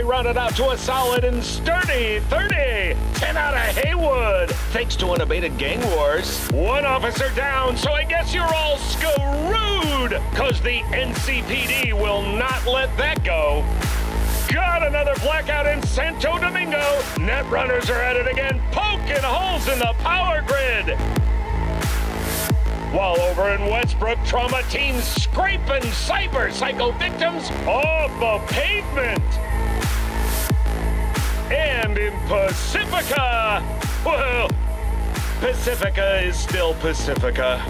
Body rounded out to a solid and sturdy 30. 10 out of Heywood, thanks to unabated gang wars. One officer down, so I guess you're all screwed, because the NCPD will not let that go. Got another blackout in Santo Domingo. Net runners are at it again, poking holes in the power grid. While over in Westbrook, trauma teams scraping cyber psycho victims off the pavement. And in Pacifica, well, Pacifica is still Pacifica.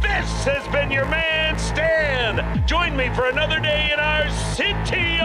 This has been your man, Stan. Join me for another day in our city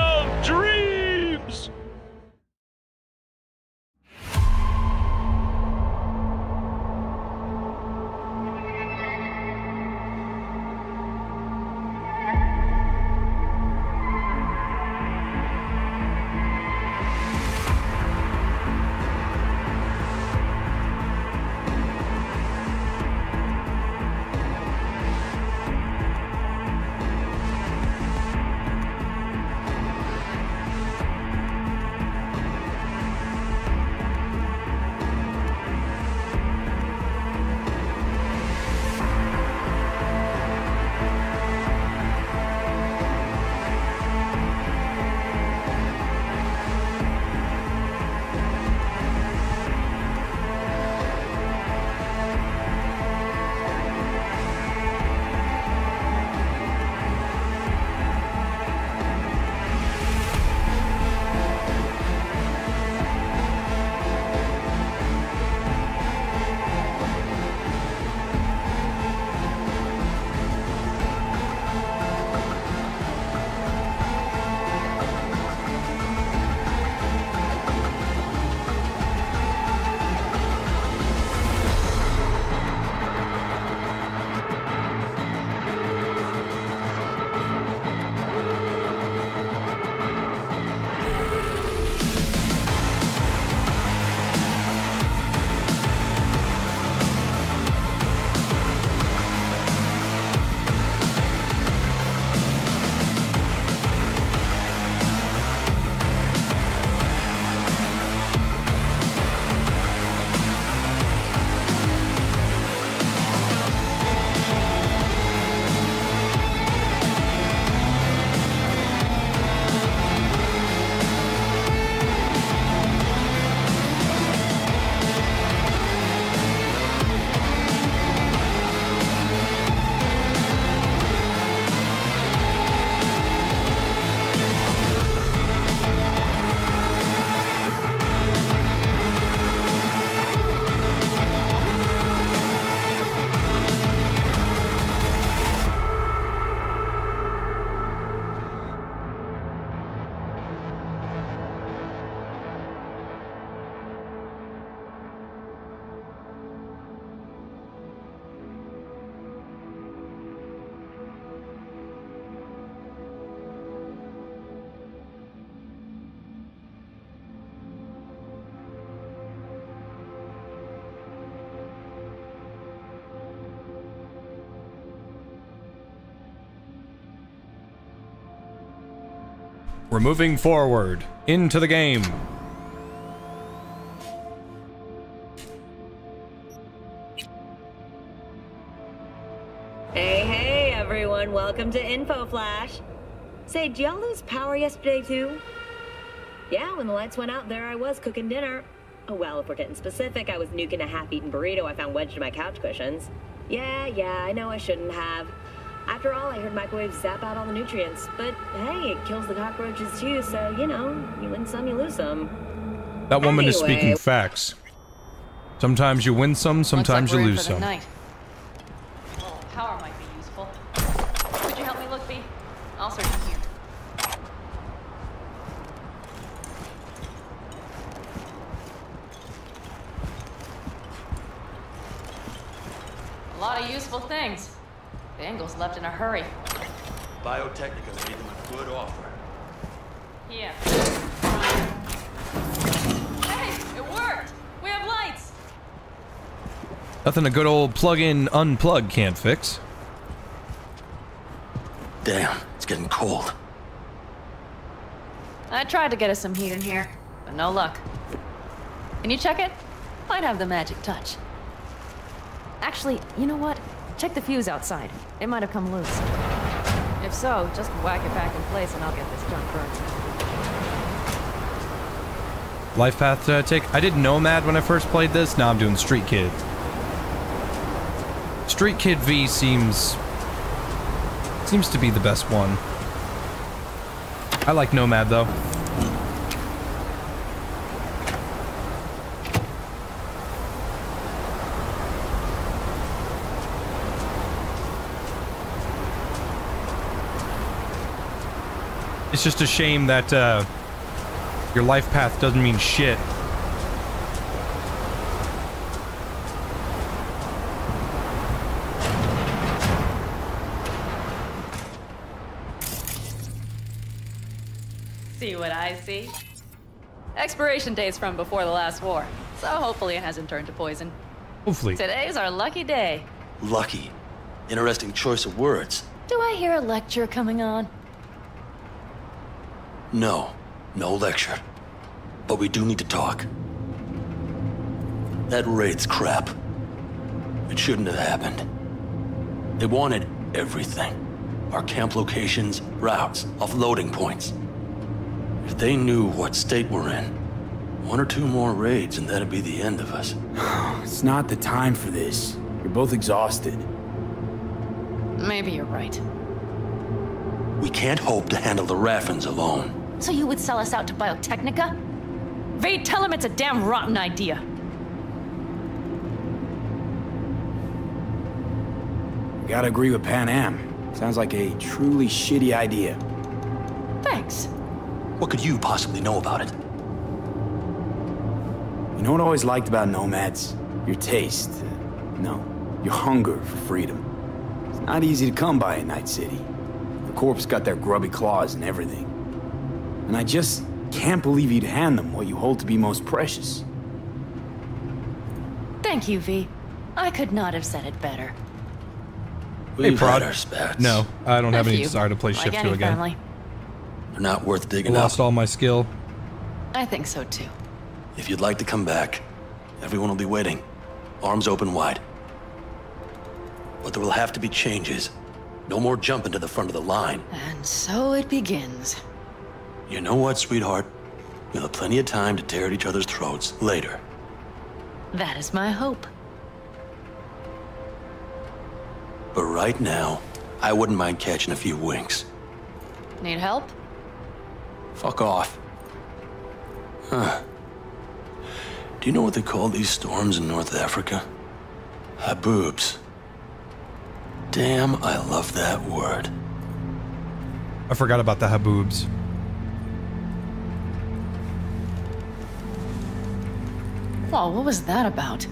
moving forward into the game. Hey, hey, everyone. Welcome to Info Flash. Say, did y'all lose power yesterday, too? Yeah, when the lights went out, there I was cooking dinner. Oh, well, if we're getting specific, I was nuking a half-eaten burrito I found wedged in my couch cushions. Yeah, yeah, I know I shouldn't have. After all, I heard microwaves zap out all the nutrients. But hey, it kills the cockroaches too, so, you know, you win some, you lose some. That woman is speaking facts. Sometimes you win some, sometimes like you lose some. night. Well, power might be useful. Could you help me look, B? I'll search in here. A lot of useful things. Bangles left in a hurry. Biotechnica made them a good offer. Yeah. Hey, it worked! We have lights! Nothing a good old plug-in unplug can't fix. Damn, it's getting cold. I tried to get us some heat in here, but no luck. Can you check it? Might have the magic touch. Actually, you know what? Check the fuse outside. It might have come loose. If so, just whack it back in place and I'll get this junk burned. Life path to take. I did Nomad when I first played this. Now I'm doing Street Kid. Street Kid V seems seems to be the best one. I like Nomad though. It's just a shame that uh, your life path doesn't mean shit. See what I see? Expiration date's from before the last war, so hopefully it hasn't turned to poison. Hopefully. Today's our lucky day. Lucky. Interesting choice of words. Do I hear a lecture coming on? No, no lecture. But we do need to talk. That raid's crap. It shouldn't have happened. They wanted everything. Our camp locations, routes, offloading points. If they knew what state we're in, one or two more raids and that'd be the end of us. It's not the time for this. You're both exhausted. Maybe you're right. We can't hope to handle the Raffens alone. So you would sell us out to Biotechnica? Vade, tell him it's a damn rotten idea. I gotta agree with Panam. Sounds like a truly shitty idea. Thanks. What could you possibly know about it? You know what I always liked about nomads? Your taste. no, your hunger for freedom. It's not easy to come by in Night City. The Corps got their grubby claws and everything. And I just can't believe you'd hand them what you hold to be most precious. Thank you, V. I could not have said it better. We've Prod. had our spats. No, I don't have A any few. desire to play like Shift any 2 again. family. They're not worth I digging lost up. all my skill. I think so too. If you'd like to come back, everyone will be waiting. Arms open wide. But there will have to be changes. No more jumping to the front of the line. And so it begins. You know what, sweetheart? We'll have plenty of time to tear at each other's throats later. That is my hope. But right now, I wouldn't mind catching a few winks. Need help? Fuck off. Huh. Do you know what they call these storms in North Africa? Haboobs. Damn, I love that word. I forgot about the haboobs. Well, what was that about?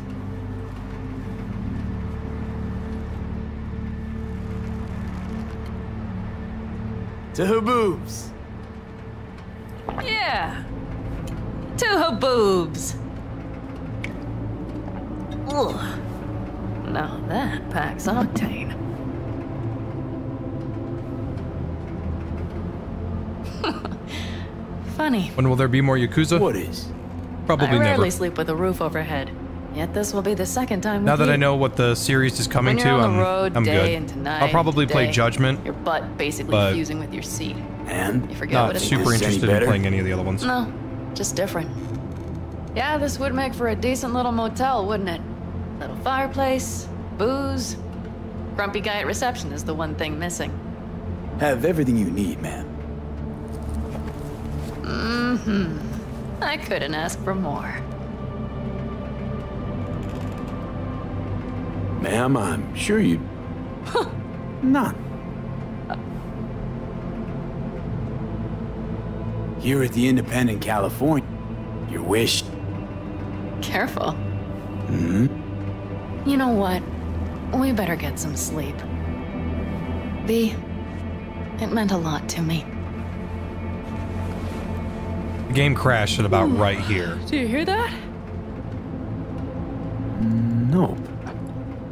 To her boobs. Yeah. To her boobs. Ugh. Now that packs octane. Funny. When will there be more Yakuza? What is? Probably I rarely never. sleep with a roof overhead. Yet this will be the second time. Now with that I know what the series is coming to, I'm, road I'm day good. into night I'll probably into play Judgment. Your butt basically fusing with your seat. And? You forget what Not it super Is interested in playing any of the other ones. No, just different. Yeah, this would make for a decent little motel, wouldn't it? Little fireplace, booze. Grumpy guy at reception is the one thing missing. Have everything you need, ma'am. Mm-hmm. I couldn't ask for more. Ma'am, I'm sure you... None. Here at the Independent California, your wish... Careful. Hmm? You know what? We better get some sleep. B, it meant a lot to me. The game crashed at about right here. Do you hear that? Nope.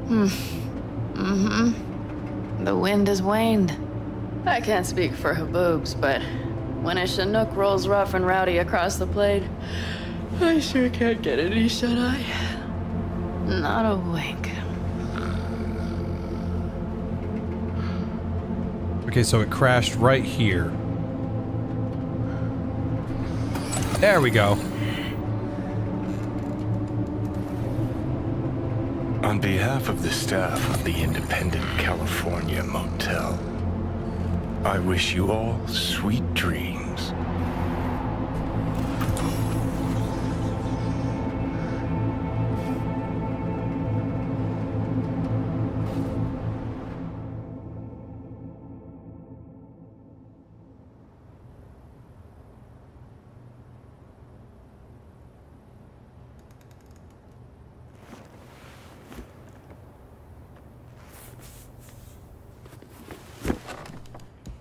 Hmm. Mm-hmm. The wind has waned. I can't speak for Haboobs, but When a Chinook rolls rough and rowdy across the plate, I sure can't get any shut-eye. Not a wink. Okay, so it crashed right here. There we go. On behalf of the staff of the Independent California Motel, I wish you all sweet dreams.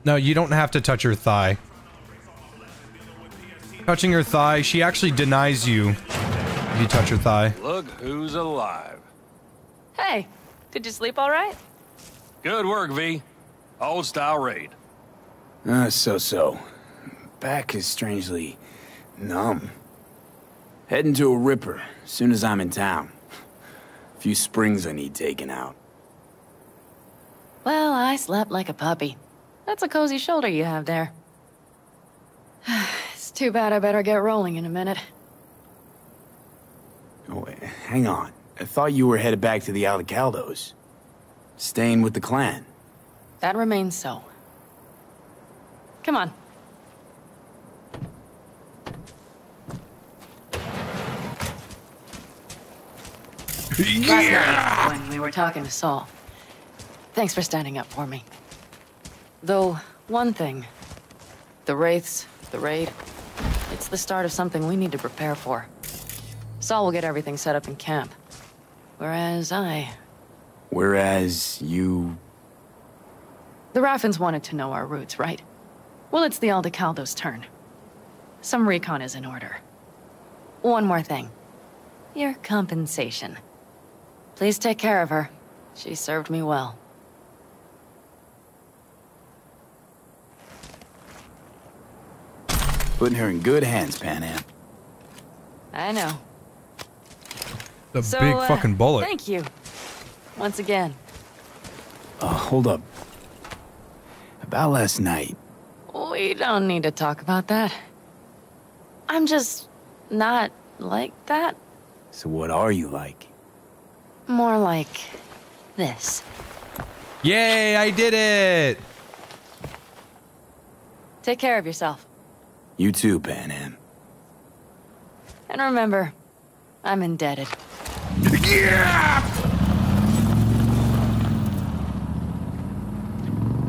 No, you don't have to touch her thigh. Touching her thigh, she actually denies you if you touch her thigh. Look who's alive. Hey, did you sleep all right? Good work, V. Old style raid. Uh, so-so. Back is strangely numb. Heading to a ripper as soon as I'm in town. A few springs I need taken out. Well, I slept like a puppy. That's a cozy shoulder you have there. it's too bad I better get rolling in a minute. Oh, wait, hang on. I thought you were headed back to the Aldecaldos. Staying with the clan. That remains so. Come on. Last night, when we were talking to Saul, thanks for standing up for me. Though, one thing. The Wraiths, the raid, it's the start of something we need to prepare for. Saul will get everything set up in camp. Whereas I... Whereas you... The Raffens wanted to know our roots, right? Well, it's the Aldecaldo's turn. Some recon is in order. One more thing. Your compensation. Please take care of her. She served me well. Putting her in good hands, Panam. I know. The So, big uh, fucking bullet. Thank you. Once again. Uh, hold up. About last night. We don't need to talk about that. I'm just not like that. So what are you like? More like this. Yay, I did it! Take care of yourself. You too, Panam. And remember, I'm indebted. Yeah!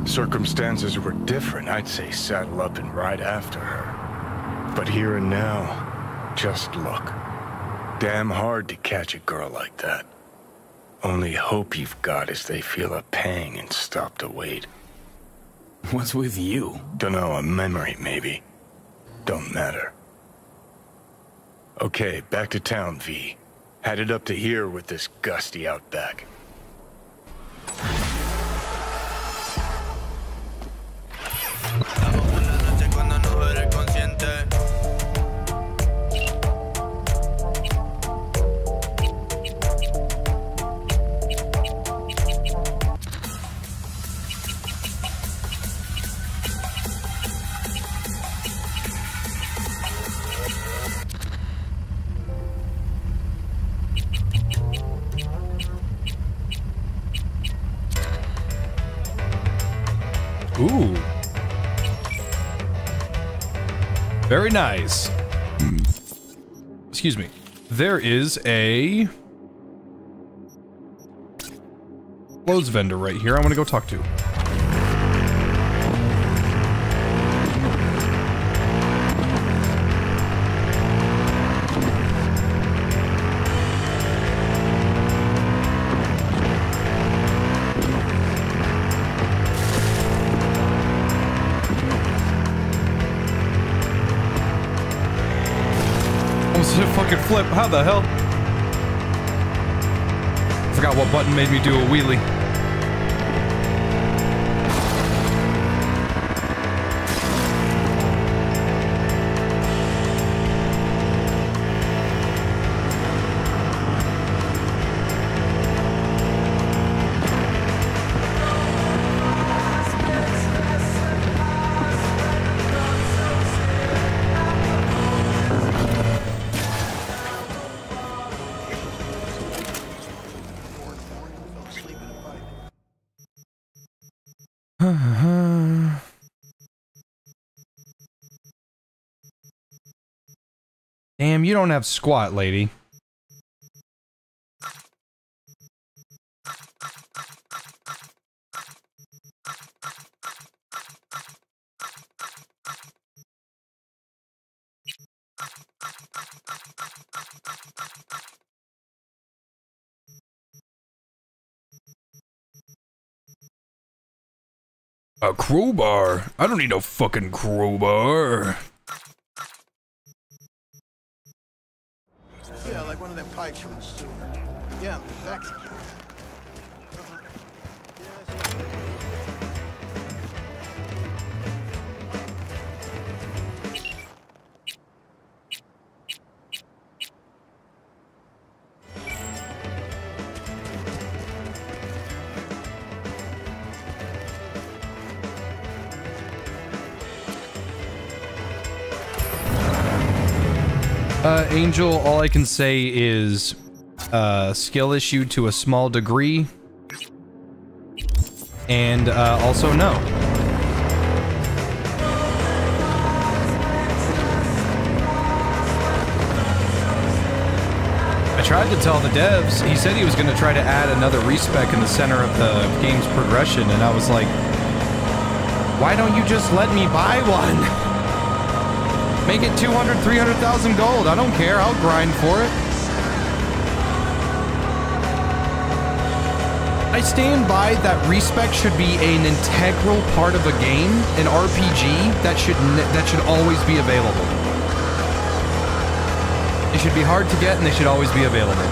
Circumstances were different, I'd say saddle up and ride after her. But here and now, just look. Damn hard to catch a girl like that. Only hope you've got is they feel a pang and stop to wait. What's with you? Dunno, a memory maybe. Don't matter. Okay, back to town, V. Headed up to here with this gusty outback. Very nice. Excuse me. There is a clothes vendor right here. I want to go talk to. How the hell? Forgot what button made me do a wheelie. You don't have squat, lady. A crowbar? I don't need no fucking crowbar. From. Yeah, Mexican. Angel, all I can say is uh, skill issue to a small degree. And uh, also no. I tried to tell the devs, he said he was going to try to add another respec in the center of the game's progression, and I was like, why don't you just let me buy one? Make it 200, 300,000 gold. I don't care. I'll grind for it. I stand by that respec should be an integral part of a game, an RPG that should that should always be available. They should be hard to get and they should always be available.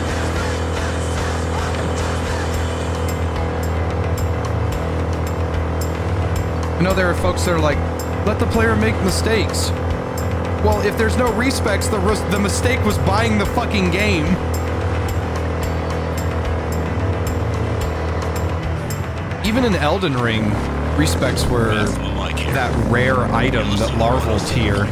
I know there are folks that are like, let the player make mistakes. Well, if there's no respecs, the the mistake was buying the fucking game. Even in Elden Ring, respecs were oh, that rare item, that larval tear.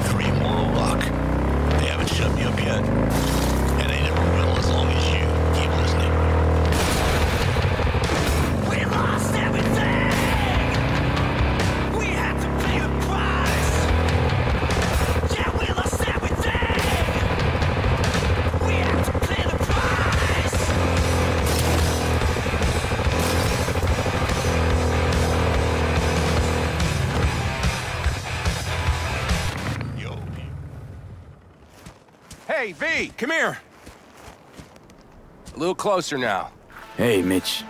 Closer now. Hey, Mitch.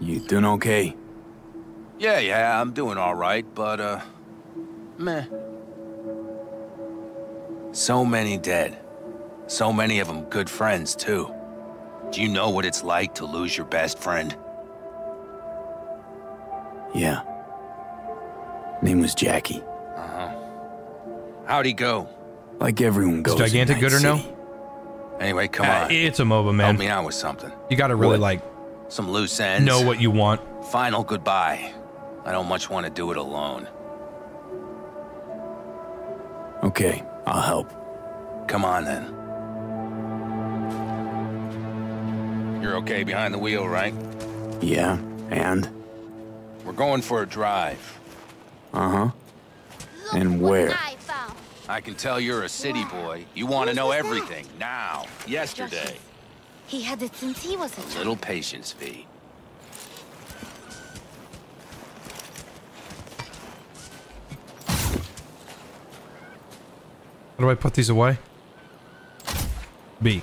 You doing okay? Yeah, yeah, I'm doing all right, but, uh, meh. So many dead. So many of them good friends, too. Do you know what it's like to lose your best friend? Yeah. Name was Jackie. Uh-huh. How'd he go? Like everyone goes. in Gigantic Night good or no? City. Anyway, come Uh, on. it's a MOBA, man. Help me out with something. You gotta really What? like Some loose ends. know what you want. Final goodbye. I don't much want to do it alone. Okay, I'll help. Come on, then. You're okay behind the wheel, right? Yeah, and? We're going for a drive. Uh-huh. And where? I can tell you're a city boy. You want to know everything, now, yesterday. He had it since he was a child. Little patience, V. How do I put these away? B.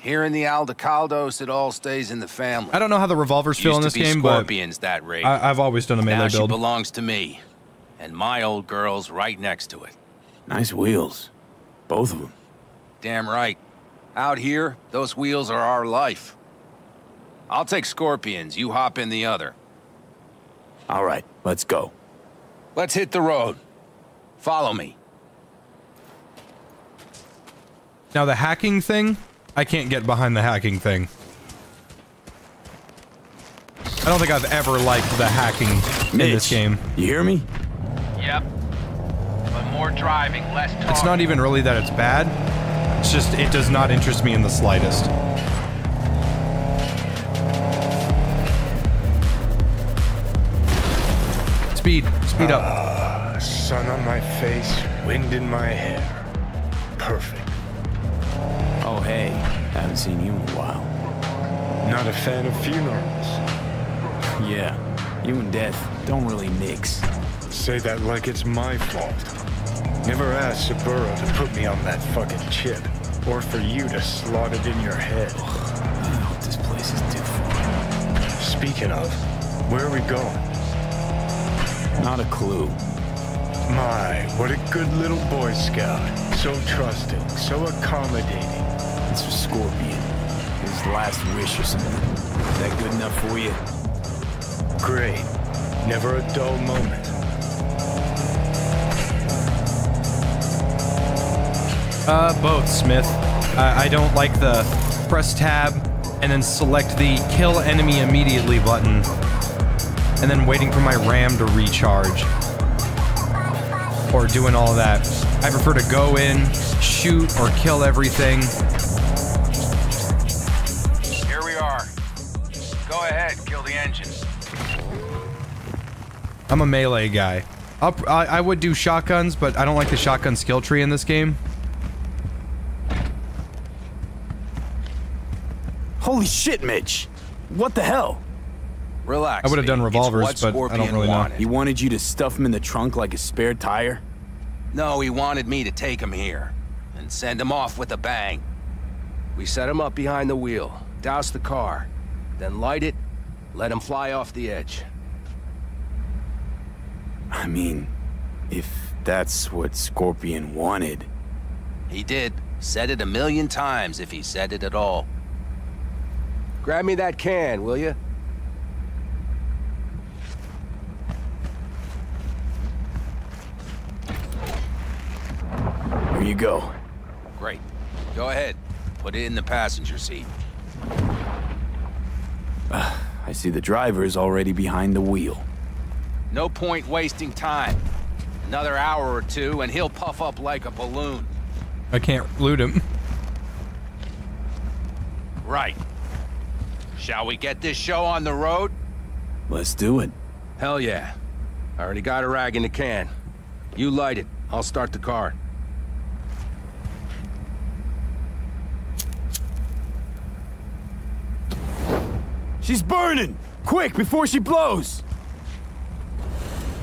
Here in the Aldecaldos, it all stays in the family. I don't know how the revolvers feel in this be game, but Scorpions, that rig. I, I've always done a melee now she belongs to me, and my old girl's right next to it. Nice wheels. Both of them. Damn right. Out here, those wheels are our life. I'll take Scorpions. You hop in the other. All right, let's go. Let's hit the road. Follow me. Now the hacking thing, I can't get behind the hacking thing. I don't think I've ever liked the hacking in this Mitch, game. You hear me? Yep. But more driving, less talking. It's not even really that it's bad. It's just it does not interest me in the slightest. Speed, speed up. Ah, sun on my face, wind in my hair. perfect. Oh, hey. Haven't seen you in a while. Not a fan of funerals. Yeah. You and death don't really mix. Say that like it's my fault. Never asked Saburo to put me on that fucking chip, or for you to slot it in your head. I know what this place is due for. Speaking of, where are we going? Not a clue. My, what a good little Boy Scout. So trusting, so accommodating. It's for Scorpion. His last wish or something. Is that good enough for you? Great. Never a dull moment. Uh, both, Smith. I, I don't like the press tab and then select the kill enemy immediately button and then waiting for my RAM to recharge. Or doing all that. I prefer to go in, shoot, or kill everything. Here we are. Go ahead, kill the engine. I'm a melee guy. I'll, I, I would do shotguns, but I don't like the shotgun skill tree in this game. Holy shit, Mitch! What the hell? Relax. I would have done revolvers, what but I don't Scorpion really know. wanted. He wanted you to stuff him in the trunk like a spare tire? No, he wanted me to take him here and send him off with a bang. We set him up behind the wheel, douse the car, then light it, let him fly off the edge. I mean, if that's what Scorpion wanted. He did. Said it a million times if he said it at all. Grab me that can, will you? Here you go. Great. Go ahead. Put it in the passenger seat. Ah, I see the driver is already behind the wheel. No point wasting time. Another hour or two and he'll puff up like a balloon. I can't loot him. Right. Shall we get this show on the road? Let's do it. Hell yeah. I already got a rag in the can. You light it. I'll start the car. She's burning! Quick, before she blows!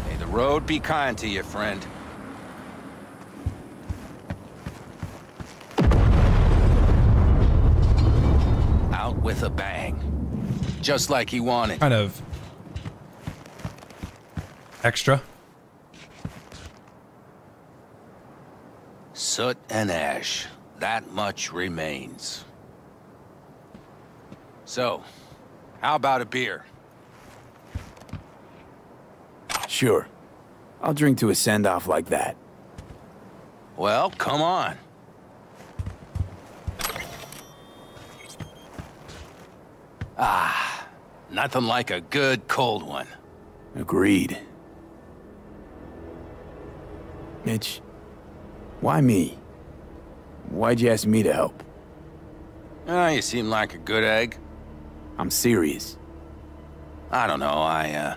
May the road be kind to you, friend. Out with a bang. Just like he wanted. Kind of extra. Soot and ash. That much remains. So, how about a beer? Sure. I'll drink to a send-off like that. Well, come on. Ah, nothing like a good cold one. Agreed. Mitch, why me? Why'd you ask me to help? Ah, you seem like a good egg. I'm serious. I don't know, I, uh...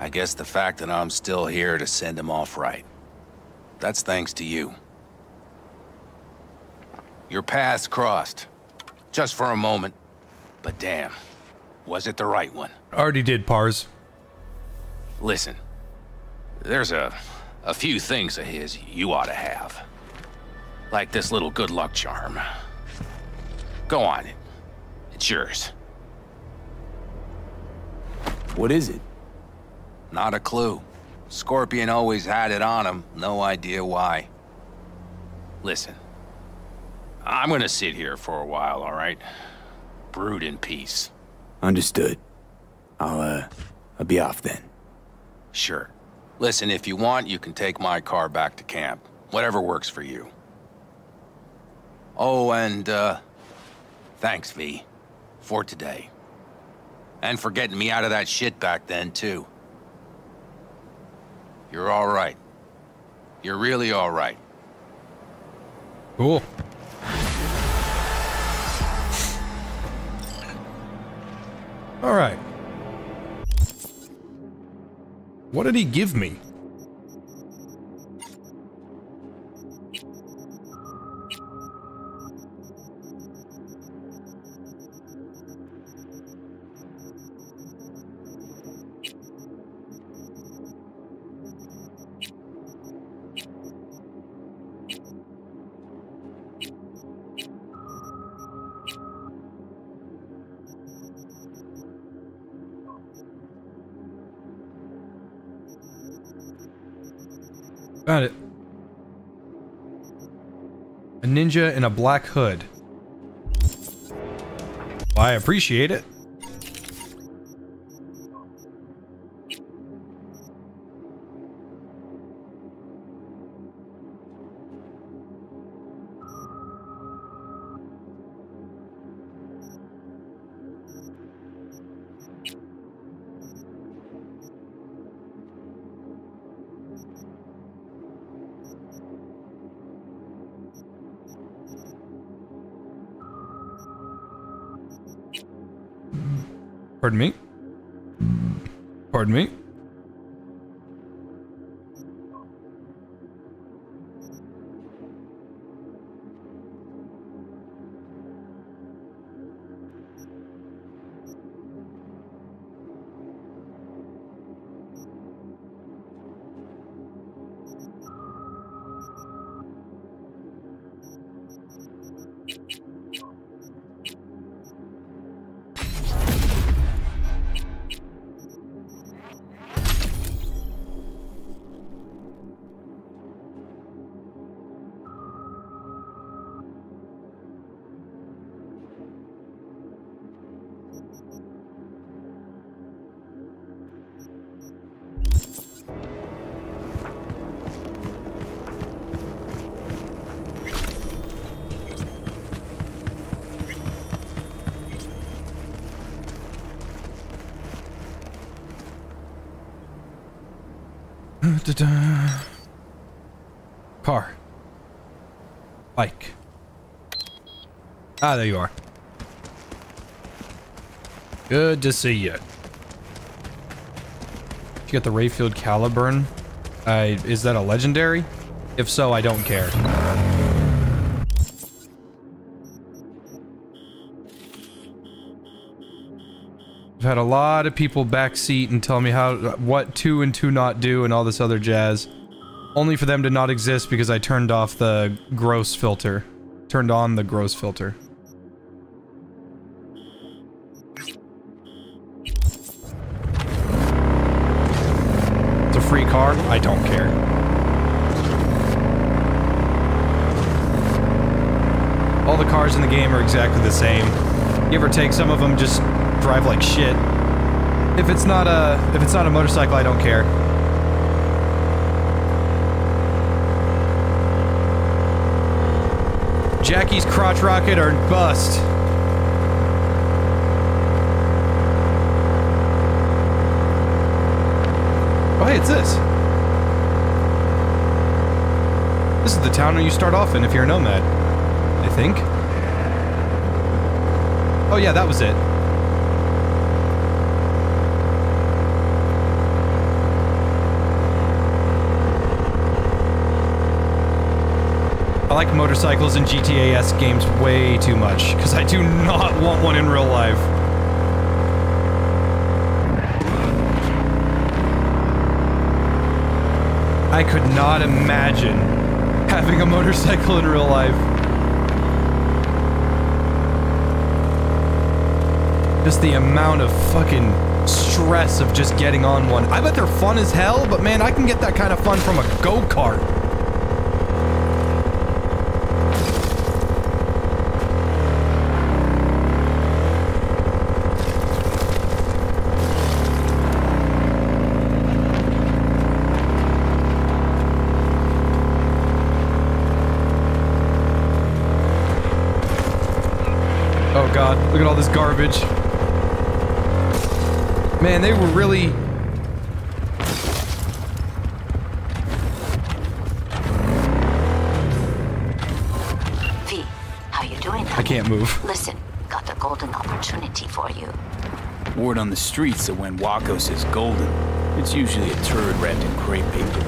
I guess the fact that I'm still here to send him off right. That's thanks to you. Your paths crossed. Just for a moment. But damn, was it the right one? Already did Pars. Listen, there's a, a few things of his you ought to have. Like this little good luck charm. Go on, it's yours. What is it? Not a clue. Scorpion always had it on him, no idea why. Listen, I'm gonna sit here for a while, all right? Brood in peace. Understood. I'll, uh, I'll be off then. Sure. Listen, if you want, you can take my car back to camp. Whatever works for you. Oh, and, uh, thanks, V, for today. And for getting me out of that shit back then, too. You're all right. You're really all right. Cool. All right. What did he give me? Ninja in a black hood. Well, I appreciate it. Pardon me. Pardon me. Ah, there you are. Good to see you. Did you get the Rayfield Caliburn? Uh, is that a legendary? If so, I don't care. I've had a lot of people backseat and tell me how what to and to not do and all this other jazz. Only for them to not exist because I turned off the gross filter. Turned on the gross filter. Exactly the same. Give or take, some of them just drive like shit. If it's not a if it's not a motorcycle, I don't care. Jackie's crotch rocket or bust. Oh hey, it's this. This is the town where you start off in if you're a nomad. I think. Oh yeah, that was it. I like motorcycles in GTA S games way too much, because I do not want one in real life. I could not imagine having a motorcycle in real life. Just the amount of fucking stress of just getting on one. I bet they're fun as hell, but man, I can get that kind of fun from a go-kart. Oh god, look at all this garbage. Man, they were really... V, how you doing? I can't move. Listen, got a golden opportunity for you. Word on the streets that when Wakako says golden, it's usually a turd wrapped in crepe paper.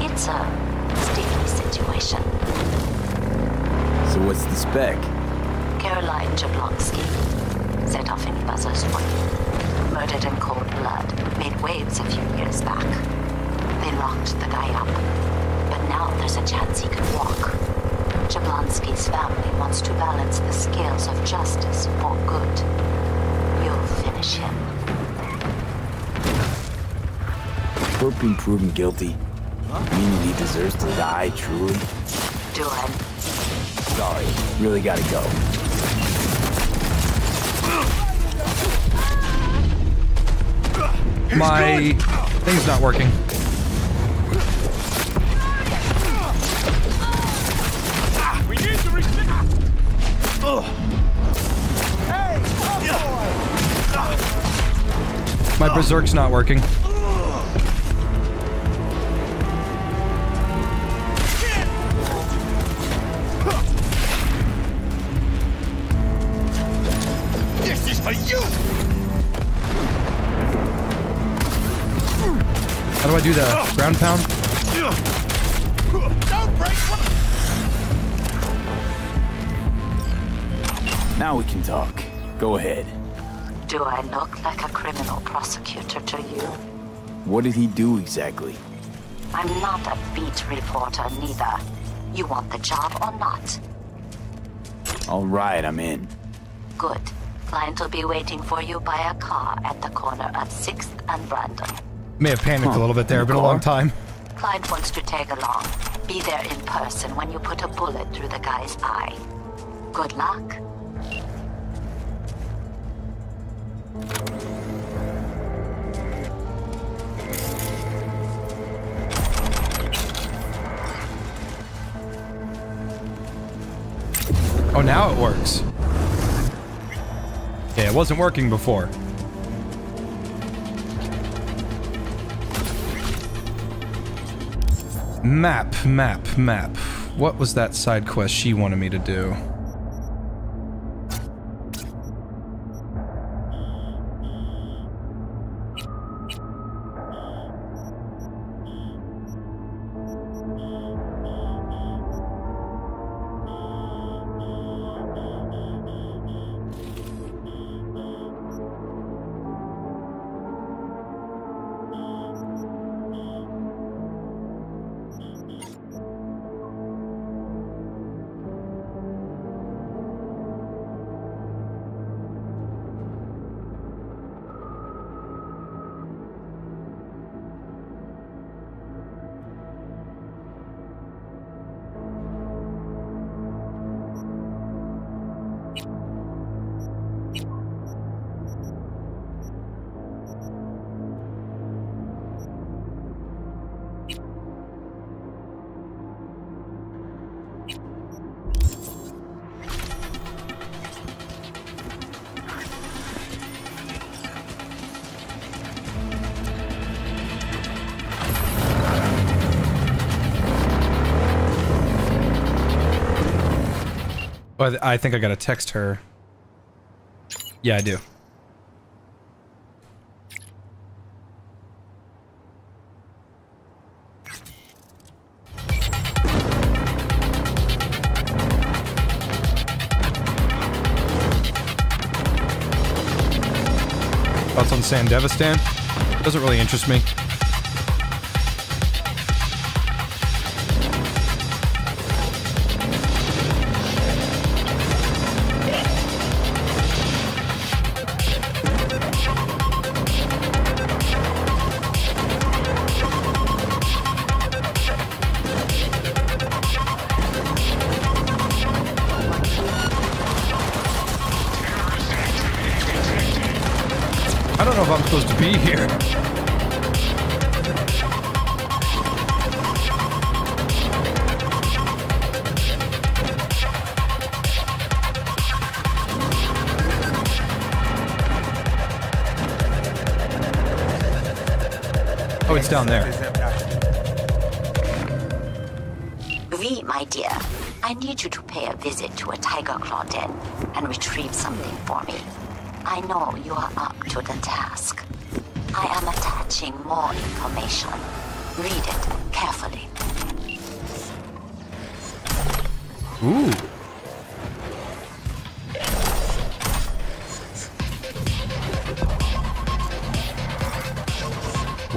It's a sticky situation. So what's the spec? Guilty. You mean he deserves to die, truly? Duan, Sorry, really gotta go. My thing's not working. We need to respect. Hey, My berserk's not working. Ground pound? Don't break. Now we can talk. Go ahead. do I look like a criminal prosecutor to you? What did he do exactly? I'm not a beat reporter neither. You want the job or not? All right, I'm in. Good. Client will be waiting for you by a car at the corner of 6th and Brandon. May have panicked a little bit there. Been a long time. Client wants to tag along. Be there in person when you put a bullet through the guy's eye. Good luck. Oh, now it works. Yeah, it wasn't working before. Map, map, map. What was that side quest she wanted me to do? I I think I gotta text her. Yeah, I do. Thoughts on Sandevistan? Doesn't really interest me.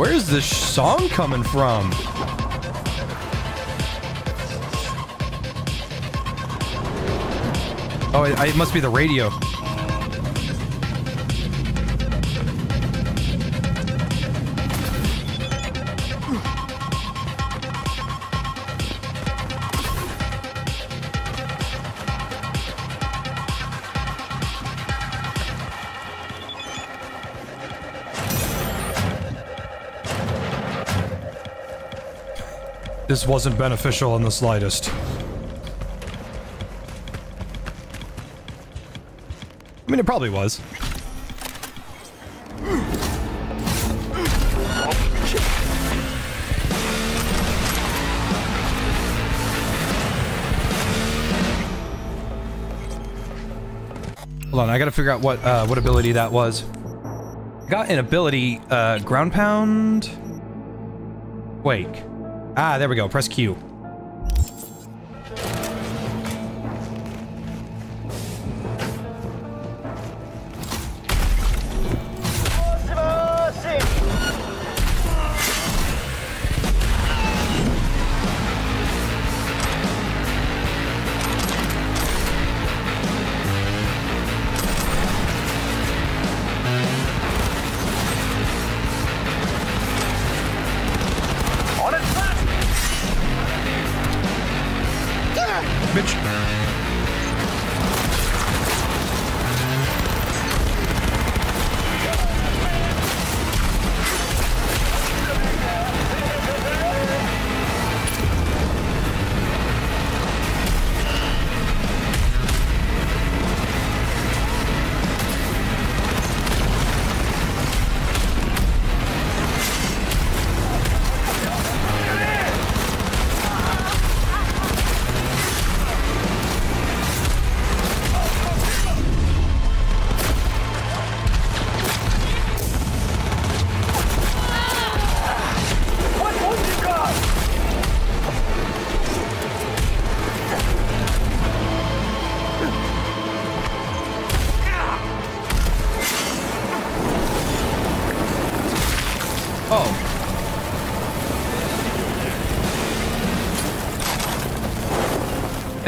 Where is this song coming from? Oh, it, it must be the radio. This wasn't beneficial in the slightest. I mean, it probably was. Hold on, I gotta figure out what uh, what ability that was. Got an ability, uh, ground pound. Wake. Ah, there we go. Press Q.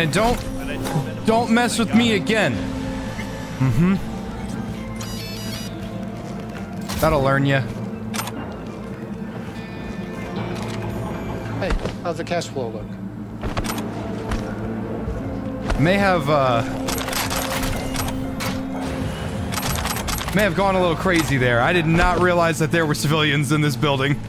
And don't don't mess with me again. Mm-hmm. That'll learn you. Hey, how's the cash flow look? May have uh may have gone a little crazy there. I did not realize that there were civilians in this building.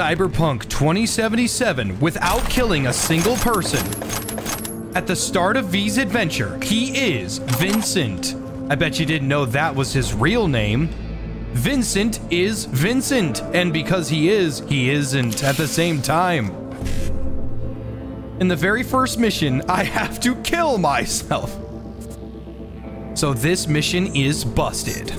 Cyberpunk 2077 without killing a single person? At the start of V's adventure, he is Vincent. I bet you didn't know that was his real name. Vincent is Vincent, and because he is, he isn't at the same time. In the very first mission, I have to kill myself. So this mission is busted.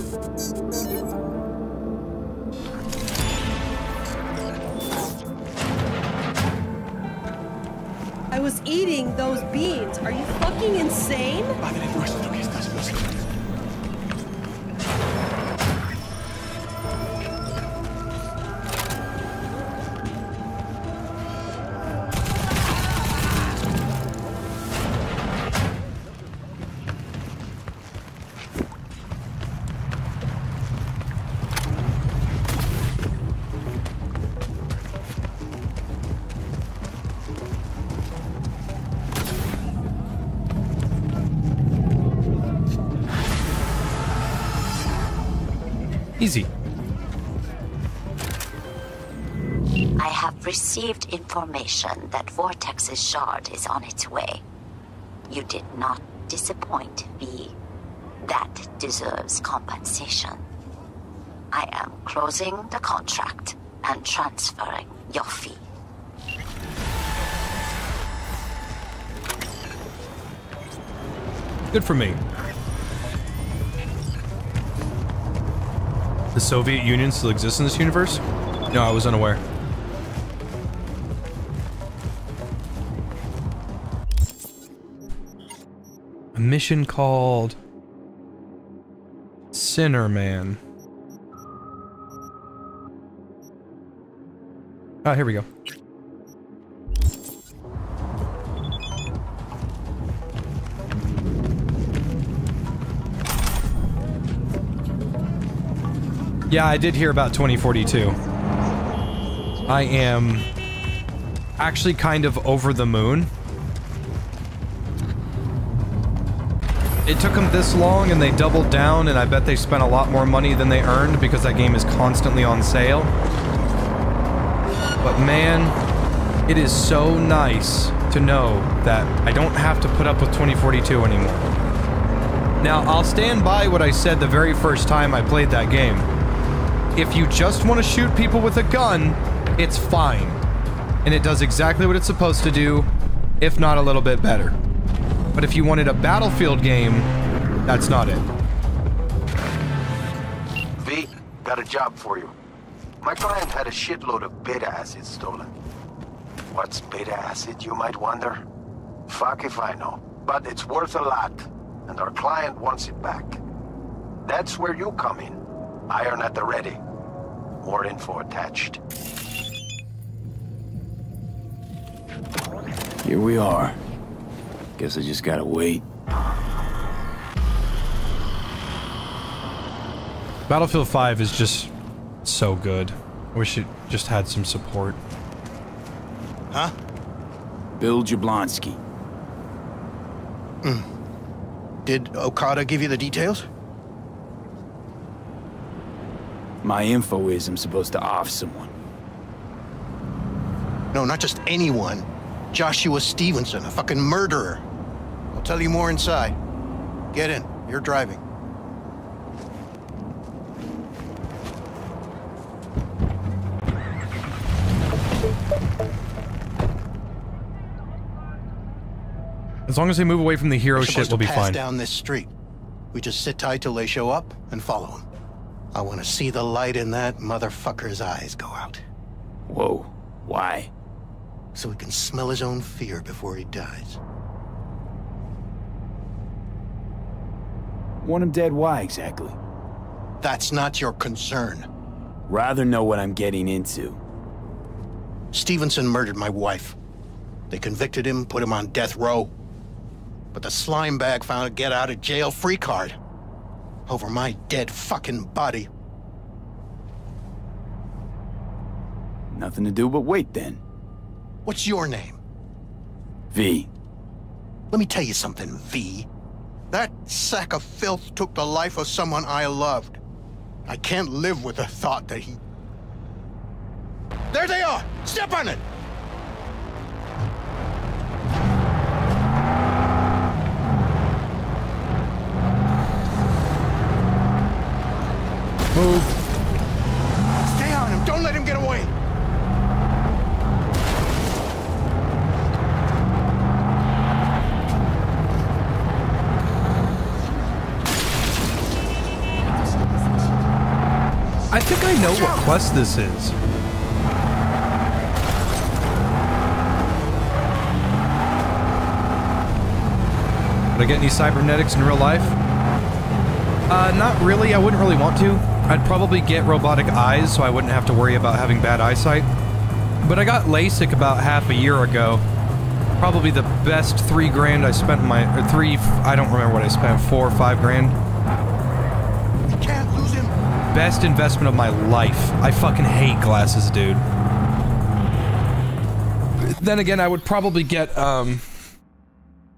Received information that Vortex's shard is on its way. You did not disappoint, V. That deserves compensation. I am closing the contract and transferring your fee. Good for me. The Soviet Union still exists in this universe? No, I was unaware. mission called Sinner Man. Oh, here we go. Yeah, I did hear about 2042. I am actually kind of over the moon It took them this long and they doubled down and I bet they spent a lot more money than they earned because that game is constantly on sale. But man, it is so nice to know that I don't have to put up with 2042 anymore. Now, I'll stand by what I said the very first time I played that game. If you just want to shoot people with a gun, it's fine. And it does exactly what it's supposed to do, if not a little bit better. But if you wanted a Battlefield game, that's not it. V, got a job for you. My client had a shitload of beta acid stolen. What's beta acid, you might wonder? Fuck if I know. But it's worth a lot, and our client wants it back. That's where you come in. Iron at the ready. More info attached. Here we are. Guess I just gotta wait. Battlefield 5 is just so good. I wish it just had some support. Huh? Bill Jablonski. Mm. Did Okada give you the details? My info is I'm supposed to off someone. No, not just anyone. Joshua Stevenson, a fucking murderer. I'll tell you more inside. Get in. You're driving. As long as they move away from the hero We're shit, we'll be to pass fine. down this street. We just sit tight till they show up and follow them. I want to see the light in that motherfucker's eyes go out. Whoa. Why? So he can smell his own fear before he dies. Want him dead? Why exactly? That's not your concern. Rather know what I'm getting into. Stevenson murdered my wife. They convicted him, put him on death row. But the slime bag found a get out of jail free card. Over my dead fucking body. Nothing to do but wait then. What's your name? V. Let me tell you something, V. That sack of filth took the life of someone I loved. I can't live with the thought that he... There they are! Step on it! Move. Quest this is. Would I get any cybernetics in real life? Uh, not really. I wouldn't really want to. I'd probably get robotic eyes so I wouldn't have to worry about having bad eyesight. But I got LASIK about half a year ago. Probably the best three grand I spent in my, or three, I don't remember what I spent, four or five grand. Can't lose him! Best investment of my life. I fucking hate glasses, dude. Then again, I would probably get, um,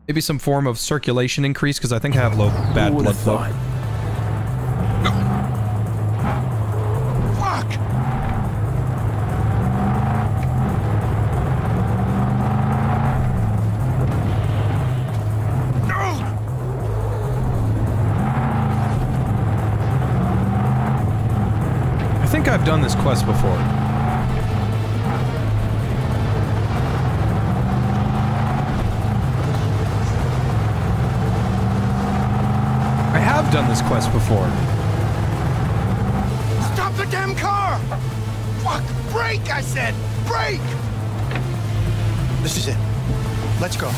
maybe some form of circulation increase because I think I have low, bad blood flow. I've done this quest before. I have done this quest before. Stop the damn car! Fuck! Brake, I said! Brake! This is it. Let's go.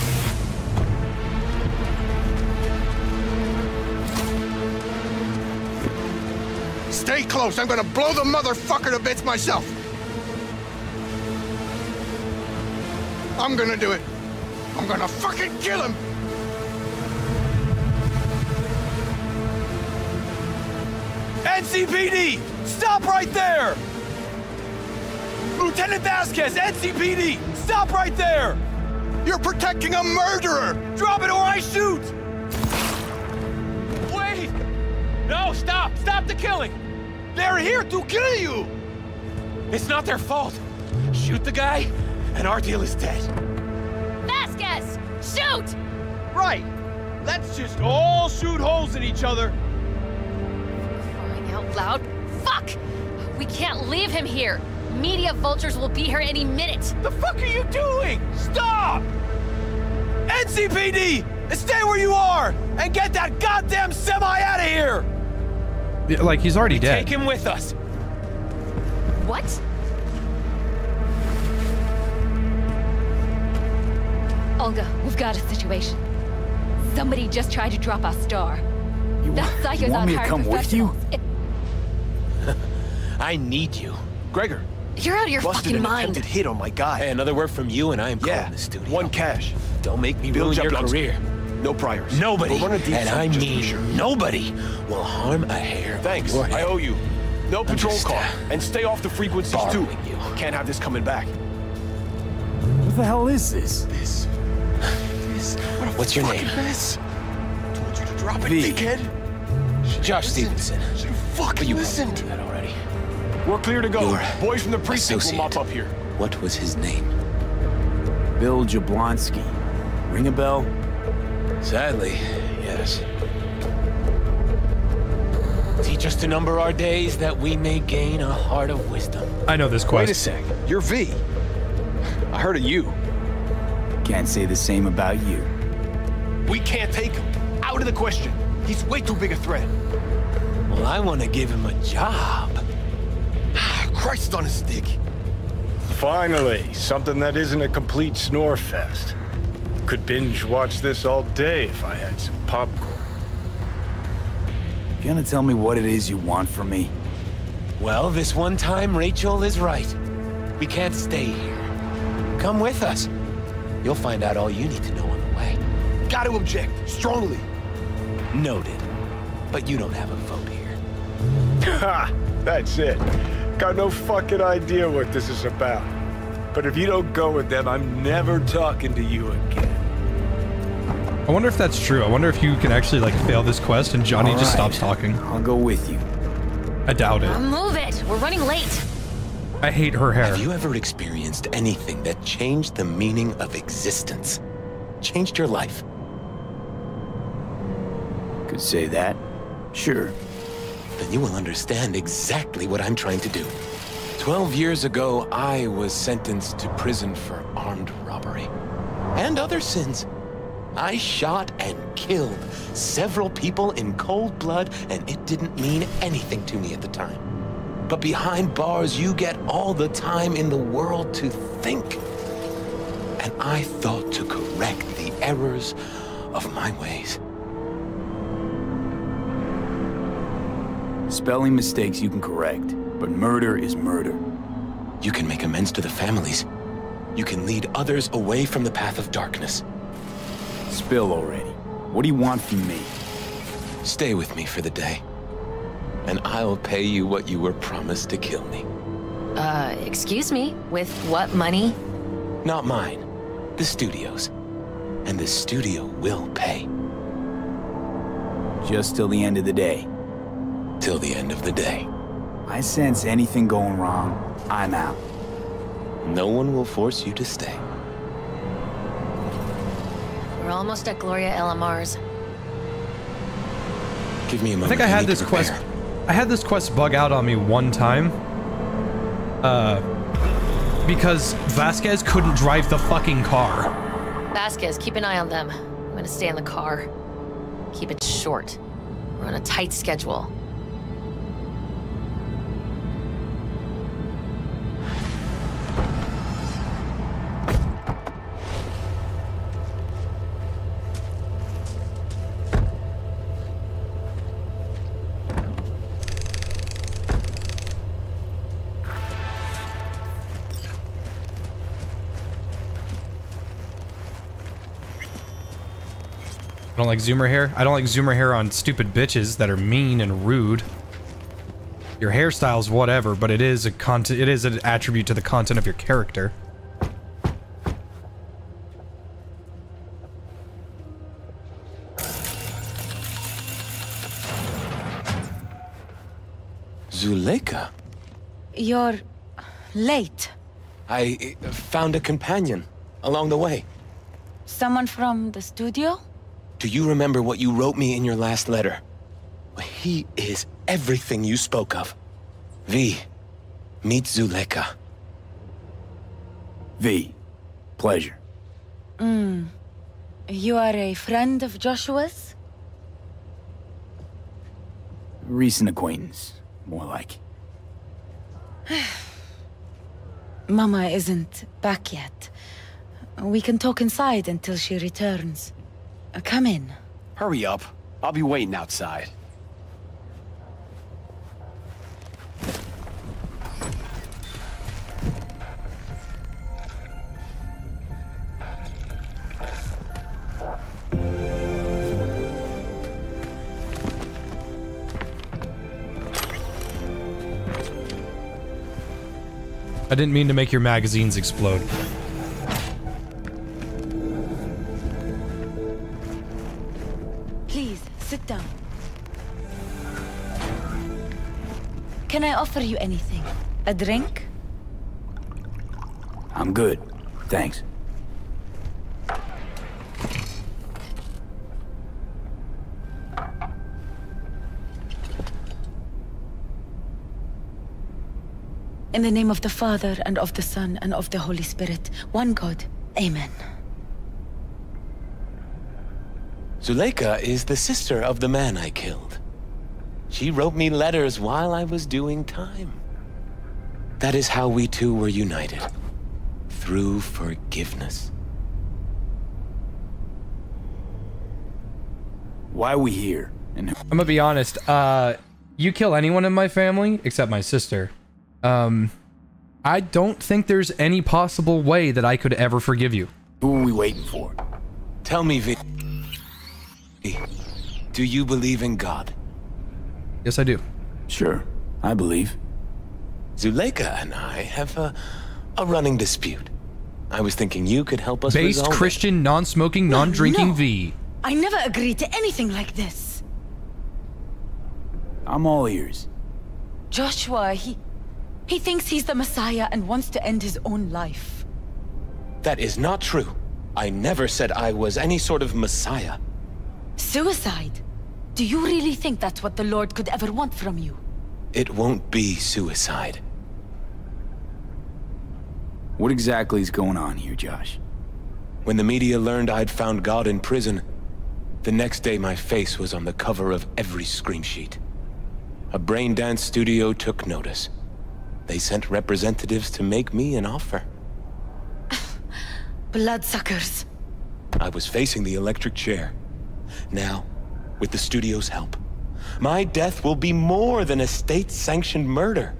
Stay close. I'm gonna blow the motherfucker to bits myself. I'm gonna do it. I'm gonna fucking kill him. NCPD! Stop right there! Lieutenant Vasquez, NCPD! Stop right there! You're protecting a murderer! Drop it or I shoot! Wait! No, stop! Stop the killing! They're here to kill you! It's not their fault. Shoot the guy, and our deal is dead. Vasquez! Shoot! Right! Let's just all shoot holes in each other. Crying out loud. Fuck! We can't leave him here. Media vultures will be here any minute. The fuck are you doing? Stop! NCPD! Stay where you are! And get that goddamn semi out of here! Yeah, Like he's already dead. Take him with us. What? Olga, we've got a situation. Somebody just tried to drop our star. You, That want- psycho's you want me to come with you? professionals. I need you. Gregor. You're out of your busted fucking an mind. attempted hit on my guy. Hey, another word from you, and I am yeah, calling the studio. one cash. Don't make me Build ruin your Jablonski. career. No priors. Nobody, We'll run and I just to mean sure. nobody, will harm a hair. Thanks. Of your I owe you. No I'm patrol just, car. uh, And stay off the frequencies too. borrowing you. Can't have this coming back. What the hell is this? This. This. What's your name? This. Told you to drop it, V. dickhead. Josh Stevenson. Should fucking You listened. that already. We're clear to go. Your Boys from the precinct will mop up here. What was his name? Bill Jablonski. Ring a bell? Sadly, yes. Teach us to number our days that we may gain a heart of wisdom. I know this quest. Wait a sec. You're V. I heard of you. Can't say the same about you. We can't take him. Out of the question. He's way too big a threat. Well, I want to give him a job. Christ on a stick. Finally, something that isn't a complete snore fest. Could binge watch this all day if I had some popcorn. You gonna tell me what it is you want from me? Well, this one time Rachel is right. We can't stay here. Come with us. You'll find out all you need to know on the way. Got to object. Strongly. Noted. But you don't have a vote here. Ha! That's it. Got no fucking idea what this is about. But if you don't go with them, I'm never talking to you again. I wonder if that's true. I wonder if you can actually like fail this quest and Johnny All just stops talking. I'll go with you. I doubt it. I'll Move it. We're running late. I hate her hair. Have you ever experienced anything that changed the meaning of existence? Changed your life? Could say that. Sure. Then you will understand exactly what I'm trying to do. Twelve years ago, I was sentenced to prison for armed robbery. And other sins. I shot and killed several people in cold blood, and it didn't mean anything to me at the time. But behind bars, you get all the time in the world to think. And I thought to correct the errors of my ways. Spelling mistakes you can correct, but murder is murder. You can make amends to the families. You can lead others away from the path of darkness. Spill already. What do you want from me? Stay with me for the day, and I'll pay you what you were promised to kill me. Uh, excuse me? With what money? Not mine, the studio's. And the studio will pay Just till the end of the day. till the end of the day. I sense anything going wrong, I'm out. No one will force you to stay. We're almost at Gloria El Amar's. Give me a I moment. think I had need this quest. I had this quest bug out on me one time. Uh, because Vasquez couldn't drive the fucking car. Vasquez, keep an eye on them. I'm gonna stay in the car. Keep it short. We're on a tight schedule. Don't like zoomer hair. I don't like zoomer hair on stupid bitches that are mean and rude. Your hairstyle's whatever, but it is a content. It is an attribute to the content of your character. Zuleika? You're late. I uh, found a companion along the way. Someone from the studio? Do you remember what you wrote me in your last letter? He is everything you spoke of. V, meet Zuleika. V, pleasure. Hmm. You are a friend of Joshua's? Recent acquaintance, more like. Mama isn't back yet. We can talk inside until she returns. Uh, Come in. Hurry up. I'll be waiting outside. I didn't mean to make your magazines explode. I offer you anything? A drink? I'm good. Thanks. In the name of the Father, and of the Son, and of the Holy Spirit, one God. Amen. Zuleika is the sister of the man I killed. She wrote me letters while I was doing time. That is how we two were united. Through forgiveness. Why are we here? And I'm gonna be honest. Uh, you kill anyone in my family except my sister. Um, I don't think there's any possible way that I could ever forgive you. Who are we waiting for? Tell me, V. Do you believe in God? Yes, I do. Sure, I believe. Zuleika and I have a, a running dispute. I was thinking you could help us Based resolve it. Christian, non-smoking, non-drinking no. V. I never agreed to anything like this. I'm all ears. Joshua, he... He thinks he's the Messiah and wants to end his own life. That is not true. I never said I was any sort of messiah. Suicide? Do you really think that's what the Lord could ever want from you? It won't be suicide. What exactly is going on here, Josh? When the media learned I'd found God in prison, the next day my face was on the cover of every screen sheet. A brain dance studio took notice. They sent representatives to make me an offer. Bloodsuckers. I was facing the electric chair. Now, with the studio's help, my death will be more than a state-sanctioned murder.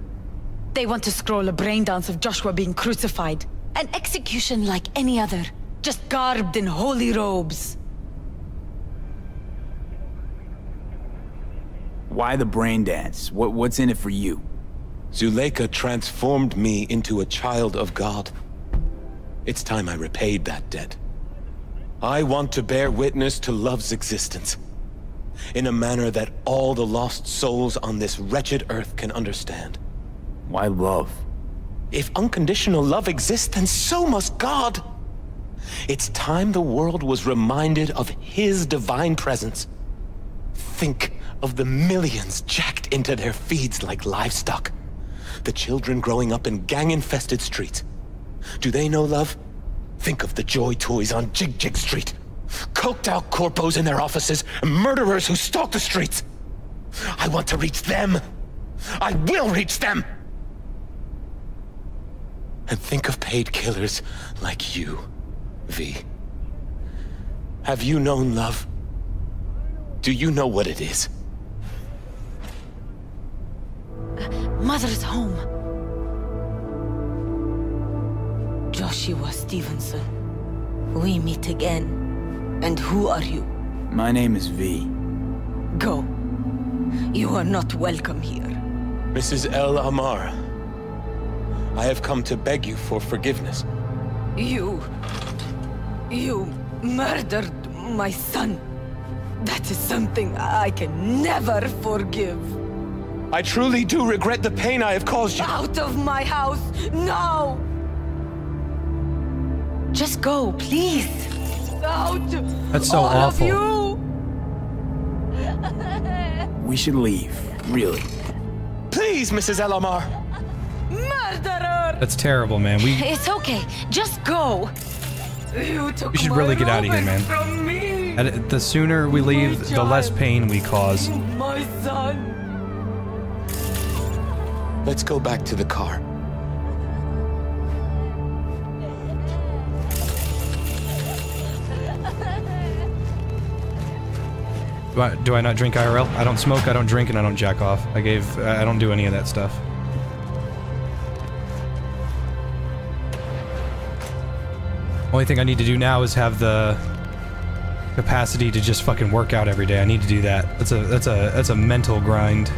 They want to scroll a brain dance of Joshua being crucified. An execution like any other, just garbed in holy robes. Why the brain dance? What, what's in it for you? Zuleika transformed me into a child of God. It's time I repaid that debt. I want to bear witness to love's existence. In a manner that all the lost souls on this wretched earth can understand. Why love? If unconditional love exists, then so must God. It's time the world was reminded of His divine presence. Think of the millions jacked into their feeds like livestock. The children growing up in gang-infested streets. Do they know love? Think of the joy toys on Jig Jig Street. Coked out corpos in their offices, murderers who stalk the streets. I want to reach them. I will reach them. And think of paid killers like you, V. Have you known love? Do you know what it is? Mother's home. Joshua Stevenson. We meet again. And who are you? My name is V. Go. You are not welcome here. Mrs. El Amar, I have come to beg you for forgiveness. You. You murdered my son. That is something I can never forgive. I truly do regret the pain I have caused you. Out of my house! No! Just go, please. Out! That's so all awful. Of you. We should leave, really. Please, Mrs. El Amar. Murderer! That's terrible, man. We It's okay. Just go. You took we should my really get out of here, Ruben man. From me, And the sooner we leave, the less pain we cause. my son. Let's go back to the car. Do I, not drink IRL? I don't smoke, I don't drink, and I don't jack off. I gave, I don't do any of that stuff. Only thing I need to do now is have the capacity to just fucking work out every day. I need to do that. That's a, that's a, that's a mental grind.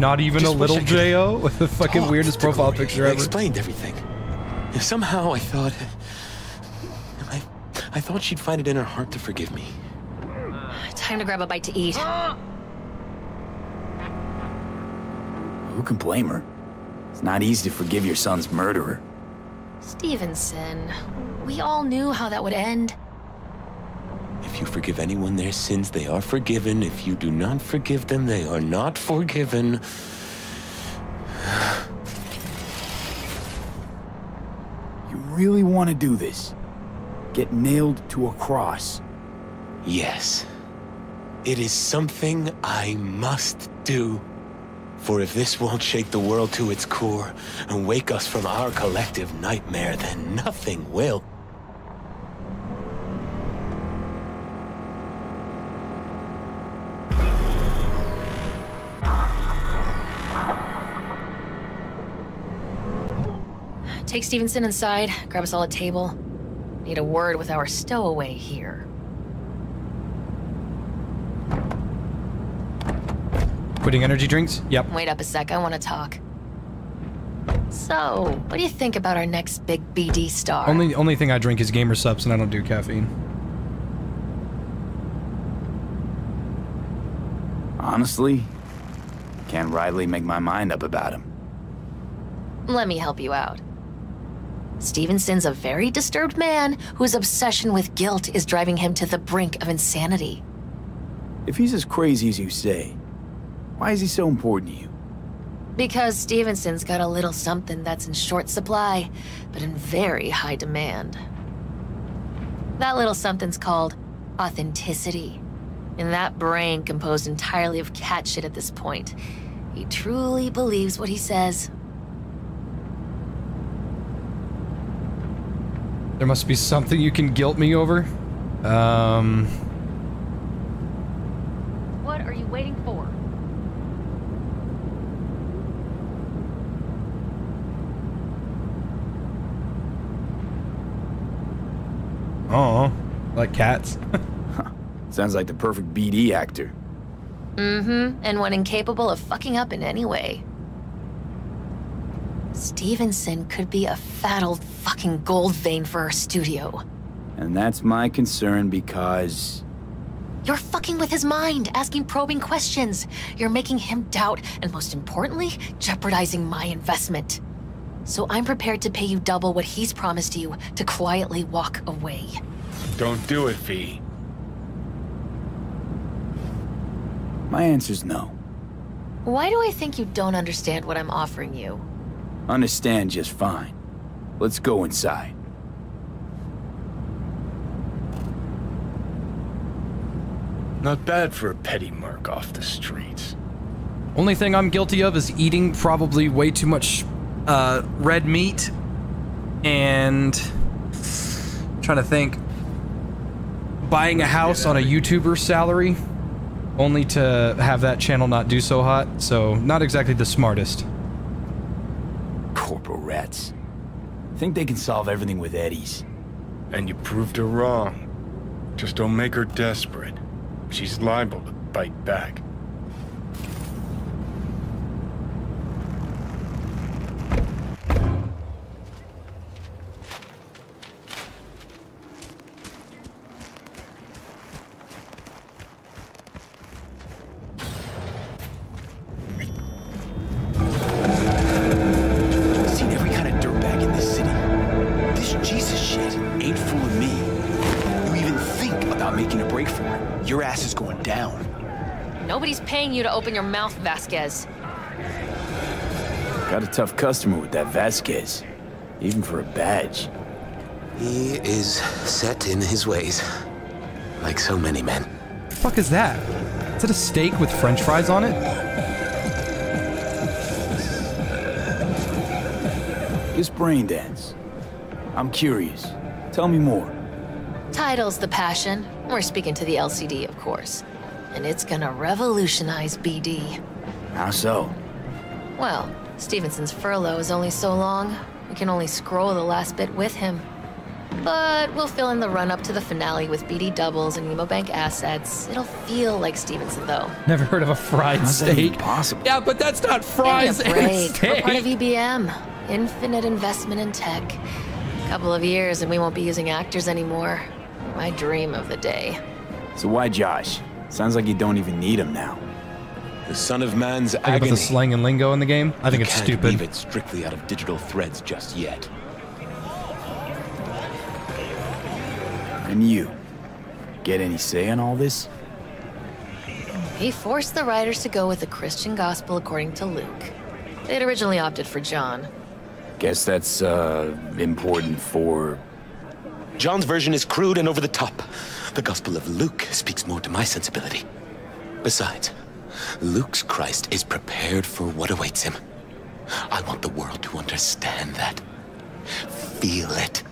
Not even Just a little Jo with the fucking talk weirdest profile Gloria. picture I ever. explained everything. Somehow I thought... I, I thought she'd find it in her heart to forgive me. Time to grab a bite to eat. Who can blame her? It's not easy to forgive your son's murderer. Stevenson, we all knew how that would end. If you forgive anyone their sins, they are forgiven. If you do not forgive them, they are not forgiven. You really want to do this? Get nailed to a cross? Yes. It is something I must do. For if this won't shake the world to its core and wake us from our collective nightmare, then nothing will. Take Stevenson inside, grab us all a table. Need a word with our stowaway here. Quitting energy drinks? Yep. Wait up a sec, I want to talk. So, what do you think about our next big BD star? Only only thing I drink is Gamer Supps and I don't do caffeine. Honestly, can't rightly make my mind up about him. Let me help you out. Stevenson's a very disturbed man whose obsession with guilt is driving him to the brink of insanity. If he's as crazy as you say, why is he so important to you? Because Stevenson's got a little something that's in short supply, but in very high demand. That little something's called authenticity. And that brain composed entirely of cat shit at this point. He truly believes what he says. There must be something you can guilt me over. Um, What are you waiting for? oh, like cats. Sounds like the perfect BD actor. Mm-hmm, and one incapable of fucking up in any way. Stephenson could be a fat old fucking gold vein for our studio. And that's my concern because You're fucking with his mind, asking probing questions. You're making him doubt, and most importantly, jeopardizing my investment. So I'm prepared to pay you double what he's promised you to quietly walk away. Don't do it, V. my answer's no. Why do I think you don't understand what I'm offering you? Understand just fine. Let's go inside. Not bad for a petty merc off the streets. Only thing I'm guilty of is eating probably way too much uh, red meat and trying to think buying a house on a YouTuber salary. only to have that channel not do so hot, so not exactly the smartest. Corpo rats. Think they can solve everything with eddies. And you proved her wrong. Just don't make her desperate. She's liable to bite back. Open your mouth, Vasquez. Got a tough customer with that Vasquez. Even for a badge. He is set in his ways. Like so many men. The fuck is that? Is it a steak with french fries on it? This brain dance. I'm curious. Tell me more. Title's the passion. We're speaking to the LCD, of course. And it's gonna revolutionize BD. How so? Well, Stephenson's furlough is only so long. We can only scroll the last bit with him. But we'll fill in the run up to the finale with BD doubles and Bank assets. It'll feel like Stephenson, though. Never heard of a fried How's steak. possible? Yeah, but that's not Give fries me a and break. We're part of EBM. Infinite investment in tech. A Couple of years and we won't be using actors anymore. My dream of the day. So why Josh? Sounds like you don't even need him now. The son of man's Think about the slang and lingo in the game. I think You it's can't stupid. leave it strictly out of digital threads just yet. And you? Get any say in all this? He forced the writers to go with the Christian gospel according to Luke. They'd originally opted for John. Guess that's, uh, important for... John's version is crude and over the top. The Gospel of Luke speaks more to my sensibility. Besides, Luke's Christ is prepared for what awaits him. I want the world to understand that. Feel it.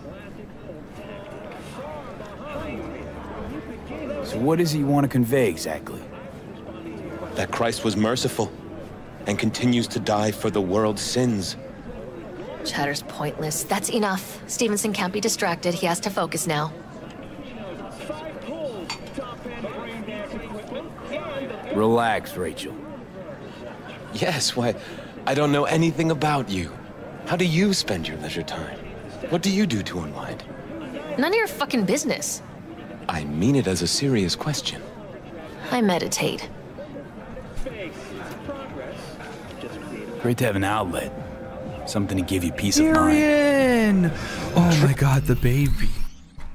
So what does he want to convey exactly? That Christ was merciful and continues to die for the world's sins. Chatter's pointless. That's enough. Stephenson can't be distracted. He has to focus now. Relax, Rachel. Yes, why, I don't know anything about you. How do you spend your leisure time? What do you do to unwind? None of your fucking business. I mean it as a serious question. I meditate. Great to have an outlet. Something to give you peace of mind. Tyrion! Oh my god, the baby.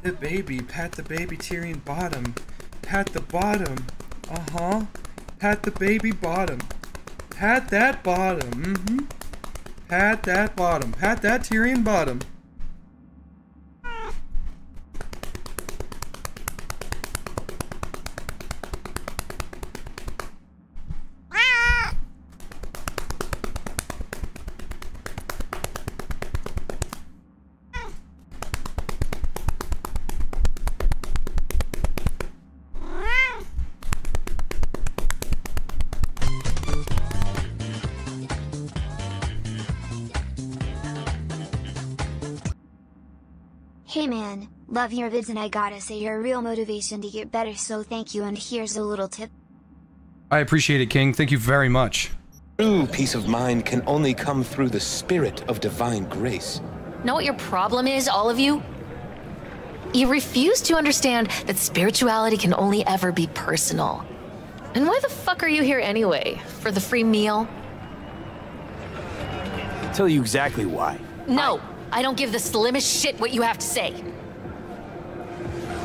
The baby. Pat the baby, Tyrion bottom. Pat the bottom. Uh-huh. Pat the baby bottom. Pat that bottom. Mm-hmm. Pat that bottom. Pat that Tyrion bottom. Love your vids and I gotta say you're a real motivation to get better so thank you and here's a little tip. I appreciate it, King. Thank you very much. True peace of mind can only come through the spirit of divine grace. Know what your problem is, all of you? You refuse to understand that spirituality can only ever be personal. And why the fuck are you here anyway? For the free meal? I'll tell you exactly why. No, I don't give the slimmest shit what you have to say.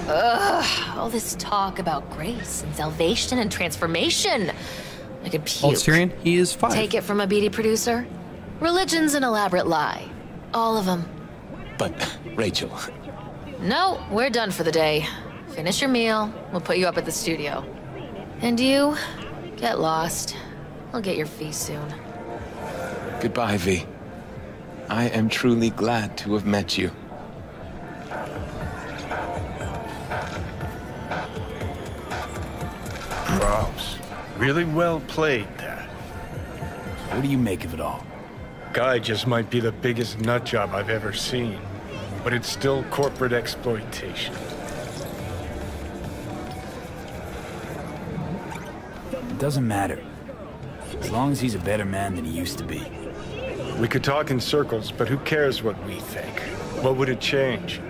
Ugh, all this talk about grace and salvation and transformation. I could Old puke. Tyrion, he is five. Take it from a BD producer. Religion's an elaborate lie. All of them. But, Rachel, No, we're done for the day. Finish your meal. We'll put you up at the studio. And you, get lost. I'll get your fee soon. goodbye, V. I am truly glad to have met you. Props. Really well played, that. What do you make of it all? Guy just might be the biggest nut job I've ever seen. But it's still corporate exploitation. It doesn't matter. As long as he's a better man than he used to be. We could talk in circles, but who cares what we think? What would it change?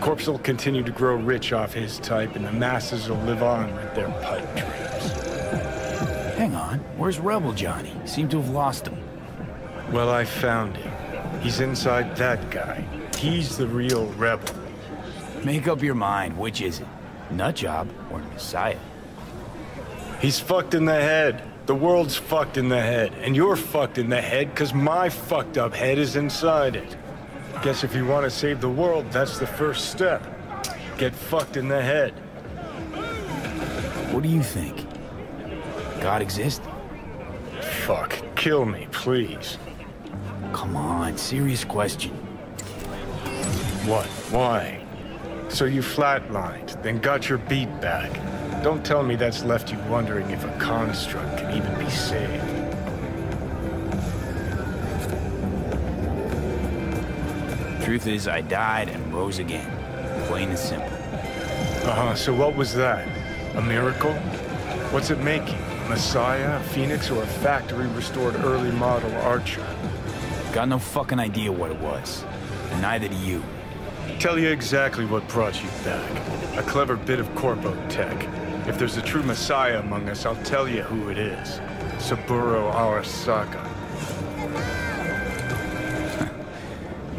Corpos will continue to grow rich off his type, and the masses will live on with their pipe dreams. Hang on, where's Rebel Johnny? Seem to have lost him. Well, I found him. He's inside that guy. He's the real rebel. Make up your mind, which is it? Nutjob or Messiah? He's fucked in the head. The world's fucked in the head. And you're fucked in the head because my fucked up head is inside it. Guess if you want to save the world, that's the first step. Get fucked in the head. What do you think? God exists? Fuck. Kill me, please. Come on, serious question. What? Why? So you flatlined, then got your beat back. Don't tell me that's left you wondering if a construct can even be saved. Truth is, I died and rose again. Plain and simple. Uh-huh, so what was that? A miracle? What's it making? Messiah, a Phoenix, or a factory-restored early model Archer? Got no fucking idea what it was. And neither do you. Tell you exactly what brought you back. A clever bit of corpo tech. If there's a true Messiah among us, I'll tell you who it is. Saburo Arasaka.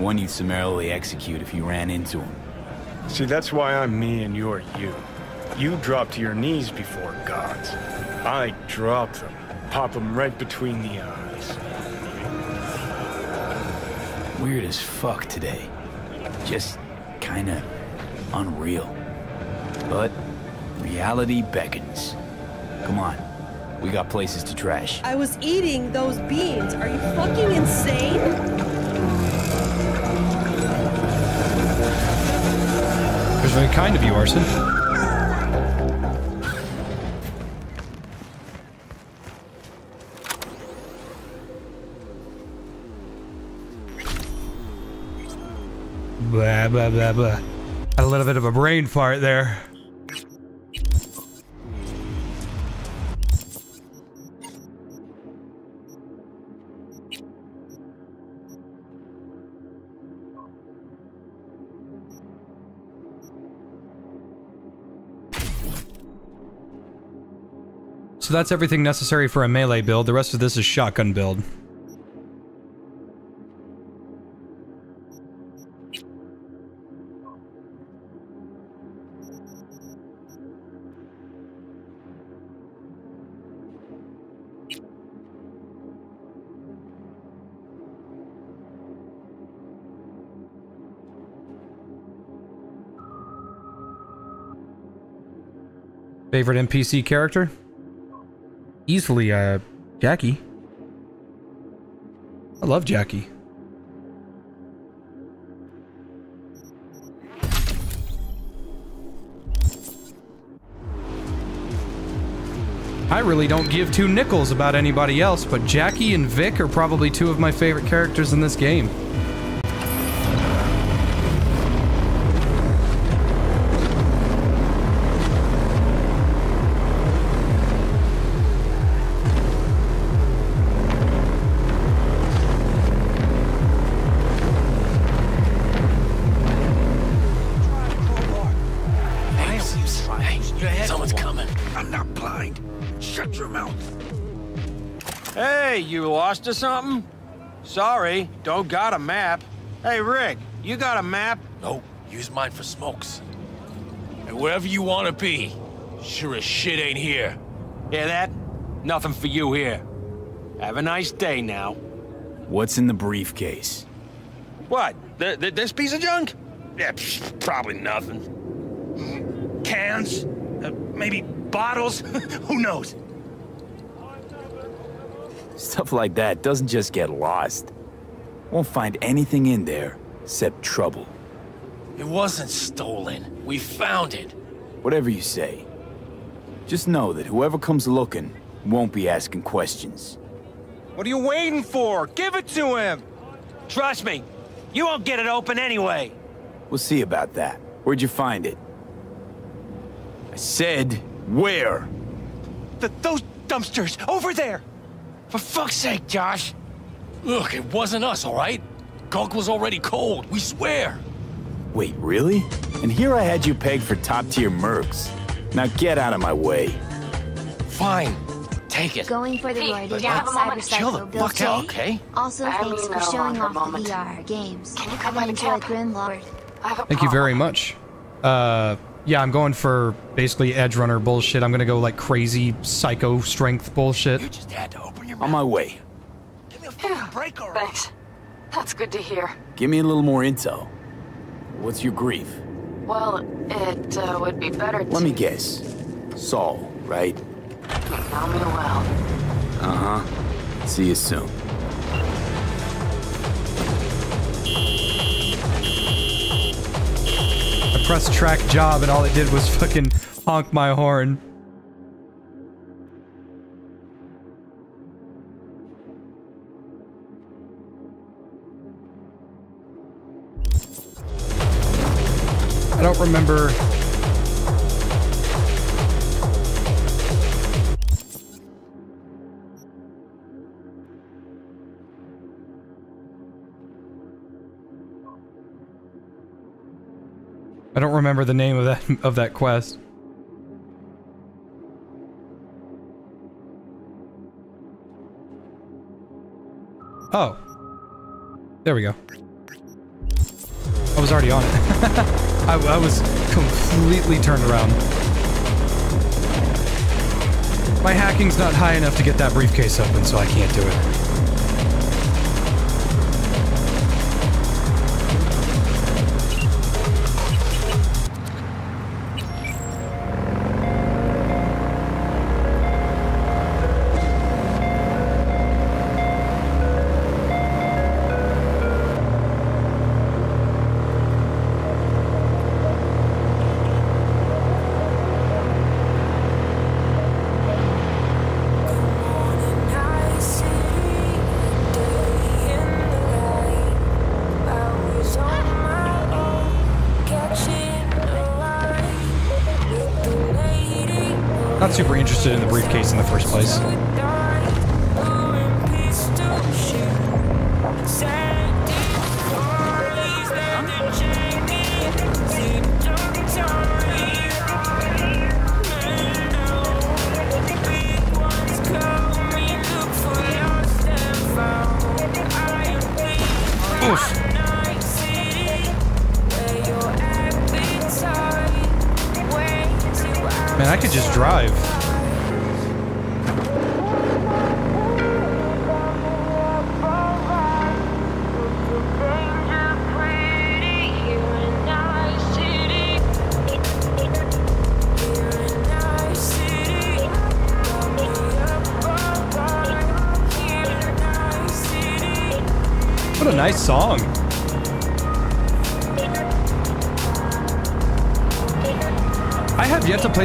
One you'd summarily execute if you ran into him. See, that's why I'm me and you're you. You drop to your knees before gods. I drop them, pop them right between the eyes. Weird as fuck today. Just kinda unreal. But reality beckons. Come on. We got places to trash. I was eating those beans. Are you fucking insane? Very kind of you, Arson. Blah, blah, blah, blah. A little bit of a brain fart there. So that's everything necessary for a melee build. The rest of this is shotgun build. Favorite NPC character? Easily, uh, Jackie. I love Jackie. I really don't give two nickels about anybody else, but Jackie and Vic are probably two of my favorite characters in this game. Lost or something? Sorry, don't got a map. Hey, Rick, you got a map? No, use mine for smokes. And wherever you want to be, sure as shit ain't here. Hear that? Nothing for you here. Have a nice day now. What's in the briefcase? What? Th th this piece of junk? Yeah, psh, probably nothing. Cans? Uh, maybe bottles? Who knows? Stuff like that doesn't just get lost. Won't find anything in there except trouble. It wasn't stolen. We found it. Whatever you say. Just know that whoever comes looking Won't be asking questions. What are you waiting for? Give it to him! Trust me, you won't get it open anyway. We'll see about that. Where'd you find it? I said, where? Th those dumpsters, over there! For fuck's sake, Josh! Look, it wasn't us, all right? Gunk was already cold, we swear. Wait, really? And here I had you pegged for top-tier mercs. Now get out of my way. Fine. Take it. Going for the Lord But without have a moment. Cyberpsycho Chill the Bill fuck out, okay? Also, I thanks for showing for a off the. VR games. Can you I've come by the enjoyed camp? Grimlord. Thank you very much. Uh, yeah, I'm going for basically edge runner bullshit. I'm gonna go like crazy psycho strength bullshit. On my way. give me a break or Thanks. That's good to hear. Give me a little more intel. What's your grief? Well, it uh, would be better to Let me guess. Saul, right? know me well. Uh-huh. See you soon. I pressed track job and all it did was fucking honk my horn. Remember. I don't remember the name of that of that quest. Oh. There we go. I was already on it. I, I was completely turned around. My hacking's not high enough to get that briefcase open, so I can't do it. Super interested in the briefcase in the first place.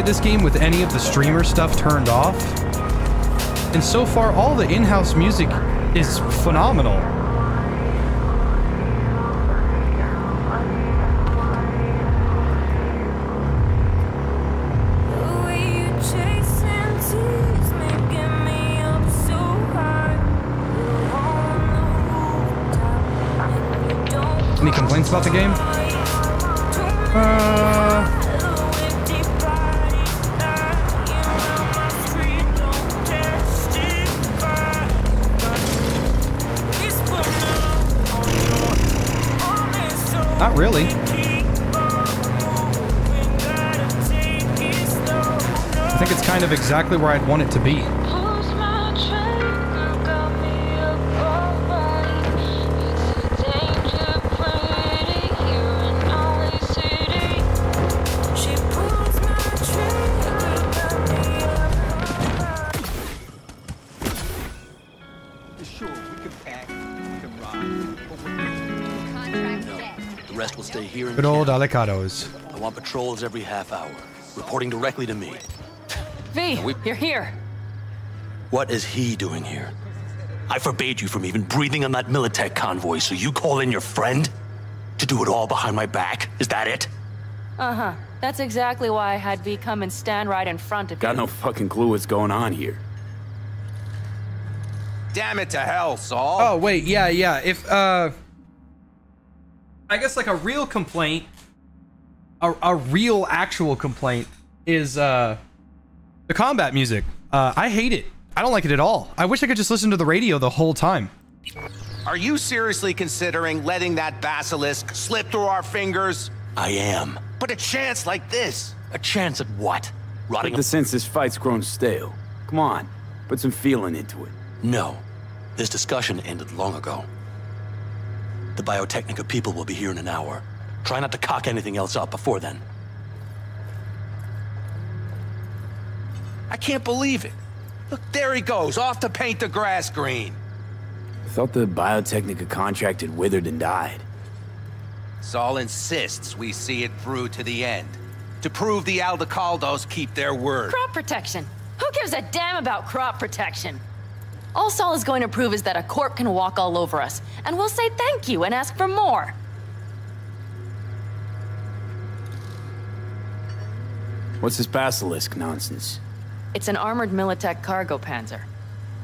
This game with any of the streamer stuff turned off. And so far, all the in-house music is phenomenal. Any complaints about the game? Of exactly where I'd want it to be. Sure, we can pack, we can ride, but we're The rest will stay here in Good old camp. Aldecaldos. I want patrols every half hour, reporting directly to me. V, you're here. What is he doing here? I forbade you from even breathing on that Militech convoy, so you call in your friend? To do it all behind my back? Is that it? Uh-huh. That's exactly why I had V come and stand right in front of you. Got no fucking clue what's going on here. Damn it to hell, Saul. Oh wait, yeah, yeah. If uh, I guess like a real complaint, a a real actual complaint is uh, the combat music. Uh, I hate it. I don't like it at all. I wish I could just listen to the radio the whole time. Are you seriously considering letting that basilisk slip through our fingers? I am. But a chance like this. A chance at what? Rotting Get the sense this fight's grown stale. Come on, put some feeling into it. No. This discussion ended long ago. The Biotechnica people will be here in an hour. Try not to cock anything else up before then. I can't believe it. Look, there he goes, off to paint the grass green. I thought the Biotechnica contract had withered and died. Saul insists we see it through to the end. To prove the Aldecaldos keep their word. Crop protection. Who gives a damn about crop protection? All Saul is going to prove is that a corp can walk all over us, and we'll say thank you and ask for more. What's this basilisk nonsense? It's an armored Militech cargo panzer.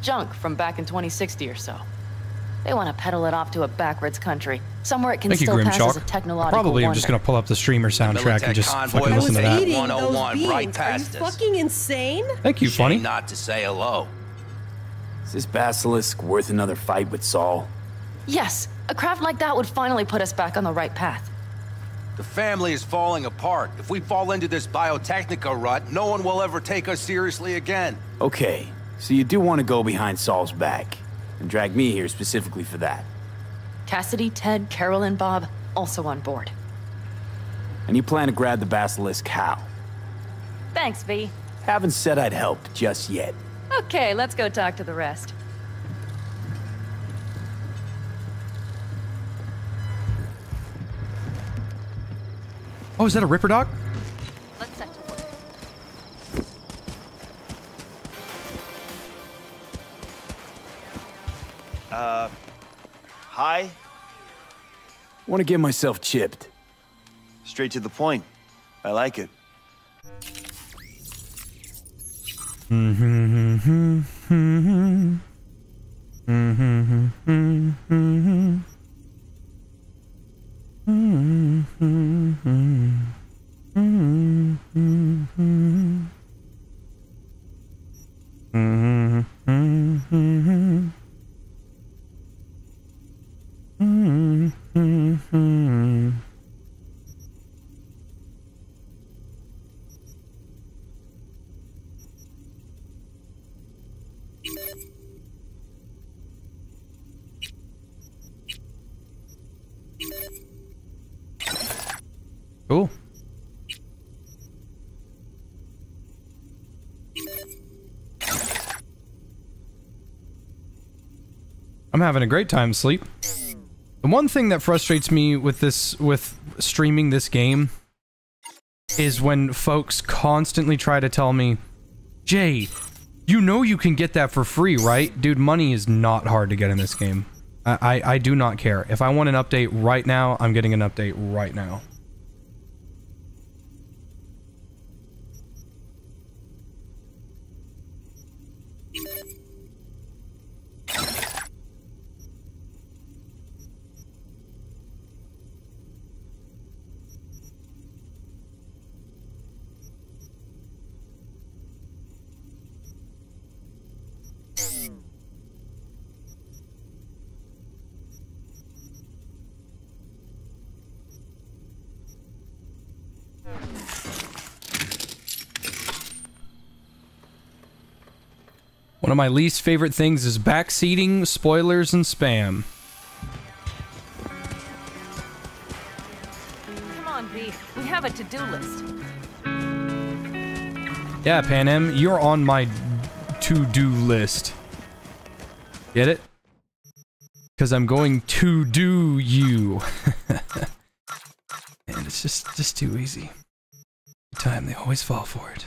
Junk from back in 2060 or so. They want to peddle it off to a backwards country, somewhere it can Thank you, still pass as a Grimchalk. technological Probably I'm just gonna pull up the streamer soundtrack and just fucking listen to that. Eating 101 those right past Are you us. fucking insane? Thank you, Shame funny. not to say hello. Is this basilisk worth another fight with Saul? Yes, a craft like that would finally put us back on the right path. The family is falling apart. If we fall into this Biotechnica rut, no one will ever take us seriously again. Okay, so you do want to go behind Saul's back, and drag me here specifically for that. Cassidy, Ted, Carol, and Bob also on board. And you plan to grab the basilisk how? Thanks, V. Haven't said I'd help just yet. Okay, let's go talk to the rest. Oh, is that a Ripperdoc? Let's set to work. Uh, hi? Want to get myself chipped. Straight to the point. I like it. Mm-hmm. Mm-hmm. Mm-hmm. Cool. I'm having a great time sleep. The one thing that frustrates me with this with streaming this game is when folks constantly try to tell me, "Jay, you know you can get that for free, right?" Dude, money is not hard to get in this game. I I, I do not care. If I want an update right now, I'm getting an update right now. One of my least favorite things is backseating, spoilers, and spam. Come on, V. We have a to-do list. Yeah, Panam, you're on my to-do list. Get it? Because I'm going to do you. and it's just just too easy. Every time they always fall for it.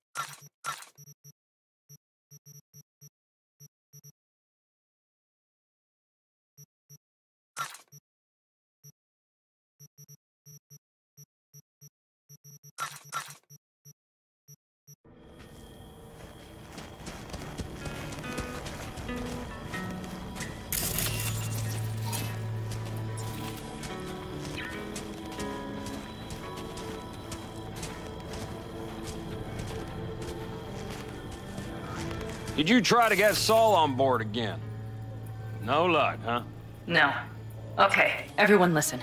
Did you try to get Saul on board again? No luck, huh? No. Okay, everyone listen.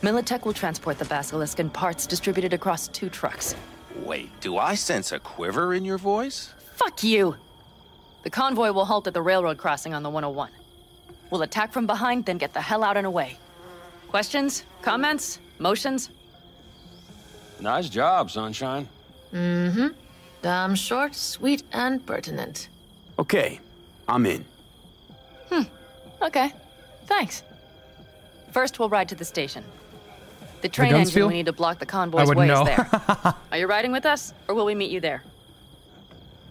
Militech will transport the Basilisk in parts distributed across two trucks. Wait, do I sense a quiver in your voice? Fuck you! The convoy will halt at the railroad crossing on the 101. We'll attack from behind, then get the hell out and away. Questions? Comments? Motions? Nice job, Sunshine. Mm-hmm. Damn short, sweet, and pertinent. Okay, I'm in. Hmm, okay. Thanks. First, we'll ride to the station. The train guns engine feel? we need to block the convoy's wouldn't way know. is there. Are you riding with us, or will we meet you there?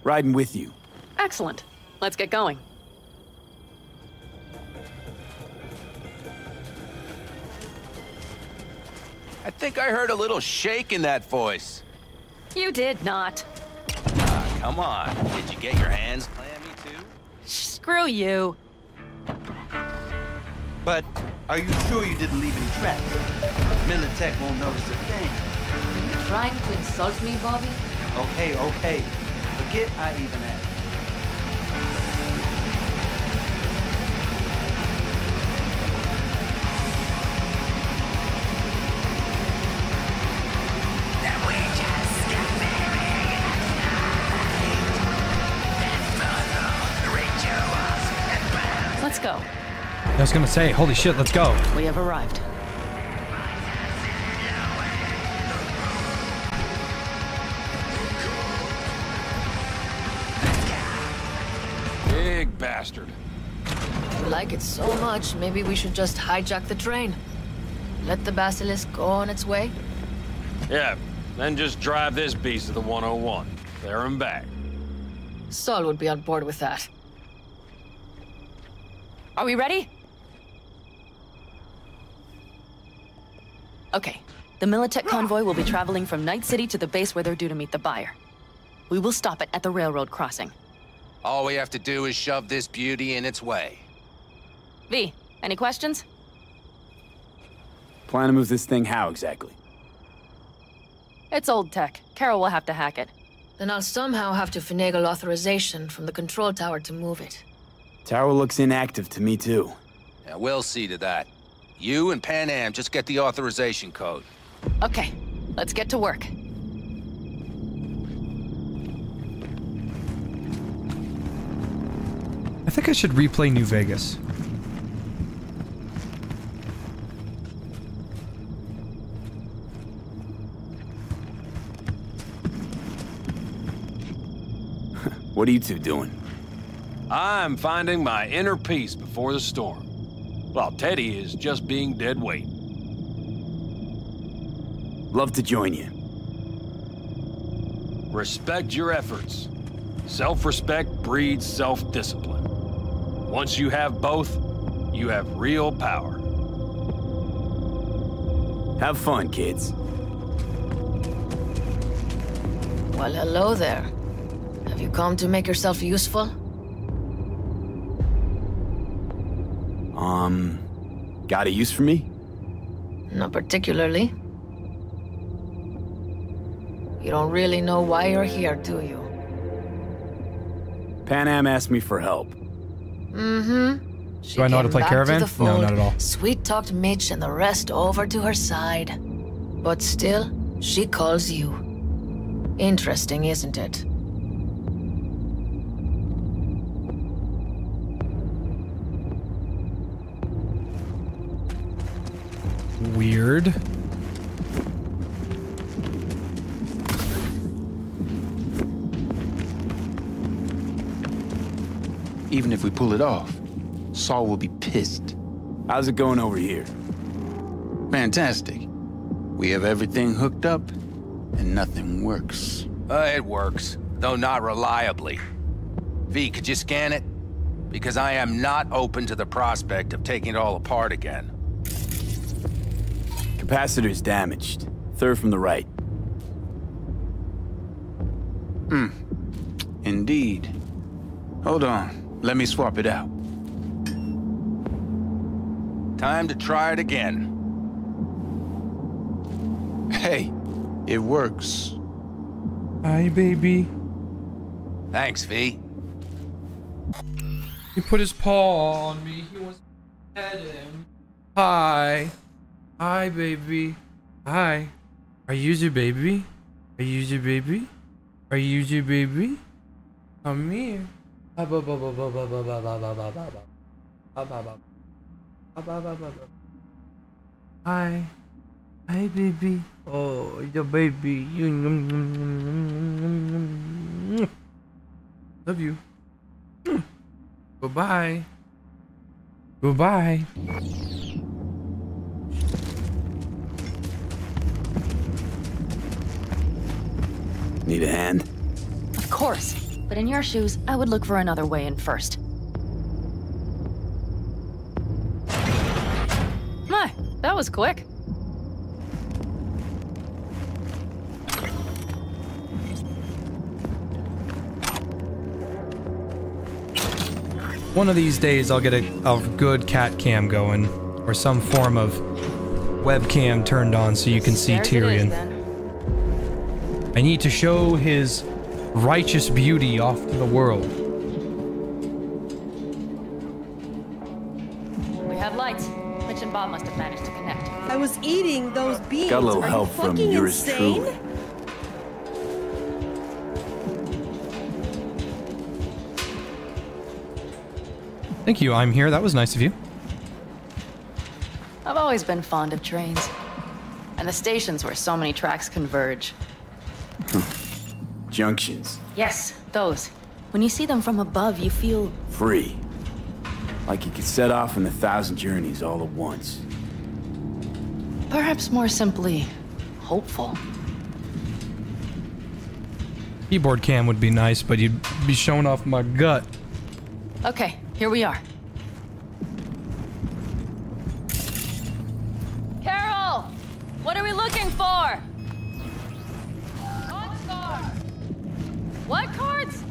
Riding with you. Excellent. Let's get going. I think I heard a little shake in that voice. You did not. Come on. Did you get your hands clammy too? Screw you. But are you sure you didn't leave any tracks? Militech won't notice a thing. Are you Trying to insult me, Bobby? Okay, okay. Forget I even asked. I was gonna say, holy shit, let's go. We have arrived. Big bastard. You like it so much, maybe we should just hijack the train. Let the Basilisk go on its way? Yeah, then just drive this beast to the 101. There and back. Saul would be on board with that. Are we ready? Okay. The Militech convoy will be traveling from Night City to the base where they're due to meet the buyer. We will stop it at the railroad crossing. All we have to do is shove this beauty in its way. V, any questions? Plan to move this thing how exactly? It's old tech. Carol will have to hack it. Then I'll somehow have to finagle authorization from the control tower to move it. Tower looks inactive to me too. Yeah, we'll see to that. You and Panam just get the authorization code. Okay, let's get to work. I think I should replay New Vegas. What are you two doing? I'm finding my inner peace before the storm. While Teddy is just being dead weight. Love to join you. Respect your efforts. Self-respect breeds self-discipline. Once you have both, you have real power. Have fun, kids. Well, hello there. Have you come to make yourself useful? Um, got a use for me? Not particularly. You don't really know why you're here, do you? Panam asked me for help. Mm-hmm. She Do I know how to play Caravan? the No, not at all. Sweet-talked Mitch and the rest over to her side. But still, she calls you. Interesting, isn't it? Weird. Even if we pull it off, Saul will be pissed. How's it going over here? Fantastic. We have everything hooked up, and nothing works. Uh, it works, though not reliably. V, could you scan it? Because I am not open to the prospect of taking it all apart again. Capacitor's damaged. Third from the right. Hmm. Indeed. Hold on. Let me swap it out. Time to try it again. Hey, it works. Hi, baby. Thanks, V. He put his paw on me. He wants to pet him. Hi. Hi, baby. Hi. Are you the baby? Are you the baby? Are you the baby? Come here. Hi. Hi, baby. Oh, your baby. Love you. Goodbye. Goodbye. Need a hand? Of course. But in your shoes, I would look for another way in first. My, that was quick. One of these days, I'll get a, a good cat cam going, or some form of webcam turned on so you can see There's it is, Tyrion. Then. I need to show his righteous beauty off to the world. We have lights. Mitch and Bob must have managed to connect. I was eating those beans. Got a little Are you help from fucking yours insane? truly. Thank you, I'm here. That was nice of you. I've always been fond of trains. And the stations where so many tracks converge. Hmm. Junctions. Yes, those. When you see them from above, you feel Free. Like you could set off on a thousand journeys all at once. perhaps more simply hopeful. Keyboard cam would be nice, but you'd be showing off my gut. Okay, here we are. Carol! What are we looking for? What cards?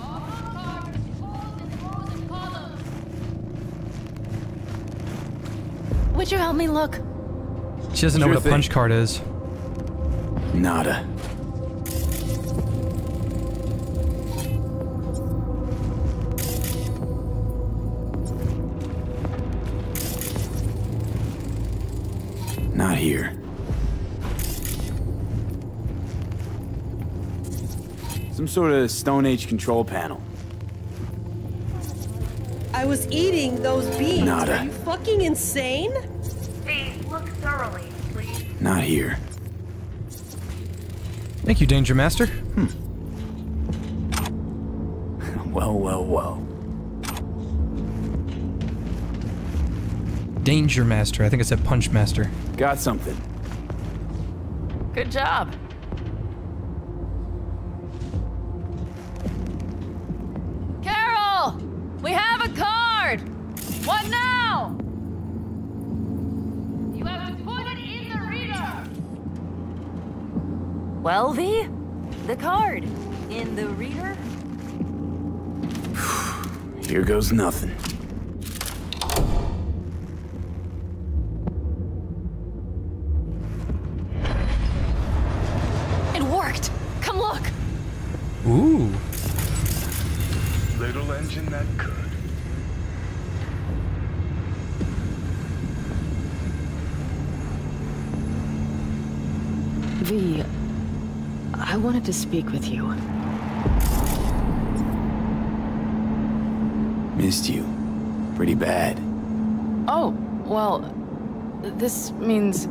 All cards, columns. Would you help me look? She doesn't sure know what thing. a punch card is. Nada. Not here. Some sort of Stone Age control panel. I was eating those beans. Nada. Are you fucking insane? Please, look thoroughly, please. Not here. Thank you, Danger Master. Hmm. Well, well, well. Danger Master. I think it said Punch Master. Got something. Good job. We have a card! What now? You have to put it in the reader! Well, V? The card. In the reader? Here goes nothing. Wanted to speak with you. Missed you. Pretty bad. Oh, well, this means.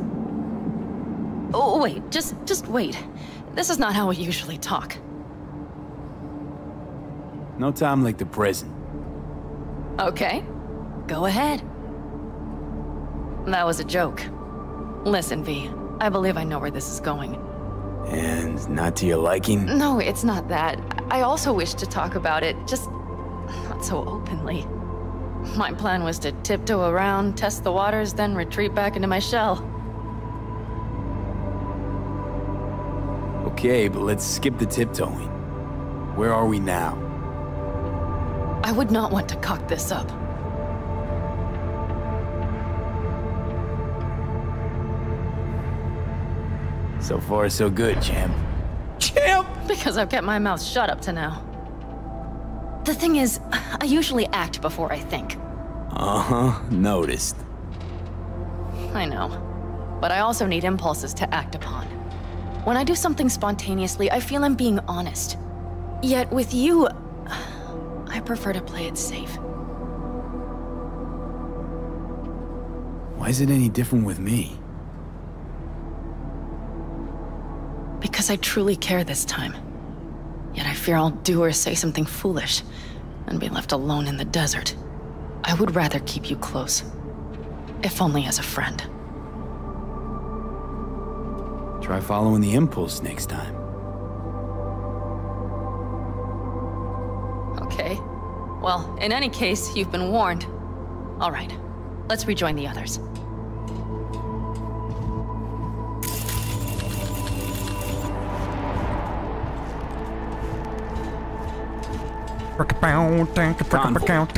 Oh, wait, just just wait. This is not how we usually talk. No time like the present. Okay, go ahead. That was a joke. Listen, V, I believe I know where this is going. And not to your liking? No, it's not that. I also wish to talk about it, just not so openly. My plan was to tiptoe around, test the waters, then retreat back into my shell. Okay, but let's skip the tiptoeing. Where are we now? I would not want to cock this up. So far, so good, champ. Champ! Because I've kept my mouth shut up to now. The thing is, I usually act before I think. Uh-huh, noticed. I know. But I also need impulses to act upon. When I do something spontaneously, I feel I'm being honest. Yet with you, I prefer to play it safe. Why is it any different with me? Because I truly care this time. Yet I fear I'll do or say something foolish and be left alone in the desert. I would rather keep you close. If only as a friend. Try following the impulse next time. Okay. Well, in any case, you've been warned. All right. Let's rejoin the others.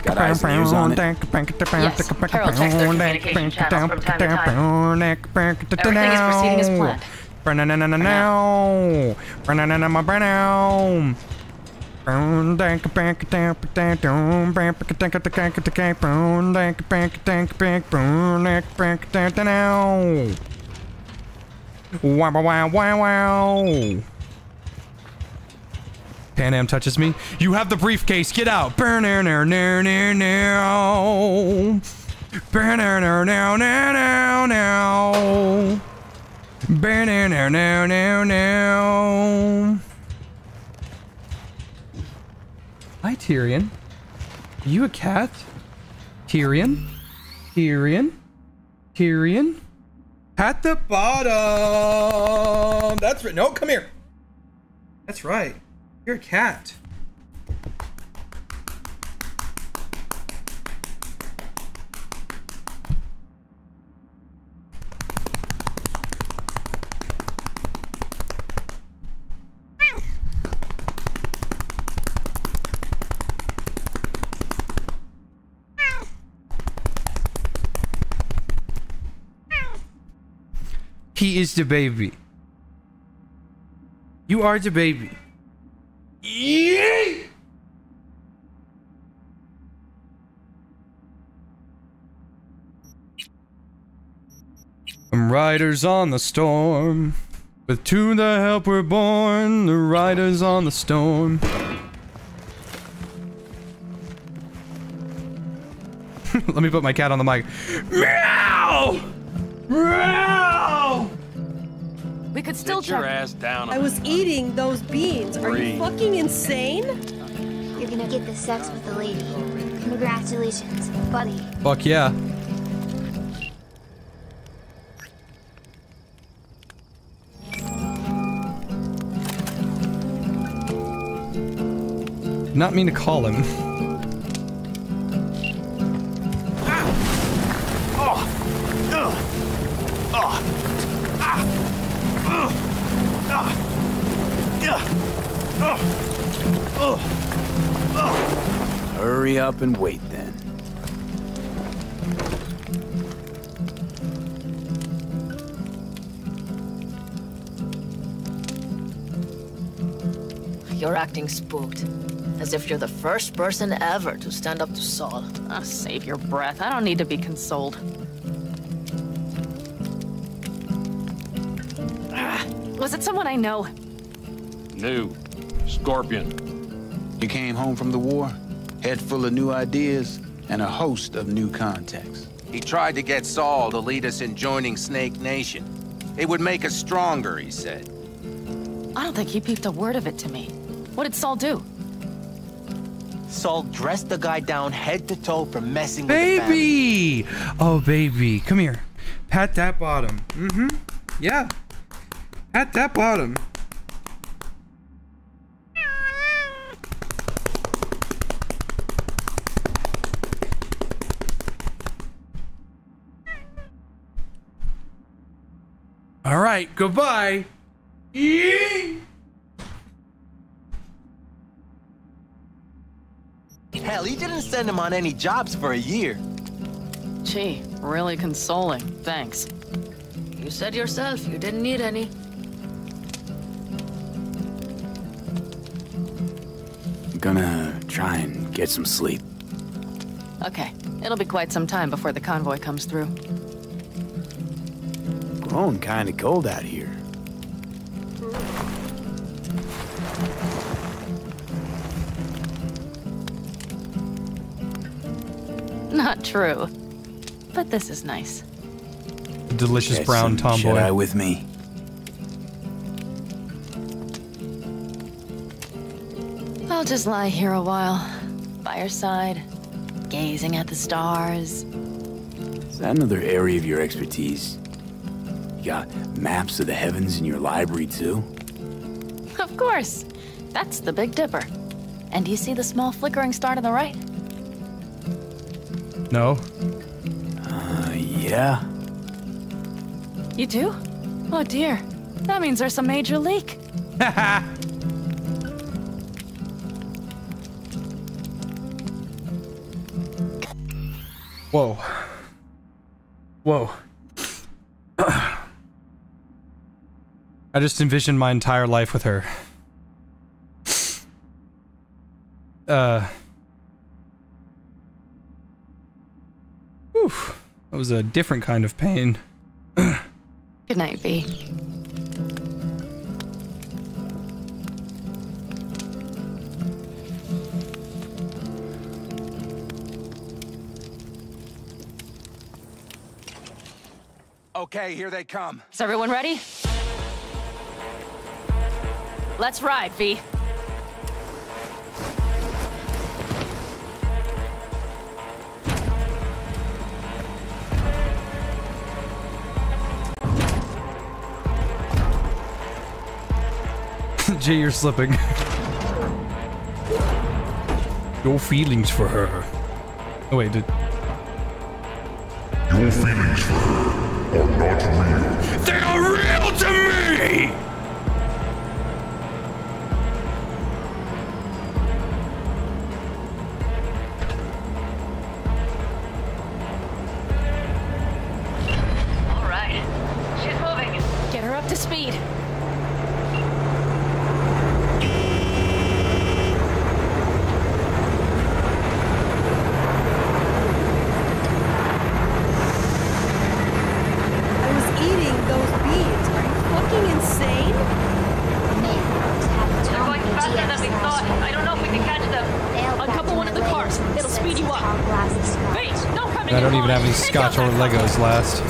Got eyes on it. Yes, Carol checks their communication channels from time to time. Everything is proceeding as planned. Wow, wow, wow, wow, wow. Panam touches me. You have the briefcase. Get out. Hi, Tyrion. Are you a cat? Tyrion? Tyrion? Tyrion? At the bottom. That's right. No, come here. That's right. You're a cat. He is the baby. You are the baby. Yay! I'm riders on the storm. With to the help we're born, the riders on the storm. Let me put my cat on the mic. Meow! Meow! We could still Sit your ass down. I was eating those beans. Are you fucking insane? You're gonna get the sex with the lady. Congratulations, buddy. Fuck yeah. Not mean to call him. Ah! Oh! Hurry up and wait then. You're acting spooked. As if you're the first person ever to stand up to Saul. Ah, save your breath. I don't need to be consoled. Ah, was it someone I know? New. Scorpion. You came home from the war, head full of new ideas, and a host of new contacts. He tried to get Saul to lead us in joining Snake Nation. It would make us stronger, he said. I don't think he peeped a word of it to me. What did Saul do? Saul dressed the guy down head to toe for messing with the. Baby! Oh, baby. Come here. Pat that bottom. Mm-hmm. Yeah. Pat that bottom. All right, goodbye. Yee! Hell, he didn't send him on any jobs for a year. Gee, really consoling. Thanks. You said yourself you didn't need any. I'm gonna try and get some sleep. Okay, it'll be quite some time before the convoy comes through. Growing kinda cold out here. Not true. But this is nice. Delicious Get brown tomboy. Jedi with me. I'll just lie here a while, by your side, gazing at the stars. Is that another area of your expertise? You got maps of the heavens in your library too? Of course. That's the Big Dipper. And do you see the small flickering star to the right? No. Uh, yeah. You do? Oh dear. That means there's a major leak. Whoa. Whoa. Just envisioned my entire life with her. Uh. Whew. That was a different kind of pain. Good night, V. Okay, here they come. Is everyone ready? Let's ride, V. Jay, you're slipping. Your feelings for her. Oh wait, did Your feelings for her are not real. They are real to me! Or Legos last.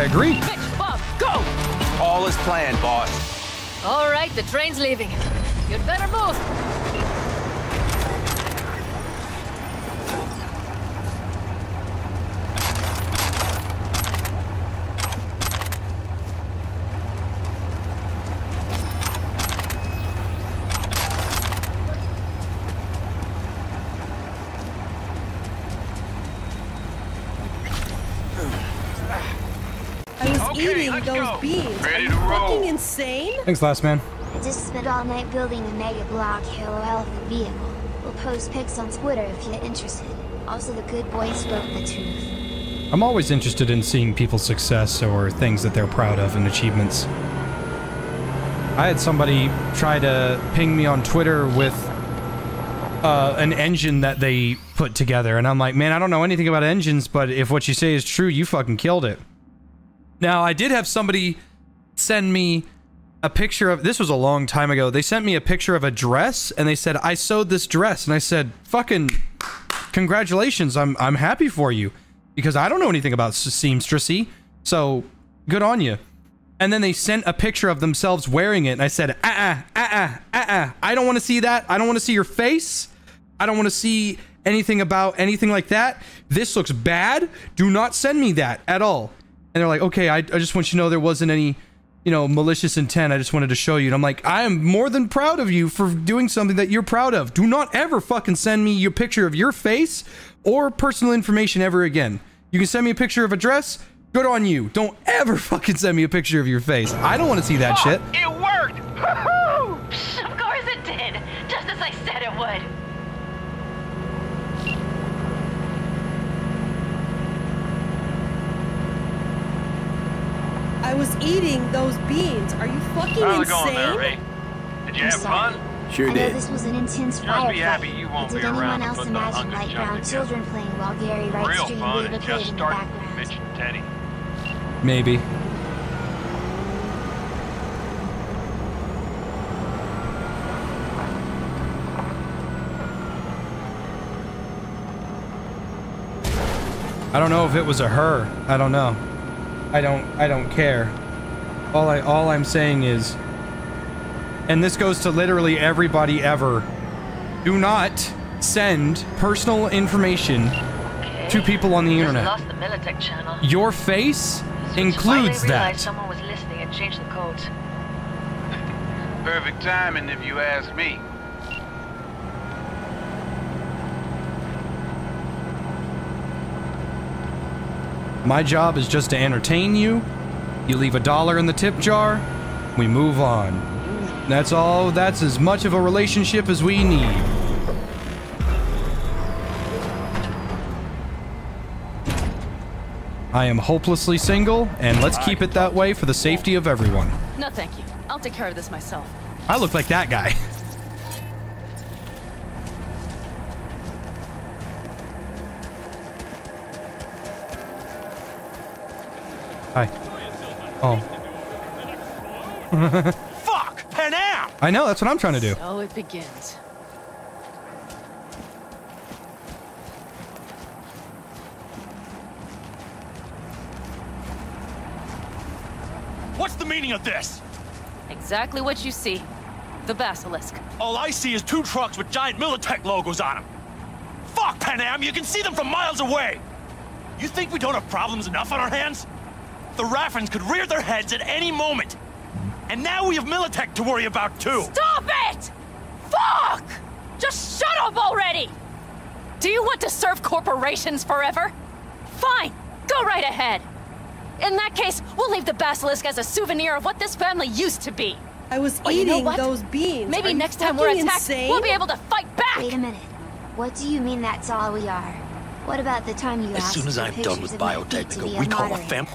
I agree. Mitch, Bob, go! All is planned, boss. All right, the train's leaving. You'd better move. I was eating those beans. Are you fucking insane? Thanks, last man. I just spent all night building a mega block Halo Alpha vehicle. We'll post pics on Twitter if you're interested. Also, the good boy spoke the truth. I'm always interested in seeing people's success or things that they're proud of and achievements. I had somebody try to ping me on Twitter with uh, an engine that they put together, and I'm like, man, I don't know anything about engines, but if what you say is true, you fucking killed it. Now, I did have somebody send me a picture of this was a long time ago. They sent me a picture of a dress and they said, "I sewed this dress." And I said, "Fucking congratulations. I'm I'm happy for you because I don't know anything about seamstressy. So, good on you." And then they sent a picture of themselves wearing it and I said, "Uh-uh, uh-uh, uh-uh. I don't want to see that. I don't want to see your face. I don't want to see anything about anything like that. This looks bad. Do not send me that at all." And they're like, okay, I, I just want you to know there wasn't any, you know, malicious intent. I just wanted to show you. And I'm like, I am more than proud of you for doing something that you're proud of. Do not ever fucking send me your picture of your face or personal information ever again. You can send me a picture of a dress. Good on you. Don't ever fucking send me a picture of your face. I don't want to see that shit. It worked! Of course it did! Just as I said it would! I was eating those beans. Are you fucking How's it insane? going there, Ray? Did you I'm have sorry. fun? Sure I know did. this was an intense Just firefight. be happy you won't but be did anyone around to else put the imagine Hunger light Chunk brown together. children playing while Gary writes Real Stream fun and just in the starting, background? Mitch and Teddy. Maybe. I don't know if it was a her. I don't know. I don't I don't care. All I all I'm saying is and this goes to literally everybody ever. Do not send personal information to people on the Just internet. lost the Militech channel. Your face includes Finally realized that. someone was listening and changed the codes. Perfect timing, if you ask me. My job is just to entertain you. You leave a dollar in the tip jar, we move on. That's all, that's as much of a relationship as we need. I am hopelessly single, and let's keep it that way for the safety of everyone. No, thank you. I'll take care of this myself. I look like that guy. Hi. Oh. Fuck! Panam! I know, that's what I'm trying to do. So it begins. What's the meaning of this? Exactly what you see. The basilisk. All I see is two trucks with giant Militech logos on them. Fuck, Panam! You can see them from miles away! You think we don't have problems enough on our hands? The Raffens could rear their heads at any moment. And now we have Militech to worry about, too. Stop it! Fuck! Just shut up already! Do you want to serve corporations forever? Fine, go right ahead. In that case, we'll leave the basilisk as a souvenir of what this family used to be. I was Well, you know eating what? those beans. Maybe Are next time we're attacked, insane? we'll be able to fight back. Wait a minute. What do you mean that's all we are? What about the time you As asked As soon as I'm done with of my feet to be Biotechnica, we call a moderator?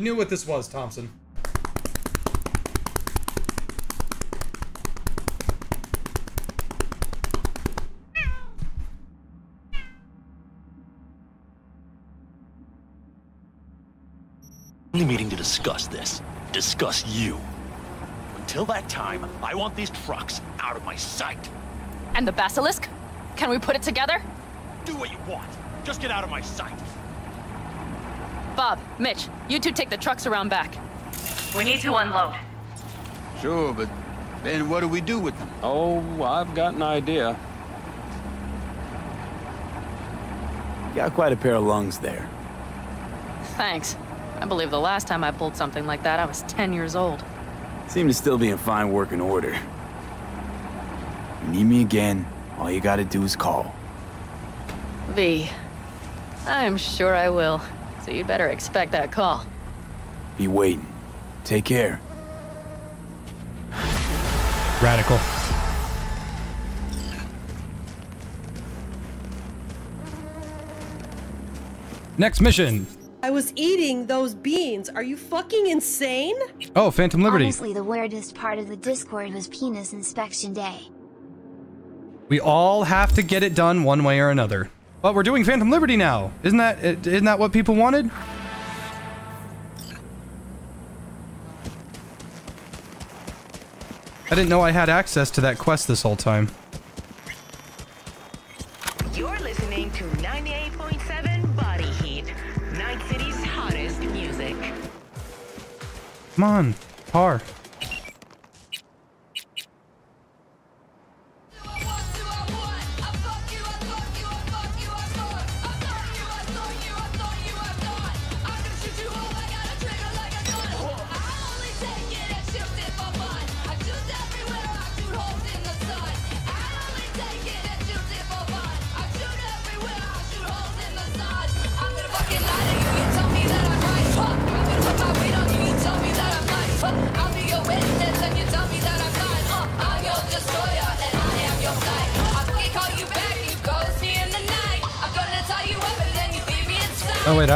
You knew what this was, Thompson. Only meeting to discuss this. Discuss you. Until that time, I want these trucks out of my sight. And the basilisk? Can we put it together? Do what you want. Just get out of my sight. Bob, Mitch, you two take the trucks around back. We need to unload. Sure, but then what do we do with them? Oh, I've got an idea. You got quite a pair of lungs there. Thanks. I believe the last time I pulled something like that, I was 10 years old. Seem to still be in fine working order. You need me again, all you gotta do is call. V. I'm sure I will. So you'd better expect that call. Be waiting. Take care. Radical. Next mission. I was eating those beans. Are you fucking insane? Oh, Phantom Liberty. Honestly, the weirdest part of the Discord was penis inspection day. We all have to get it done one way or another. But we're doing Phantom Liberty now. Isn't that isn't that what people wanted? I didn't know I had access to that quest this whole time. You're listening to 98.7 Body Heat, Night City's hottest music. Come on, car.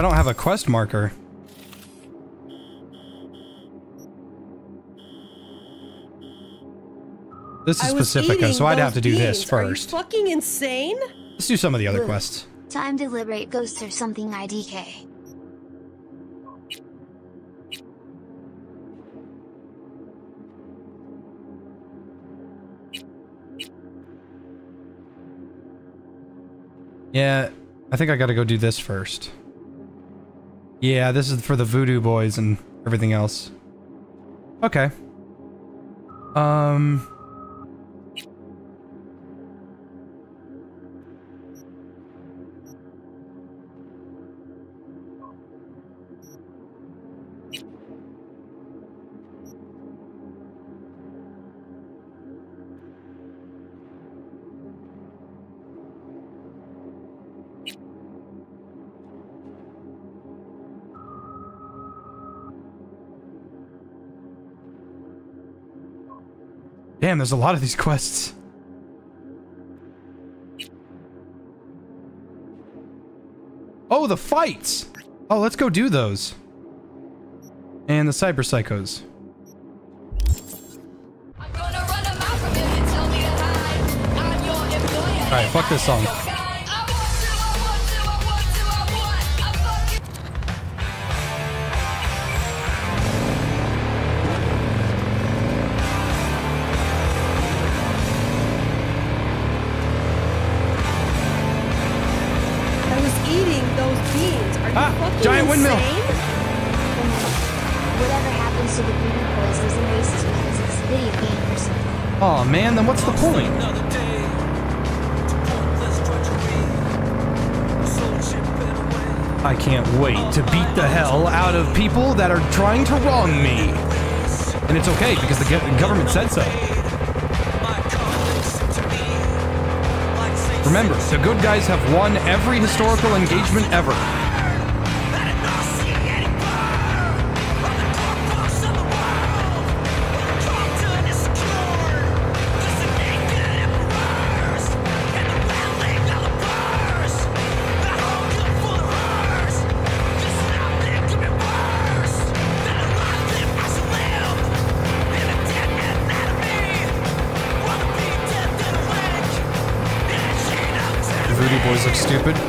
Don't have a quest marker. This is was Pacifica, so I'd have to do this beans. Are you first. fucking insane? Let's do some of the other Ugh. quests. Time to liberate ghosts or something IDK. Yeah, I think I gotta go do this first. Yeah, this is for the voodoo boys and everything else. Okay. Um... Damn, there's a lot of these quests. Oh, the fights! Oh, let's go do those. And the Cyber Psychos. Alright, fuck this song. To beat the hell out of people that are trying to wrong me. And it's okay because the government said so. Remember, the good guys have won every historical engagement ever.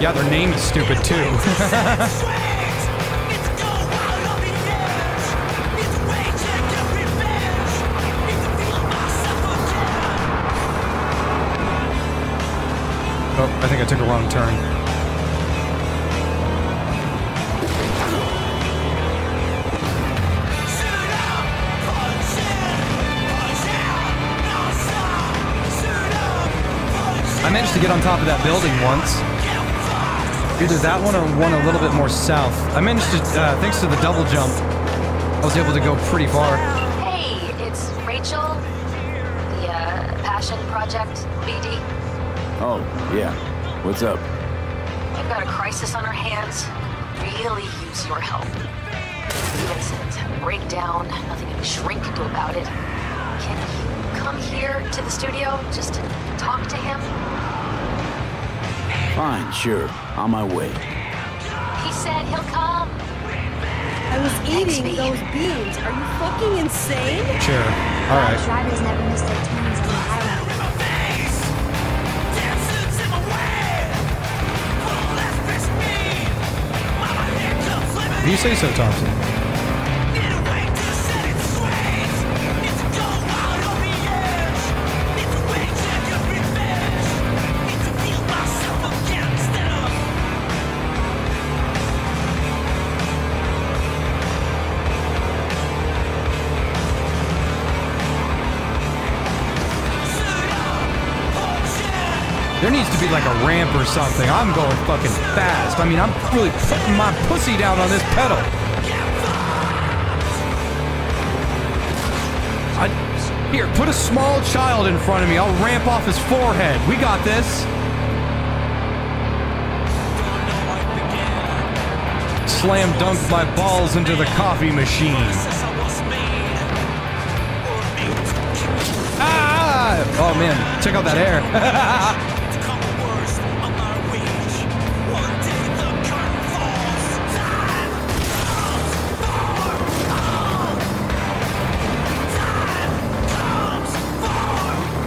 Yeah, their name is stupid too. oh, I think I took a wrong turn. I managed to get on top of that building once. Either that one or one a little bit more south. I managed to, uh, thanks to the double jump, I was able to go pretty far. Hey, it's Rachel. The uh, Passion Project, BD. Oh, yeah. What's up? We've got a crisis on our hands. Really use your help. Stephenson's had a breakdown. Nothing a shrink can do about it. Can you come here to the studio just to talk to him? Fine, sure. On my way. He said he'll come. I was eating those beans. Are you fucking insane? Sure. All right. Drivers never miss their turns on the highway. You say so, Thompson. Like a ramp or something. I'm going fucking fast. I mean, I'm really putting my pussy down on this pedal. I, here, put a small child in front of me. I'll ramp off his forehead. We got this. Slam dunk my balls into the coffee machine. Ah! Oh man, check out that air.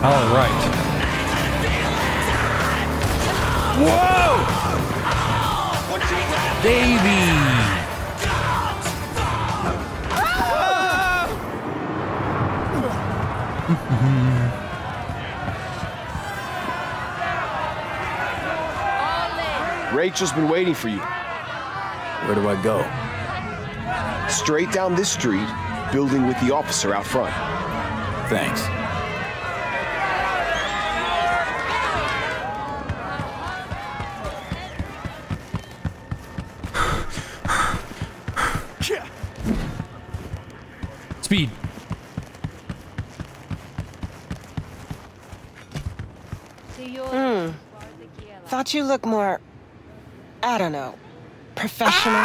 All right. Whoa! Baby! Rachel's been waiting for you. Where do I go? Straight down this street, building with the officer out front. Thanks. Thought you looked more, I don't know, professional.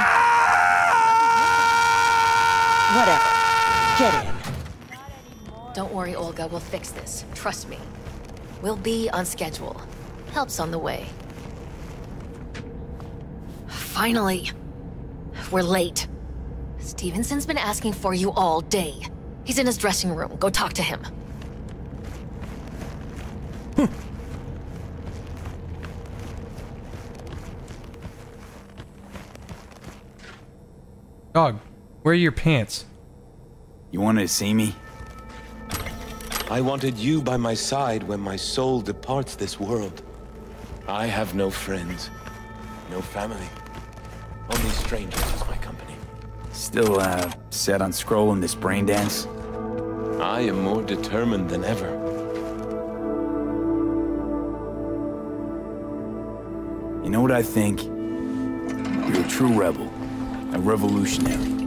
Whatever. Get in. Don't worry, Olga. We'll fix this. Trust me. We'll be on schedule. Help's on the way. Finally. We're late. Stephenson's been asking for you all day. He's in his dressing room. Go talk to him. Dog, where are your pants? You wanted to see me? I wanted you by my side when my soul departs this world. I have no friends, no family, only strangers as my company. Still, uh, set on scrolling this brain dance? I am more determined than ever. You know what I think? You're a true rebel. A revolutionary.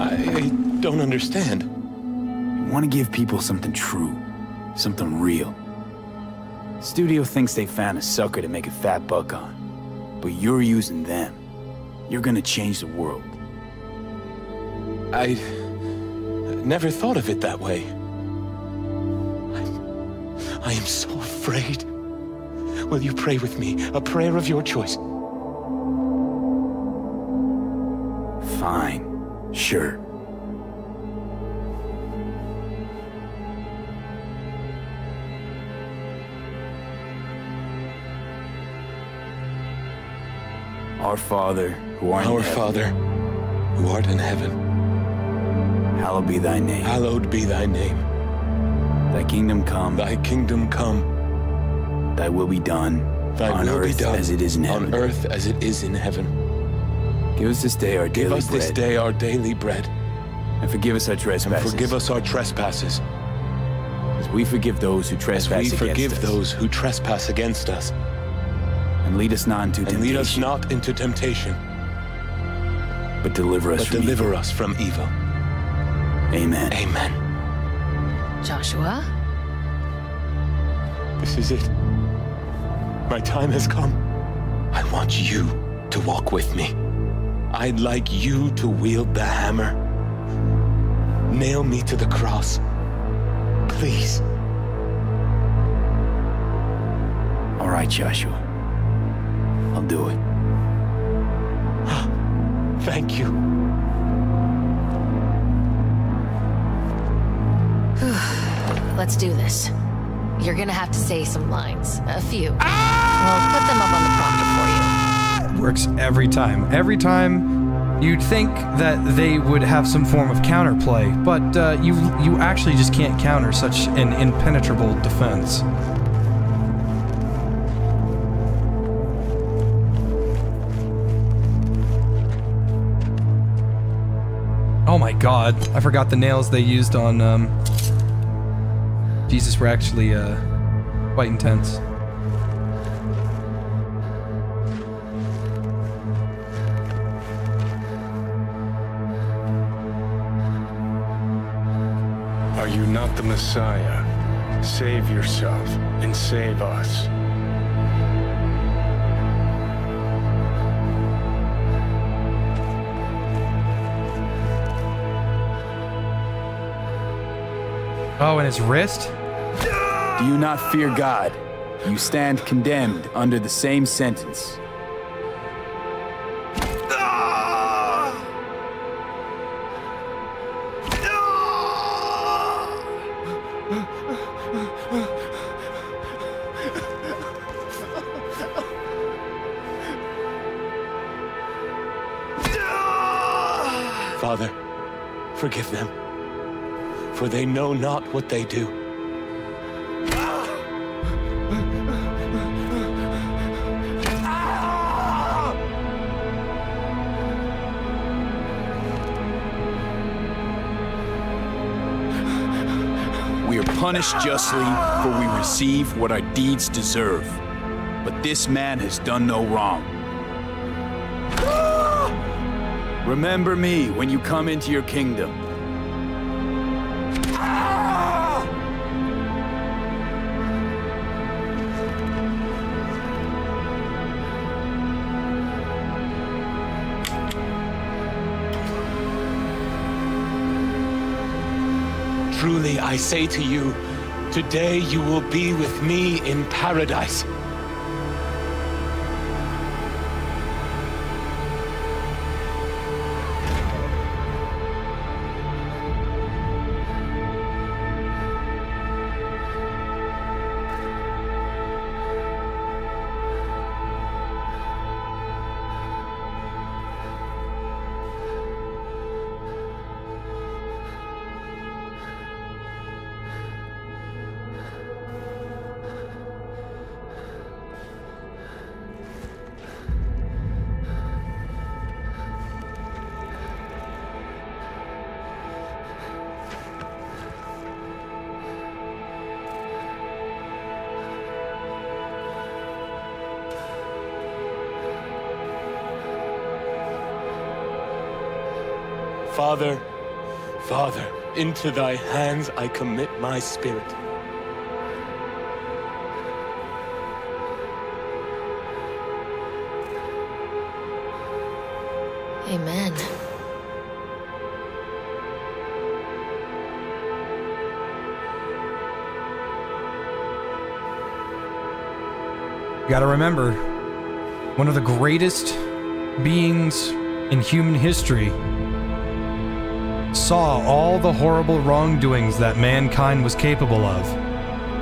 I don't understand. You want to give people something true. Something real. Studio thinks they found a sucker to make a fat buck on. But you're using them. You're gonna change the world. I never thought of it that way. I, I am so afraid. Will you pray with me? A prayer of your choice. Sure. Our Father, who art Our in heaven, Father, who art in heaven, hallowed be thy name. hallowed be thy name. Thy kingdom come, Thy kingdom come, thy will be done, Thy On will be earth done as it is in on earth as it is in heaven. Give us this day our Give daily us this bread. day our daily bread. And forgive us our trespasses. And forgive us our trespasses. As we forgive those who As trespass we against forgive us. those who trespass against us. And lead us not into And lead us temptation, not into temptation, but deliver us but from deliver evil. us from evil. Amen. Amen. Joshua? This is it. My time has come. I want you to walk with me. I'd like you to wield the hammer. Nail me to the cross. Please. All right, Joshua. I'll do it. Thank you. Let's do this. You're gonna have to say some lines. A few. Ah! We'll put them up on the prompter for you. Works every time. Every time you'd think that they would have some form of counterplay, but uh, you you actually just can't counter such an impenetrable defense. Oh my god, I forgot the nails they used on um Jesus were actually uh quite intense. The Messiah? Save yourself and save us. Oh, and his wrist? Do you not fear God? You stand condemned under the same sentence. Forgive them, for they know not what they do. We are punished justly, for we receive what our deeds deserve. But this man has done no wrong. Remember me when you come into your kingdom. Truly, I say to you, today you will be with me in paradise. Father, Father, into thy hands I commit my spirit. Amen. You gotta remember, one of the greatest beings in human history saw all the horrible wrongdoings that mankind was capable of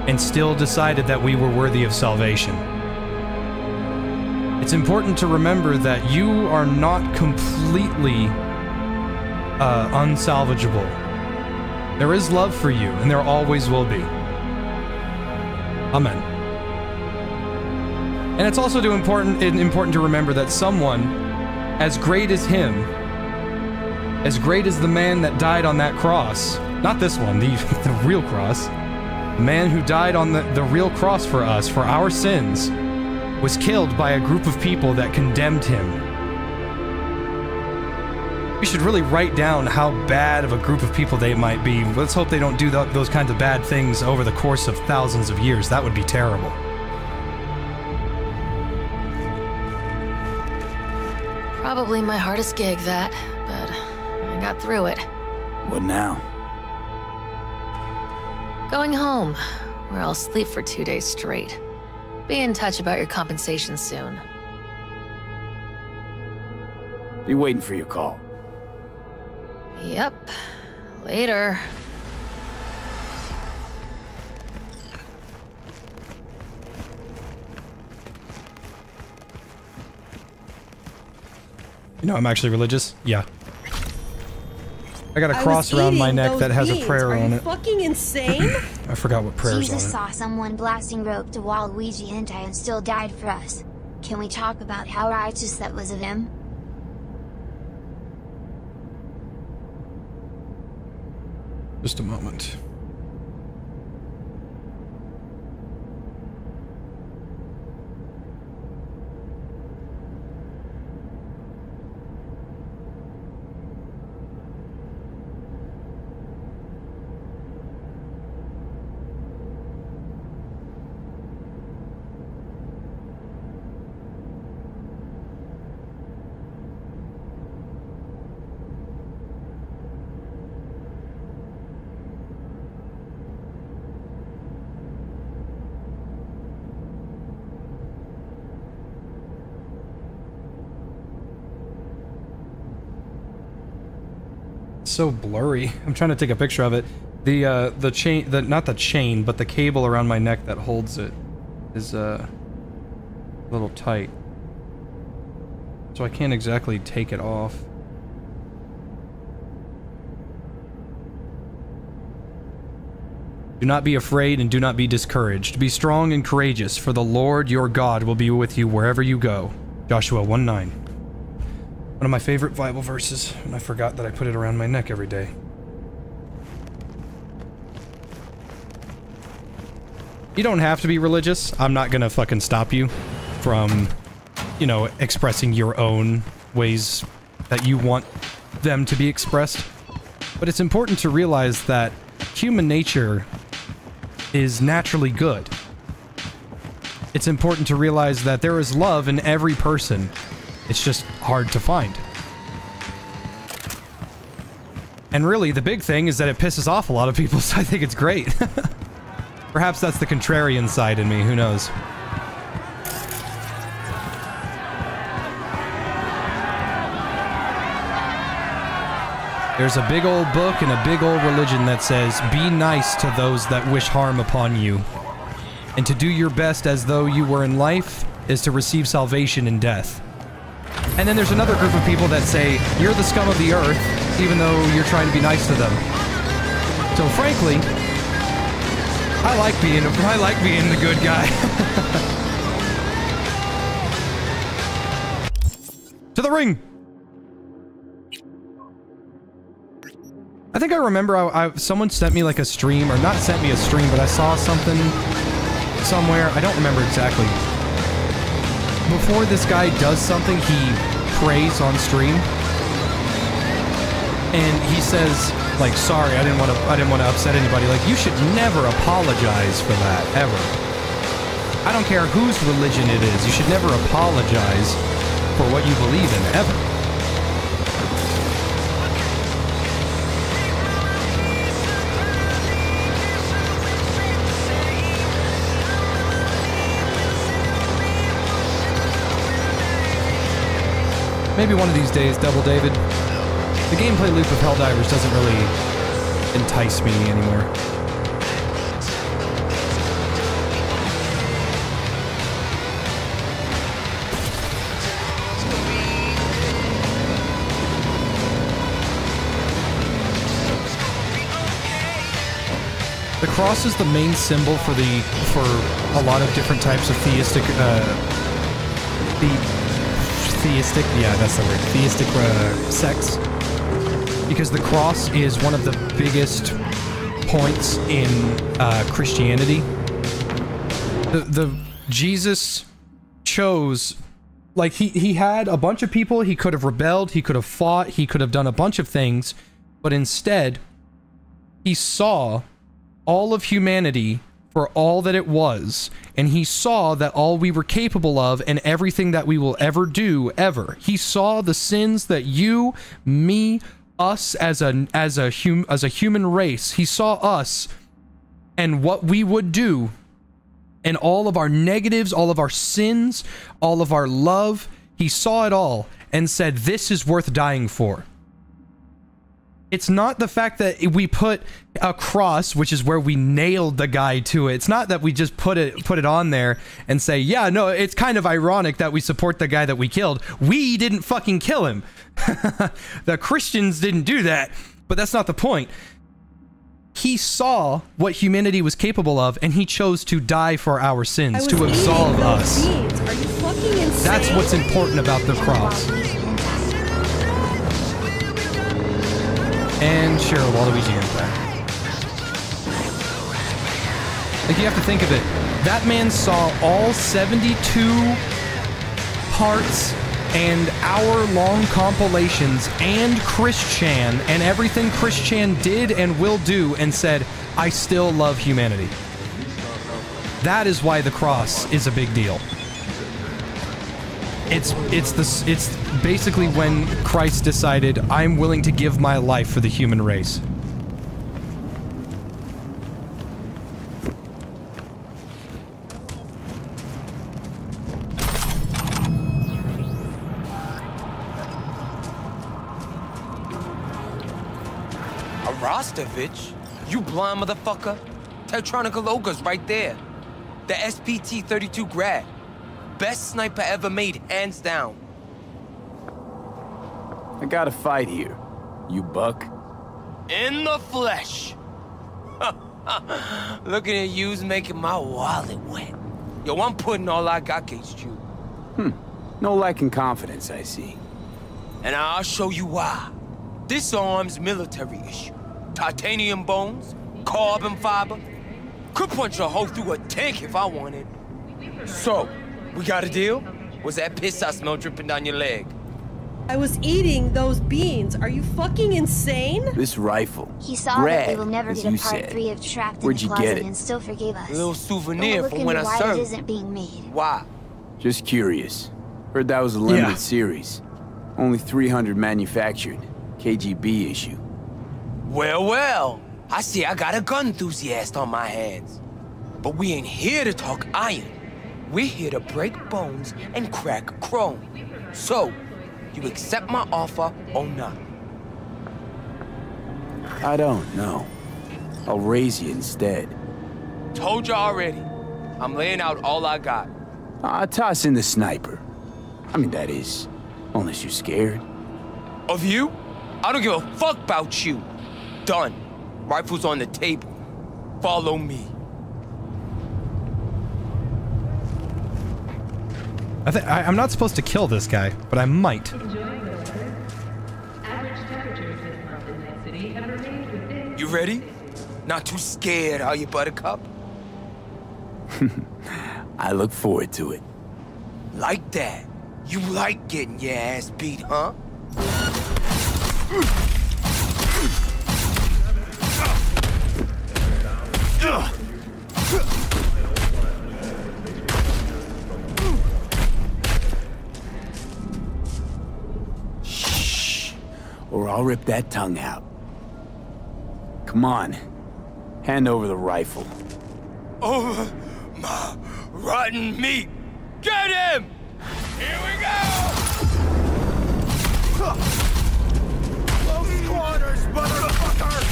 and still decided that we were worthy of salvation. It's important to remember that you are not completely uh, unsalvageable. There is love for you, and there always will be. Amen. And it's also important important to remember that someone as great as him, as great as the man that died on that cross, not this one, the the real cross, the man who died on the, the real cross for us, for our sins, was killed by a group of people that condemned him. We should really write down how bad of a group of people they might be. Let's hope they don't do th those kinds of bad things over the course of thousands of years. That would be terrible. Probably my hardest gig, that, got through it. What now? Going home, where I'll sleep for two days straight. Be in touch about your compensation soon. Be waiting for your call. Yep. Later. You know, I'm actually religious. Yeah. I got a cross around my neck that has a prayer Are on you it. fucking insane? I forgot what prayer's on Jesus it. saw someone blasting rope to Waluigi hentai and still died for us. Can we talk about how righteous that was of him? Just a moment. So blurry. I'm trying to take a picture of it. The uh, the chain, the not the chain, but the cable around my neck that holds it is uh, a little tight. So I can't exactly take it off. Do not be afraid and do not be discouraged. Be strong and courageous, for the Lord your God will be with you wherever you go. Joshua 1 9. One of my favorite Bible verses, and I forgot that I put it around my neck every day. You don't have to be religious. I'm not gonna fucking stop you from, you know, expressing your own ways that you want them to be expressed. But it's important to realize that human nature is naturally good. It's important to realize that there is love in every person. It's just hard to find. And really, the big thing is that it pisses off a lot of people, so I think it's great. Perhaps that's the contrarian side in me, who knows. There's a big old book and a big old religion that says, be nice to those that wish harm upon you. And to do your best as though you were in life is to receive salvation in death. And then there's another group of people that say, you're the scum of the earth, even though you're trying to be nice to them. So frankly, I like being, I like being the good guy. to the ring! I think I remember I, I, someone sent me like a stream, or not sent me a stream, but I saw something somewhere. I don't remember exactly. Before this guy does something, he prays on stream, and he says, like, "Sorry, I didn't want to. I didn't want to upset anybody. Like, you should never apologize for that ever. I don't care whose religion it is. You should never apologize for what you believe in ever." Maybe one of these days, Double David. The gameplay loop of Helldivers doesn't really entice me anymore. The cross is the main symbol for the for a lot of different types of theistic uh, the theistic, yeah, that's the word, theistic uh, sects, because the cross is one of the biggest points in uh, Christianity. The the Jesus chose like he he had a bunch of people he could have rebelled he could have fought he could have done a bunch of things but instead he saw all of humanity for all that it was and he saw that all we were capable of and everything that we will ever do ever he saw the sins that you me us as a as a hum, as a human race he saw us and what we would do and all of our negatives, all of our sins, all of our love. He saw it all and said, This is worth dying for. It's not the fact that we put a cross, which is where we nailed the guy to it. It's not that we just put it put it on there and say, "Yeah, no, it's kind of ironic that we support the guy that we killed. We didn't fucking kill him. the Christians didn't do that." But that's not the point he saw what humanity was capable of and he chose to die for our sins to absolve us. Are you fucking insane? that's what's important about the cross and Cheryl Waluigi is back like you have to think of it that man saw all 72 parts and hour-long compilations and Chris Chan and everything Chris Chan did and will do and said, I still love humanity. That is why the cross is a big deal. It's it's the it's basically when Christ decided, I'm willing to give my life for the human race. A Rostovich? You blind motherfucker? Tetronica Loga's right there. The SPT-32 Grad. Best sniper ever made, hands down. I got a fight here. You buck? In the flesh. Looking at you's making my wallet wet. Yo, I'm putting all I got against you. Hmm. No lack in confidence, I see. And I'll show you why. This arm's military issue. Titanium bones, carbon fiber. Could punch a hole through a tank if I wanted. So, we got a deal? Was that piss I smell dripping down your leg? I was eating those beans. Are you fucking insane? This rifle. He saw that Grad, we will never get a you part said. three of Trapped Where'd in you the get Closet it? and still forgave us. A little souvenir Look from when I why served. it isn't being made. Why? Just curious. Heard that was a limited Yeah. series. Only 300 manufactured. KGB issue. Well, well. I see I got a gun enthusiast on my hands. But we ain't here to talk iron. We're here to break bones and crack chrome. So, you accept my offer or not? I don't know. I'll raise you instead. Told you already. I'm laying out all I got. I'll toss in the sniper. I mean, that is, unless you're scared. Of you? I don't give a fuck about you. Done. Rifle's on the table. Follow me. I think I'm not supposed to kill this guy, but I might. You ready? Not too scared, are you, Buttercup? I look forward to it. Like that. You like getting your ass beat, huh? Or I'll rip that tongue out. Come on. Hand over the rifle. Over my rotten meat. Get him! Here we go! Close quarters, motherfucker!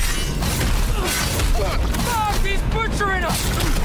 Fuck, he's butchering us!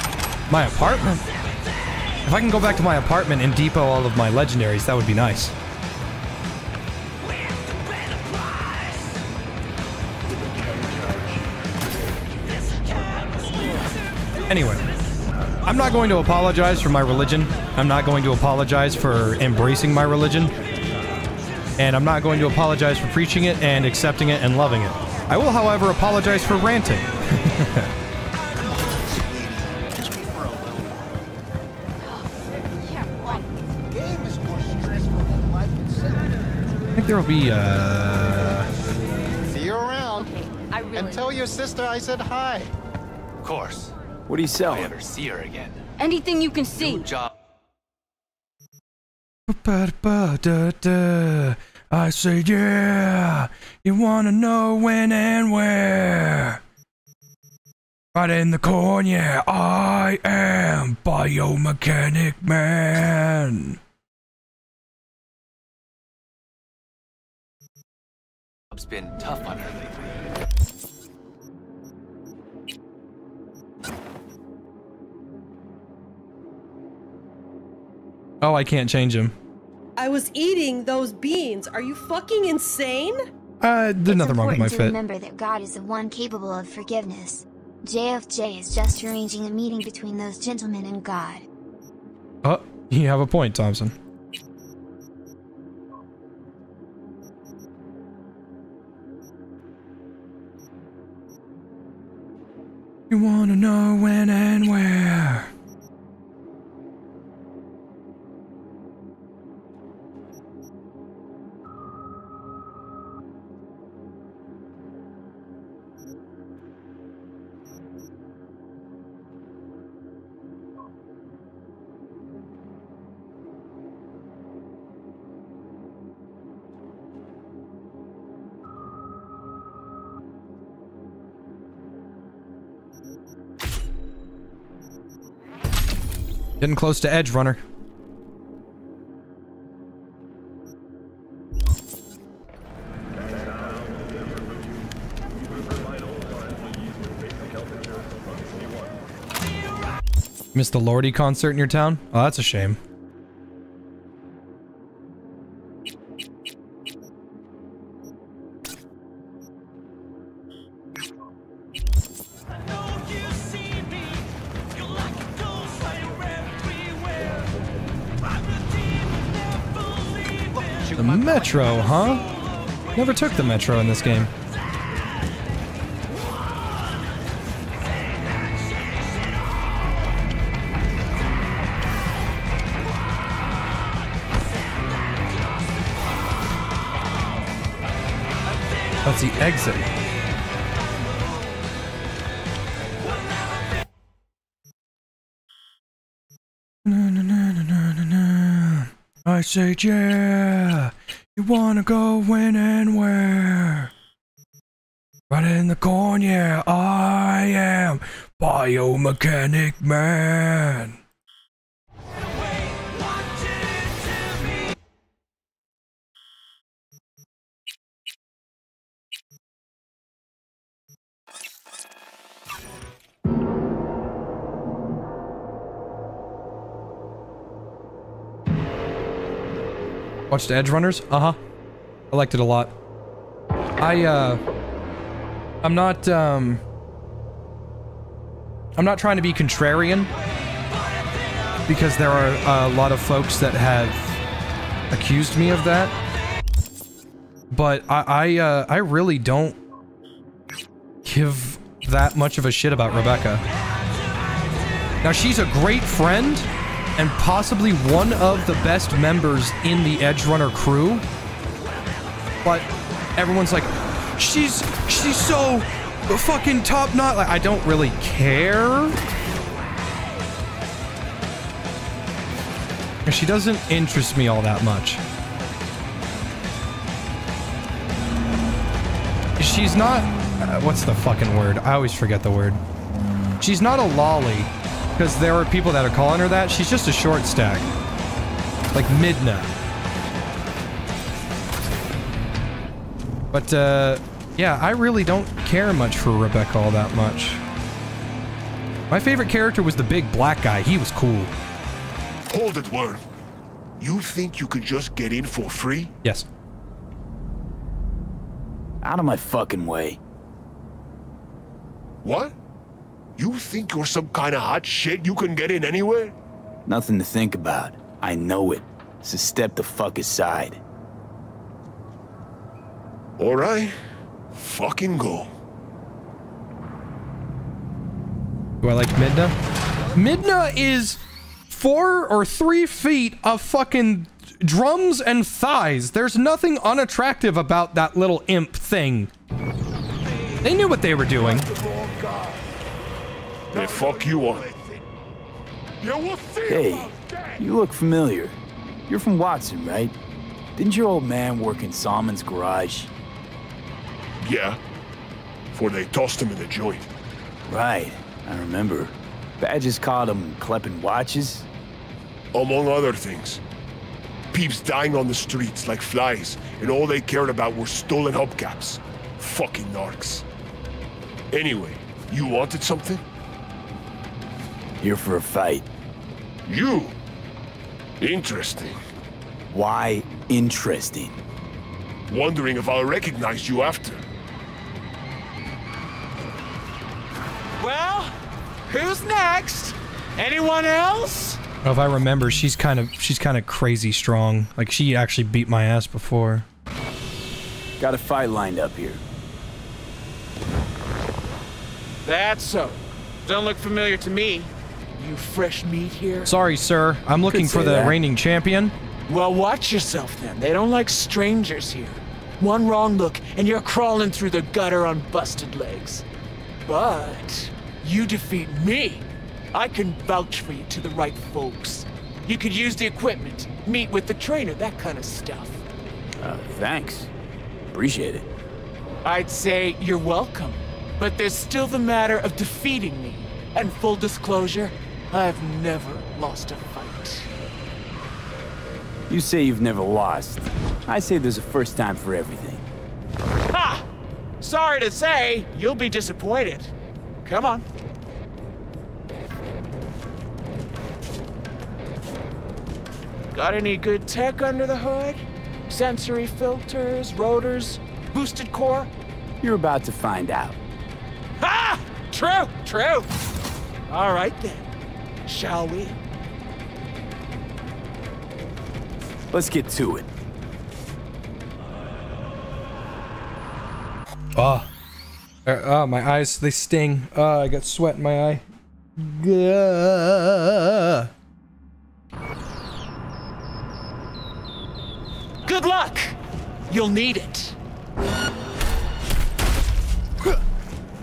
my apartment. If I can go back to my apartment and depot all of my legendaries, that would be nice. Anyway, I'm not going to apologize for my religion. I'm not going to apologize for embracing my religion. And I'm not going to apologize for preaching it and accepting it and loving it. I will, however, apologize for ranting. I think there will be, uh... See you around. I really And tell your sister I said hi. Of course. What do you sell? If I ever see her again. Anything you can see. Job. I say, yeah, you wanna know when and where? Right in the corner, yeah, I am Biomechanic Man. It's been tough on her lately. Oh, I can't change him. I was eating those beans. Are you fucking insane? Uh, there's nothing wrong with my Important to fit. remember that God is the one capable of forgiveness. JFJ is just arranging a meeting between those gentlemen and God. Oh, you have a point, Thompson. You wanna know when and where? Getting close to Edgerunner. Missed the Lordy concert in your town? Oh, that's a shame. Metro, huh? Never took the Metro in this game. That's the exit. I say, yeah, you wanna go when and where? Right in the corner, yeah, I am Biomechanic Man. Watched Edgerunners? Uh-huh. I liked it a lot. I, uh... I'm not, um... I'm not trying to be contrarian. Because there are a lot of folks that have accused me of that. But I, I, uh, I really don't give that much of a shit about Rebecca. Now, she's a great friend and possibly one of the best members in the Edgerunner crew. But everyone's like, she's she's so fucking top notch. Like, I don't really care. She doesn't interest me all that much. She's not. Uh, what's the fucking word? I always forget the word. She's not a lolly. Because there are people that are calling her that. She's just a short stack. Like Midna. But, uh, yeah, I really don't care much for Rebecca all that much. My favorite character was the big black guy. He was cool. Hold it, Worm. You think you could just get in for free? Yes. Out of my fucking way. What? You think you're some kind of hot shit you can get in anywhere? Nothing to think about. I know it. So step the fuck aside. Alright. Fucking go. Do I like Midna? Midna is four or three feet of fucking drums and thighs. There's nothing unattractive about that little imp thing. They knew what they were doing. They fuck you up. Hey, you look familiar. You're from Watson, right? Didn't your old man work in Salmon's garage? Yeah. Before they tossed him in the joint. Right, I remember. Badges caught him Kleppin' Watches? Among other things. Peeps dying on the streets like flies, and all they cared about were stolen hubcaps. Fucking narcs. Anyway, you wanted something? Here for a fight. You? Interesting. Why interesting? Wondering if I'll recognize you after. Well, who's next? Anyone else? Well, if I remember, she's kind of she's kind of crazy strong. Like she actually beat my ass before. Got a fight lined up here. That's so. Don't look familiar to me. You fresh meat here? Sorry, sir. I'm looking for the that. reigning champion. Well, watch yourself then. They don't like strangers here. One wrong look, and you're crawling through the gutter on busted legs. But you defeat me. I can vouch for you to the right folks. You could use the equipment, meet with the trainer, that kind of stuff. Uh, thanks. Appreciate it. I'd say you're welcome. But there's still the matter of defeating me. And full disclosure, I've never lost a fight. You say you've never lost. I say there's a first time for everything. Ha! Sorry to say, you'll be disappointed. Come on. Got any good tech under the hood? Sensory filters, rotors, boosted core? You're about to find out. Ha! True, true. All right then. Shall we? Let's get to it. Oh. Uh, oh, my eyes, they sting. Oh, I got sweat in my eye. Gah. Good luck! You'll need it.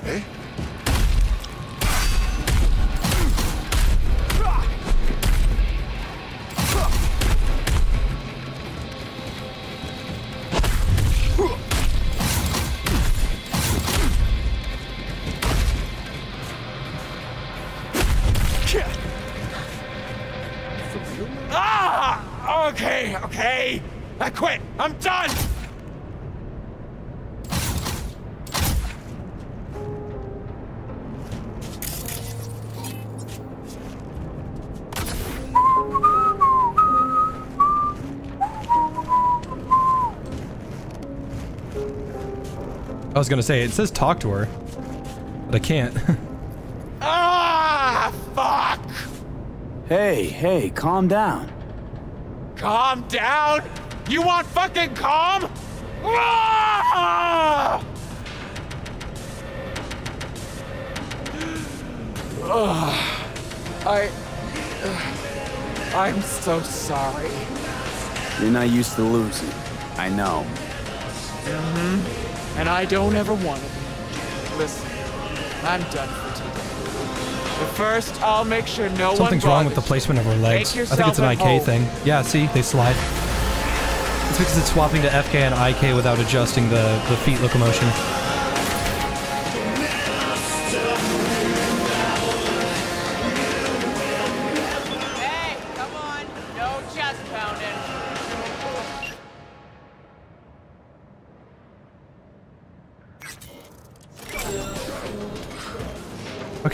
Eh? I was gonna say it says talk to her, but I can't. Ah! Fuck! Hey, hey, calm down. Calm down? You want fucking calm? Ah! Ugh. I. I'm so sorry. You're not used to losing. I know. Mm-hmm. And I don't ever want to. Listen, I'm done for today. But first, I'll make sure no one Something's wrong with the placement of her legs. I think it's an IK home. thing. Yeah, see, they slide. It's because it's swapping to FK and IK without adjusting the, the feet locomotion.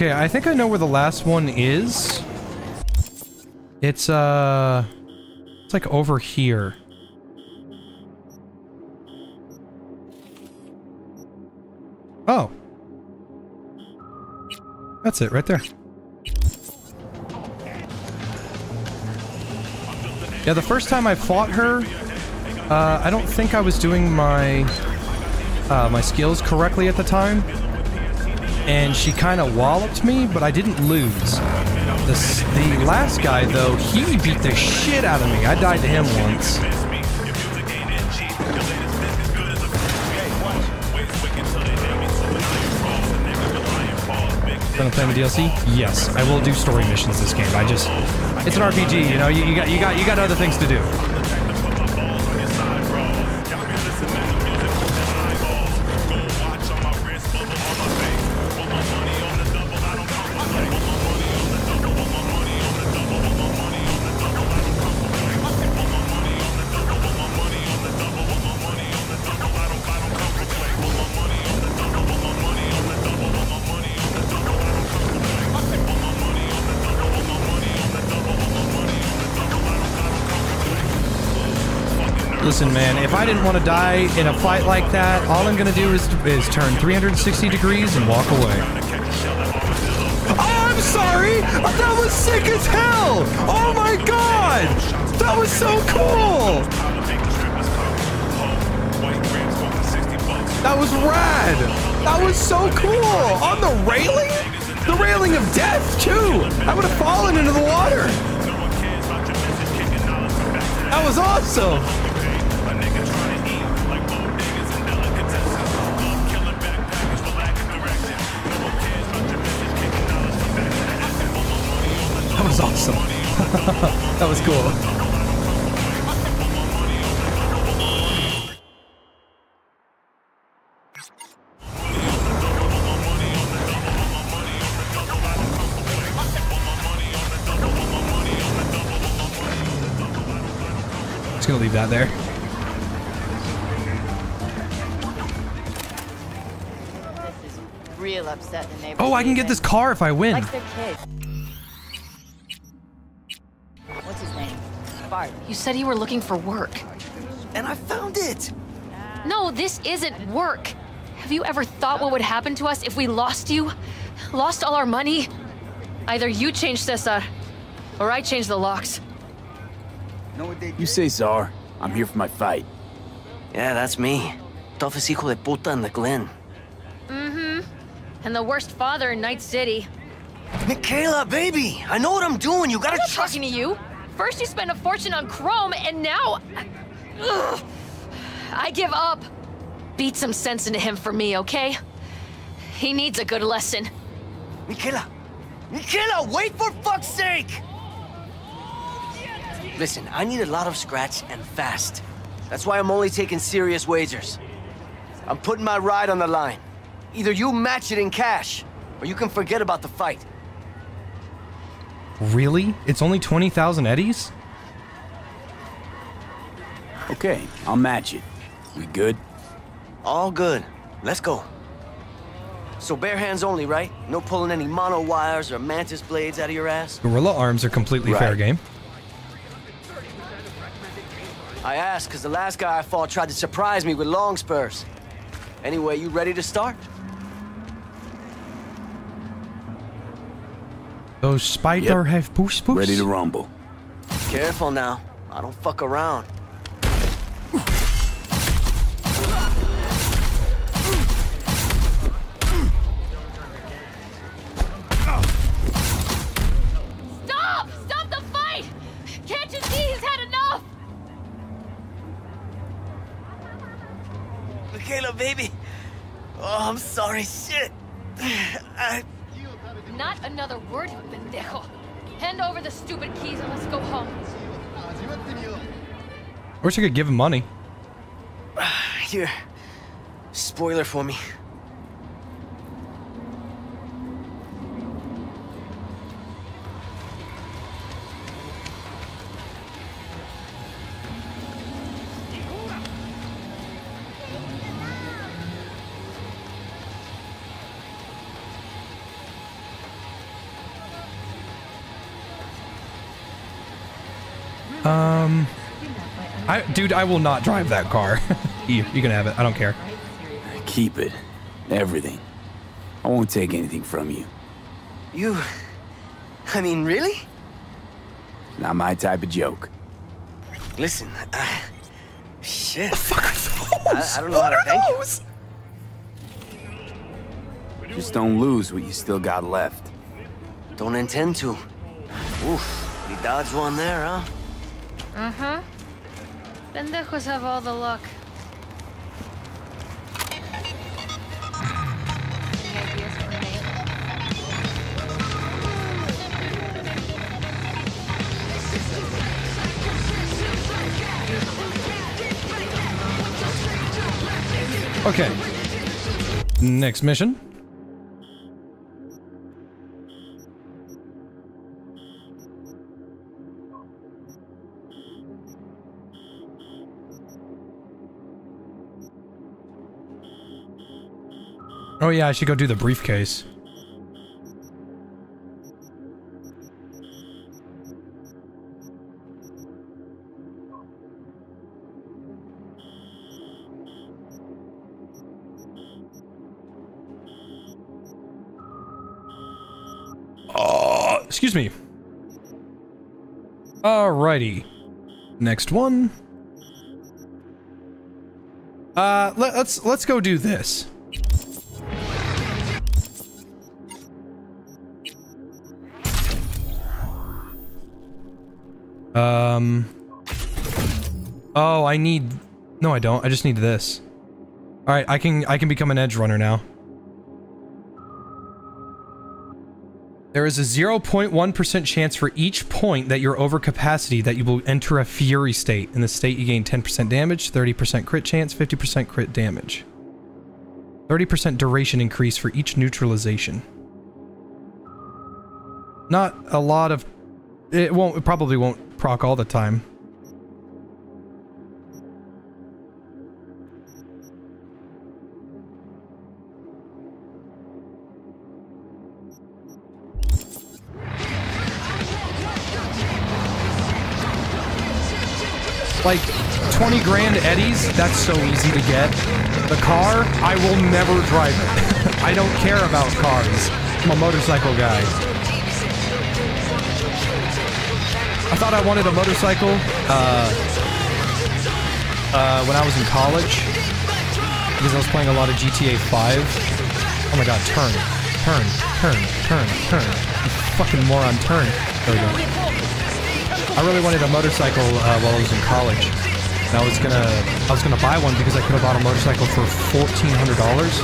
Okay, I think I know where the last one is. It's, uh... It's like over here. Oh. That's it, right there. Yeah, the first time I fought her, uh, I don't think I was doing my uh, my skills correctly at the time, and she kind of walloped me, but I didn't lose. The, the last guy, though, he beat the shit out of me. I died to him once. Gonna play the DLC? Yes, I will do story missions this game. I just, it's an RPG, you know. You, you got, you got, you got other things to do. Listen, man, if I didn't want to die in a fight like that, all I'm gonna do is, is turn 360 degrees and walk away. Oh, I'm sorry! That was sick as hell! Oh my god! That was so cool! That was rad! That was so cool! On the railing? The railing of death, too! I would have fallen into the water! That was awesome! that was cool. Just gonna leave that there. Real upset the. Oh, I can get this car if I win. You said you were looking for work. And I found it! No, this isn't work. Have you ever thought what would happen to us if we lost you? Lost all our money? Either you change Cesar, or I change the locks. You say Czar. I'm here for my fight. Yeah, that's me. Toughest hijo de puta in the Glen. Mm-hmm. And the worst father in Night City. Michaela, baby! I know what I'm doing. You gotta I'm not trust talking to you. First you spent a fortune on Chrome, and now... Ugh. I give up. Beat some sense into him for me, okay? He needs a good lesson. Michaela! Michaela, wait for fuck's sake! Listen, I need a lot of scratch and fast. That's why I'm only taking serious wagers. I'm putting my ride on the line. Either you match it in cash, or you can forget about the fight. Really? It's only 20,000 eddies? Okay, I'll match it. We good? All good. Let's go. So bare hands only, right? No pulling any mono wires or mantis blades out of your ass? Gorilla arms are completely fair Right. game. I asked because the last guy I fought tried to surprise me with long spurs. Anyway, you ready to start? Those spider have boost boost. Ready to rumble. Careful now. I don't fuck around. Stop! Stop the fight! Can't you see he's had enough? Michaela, baby. Oh, I'm sorry. Shit. I... Not another word, you pendejo. Hand over the stupid keys and let's go home. Wish I could give him money. Here. Spoiler for me. Um, I, dude, I will not drive that car. you, you can have it. I don't care. Keep it. Everything. I won't take anything from you. You... I mean, really? Not my type of joke. Listen, I... Shit. I, I don't know how to thank you. Just don't lose what you still got left. Don't intend to. Oof, we dodged one there, huh? Uh-huh. Pendejos have all the luck. Okay. Next mission. Oh yeah, I should go do the briefcase. Uh, excuse me. Alrighty. Next one. Uh, let, let's let's go do this. Um. Oh, I need. No, I don't. I just need this. All right, I can I can become an edge runner now. There is a 0.1% chance for each point that you're over capacity that you will enter a fury state. In the state, you gain 10% damage, 30% crit chance, 50% crit damage. 30% duration increase for each neutralization. Not a lot of... It won't. It probably won't proc all the time. like 20 grand eddies that's so easy to get the car i will never drive it i don't care about cars i'm a motorcycle guy i thought i wanted a motorcycle uh, uh, when i was in college because i was playing a lot of gta 5 oh my god turn turn turn turn turn you fucking moron turn there we go I really wanted a motorcycle uh, while I was in college. And I was gonna, I was gonna buy one because I could have bought a motorcycle for fourteen hundred dollars.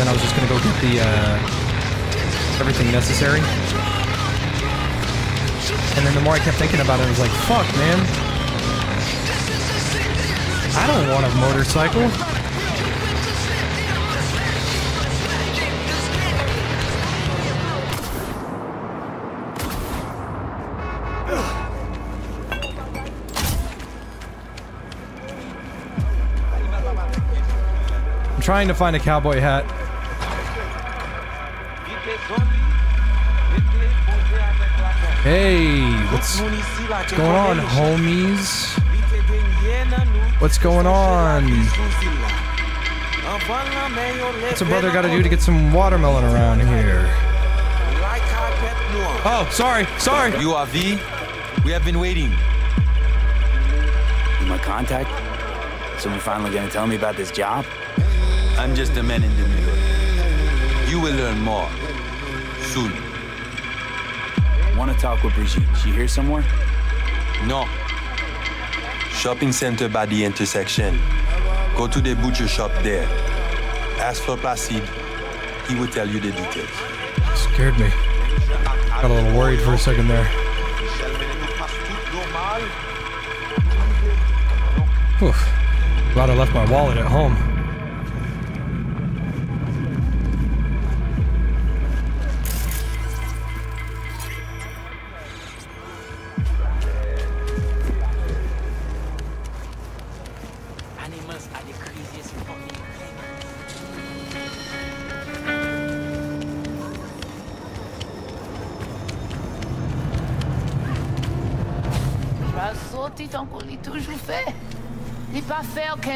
Then I was just gonna go get the uh, everything necessary. And then the more I kept thinking about it, I was like, "Fuck, man! I don't want a motorcycle." I'm trying to find a cowboy hat. Hey, what's, what's going on, homies? What's going on? What's a brother got to do to get some watermelon around here? Oh, sorry, sorry. You are V. We have been waiting. You my contact? Someone finally gonna tell me about this job? I'm just a man in the middle. You will learn more. Soon. Wanna talk with Brigitte? She here somewhere? No. Shopping center by the intersection. Go to the butcher shop there. Ask for Placide. He will tell you the details. Scared me. Got a little worried for a second there. Whew. Glad I left my wallet at home.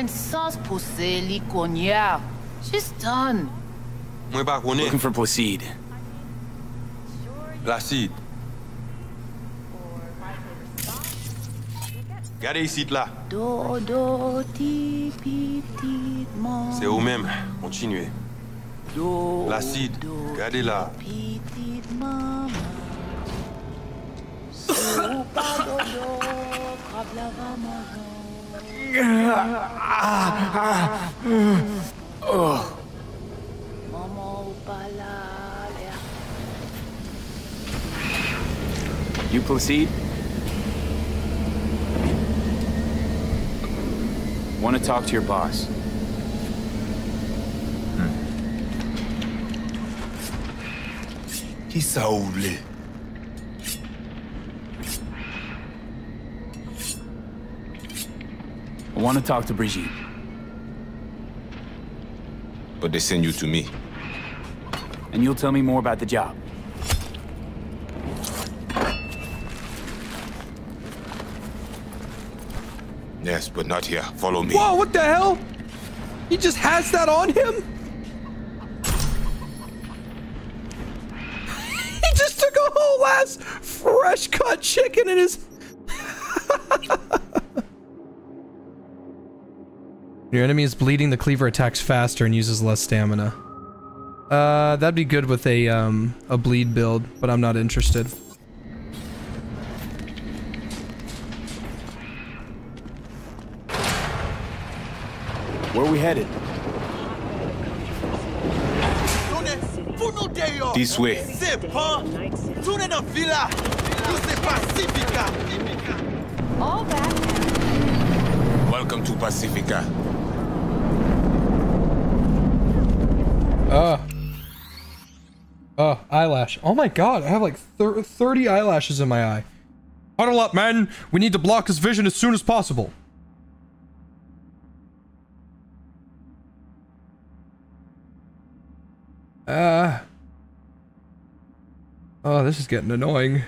Fait aucun sens pousser li cognard. Just done. Mwen pa konen. Looking for Placide. Placide. Gade ici là. Dodo ti petit mon. C'est ou même. Continuez. Do. Placide. Gade là. You Placide? Want to talk to your boss. He's ça ouvre I want to talk to Brigitte. But they send you to me. And you'll tell me more about the job. Yes, but not here. Follow me. Whoa, what the hell? He just has that on him? he just took a whole ass fresh cut chicken in his. Your enemy is bleeding, the cleaver attacks faster and uses less stamina. Uh, that'd be good with a, um, a bleed build, but I'm not interested. Where are we headed? This way. All back. Welcome to Pacifica. Uh. Oh, eyelash. Oh my god, I have like thir 30 eyelashes in my eye. Huddle up, men! We need to block his vision as soon as possible. Uh. Oh, this is getting annoying.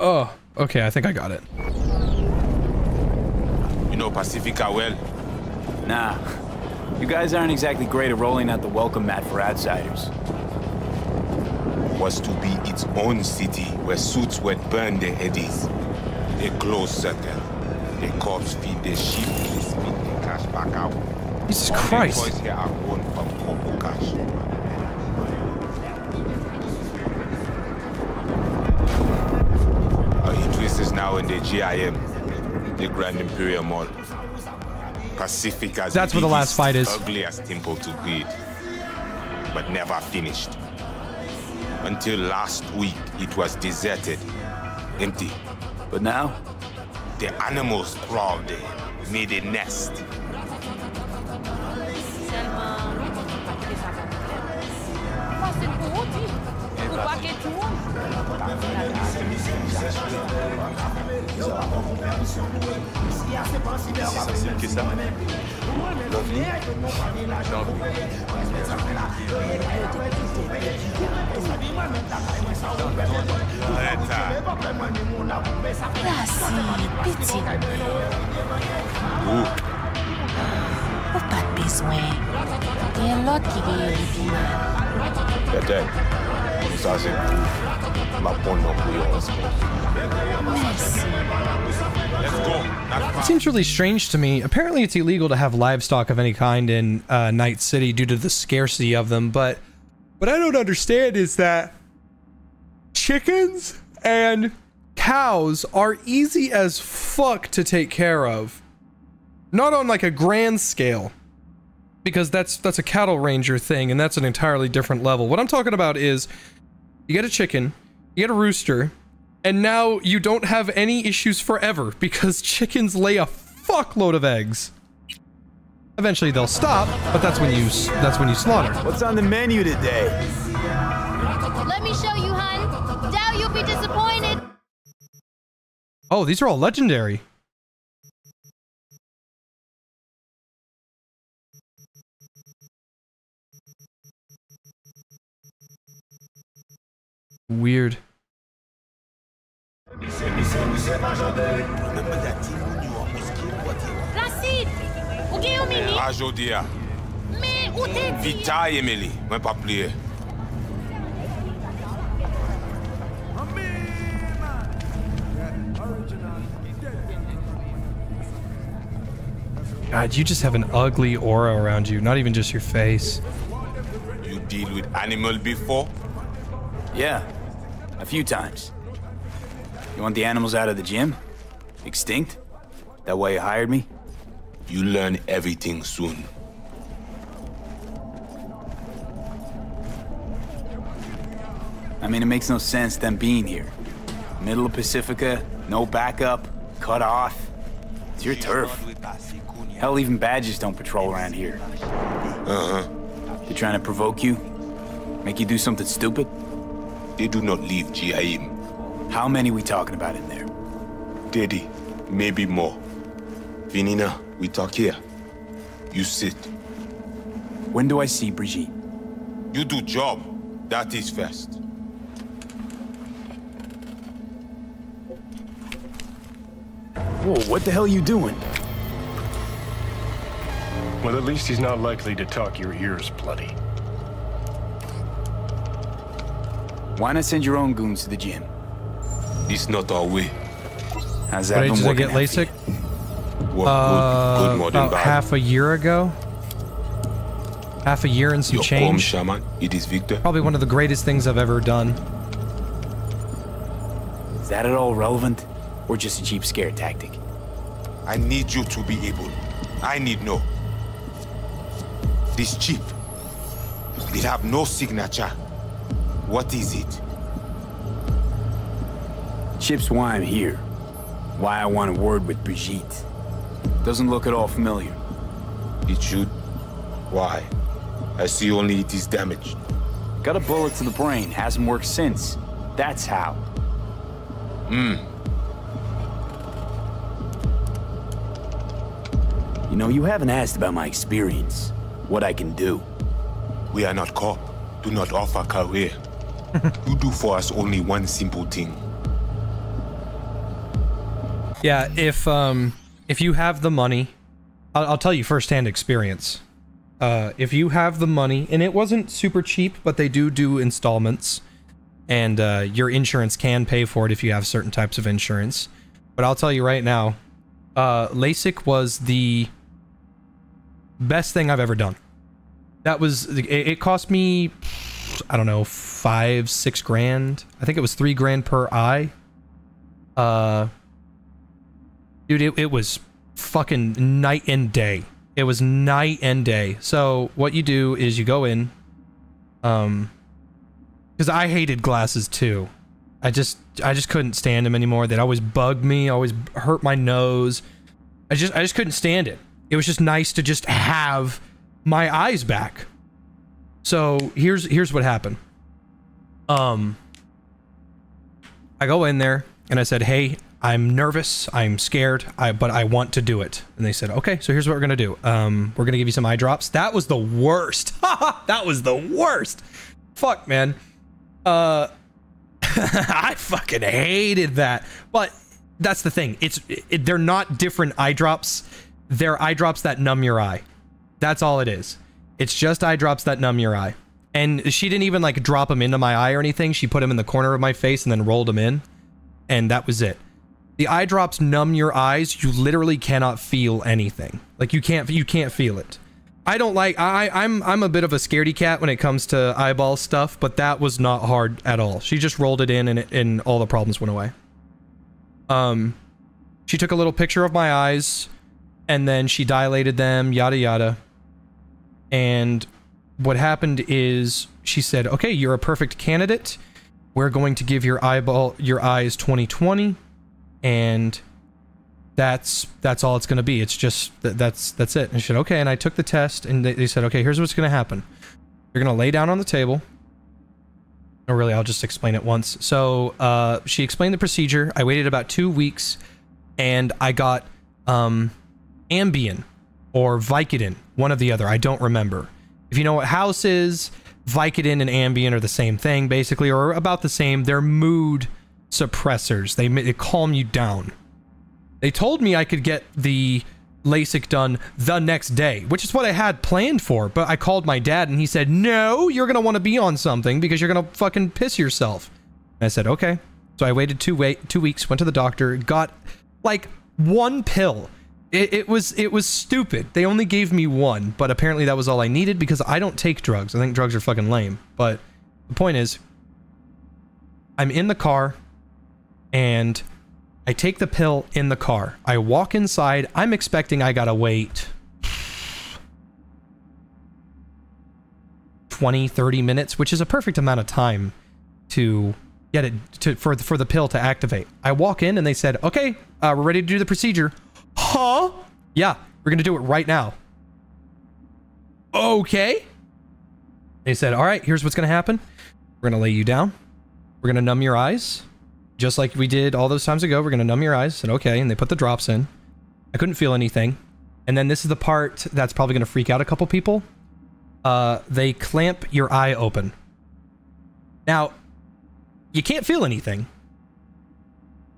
Oh, okay, I think I got it. You know Pacifica well? Nah. You guys aren't exactly great at rolling out the welcome mat for outsiders. Was to be its own city where suits would burn their eddies. A closed circle. The cops feed their sheep to spit the cash back out. Jesus All the Christ. Our interest is now in the GIM, the Grand Imperial Mall. Pacifica's That's where the last fight is. ugliest temple to greed, but never finished. Until last week, it was deserted, empty. But now? The animals crawled there, made a nest. Pake tout moun. Plasi, piti. Ou pat bezwen. Ten lot ki veye li biman. Petek. It seems really strange to me. Apparently, it's illegal to have livestock of any kind in uh, Night City due to the scarcity of them. But what I don't understand is that chickens and cows are easy as fuck to take care of. Not on like a grand scale, because that's that's a cattle ranger thing, and that's an entirely different level. What I'm talking about is you get a chicken, you get a rooster, and now you don't have any issues forever because chickens lay a fuckload of eggs. Eventually they'll stop, but that's when you that's when you slaughter. What's on the menu today? Let me show you, hun. Doubt you'll be disappointed. Oh, these are all legendary. Weird. Racine, ou gen yon eh, mini? A jodi a. Ah. Mais où t'es dit? Vita Emily, mwen pa pliye. God, you just have an ugly aura around you, not even just your face. You deal with animal before? Yeah, a few times. You want the animals out of the gym? Extinct? That why you hired me? You learn everything soon. I mean, it makes no sense them being here. Middle of Pacifica, no backup, cut off. It's your turf. Hell, even badges don't patrol around here. Uh-huh. They're trying to provoke you? Make you do something stupid? They do not leave GIM. How many we talking about in there? Daddy, maybe more. Vinina, we talk here. You sit. When do I see Brigitte? You do job. That is first. Whoa, what the hell are you doing? Well, at least he's not likely to talk your ears bloody. Why not send your own goons to the gym? It's not our way. How's What that age been did I get LASIK? you? Uh, good more than about bad. half a year ago. Half a year and some Your home change. shaman, it is Victor. Probably one of the greatest things I've ever done. Is that at all relevant? Or just a cheap scare tactic? I need you to be able. I need no. This chip. It have no signature. What is it? Chip's why I'm here. Why I want a word with Brigitte. Doesn't look at all familiar. It should. Why? I see only it is damaged. Got a bullet to the brain, hasn't worked since. That's how. Hmm. You know, you haven't asked about my experience. What I can do. We are not cop. Do not offer career. You do for us only one simple thing. Yeah, if um if you have the money, I'll, I'll tell you firsthand experience. Uh, if you have the money, and it wasn't super cheap, but they do do installments, and uh, your insurance can pay for it if you have certain types of insurance. But I'll tell you right now, uh, LASIK was the best thing I've ever done. That was it, it cost me, I don't know, five six grand. I think it was three grand per eye. Uh, dude it, it was fucking night and day. It was night and day. So what you do is you go in um because i hated glasses too. I just i just couldn't stand them anymore. They'd always bug me always hurt my nose. I just i just couldn't stand it. It was just nice to just have my eyes back so here's here's what happened um I go in there and I said, "Hey, I'm nervous. I'm scared. I but I want to do it." And they said, "Okay, so here's what we're gonna do. Um, we're gonna give you some eye drops." That was the worst. that was the worst. Fuck, man. Uh, I fucking hated that. But that's the thing. It's it, they're not different eye drops. They're eye drops that numb your eye. That's all it is. It's just eye drops that numb your eye. And she didn't even like drop them into my eye or anything. She put them in the corner of my face and then rolled them in. And that was it. The eye drops numb your eyes. You literally cannot feel anything. Like you can't you can't feel it. I don't like I I'm I'm a bit of a scaredy cat when it comes to eyeball stuff, but that was not hard at all. She just rolled it in and it, and all the problems went away. Um she took a little picture of my eyes and then she dilated them, yada yada. And what happened is she said, "Okay, you're a perfect candidate. We're going to give your eyeball your eyes 2020 and that's that's all it's going to be. It's just th- that's that's it." And she said, "Okay." And I took the test and they, they said, "Okay, here's what's going to happen. You're going to lay down on the table." Or really, I'll just explain it once. So, uh, she explained the procedure. I waited about 2 weeks and I got um Ambien or Vicodin, one of the other. I don't remember. If you know what House is, Vicodin and Ambien are the same thing, basically, or about the same. They're mood suppressors. They, they calm you down. They told me I could get the LASIK done the next day, which is what I had planned for. But I called my dad and he said, No, you're going to want to be on something because you're going to fucking piss yourself. And I said, Okay. So I waited two, wait, two weeks, went to the doctor, got like one pill. It, it was it was stupid. They only gave me one, but apparently that was all I needed because I don't take drugs. I think drugs are fucking lame. But the point is, I'm in the car and I take the pill in the car. I walk inside. I'm expecting I gotta wait 20, 30 minutes, which is a perfect amount of time to get it to for for the pill to activate. I walk in and they said, "Okay, uh, we're ready to do the procedure." Huh? Yeah, we're gonna do it right now. Okay. They said, "All right, here's what's gonna happen. We're gonna lay you down. We're gonna numb your eyes, just like we did all those times ago. We're gonna numb your eyes." Said, "Okay," and they put the drops in. I couldn't feel anything. And then this is the part that's probably gonna freak out a couple people. Uh, they clamp your eye open. Now, you can't feel anything.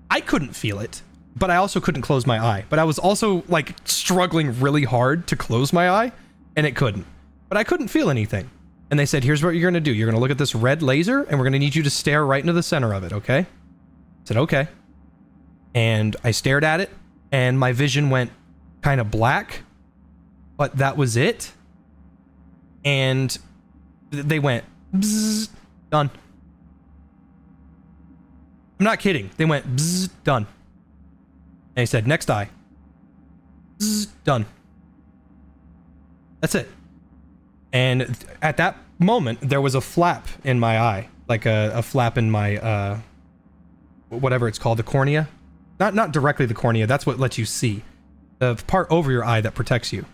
I couldn't feel it, but I also couldn't close my eye. But I was also like struggling really hard to close my eye, and it couldn't. But I couldn't feel anything. And they said, here's what you're going to do. You're going to look at this red laser, and we're going to need you to stare right into the center of it, okay? I said, okay. And I stared at it, and my vision went kind of black, but that was it. And they went, bzzz, done. I'm not kidding. They went bzzz, done. And he said, next eye. Bzzz, done. That's it. And at that moment, there was a flap in my eye, like a, a flap in my uh, whatever it's called, the cornea. Not not directly the cornea. That's what lets you see. The part over your eye that protects you.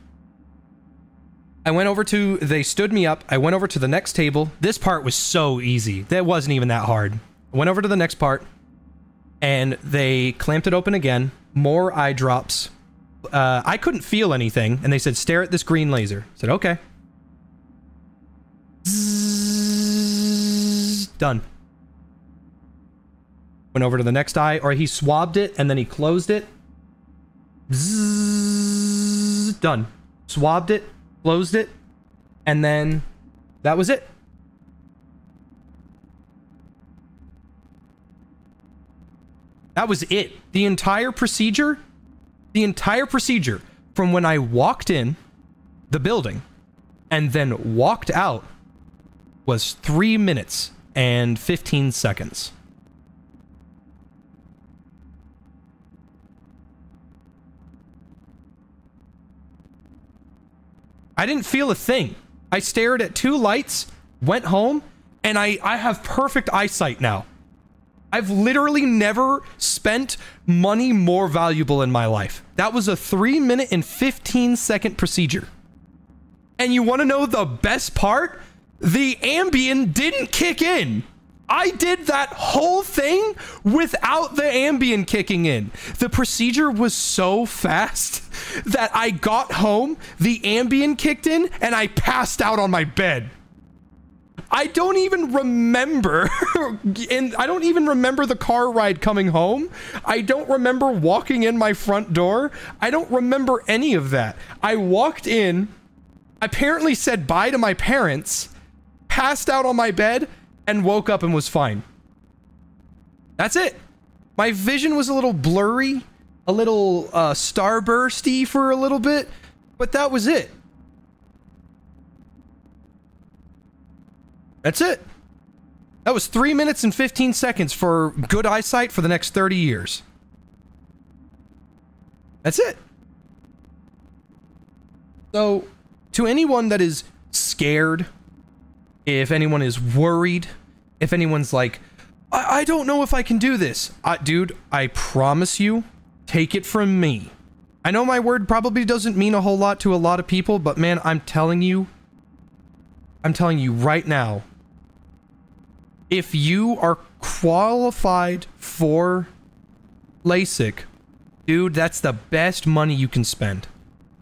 I went over to. They stood me up. I went over to the next table. This part was so easy. That wasn't even that hard. I went over to the next part, and they clamped it open again. More eye drops. Uh, I couldn't feel anything, and they said, "Stare at this green laser." I said, "Okay." Zzz, Done. Went over to the next eye, or he swabbed it and then he closed it. Zzz, Done. Swabbed it, closed it, and then that was it. That was it. The entire procedure, the entire procedure from when I walked in the building and then walked out was three minutes and 15 seconds. I didn't feel a thing. I stared at two lights, went home, and I, I have perfect eyesight now. I've literally never spent money more valuable in my life. That was a three minute and 15 second procedure. And you want to know the best part? The Ambien didn't kick in. I did that whole thing without the Ambien kicking in. The procedure was so fast that I got home, the Ambien kicked in, and I passed out on my bed. I don't even remember and I don't even remember the car ride coming home. I don't remember walking in my front door. I don't remember any of that. I walked in, apparently said bye to my parents, passed out on my bed, and woke up and was fine. That's it. My vision was a little blurry, a little uh, starbursty for a little bit, but that was it. That's it. That was three minutes and 15 seconds for good eyesight for the next 30 years. That's it. So, to anyone that is scared, if anyone is worried, if anyone's like, I, I don't know if I can do this, uh, dude, I promise you, take it from me. I know my word probably doesn't mean a whole lot to a lot of people, but man, I'm telling you, I'm telling you right now, if you are qualified for LASIK, dude, that's the best money you can spend.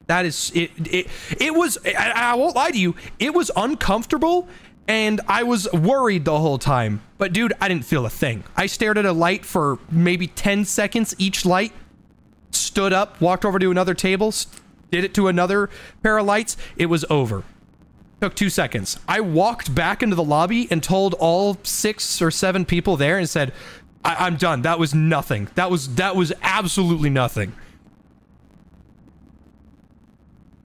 That is it. It it was. I, I won't lie to you. It was uncomfortable, And I was worried the whole time. But dude, I didn't feel a thing. I stared at a light for maybe 10 seconds each light, stood up, walked over to another table, did it to another pair of lights. It was over. Took two seconds. I walked back into the lobby and told all six or seven people there and said, I- am done. That was nothing. That was that was absolutely nothing.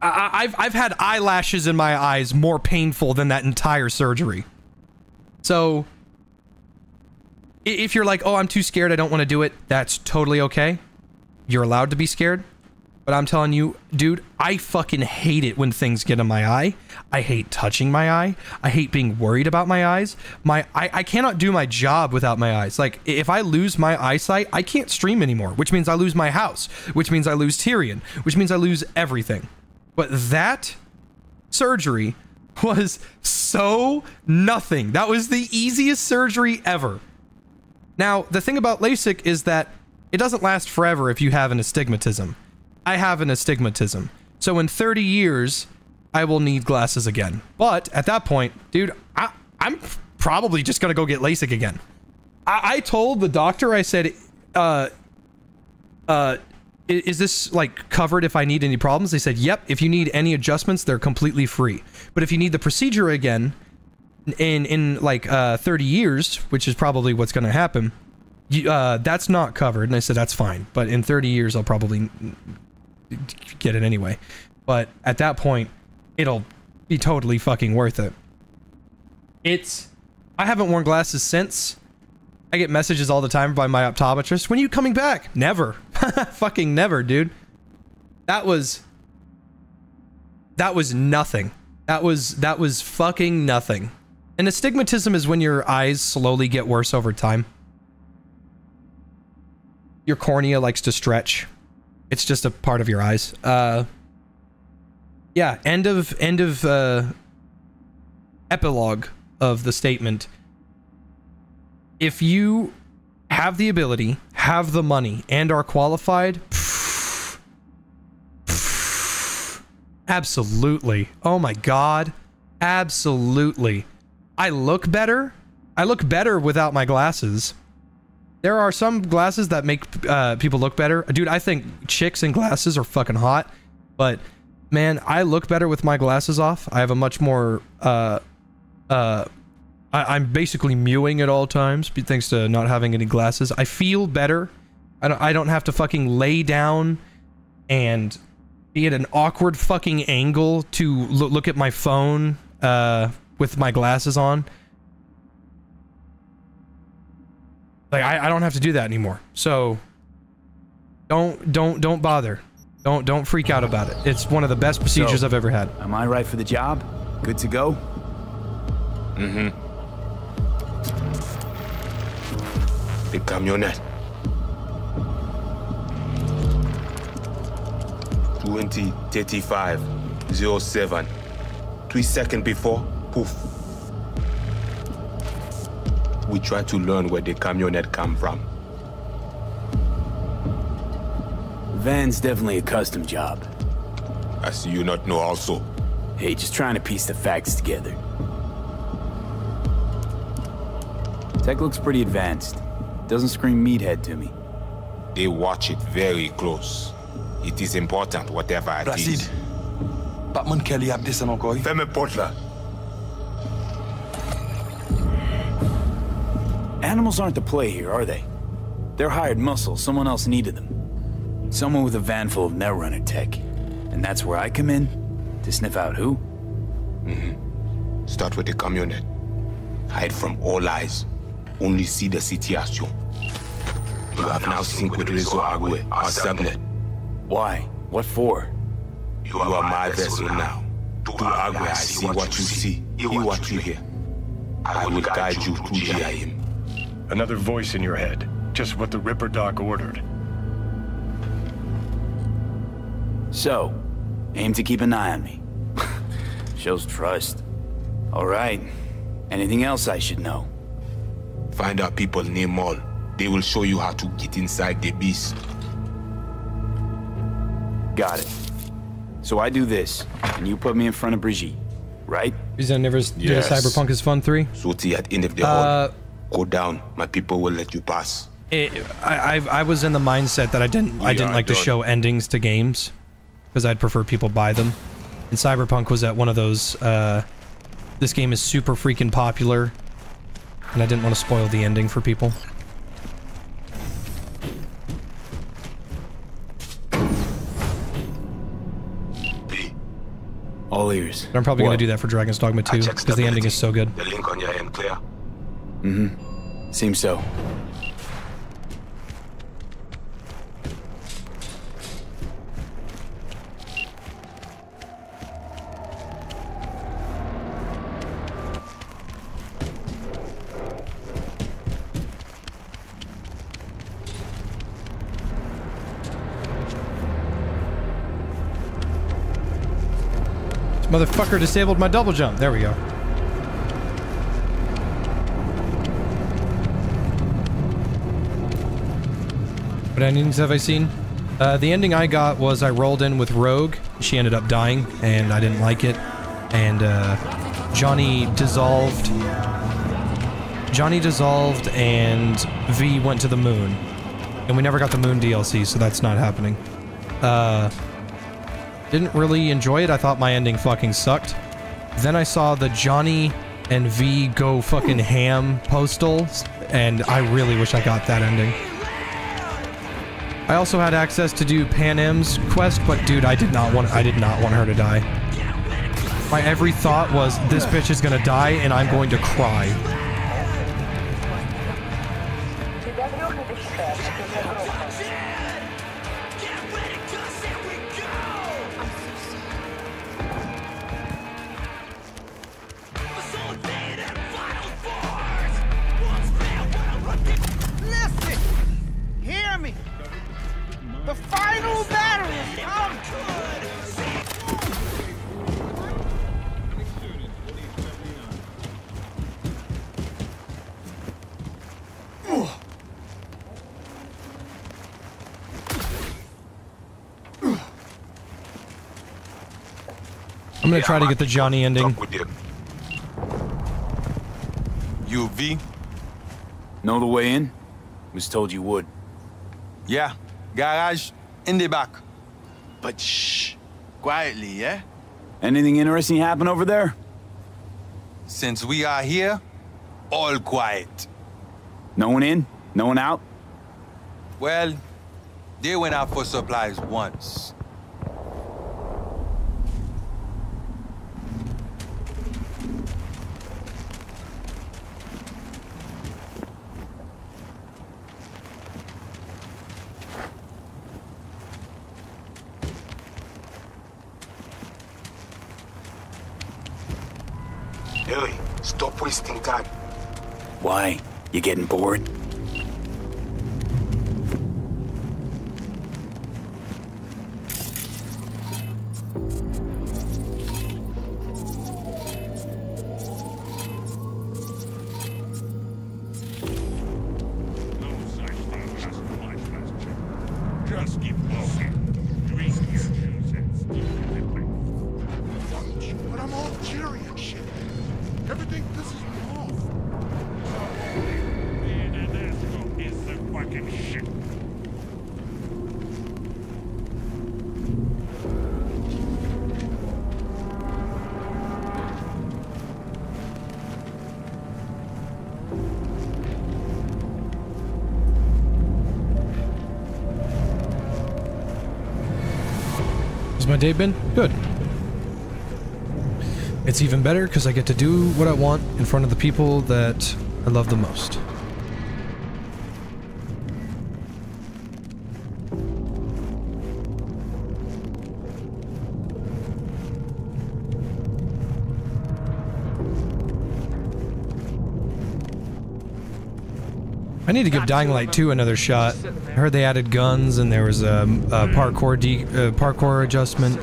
I- have I've had eyelashes in my eyes more painful than that entire surgery. So, if you're like, oh, I'm too scared, I don't want to do it, that's totally okay. You're allowed to be scared. But I'm telling you, dude, I fucking hate it when things get in my eye. I hate touching my eye. I hate being worried about my eyes. My I, I cannot do my job without my eyes. Like if I lose my eyesight, I can't stream anymore, which means I lose my house, which means I lose Tyrion, which means I lose everything. But that surgery was so nothing. That was the easiest surgery ever. Now, the thing about LASIK is that it doesn't last forever if you have an astigmatism. I have an astigmatism. So in 30 years, I will need glasses again. But at that point, dude, I, I'm probably just going to go get LASIK again. I, I told the doctor, I said, uh, uh, is this like covered if I need any problems? They said, yep. If you need any adjustments, they're completely free. But if you need the procedure again in, in like, uh, 30 years, which is probably what's going to happen, you, uh, that's not covered. And I said, that's fine. But in 30 years, I'll probably get it anyway. But at that point, it'll be totally fucking worth it. It's, I haven't worn glasses since. I get messages all the time by my optometrist. When are you coming back? Never. Fucking never, dude. That was that was nothing. That was that was fucking nothing. And astigmatism is when your eyes slowly get worse over time. Your cornea likes to stretch. It's just a part of your eyes. Uh yeah, end of end of uh epilogue of the statement if you have the ability, have the money, and are qualified, absolutely. Oh my god. Absolutely. I look better. I look better without my glasses. There are some glasses that make uh, people look better. Dude, I think chicks in glasses are fucking hot. But, man, I look better with my glasses off. I have a much more, uh, uh, I, am basically mewing at all times, thanks to not having any glasses. I feel better. I don't, I don't have to fucking lay down and be at an awkward fucking angle to lo look at my phone uh, with my glasses on. Like I, I don't have to do that anymore. So don't don't don't bother. Don't don't freak out about it. It's one of the best procedures so, I've ever had. Am I right for the job? Good to go? Mm-hmm. The camionette. 20, 35, 07. Three seconds before, poof. We try to learn where the camionette come from. Van's definitely a custom job. I see you not know also. Hey, just trying to piece the facts together. Tech looks pretty advanced. Doesn't scream meathead to me. They watch it very close. It is important, whatever it Placide. is. Batman Kelly have this encore. Ferme porte là. Animals aren't the play here, are they? They're hired muscle. Someone else needed them. Someone with a van full of Netrunner tech. And that's where I come in? To sniff out who? Mm-hmm. Start with the camionette. Hide from all eyes. Only see the situation. You You have now synced with Rizzo Agwe, our subnet. Why? What for? You are my vessel now. To Agwe, I see what you see, hear what you hear. I will guide you to GIM. Another voice in your head. Just what the Ripperdoc ordered. So, aim to keep an eye on me. Shows trust. All right. Anything else I should know? Find out people near Mall. They will show you how to get inside the beast. Got it. So I do this, and you put me in front of Brigitte, right? He's never did a Cyberpunk is Fun 3? Soti at end of the Uh, hall. Go down. My people will let you pass. It, I, I I was in the mindset that I didn't I didn't are like to show endings to games because I'd prefer people buy them. And Cyberpunk was at one of those. Uh, this game is super freaking popular, and I didn't want to spoil the ending for people. All ears. But I'm probably What? gonna do that for Dragon's Dogma 2 because the ending is so good. The link on your end clear. Mm-hmm. Seems so. Motherfucker disabled my double jump. There we go. What endings have I seen? Uh, the ending I got was I rolled in with Rogue. She ended up dying, and I didn't like it. And uh, Johnny dissolved. Johnny dissolved, and V went to the moon. And we never got the moon DLC, so that's not happening. Uh, didn't really enjoy it. I thought my ending fucking sucked. Then I saw the Johnny and V go fucking ham postal, and I really wish I got that ending. I also had access to do Panam's quest, but dude, I did not want I did not want her to die. My every thought was this bitch is gonna die and I'm going to cry. Gonna try to get the Johnny ending. You V? Know the way in? Was told you would. Yeah. Garage in the back. But shh. Quietly, yeah? Anything interesting happen over there? Since we are here, all quiet. No one in? No one out? Well, they went out for supplies once. Why? You getting bored? Day been? Good. It's even better because I get to do what I want in front of the people that I love the most. I need to give Dying Light 2 another shot. I heard they added guns and there was a, a parkour de uh, parkour adjustment.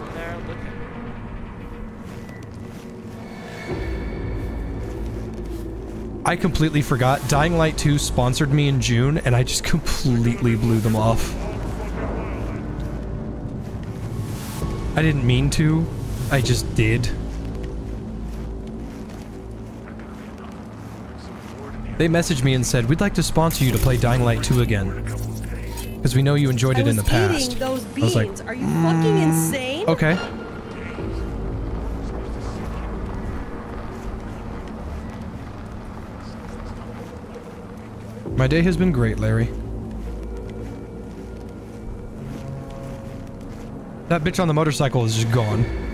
I completely forgot. Dying Light 2 sponsored me in June and I just completely blew them off. I didn't mean to. I just did. They messaged me and said, we'd like to sponsor you to play Dying Light 2 again. Because we know you enjoyed it in the past. I was like, Are you fucking mm, insane? okay. My day has been great, Larry. That bitch on the motorcycle is just gone.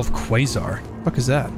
B12 Quasar. Fuck is that?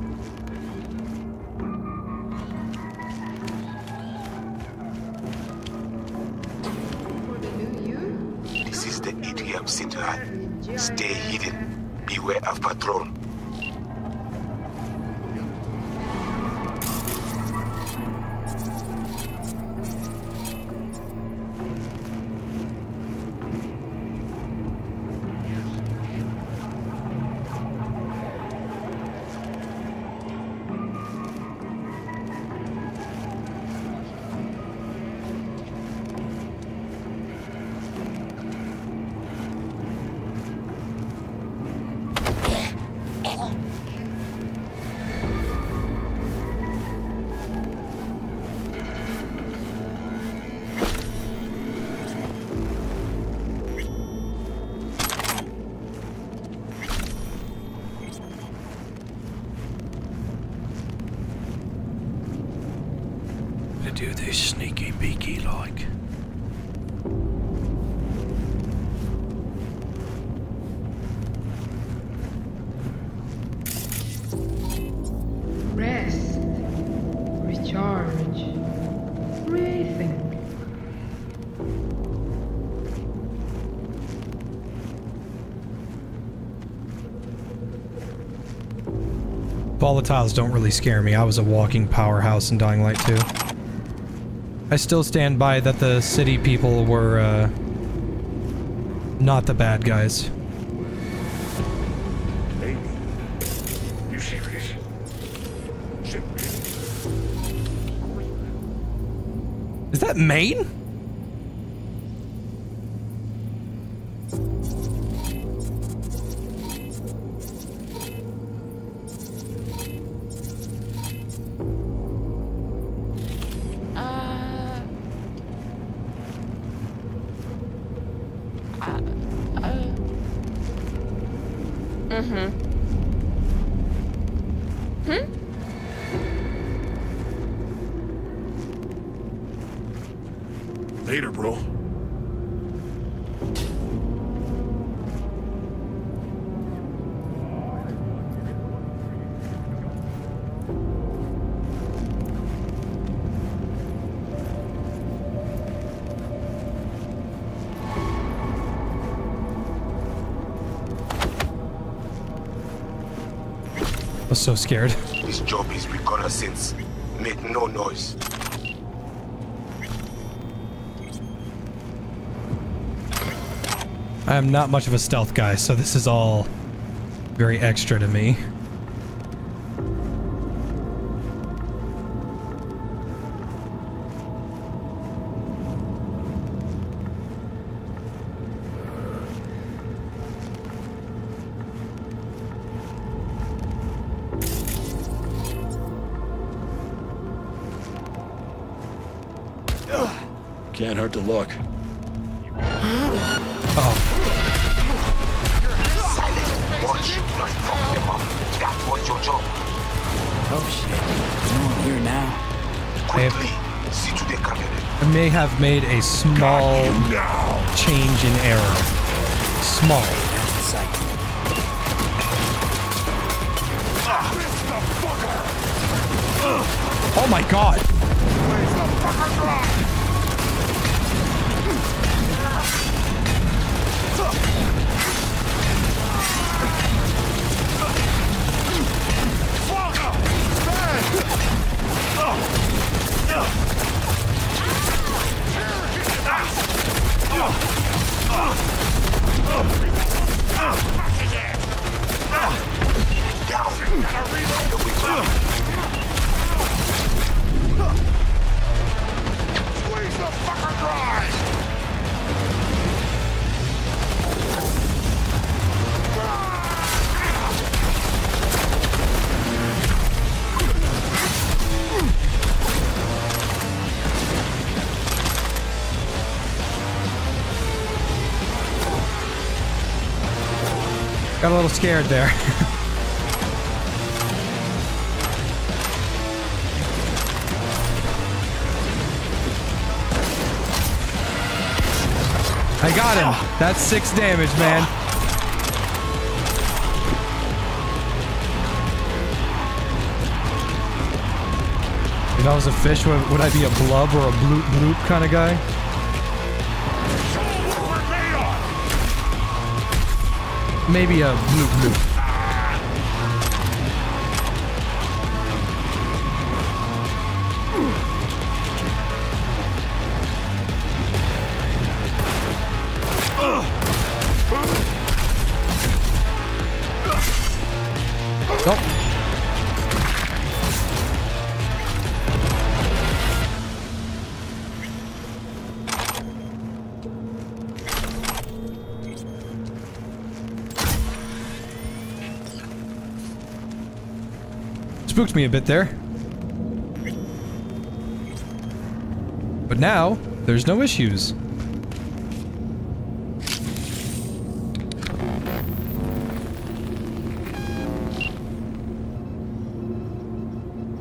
Volatiles don't really scare me. I was a walking powerhouse in Dying Light 2. I still stand by that the city people were, uh, not the bad guys. Is that Maine? Uh. Mm-hmm. Hmm? Later, bro. Scared. This job is reconnaissance. Make no noise. I am not much of a stealth guy, so this is all very extra to me. Can't hurt look. Oh, Watch, not fuck them up. That was your job. Oh shit. No one here now. I, have- See to the camionette. I may have made a small change in error. Small. Ah. Oh my god! Little scared there. I got him. That's six damage, man. If I was a fish, would, would I be a blub or a bloop bloop kind of guy? Maybe a bloop bloop. Spooked me a bit there. But now, there's no issues.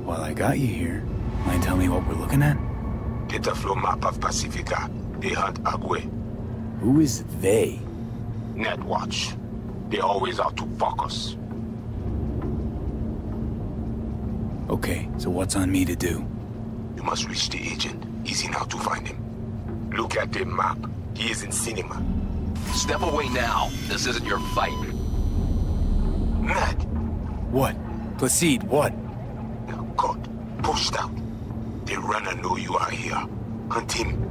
While I got you here, mind tell me what we're looking at? Data flow map of Pacifica. They hunt Agwe. Who is they? Netwatch. They always are to fuck us. What's on me to do? You must reach the agent. Easy now to find him. Look at the map. He is in cinema. Step away now. This isn't your fight. Matt! What? Placide, what? God, pushed out. The runner know you are here. Hunt him.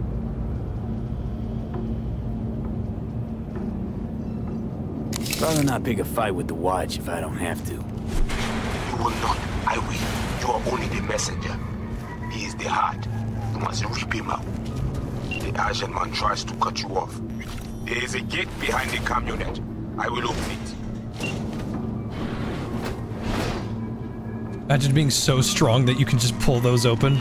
Rather not pick a fight with the watch if I don't have to. You will not. I will. You are only the messenger. He is the heart. You must rip him out. The Asian man tries to cut you off. There is a gate behind the camionette. I will open it. Imagine being so strong that you can just pull those open.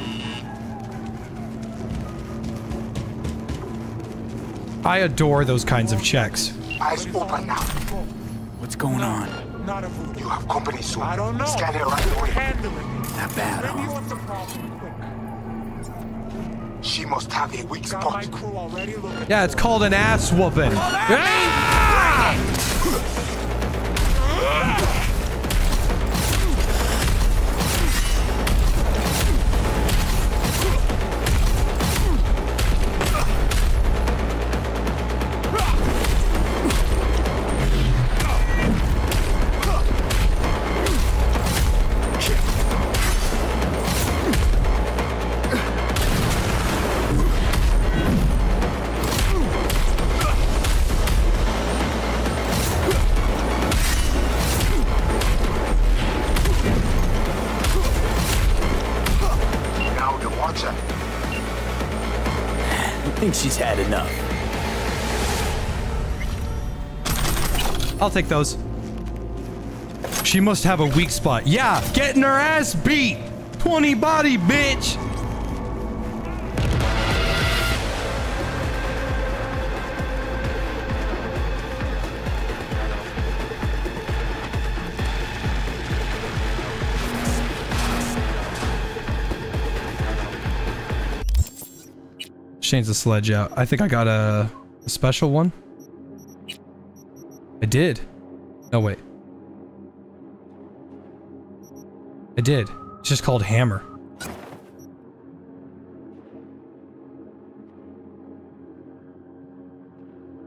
I adore those kinds of checks. Eyes open now. What's going on? You have company soon. I don't know. Scan it right away. Not bad, huh? She must have a weak spot. Yeah, it's called an ass whooping. Now I'll take those. She must have a weak spot. Yeah, getting her ass beat. 20 body, bitch. Change the sledge out. I think I got a, a special one. Did. No, wait. I did. It's just called hammer.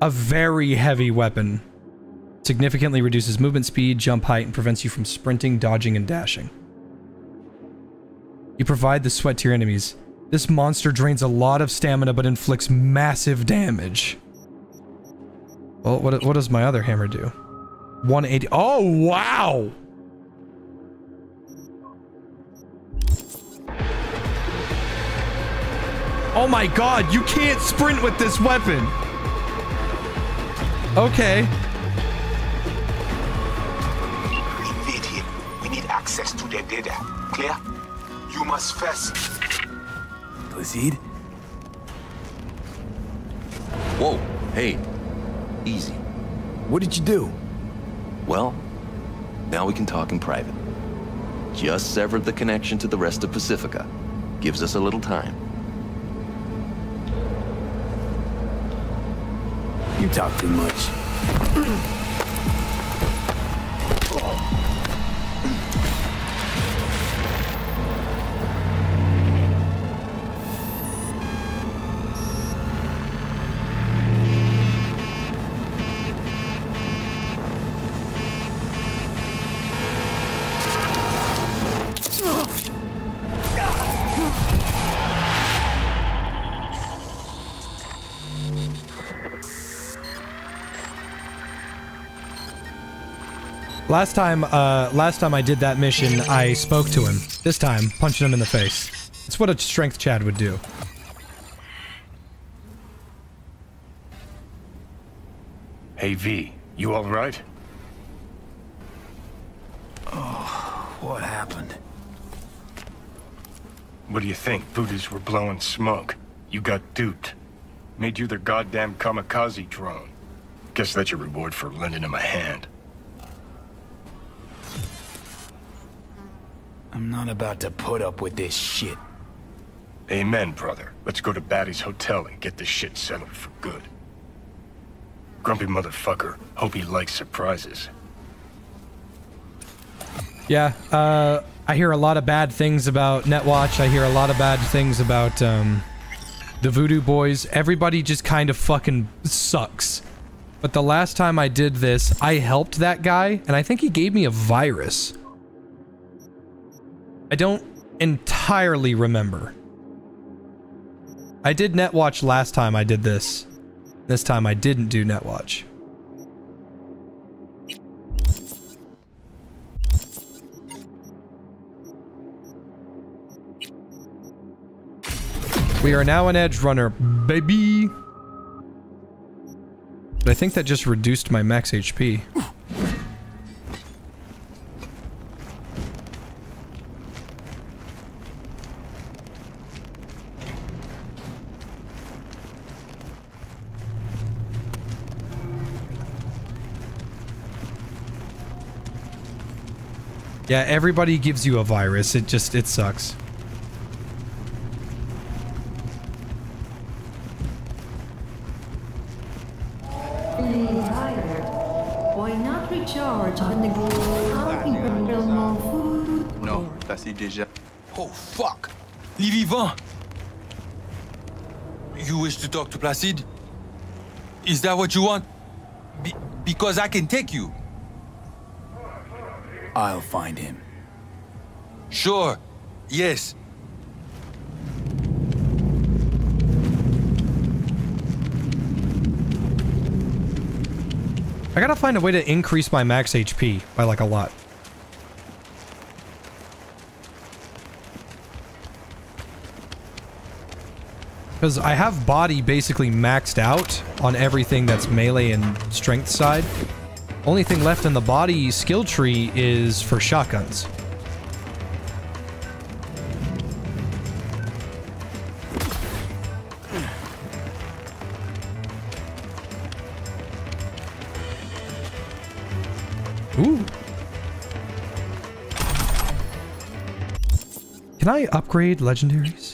A very heavy weapon. Significantly reduces movement speed, jump height, and prevents you from sprinting, dodging, and dashing. You provide the sweat to your enemies. This monster drains a lot of stamina but inflicts massive damage. Well, what, what does my other hammer do? 180. Oh, wow! Oh my god, you can't sprint with this weapon! Okay. Invade him. We need access to their data. Clear? You must first. Placide? Whoa, hey, easy. What did you do? Well, now we can talk in private. Just severed the connection to the rest of Pacifica. Gives us a little time. You talk too much. Last time, uh, last time I did that mission, I spoke to him. This time, punching him in the face. It's what a strength Chad would do. Hey, V, you all right? Oh, what happened? What do you think? Voodoo's were blowing smoke. You got duped. Made you their goddamn kamikaze drone. Guess that's your reward for lending him a hand. I'm not about to put up with this shit. Amen, brother. Let's go to Batty's hotel and get this shit settled for good. Grumpy motherfucker. Hope he likes surprises. Yeah, uh, I hear a lot of bad things about Netwatch. I hear a lot of bad things about, um, the Voodoo Boys. Everybody just kind of fucking sucks. But the last time I did this, I helped that guy, and I think he gave me a virus. I don't entirely remember. I did Netwatch last time I did this. This time I didn't do Netwatch. We are now an Edgerunner, baby. But I think that just reduced my max HP. Yeah, everybody gives you a virus. It just, it sucks. Why not recharge when the food? Non, t'as déjà. Oh, fuck! Les vivants! You wish to talk to Placide? Is that what you want? Be because I can take you. I'll find him. Sure. Yes. I gotta find a way to increase my max HP by like a lot. Because I have body basically maxed out on everything that's melee and strength side. Only thing left in the body skill tree is for shotguns. Ooh. Can I upgrade legendaries?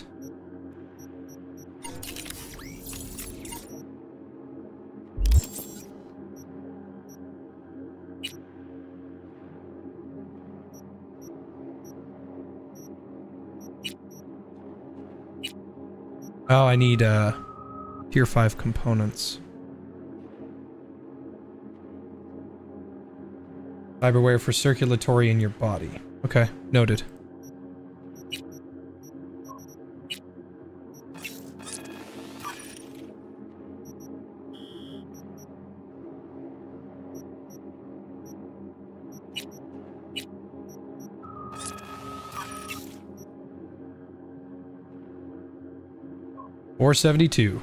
Oh, I need uh tier 5 components. Cyberware for circulatory in your body. Okay, noted. 472.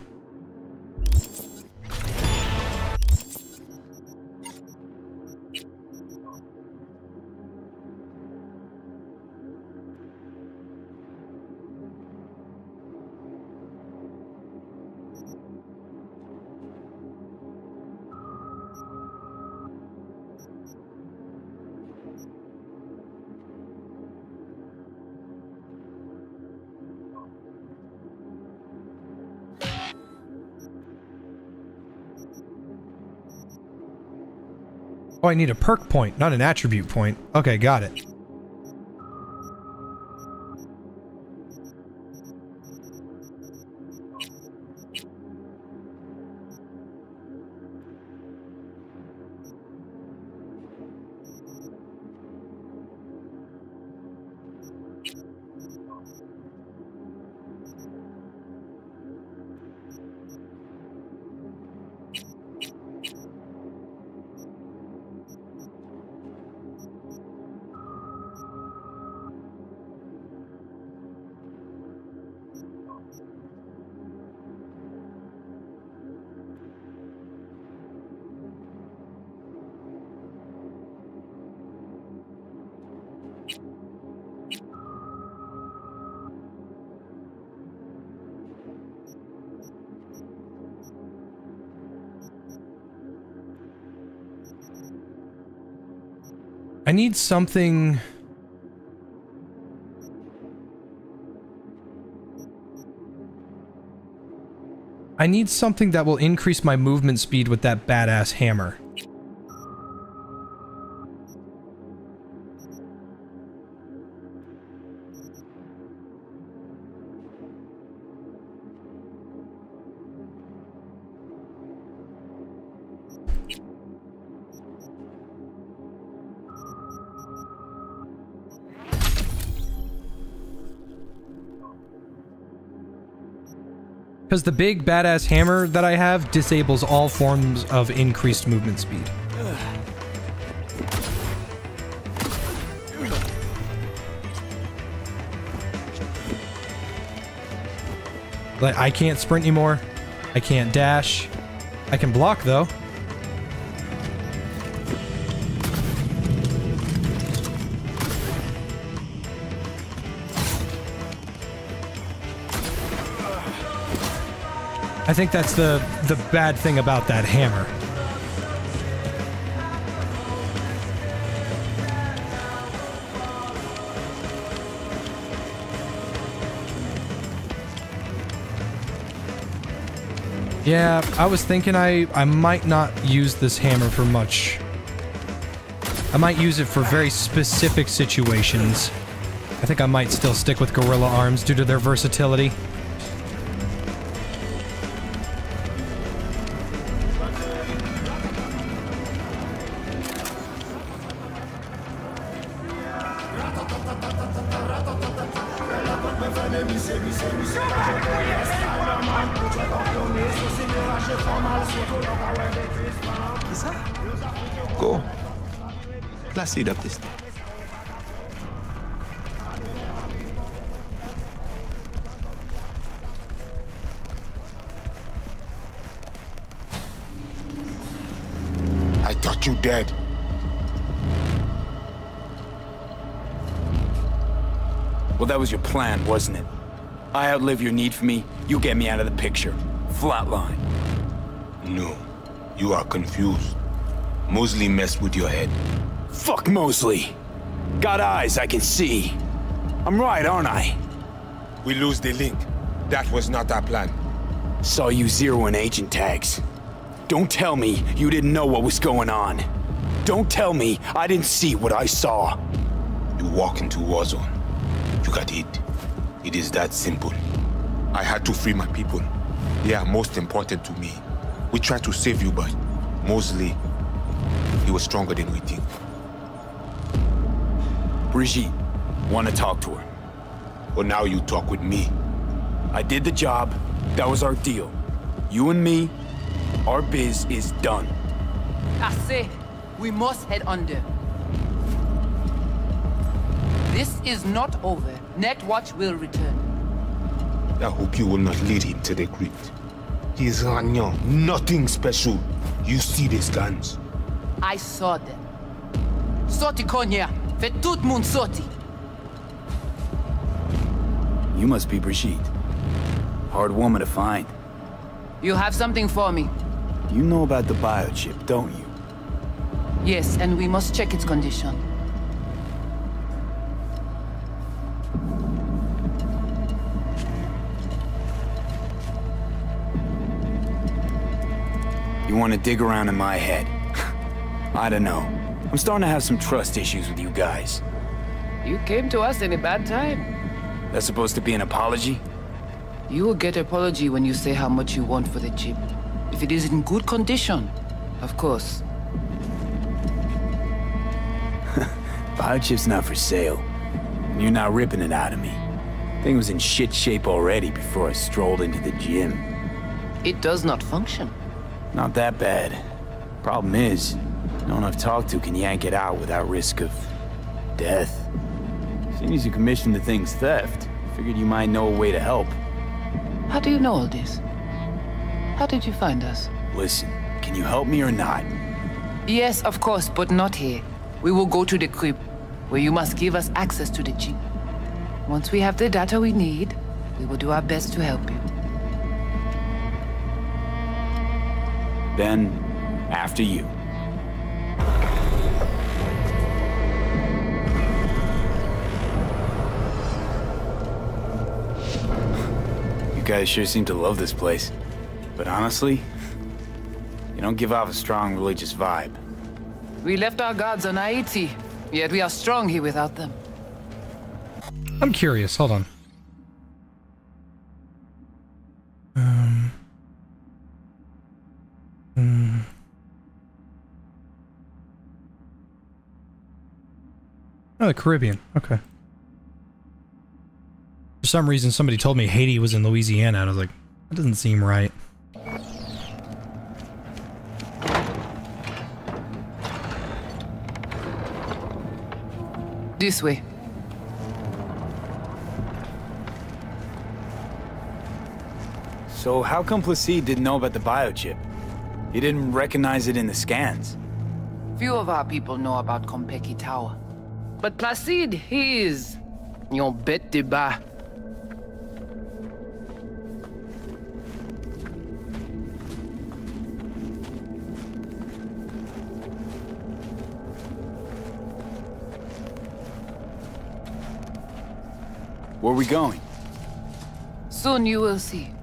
Oh, I need a perk point, not an attribute point. Okay, got it. Something... I need something that will increase my movement speed with that badass hammer. Because the big badass hammer that I have disables all forms of increased movement speed. Like, I can't sprint anymore. I can't dash. I can block, though. Think that's the the bad thing about that hammer. Yeah, I was thinking I, I might not use this hammer for much. I might use it for very specific situations. I think I might still stick with Gorilla Arms due to their versatility. I outlive your need for me, you get me out of the picture. Flatline. No. You are confused. Mosley messed with your head. Fuck Mosley. Got eyes I can see. I'm right, aren't I? We lose the link. That was not our plan. Saw you zeroing agent tags. Don't tell me you didn't know what was going on. Don't tell me I didn't see what I saw. You walk into Warzone. You got hit. It is that simple. I had to free my people. They are most important to me. We tried to save you, but Mosley, he was stronger than we think. Brigitte, want to talk to her. Well, now you talk with me. I did the job. That was our deal. You and me, our biz is done. Assez. We must head under. This is not over. Netwatch will return. I hope you will not lead him to the crypt. He is Ragnan, nothing special. You see these guns. I saw them. Sorti Konya. Fait tout moun sorti. You must be Brigitte. Hard woman to find. You have something for me. You know about the biochip, don't you? Yes, and we must check its condition. You want to dig around in my head. I don't know. I'm starting to have some trust issues with you guys. You came to us in a bad time. That's supposed to be an apology? You will get apology when you say how much you want for the chip. If it is in good condition, of course. Biochip's not for sale. And you're not ripping it out of me. Thing was in shit shape already before I strolled into the gym. It does not function. Not that bad. Problem is, no one I've talked to can yank it out without risk of... death. Seeing as you commissioned the thing's theft, figured you might know a way to help. How do you know all this? How did you find us? Listen, can you help me or not? Yes, of course, but not here. We will go to the crypt, where you must give us access to the chip. Once we have the data we need, we will do our best to help you. Then, after you. You guys sure seem to love this place. But honestly, you don't give off a strong religious vibe. We left our gods on Haiti, yet we are strong here without them. I'm curious. Hold on. Oh, the Caribbean. Okay. For some reason, somebody told me Haiti was in Louisiana, and I was like, that doesn't seem right. This way. So how come Placide didn't know about the biochip? He didn't recognize it in the scans. Few of our people know about Konpeki Tower. But Placide, he is... Your bête de bas. Where are we going? Soon you will see.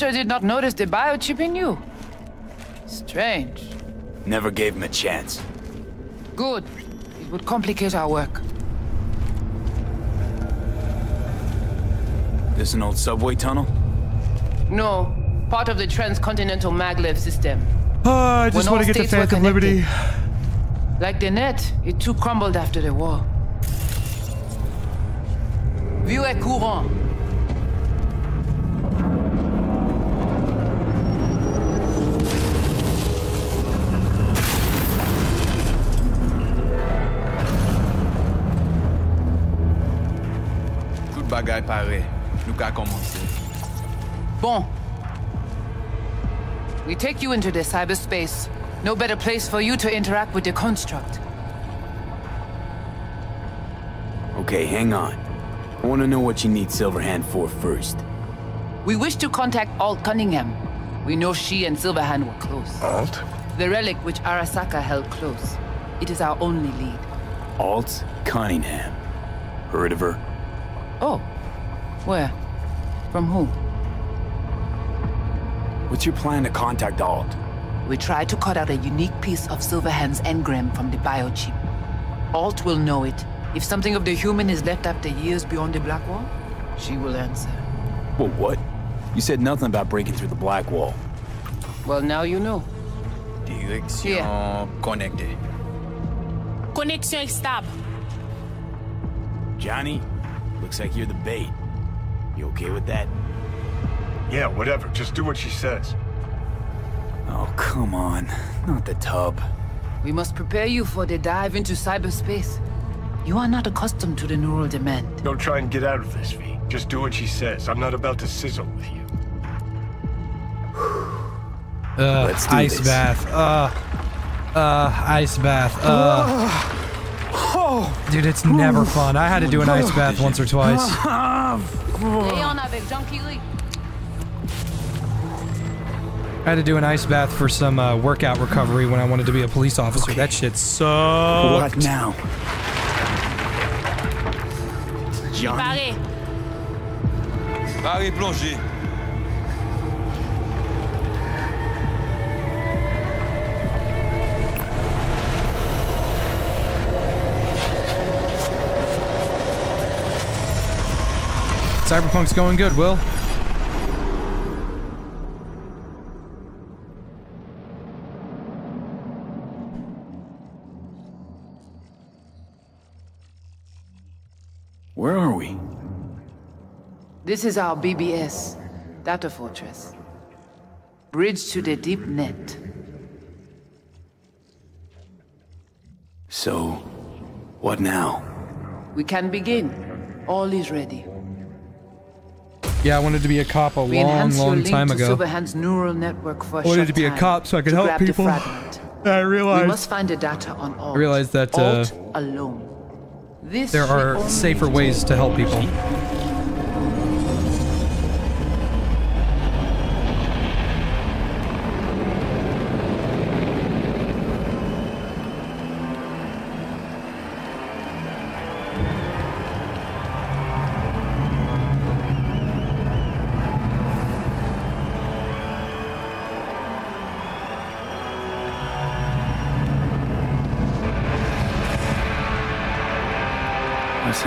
The Watcher did not notice the biochip in you. Strange. Never gave him a chance. Good. It would complicate our work. This an old subway tunnel? No, part of the transcontinental maglev system. Oh, I just When want to get to states were Phantom Liberty. Like the net, it too crumbled after the war. Vieux et courant. Bagay pare. Nou ka komanse. Bon. We take you into the cyberspace. No better place for you to interact with the construct. Okay, hang on. I want to know what you need Silverhand for first. We wish to contact Alt Cunningham. We know she and Silverhand were close. Alt? The relic which Arasaka held close. It is our only lead. Alt Cunningham. Heard of her? Oh. Where? From who? What's your plan to contact Alt? We try to cut out a unique piece of Silverhand's engram from the biochip. Alt will know it. If something of the human is left after years beyond the Black Wall, she will answer. Well, what? You said nothing about breaking through the Black Wall. Well, now you know. Direction connected. Connexion stable. Johnny, looks like you're the bait. You okay with that? Yeah, whatever. Just do what she says. Oh, come on. Not the tub. We must prepare you for the dive into cyberspace. You are not accustomed to the neural demand. Don't try and get out of this, V. Just do what she says. I'm not about to sizzle with you. Uh, Let's do ice this. bath. Uh, uh, ice bath. Uh. Dude, it's never fun. I had to do an ice bath once or twice. Léon avec Junkie Lee. I had to do an ice bath for some uh, workout recovery when I wanted to be a police officer. That shit sucked. What now? Paré. Paré plongé. Cyberpunk's going good, Will. Where are we? This is our BBS, data fortress. Bridge to the deep net. So, what now? We can begin. All is ready. Yeah, I wanted to be a cop a We long, long time ago. Silverhand's neural network for a I wanted to be a cop so I could help people. I realized- We must find the data on Alt. I realized that, uh, alone. This There are safer ways to help people.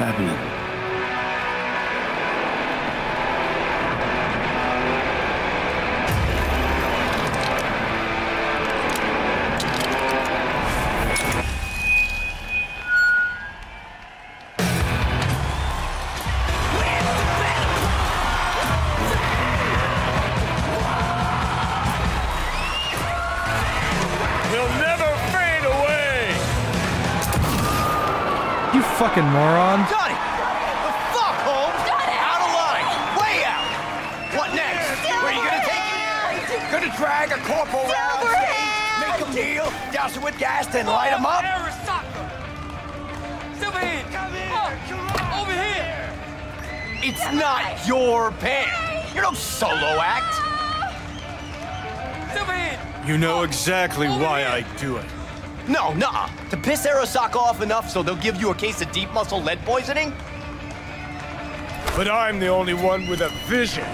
Happening? Your band! You're no solo act! You know exactly why I do it. No, nah. To piss Arasaka off enough so they'll give you a case of deep muscle lead poisoning? But I'm the only one with a vision.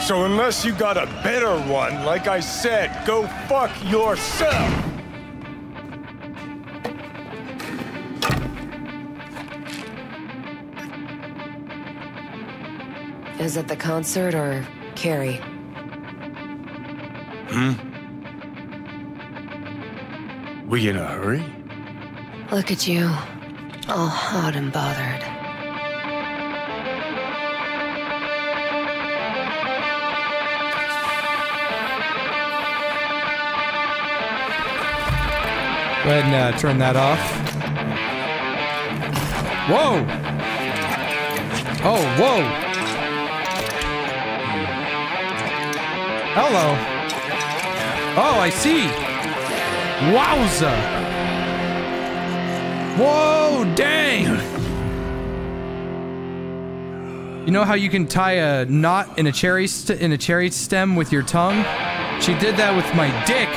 So unless you got a better one, like I said, go fuck yourself. Is it the concert or Kerry? Hmm? We in a hurry? Look at you. All hot and bothered. Go ahead and uh, turn that off. Whoa! Oh, whoa! Hello. Oh, I see. Wowza! Whoa, dang! You know how you can tie a knot in a cherry in a cherry stem with your tongue? She did that with my dick.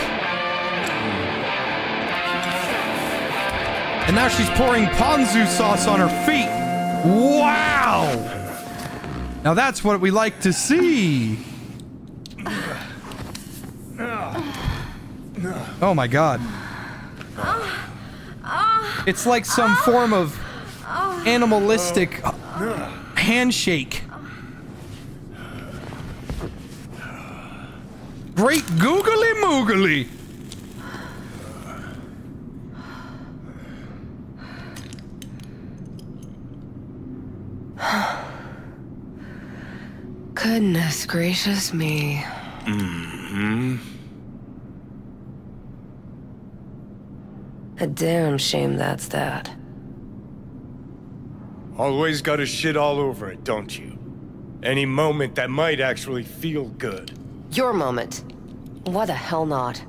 And now she's pouring ponzu sauce on her feet. Wow! Now that's what we like to see. Oh my god. It's like some form of animalistic handshake. Great googly moogly. Goodness gracious me. Mm-hmm. A damn shame that's that. Always got to shit all over it, don't you? Any moment that might actually feel good. Your moment. Why the hell not?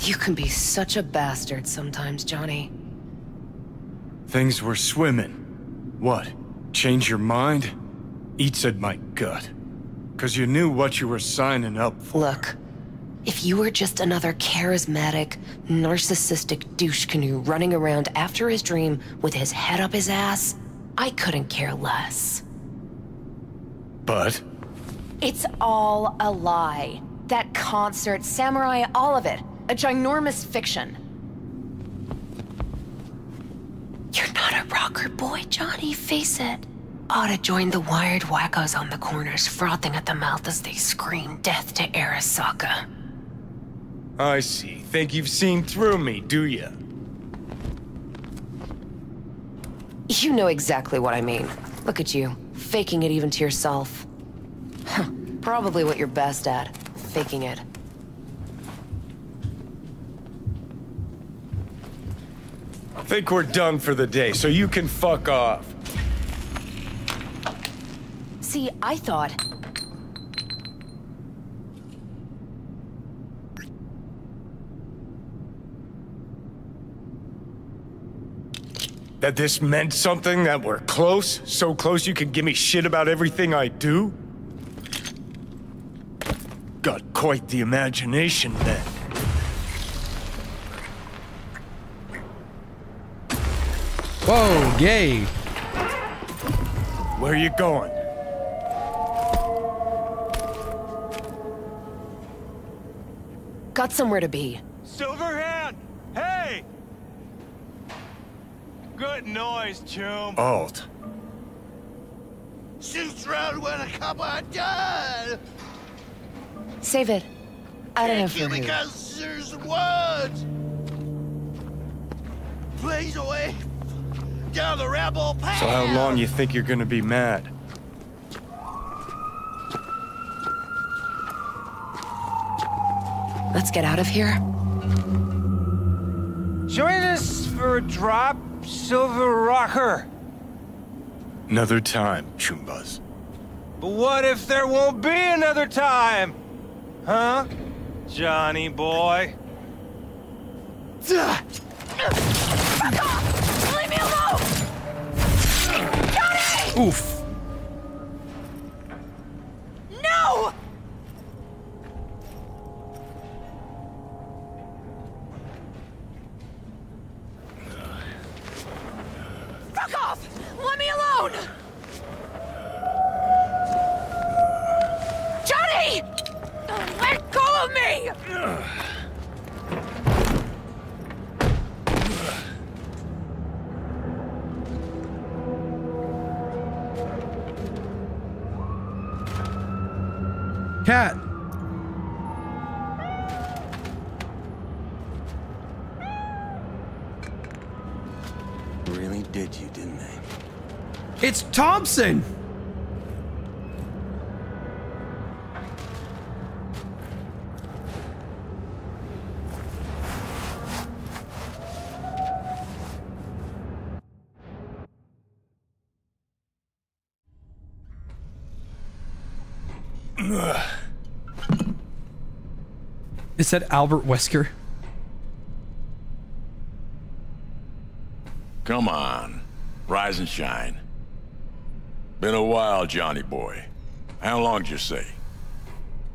You can be such a bastard sometimes, Johnny. Things were swimming. What? Change your mind? Eats at my gut. Because you knew what you were signing up for. Look, if you were just another charismatic, narcissistic douche canoe running around after his dream with his head up his ass, I couldn't care less. But? It's all a lie. That concert, Samurai, all of it. A ginormous fiction. You're not a rocker boy, Johnny, face it. Ought to join the wired wackos on the corners, frothing at the mouth as they scream death to Arasaka. I see. Think you've seen through me, do you? You know exactly what I mean. Look at you, faking it even to yourself. Probably what you're best at, faking it. I think we're done for the day, so you can fuck off. See, I thought... That this meant something, that we're close? So close you can give me shit about everything I do? Got quite the imagination then. Whoa, gay. Where you going? Got somewhere to be. Silverhand! Hey! Good noise, chum. Alt. Shoots round when a couple are done. Save it. I don't know Thank you for who. because there's words. Please away down the rebel path. So how long you think you're gonna be mad? Let's get out of here. Join us for a drop, Silver Rocker. Another time, Choombas. But what if there won't be another time? Huh? Johnny boy? Fuck off! Leave me alone! Johnny! Oof. No! Fuck off! Let me alone! Johnny! Let go of me! Cat. It's Thompson. Is that Albert Wesker? Come on. Rise and shine. Been a while, Johnny boy. How long'd you say?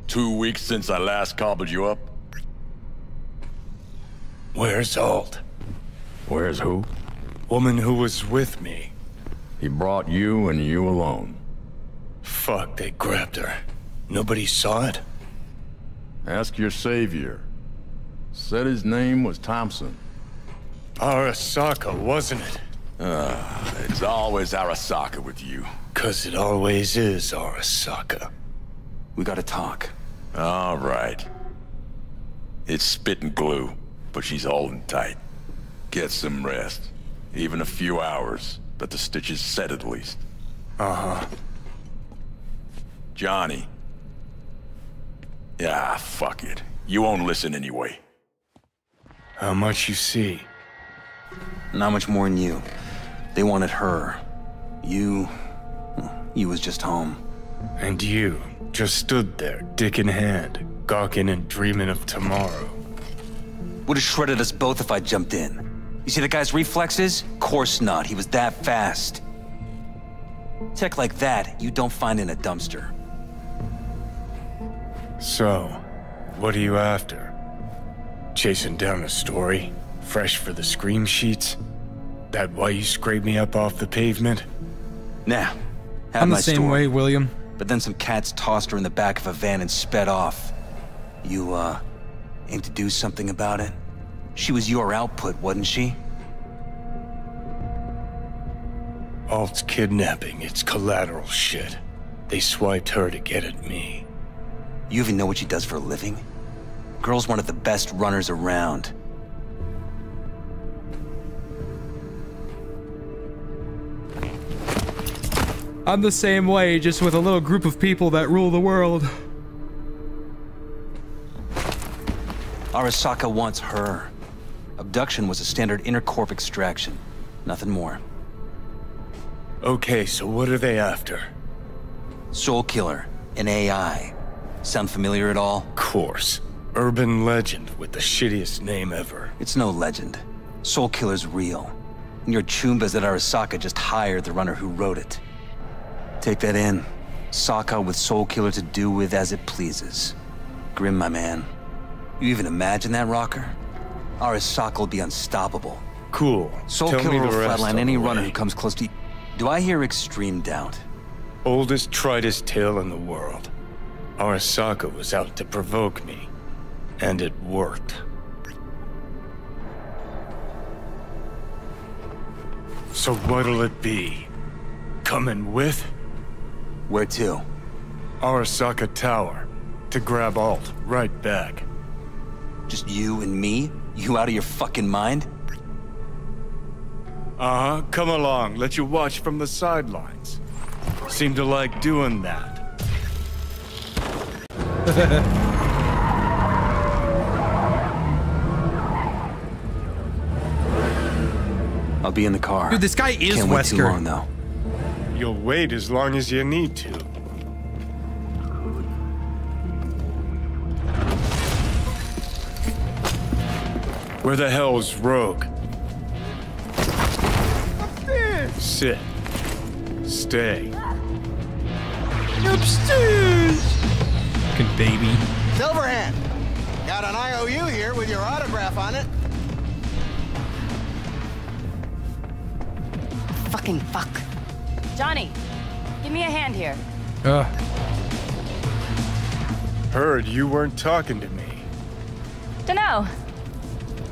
Two weeks since I last cobbled you up? Where's Alt? Where's who? Woman who was with me. He brought you and you alone. Fuck, they grabbed her. Nobody saw it? Ask your savior. Said his name was Thompson. Arasaka, wasn't it? Ah, it's always Arasaka with you. Cause it always is Arasaka. We gotta talk. All right. It's spit and glue, but she's holding tight. Get some rest. Even a few hours, but the stitches set at least. Uh-huh. Johnny. Yeah, fuck it. You won't listen anyway. How much you see? Not much more than you. They wanted her. You... You was just home. And you just stood there, dick in hand, gawking and dreaming of tomorrow. Would have shredded us both if I jumped in. You see the guy's reflexes? Course not. He was that fast. Tech like that, you don't find in a dumpster. So, what are you after? Chasing down a story? Fresh for the scream sheets? That why you scraped me up off the pavement? Nah. Had I'm the my same story. way, William. But then some cats tossed her in the back of a van and sped off. You, uh, aim to do something about it? She was your output, wasn't she? Alt's kidnapping, it's collateral shit. They swiped her to get at me. You even know what she does for a living? Girl's one of the best runners around. I'm the same way, just with a little group of people that rule the world. Arasaka wants her. Abduction was a standard intercorp extraction. Nothing more. Okay, so what are they after? Soul Killer, an AI. Sound familiar at all? Course. Urban legend with the shittiest name ever. It's no legend. Soul Killer's real. And your choombas at Arasaka just hired the runner who wrote it. Take that in. Sokka with Soul Killer to do with as it pleases. Grim, my man. You even imagine that, Rocker? Our Arasaka will be unstoppable. Cool. Soul Tell Killer will flatline any runner way. who comes close to... Do I hear extreme doubt? Oldest, tritest tale in the world. Arasaka was out to provoke me. And it worked. So what'll it be? Coming with? Where to? Arasaka Tower. To grab Alt, right back. Just you and me? You out of your fucking mind? Uh-huh, come along, let you watch from the sidelines. Seem to like doing that. I'll be in the car. Dude, this guy is Can't wait too long, though. You'll wait as long as you need to. Where the hell's Rogue? Sit. Stay. Upstairs! Fucking baby. Silverhand, got an IOU here with your autograph on it. Fucking fuck. Johnny, give me a hand here. Ugh. Heard you weren't talking to me. Dunno.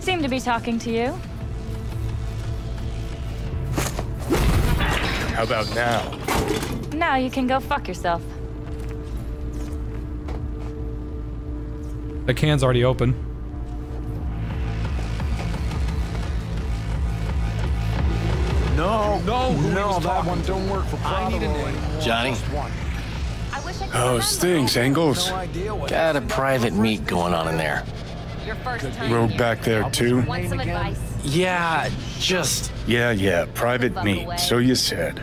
Seem to be talking to you. How about now? Now you can go fuck yourself. The can's already open. No, No, who he no, that talking one don't work for I need a Prado name. anymore. Johnny? Just one. How's oh, things, Angles? Got a private meet going on in there. Your first time. Rogue back there too? Want some advice? Yeah, just Yeah, yeah, private meet, away. so you said.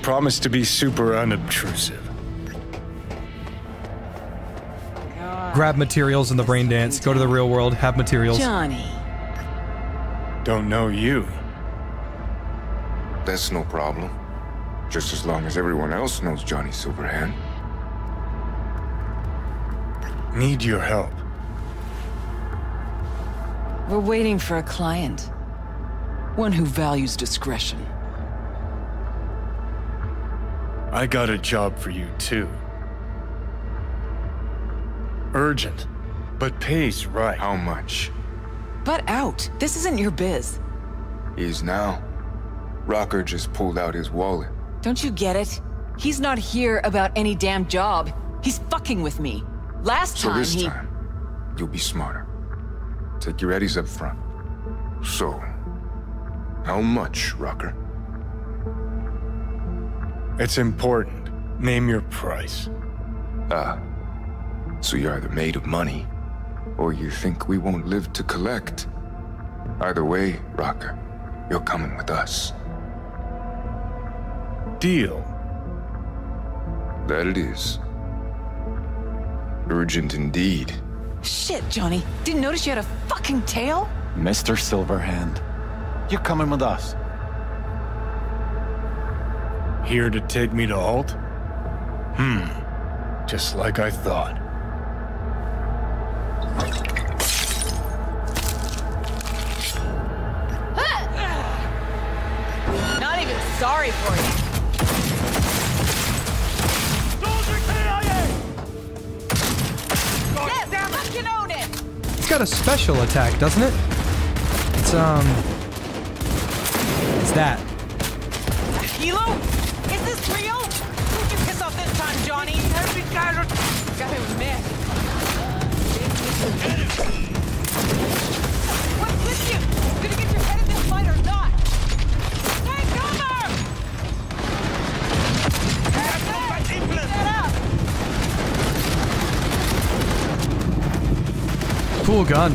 Promise to be super unobtrusive. Grab materials in the brain dance. Go to the real world. Have materials. Johnny. Don't know you. That's no problem. Just as long as everyone else knows Johnny Silverhand. Need your help. We're waiting for a client. One who values discretion. I got a job for you too. Urgent, but pays right. How much? But out. This isn't your biz. Is now. Rocker just pulled out his wallet. Don't you get it? He's not here about any damn job. He's fucking with me. Last So time this he. time, you'll be smarter. Take your eddies up front. So, how much, Rocker? It's important. Name your price. Ah. So you're either made of money, or you think we won't live to collect. Either way, Rocker, you're coming with us. Deal. That it is. Urgent indeed. Shit, Johnny. Didn't notice you had a fucking tail? Mr. Silverhand, you're coming with us. Here to take me to Alt? Hmm. Just like I thought. Not even sorry for you. Yes, fucking own it! It's got a special attack, doesn't it? It's, um... It's that. Hilo? Is this real? Who'd you piss off this time, Johnny? Every guy got him mad. What's with you? Gonna get your head in this fight or not? Take cover! Cool gun.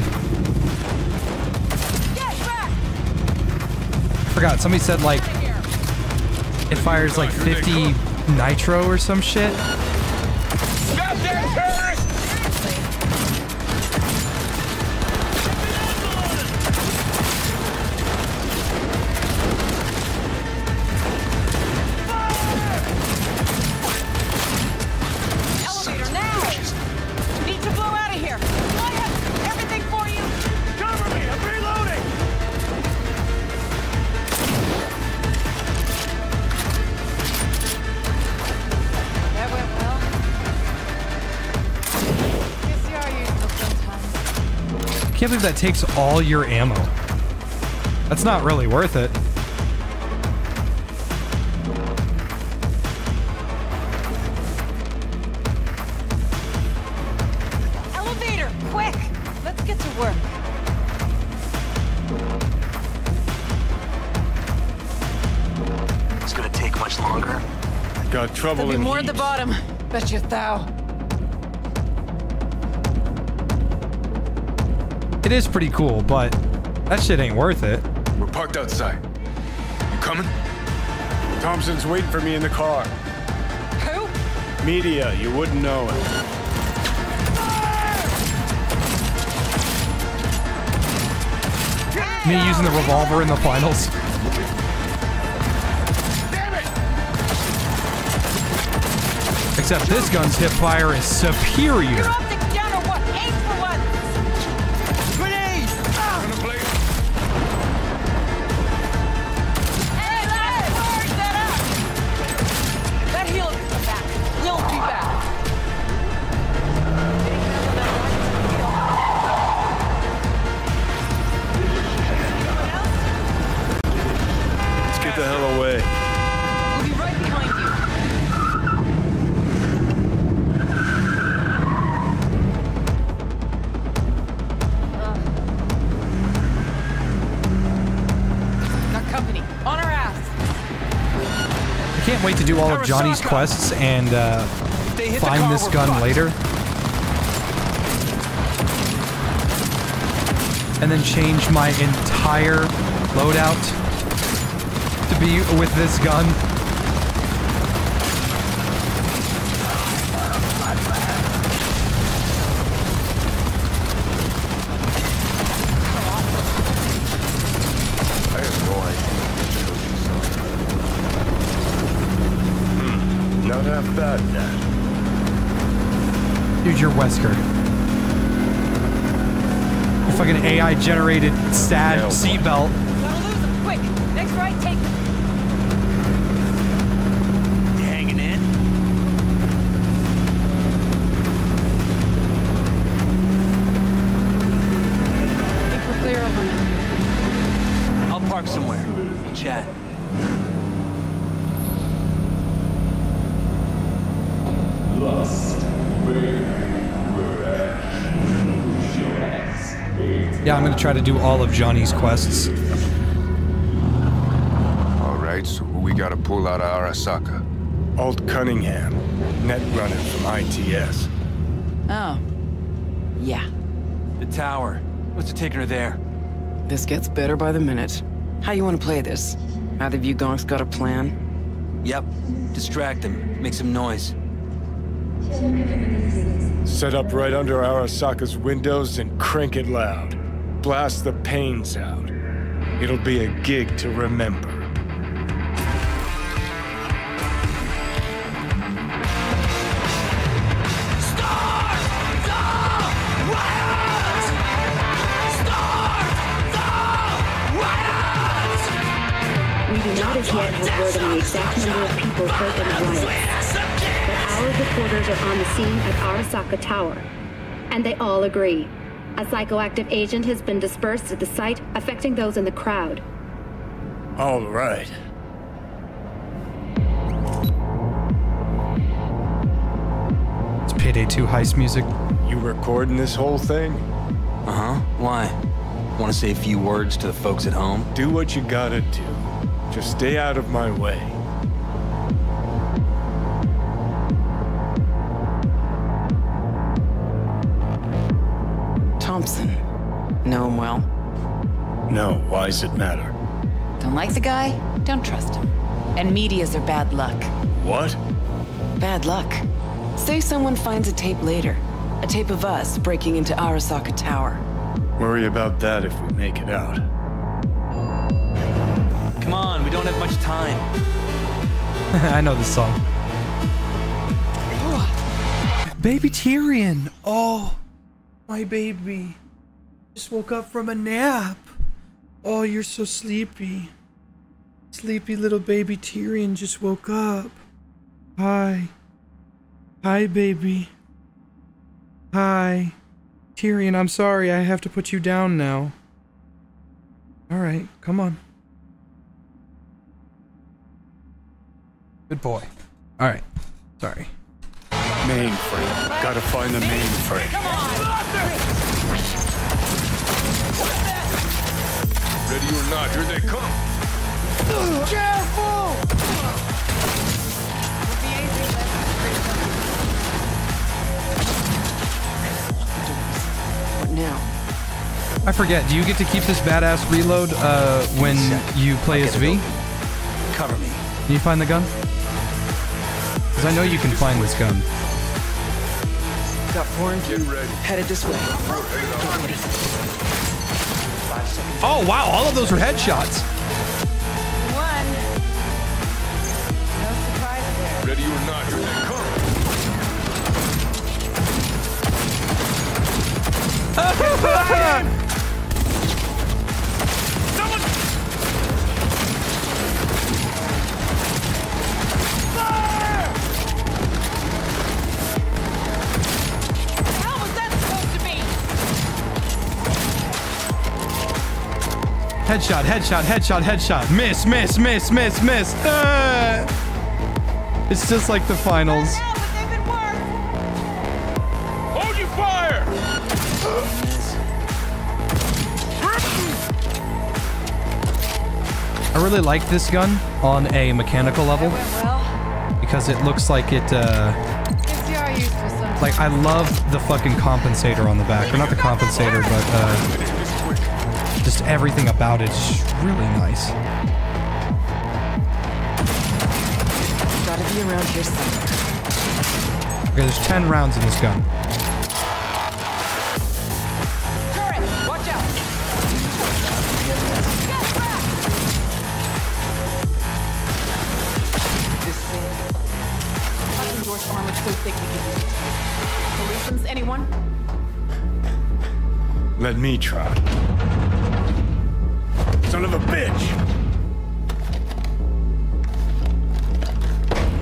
Forgot, somebody said like it fires like 50 nitro or some shit. Believe that takes all your ammo. That's not really worth it. Elevator, quick! Let's get to work. It's gonna take much longer. Got trouble There'll be in more at the bottom. Bet you thou. It is pretty cool, but that shit ain't worth it. We're parked outside. You coming? Thompson's waiting for me in the car. Who? Media, you wouldn't know it. Me using the revolver in the finals. Except this gun's hip fire is superior. Of Johnny's quests and uh, they hit the find car, this gun fucked. later. And then change my entire loadout to be with this gun. AI generated sad seatbelt. Try to do all of Johnny's quests. All right, so who we gotta pull out of Arasaka? Alt Cunningham, net runner from ITS. Oh. Yeah. The tower. What's it taking her there? This gets better by the minute. How you want to play this? Either of you gonks got a plan? Yep. Distract him. Make some noise. Set up right under Arasaka's windows and crank it loud blast the panes out. It'll be a gig to remember. we do yet have word on the exact number of people hurt and the. But our reporters are on the scene at Arasaka Tower, and they all agree. A psychoactive agent has been dispersed at the site, affecting those in the crowd. All right. It's Payday 2 heist music. You recording this whole thing? Uh huh. Why? Want to say a few words to the folks at home? Do what you gotta do. Just stay out of my way. No, why's it matter? Don't like the guy? Don't trust him. And medias are bad luck. What? Bad luck. Say someone finds a tape later. A tape of us breaking into Arasaka Tower. Worry about that if we make it out. Come on, we don't have much time. I know this song. Baby Tyrion. Oh, my baby. Just woke up from a nap. Oh, you're so sleepy. Sleepy little baby Tyrion just woke up. Hi. Hi, baby. Hi. Tyrion, I'm sorry. I have to put you down now. Alright, come on. Good boy. Alright. Sorry. Mainframe. Gotta find the mainframe. Ready or not, here they come. Careful! What now? I forget, do you get to keep this badass reload uh, when you play as V? Cover me. Can you find the gun? Because I know you can find this gun. Got four in view. Headed this way. Oh, wow, all of those were headshots. One. No surprise there. Ready or not, here they come. How Headshot, headshot, headshot, headshot. Miss, miss, miss, miss, miss. Ah! It's just like the finals. Hold your fire! I really like this gun on a mechanical level because it looks like it, uh, Gives you our use for some. like I love the fucking compensator on the back. Or not the compensator, but, uh, just everything about it's really nice. Gotta be around here somewhere. Okay, there's 10 rounds in this gun. Turret, watch out. This thing. George armor so thick we can. Solutions, anyone? Let me try. Son of a bitch!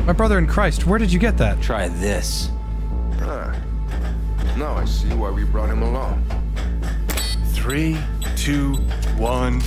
My brother in Christ, where did you get that? Try this. Ah. Now I see why we brought him along. Three, two, one.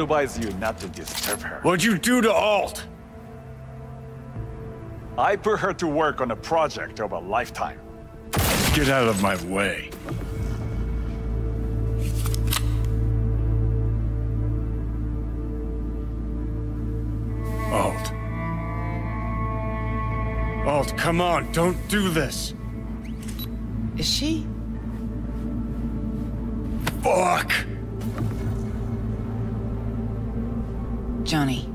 Advise you not to disturb her. What'd you do to Alt? I put her to work on a project of a lifetime. Get out of my way. Alt. Alt, come on, don't do this. Is she? Fuck! Johnny.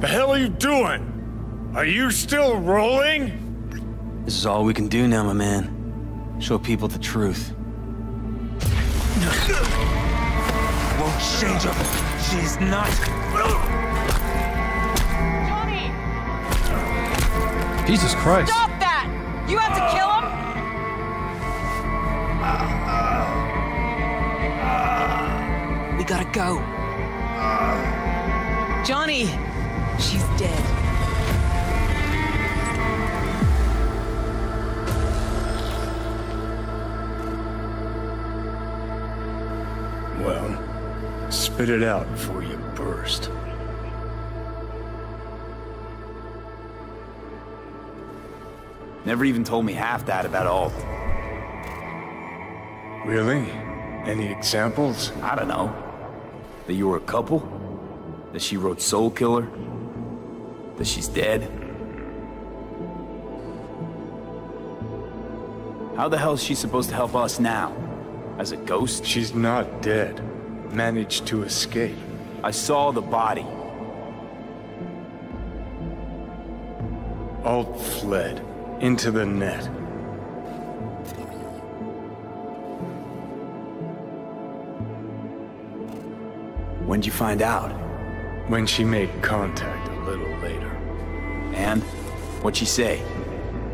The hell are you doing? Are you still rolling? This is all we can do now, my man. Show people the truth. Won't change her. She's not. Johnny! Jesus Christ. Stop that! You have to kill him? We gotta go. Johnny! She's dead. Well, spit it out before you burst. Never even told me half that about Alt. Really? Any examples? I don't know. That you were a couple? That she wrote Soul Killer? That she's dead? How the hell is she supposed to help us now? As a ghost? She's not dead. Managed to escape. I saw the body. Alt fled. Into the net. When'd you find out? When she made contact a little later. And? What'd she say?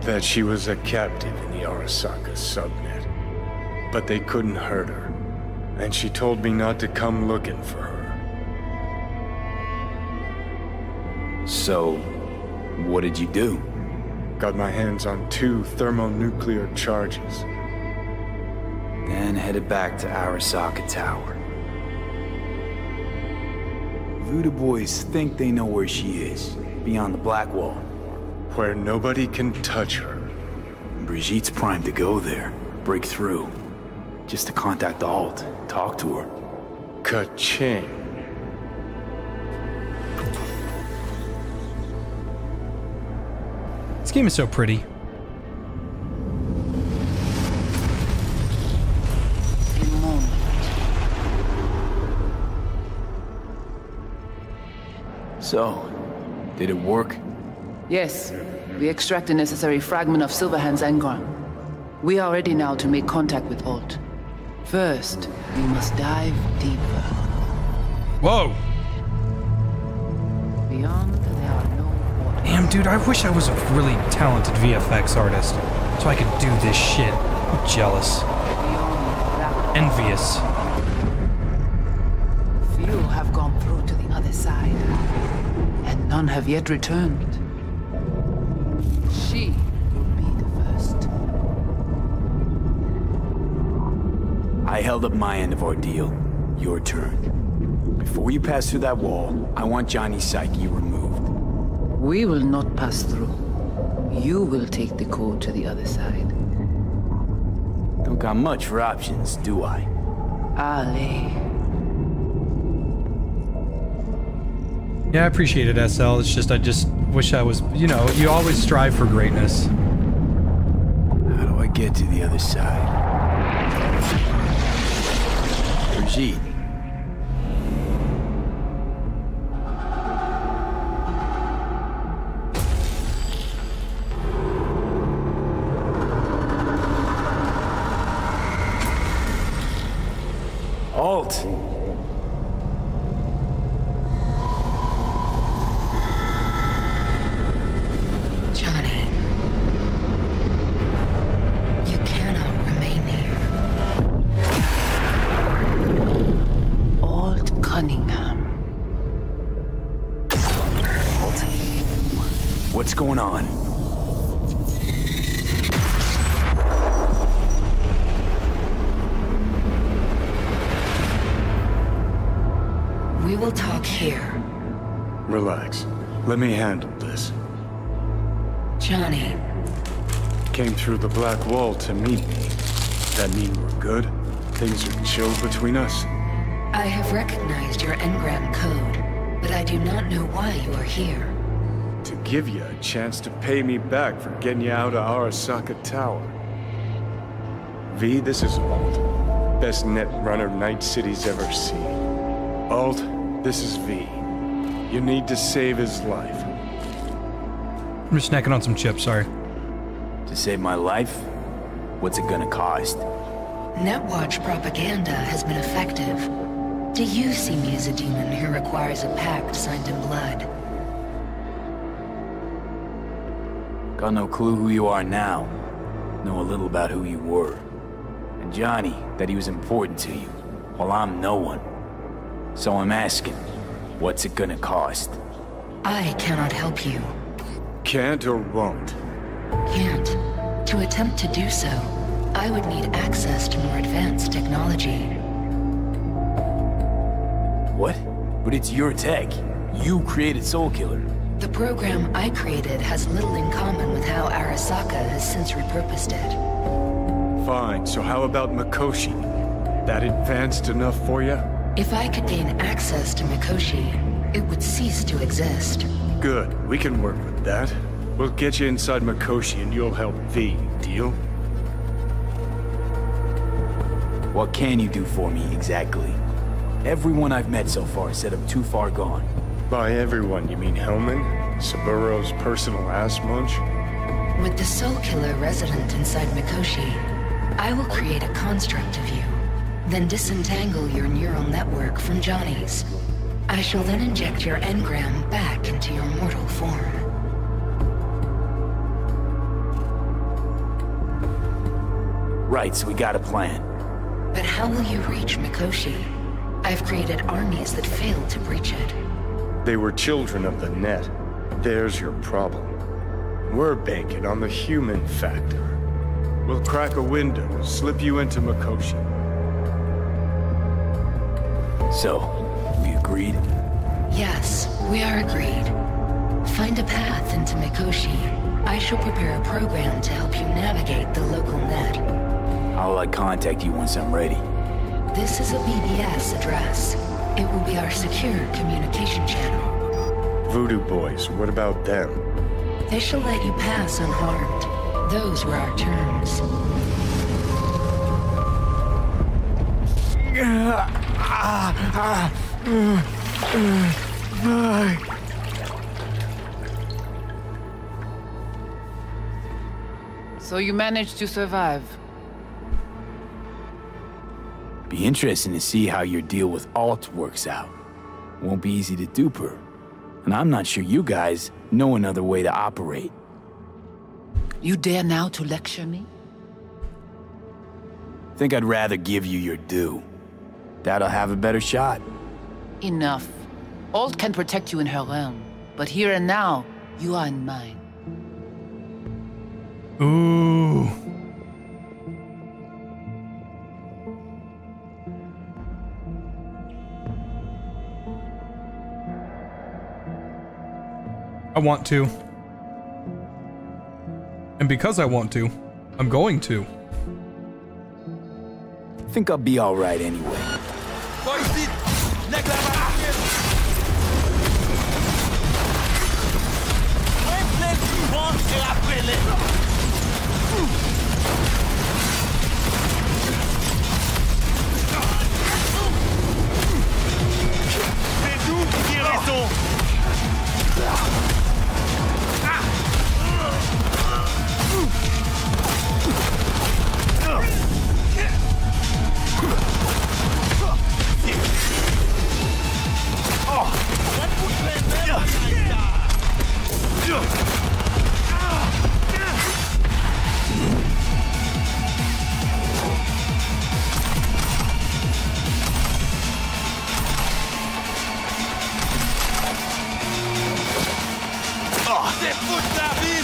That she was a captive in the Arasaka subnet. But they couldn't hurt her. And she told me not to come looking for her. So, what did you do? Got my hands on two thermonuclear charges. Then headed back to Arasaka Tower. Voodoo boys think they know where she is, beyond the Black Wall. Where nobody can touch her. Brigitte's primed to go there, break through. Just to contact the Alt, talk to her. Ka-ching. This game is so pretty. So, did it work? Yes. We extract the necessary fragment of Silverhand's engram. We are ready now to make contact with Alt. First, we must dive deeper. Whoa! Beyond, there are no Damn, dude, I wish I was a really talented VFX artist so I could do this shit. I'm jealous. Envious. None have yet returned. She will be the first. I held up my end of our deal. Your turn. Before you pass through that wall, I want Johnny's psyche removed. We will not pass through. You will take the code to the other side. Don't got much for options, do I? Ali. Yeah, I appreciate it, SL. It's just, I just wish I was, you know, you always strive for greatness. How do I get to the other side? Brigitte. Black wall to meet me. That mean we're good? Things are chill between us? I have recognized your engram code, but I do not know why you are here. To give you a chance to pay me back for getting you out of Arasaka Tower. V, this is Alt. Best net runner Night City's ever seen. Alt, this is V. You need to save his life. I'm just snacking on some chips, sorry. To save my life? What's it gonna cost? Netwatch propaganda has been effective. Do you see me as a demon who requires a pact signed in blood? Got no clue who you are now. Know a little about who you were. And Johnny, that he was important to you, while I'm no one. So I'm asking, what's it gonna cost? I cannot help you. Can't or won't? Can't. To attempt to do so, I would need access to more advanced technology. What? But it's your tech. You created Soul Killer. The program I created has little in common with how Arasaka has since repurposed it. Fine, so how about Mikoshi? That advanced enough for you? If I could gain access to Mikoshi, it would cease to exist. Good, we can work with that. We'll get you inside Mikoshi and you'll help V, deal? What can you do for me, exactly? Everyone I've met so far said I'm too far gone. By everyone, you mean Hellman? Saburo's personal ass munch? With the Soul Killer resident inside Mikoshi, I will create a construct of you, then disentangle your neural network from Johnny's. I shall then inject your engram back into your mortal form. Right, so we got a plan. But how will you reach Mikoshi? I've created armies that failed to breach it. They were children of the net. There's your problem. We're banking on the human factor. We'll crack a window, slip you into Mikoshi. So, we agreed? Yes, we are agreed. Find a path into Mikoshi. I shall prepare a program to help you navigate the local net. How will I uh, contact you once I'm ready? This is a BBS address. It will be our secure communication channel. Voodoo Boys, what about them? They shall let you pass unharmed. Those were our terms. So you managed to survive. Be interesting to see how your deal with Alt works out. Won't be easy to dupe her. And I'm not sure you guys know another way to operate. You dare now to lecture me? Think I'd rather give you your due. That'll have a better shot. Enough. Alt can protect you in her realm, but here and now, you are in mine. Ooh. I want to. And because I want to, I'm going to. Think I'll be alright anyway. Oh, Des fous de vie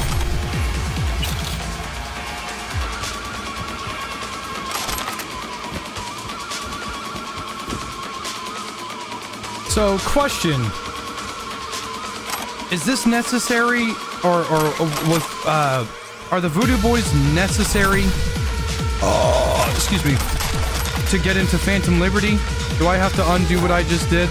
So, question: Is this necessary, or or, or was uh, are the Voodoo Boys necessary? Oh, excuse me. To get into Phantom Liberty, do I have to undo what I just did?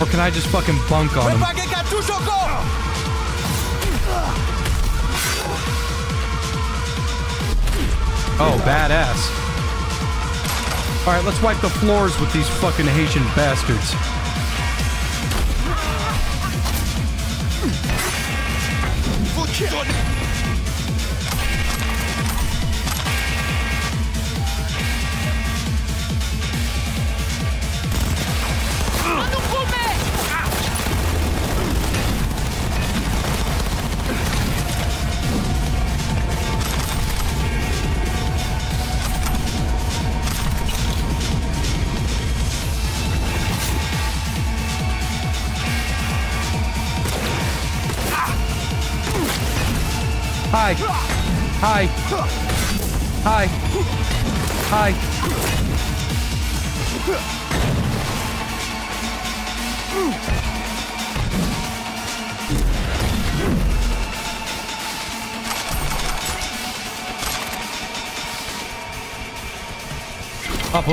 Or can I just fucking bunk on them? Oh, badass. Alright, let's wipe the floors with these fucking Haitian bastards.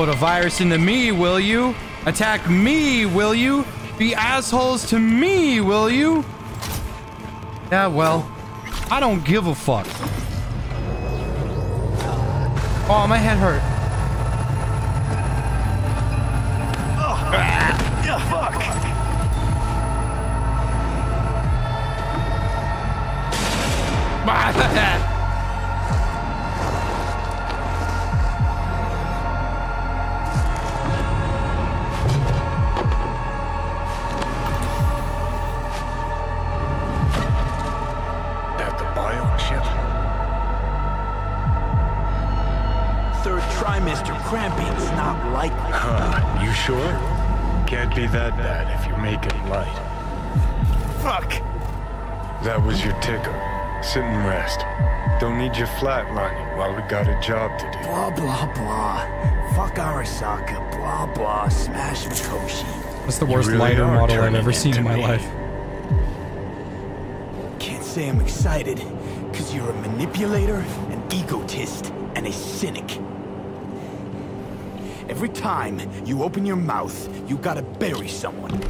Put a virus into me, will you? Attack me, will you? Be assholes to me, will you? Yeah, well, I don't give a fuck. Oh, my head hurt. Third trimester cramping's not likely. Huh, you sure? Can't be that bad if you make it light. Fuck! That was your ticker. Sit and rest. Don't need you flatlining while we got a job to do. Blah, blah, blah. Fuck Arasaka. Blah, blah. Smash Mikoshi. That's the worst really lighter model I've ever seen in my me. life. Can't say I'm excited, because you're a manipulator, an egotist, and a cynic. Every time you open your mouth, you gotta bury someone.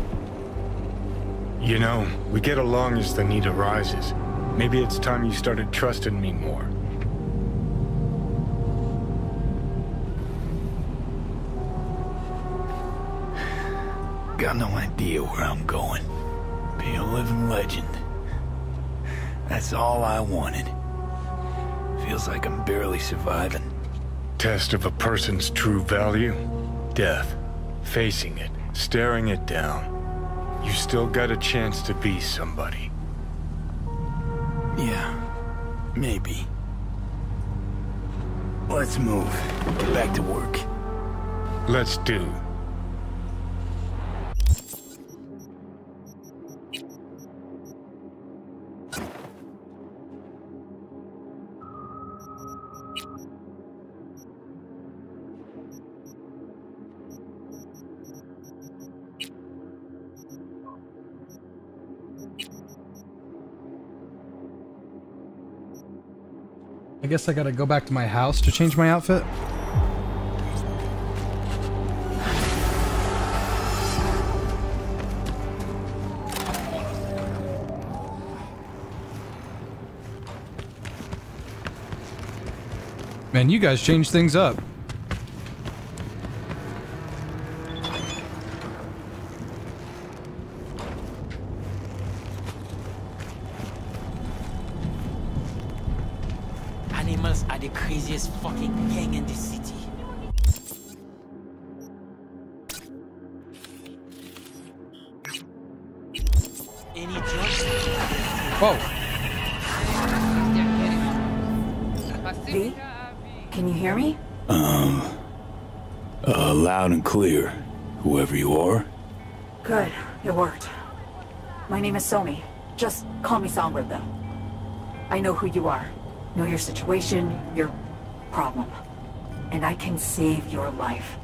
You know, we get along as the need arises. Maybe it's time you started trusting me more. Got no idea where I'm going. Be a living legend. That's all I wanted. Feels like I'm barely surviving. Test of a person's true value? Death. Facing it, staring it down. You still got a chance to be somebody. Yeah, maybe. Let's move. Get back to work. Let's do. I guess I gotta go back to my house to change my outfit. Man, you guys change things up. Me Songbird, though. I know who you are. Know your situation, your problem. and I can save your life.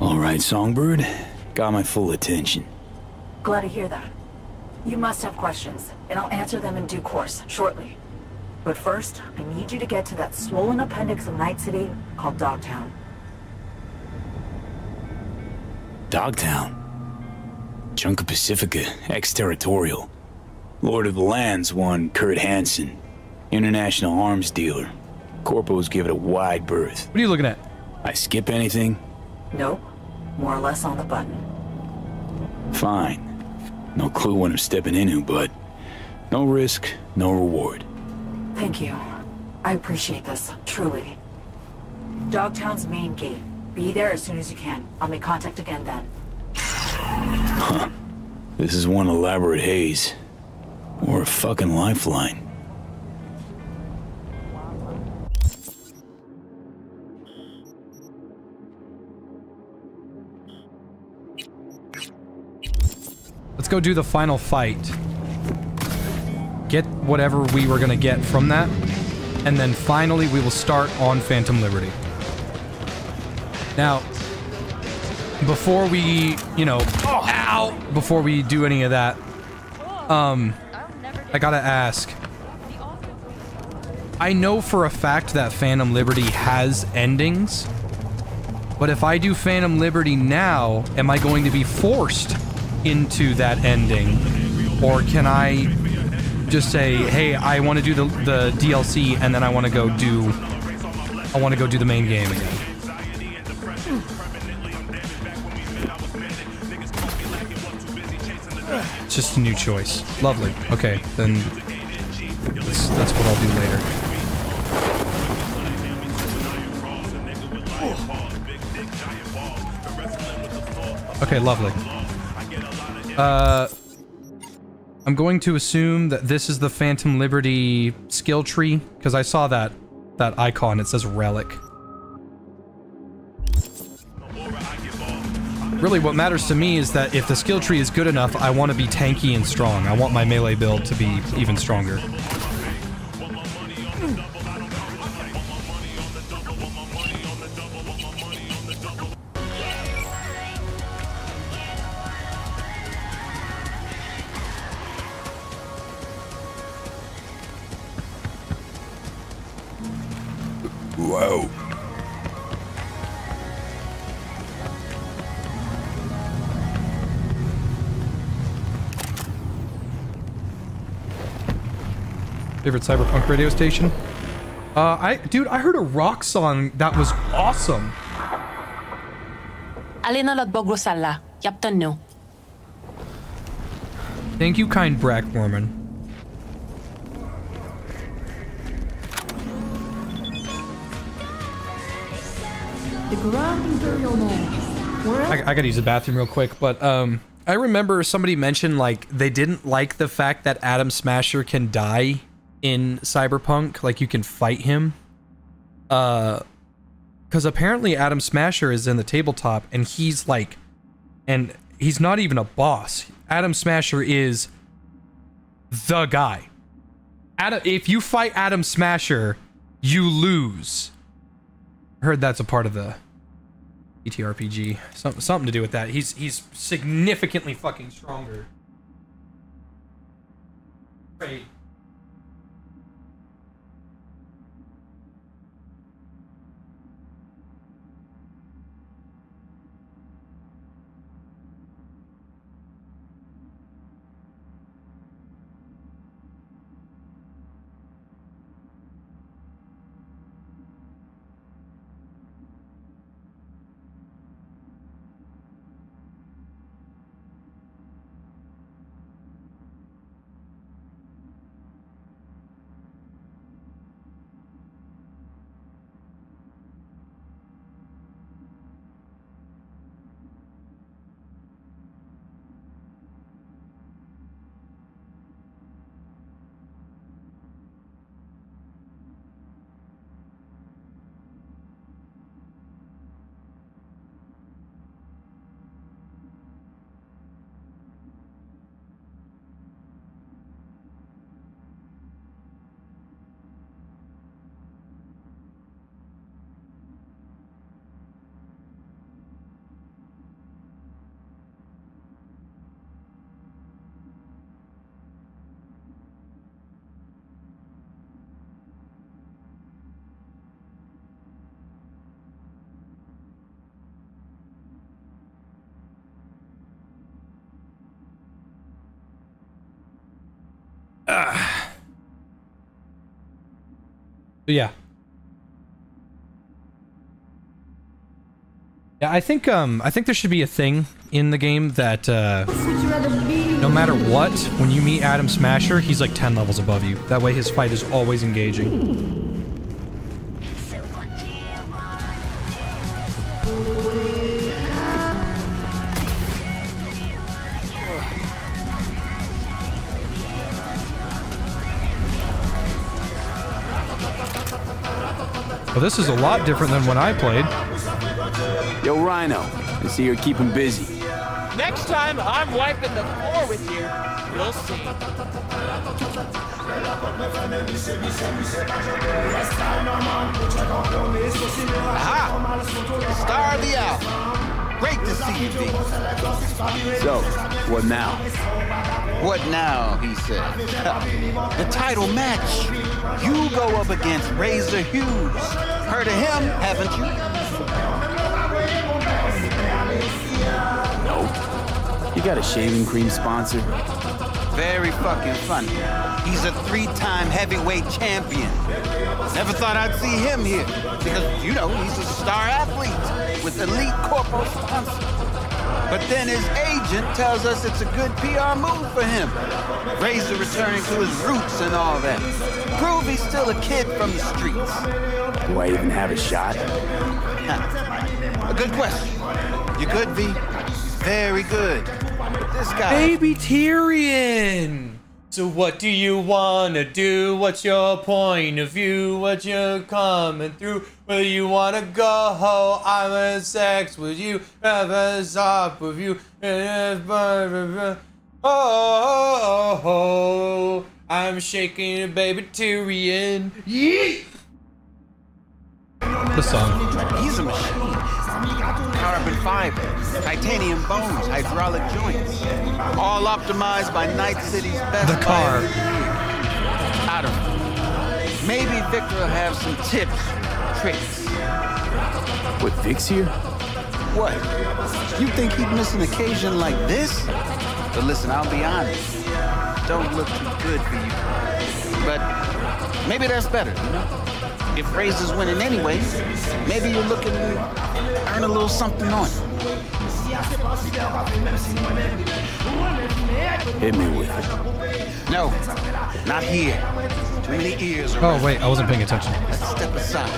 All right, Songbird. Got my full attention. Glad to hear that. You must have questions, and I'll answer them in due course, shortly. But first, I need you to get to that swollen appendix of Night City called Dogtown. Dogtown. Chunk of Pacifica, ex-territorial. Lord of the Lands one Kurt Hansen. International arms dealer. Corpos give it a wide berth. What are you looking at? I skip anything? Nope. More or less on the button. Fine. No clue what I'm stepping into, but no risk, no reward. Thank you. I appreciate this, truly. Dogtown's main gate. Be there as soon as you can. I'll make contact again then. Huh. This is one elaborate haze. Or a fucking lifeline. Let's go do the final fight. Get whatever we were gonna get from that. And then finally we will start on Phantom Liberty. Now, before we, you know, ow, before we do any of that, um, I gotta ask. I know for a fact that Phantom Liberty has endings, but if I do Phantom Liberty now, am I going to be forced into that ending? Or can I just say, hey, I want to do the, the DLC and then I want to go do, I want to go do the main game again? It's just a new choice. Lovely. Okay, then that's, that's what I'll do later. Okay, lovely. Uh, I'm going to assume that this is the Phantom Liberty skill tree, because I saw that that icon. It says relic. Really, what matters to me is that if the skill tree is good enough, I want to be tanky and strong. I want my melee build to be even stronger. Favorite cyberpunk radio station? Uh, I, dude, I heard a rock song that was awesome. Alin na Bogrosala, Thank you, kind Brack Mormon. The Grand Imperial Mall. Where I, I gotta use the bathroom real quick, but um, I remember somebody mentioned like they didn't like the fact that Adam Smasher can die in Cyberpunk, like you can fight him. Uh, because apparently Adam Smasher is in the tabletop and he's like, and he's not even a boss. Adam Smasher is the guy. Adam, if you fight Adam Smasher, you lose. I heard that's a part of the TTRPG. Some, something to do with that. He's he's significantly fucking stronger. Great. Yeah. Yeah, I think um I think there should be a thing in the game that uh no matter what, when you meet Adam Smasher, he's like 10 levels above you. That way his fight is always engaging. Well, this is a lot different than when I played. Yo, Rhino. I see you're keeping busy. Next time, I'm wiping the floor with you. You'll see. Aha! Star of the hour. Great to see you, V. So, what now? What now, he said. the title match. You go up against Razor Hughes. Heard of him, haven't you? Nope. You got a shaving cream sponsor? Very fucking funny. He's a three-time heavyweight champion. Never thought I'd see him here. Because, you know, he's a star athlete with elite corporal sponsor. But then his agent tells us it's a good PR move for him. Razor returning to his roots and all that. Prove he's still a kid from the streets. Do I even have a shot? A good question. You could be Very good. But this guy... Baby Tyrion! So what do you wanna do? What's your point of view? What you coming through? Where you wanna go? I'm in sex with you, have a stop with you. Eh, oh, oh, oh, oh, I'm shaking baby Tyrion. Yeet! The song. He's a machine. Carbon fiber, titanium bones, hydraulic joints. All optimized by Night City's best The car. I don't know. Maybe Victor will have some tips, tricks. With Vic's here? What? You think he'd miss an occasion like this? But listen, I'll be honest. Don't look too good for you. But maybe that's better, you know? If Razor's winning anyway, maybe you're looking to earn a little something on it. Hit me with it. No, not here. Too many ears Oh, wait, I wasn't paying attention. Let's step aside.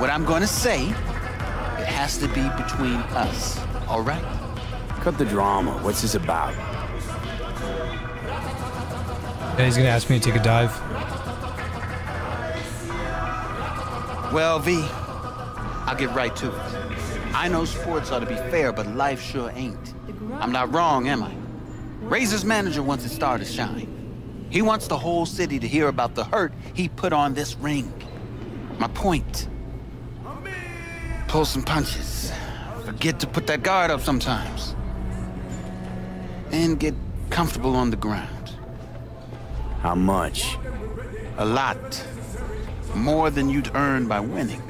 What I'm gonna say, it has to be between us, all right? Cut the drama. What's this about? Yeah, he's gonna ask me to take a dive. Well, V, I'll get right to it. I know sports ought to be fair, but life sure ain't. I'm not wrong, am I? Razor's manager wants his star to shine. He wants the whole city to hear about the hurt he put on this ring. My point. Pull some punches. Forget to put that guard up sometimes. And get comfortable on the ground. How much? A lot. More than you'd earn by winning.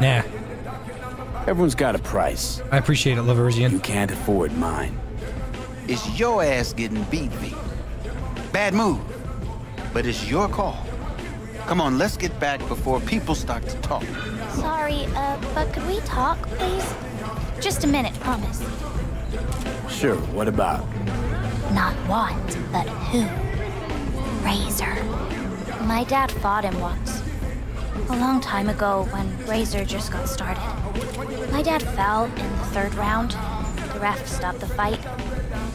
Nah. Everyone's got a price. I appreciate it, Laversian. You can't afford mine. It's your ass getting beat, V. Bad move. But it's your call. Come on, let's get back before people start to talk. Sorry, uh, but could we talk, please? Just a minute, promise. Sure, what about? Not what, but who. Razor. My dad fought him once. A long time ago when Razor just got started. My dad fell in the third round. The ref stopped the fight.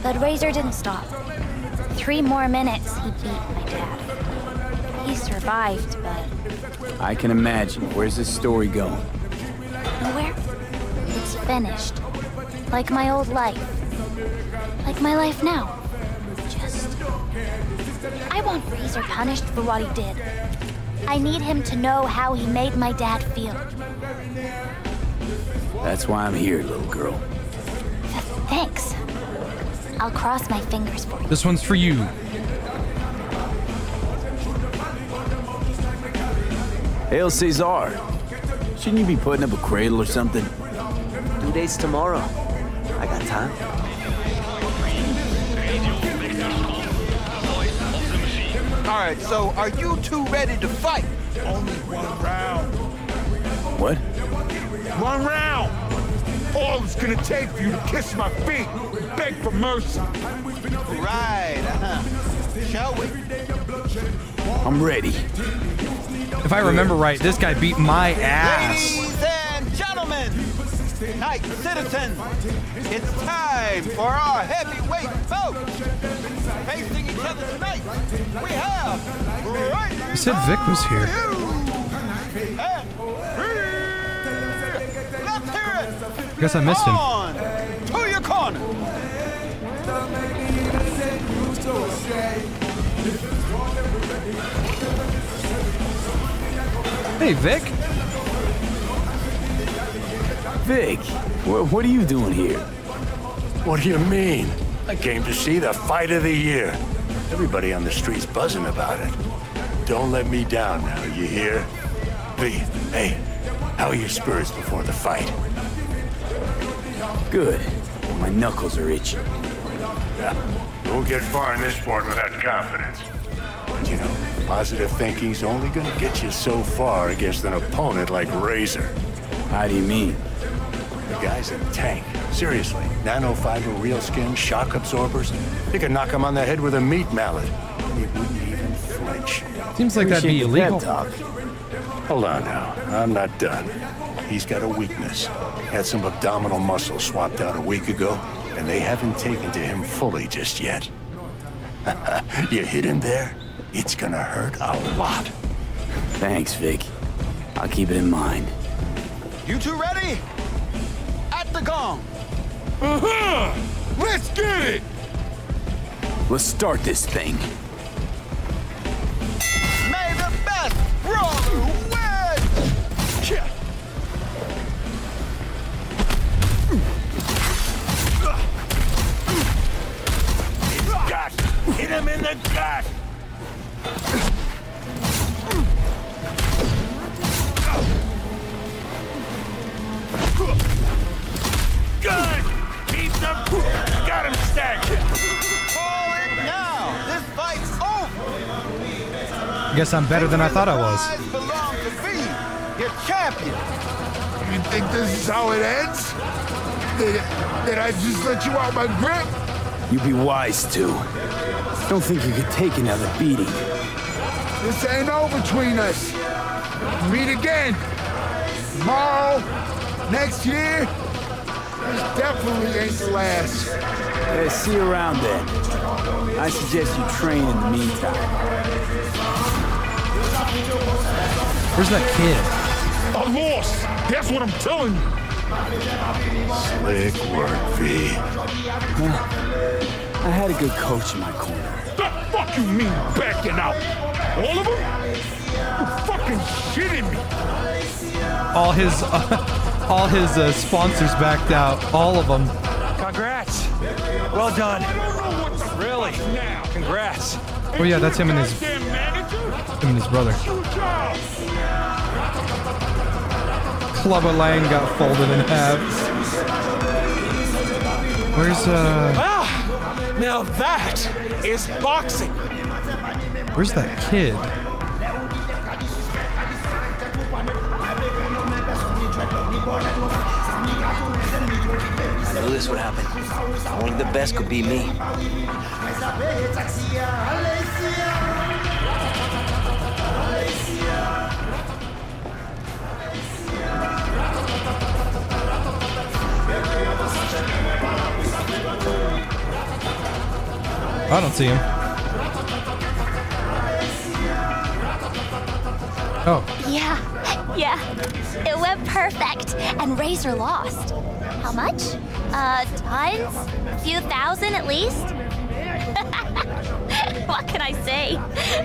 But Razor didn't stop. Three more minutes, he beat my dad. He survived, but I can imagine. Where's this story going? nowhere. It's finished. Like my old life. Like my life now. Just. I want Razor punished for what he did. I need him to know how he made my dad feel. That's why I'm here, little girl. Thanks. I'll cross my fingers for you. This one's for you. Hail Caesar. Shouldn't you be putting up a cradle or something? Due date's tomorrow. I got time. All right, so are you two ready to fight? Only one round. What? One round. All it's gonna take for you to kiss my feet, beg for mercy. Right, uh-huh. Shall we? I'm ready. If I remember right, this guy beat my ass. Ladies and gentlemen, night citizens, it's time for our heavyweight bout. Facing each other tonight, we have right You said Vic was here. Let's hear it. I guess I missed him. On to your corner. Hey, Vic. Vic, wh what are you doing here? What do you mean? I came to see the fight of the year. Everybody on the street's buzzing about it. Don't let me down now, you hear? V, hey, how are your spirits before the fight? Good. My knuckles are itching. Yeah, don't get far in this sport without confidence. But you know, positive thinking's only gonna get you so far against an opponent like Razor. How do you mean? The guy's a tank. Seriously, nanofiber real skin, shock absorbers. You could knock him on the head with a meat mallet. And he wouldn't even flinch. Seems like that'd be illegal. pep talk. Hold on now. I'm not done. He's got a weakness. Had some abdominal muscle swapped out a week ago, and they haven't taken to him fully just yet. you hit him there, it's gonna hurt a lot. Thanks, Vic. I'll keep it in mind. You two ready? At the gong. Uh-huh! Let's get it! Let's start this thing. May the best brawler win! Yeah. Gut! Hit him in the gut! Good! Keep them! Got him stacked! Call it now. This fight's over. Guess I'm better than I thought I was. Prize belong your champion. You think this is how it ends? Did, did I just let you out my grip? You'd be wise to. Don't think you could take another beating. This ain't over between us. Meet again. Tomorrow, next year. This definitely ain't the last. Yeah, see you around then. I suggest you train in the meantime. Where's that kid? I lost. That's what I'm telling you. Slick work, V. I had a good coach in my corner. The fuck you mean backing out? All of them? You fucking shitting me. All his, all his uh, sponsors backed out. All of them. Congrats. Well done. Really? Congrats. Oh yeah, that's him and his, manager? him and his brother. Your job. Clubber Lang got folded in half. Where's uh? Now that is boxing. Where's that kid? I knew this would happen. Only the best could be me. I don't see him. Oh, Yeah, yeah. It went perfect, and Razor lost. How much? Uh, tons? A few thousand at least? what can I say?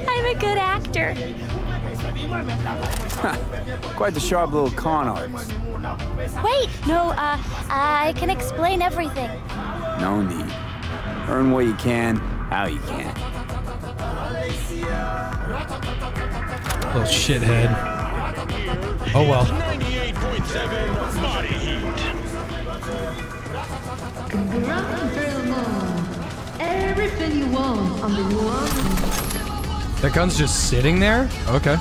I'm a good actor. Quite the sharp little con artist. Wait, no, uh, I can explain everything. No need. Earn what you can, how you can. little shithead. Oh well. 98.7 body heat. Ground Imperial Moon. Everything you want on the one. That gun's just sitting there? Okay.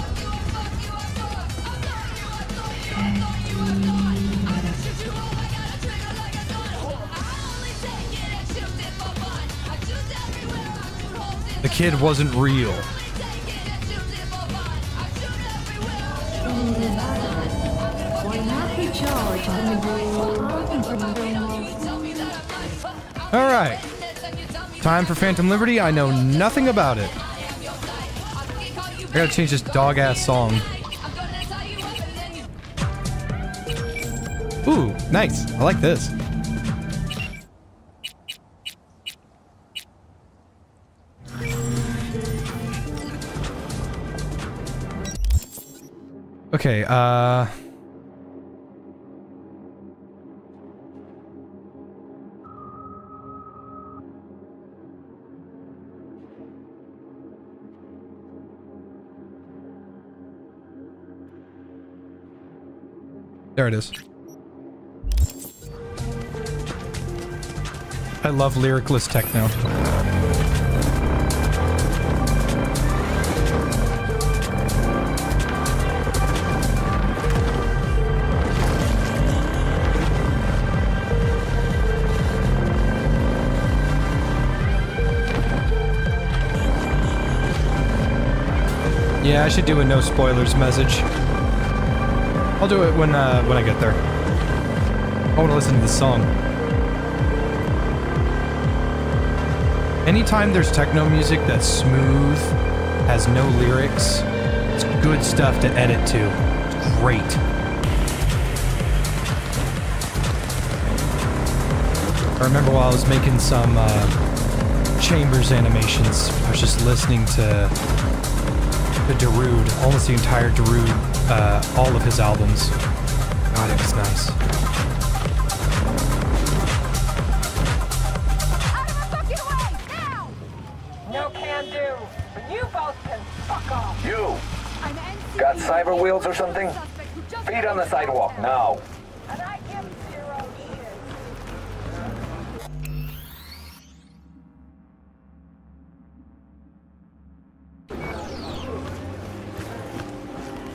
Kid wasn't real. All right. Time for Phantom Liberty. I know nothing about it. I gotta change this dog ass song. Ooh, nice. I like this. Okay, uh... There it is. I love lyricless techno. Yeah, I should do a no spoilers message. I'll do it when uh, when I get there. I want to listen to this song. Anytime there's techno music that's smooth, has no lyrics, it's good stuff to edit to. It's great. I remember while I was making some uh, Chambers animations, I was just listening to the Darude, almost the entire Darude, uh, all of his albums. God, it was nice. No can do. But you both can fuck off. You! Got cyber wheels or something? Feet on the sidewalk, now.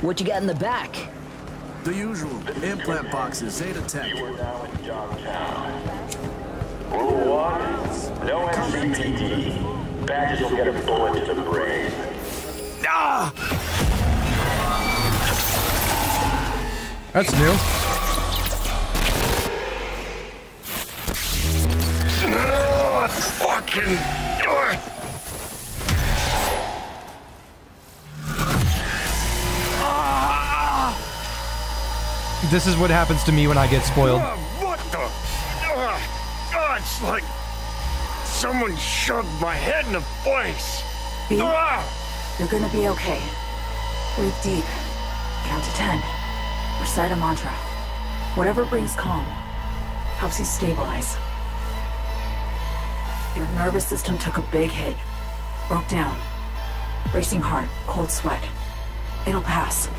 What you got in the back? The usual. Implant boxes, Zeta Tech. Rule one, no NCPD. Badges will get a bullet to the brain. Ah! That's new. Fucking. This is what happens to me when I get spoiled. What the? Uh, uh, it's like someone shoved my head in a place. B, Ah! you're gonna be okay. Breathe deep. Count to ten. Recite a mantra. Whatever brings calm. Helps you stabilize. Your nervous system took a big hit. Broke down. Racing heart, cold sweat. It'll pass.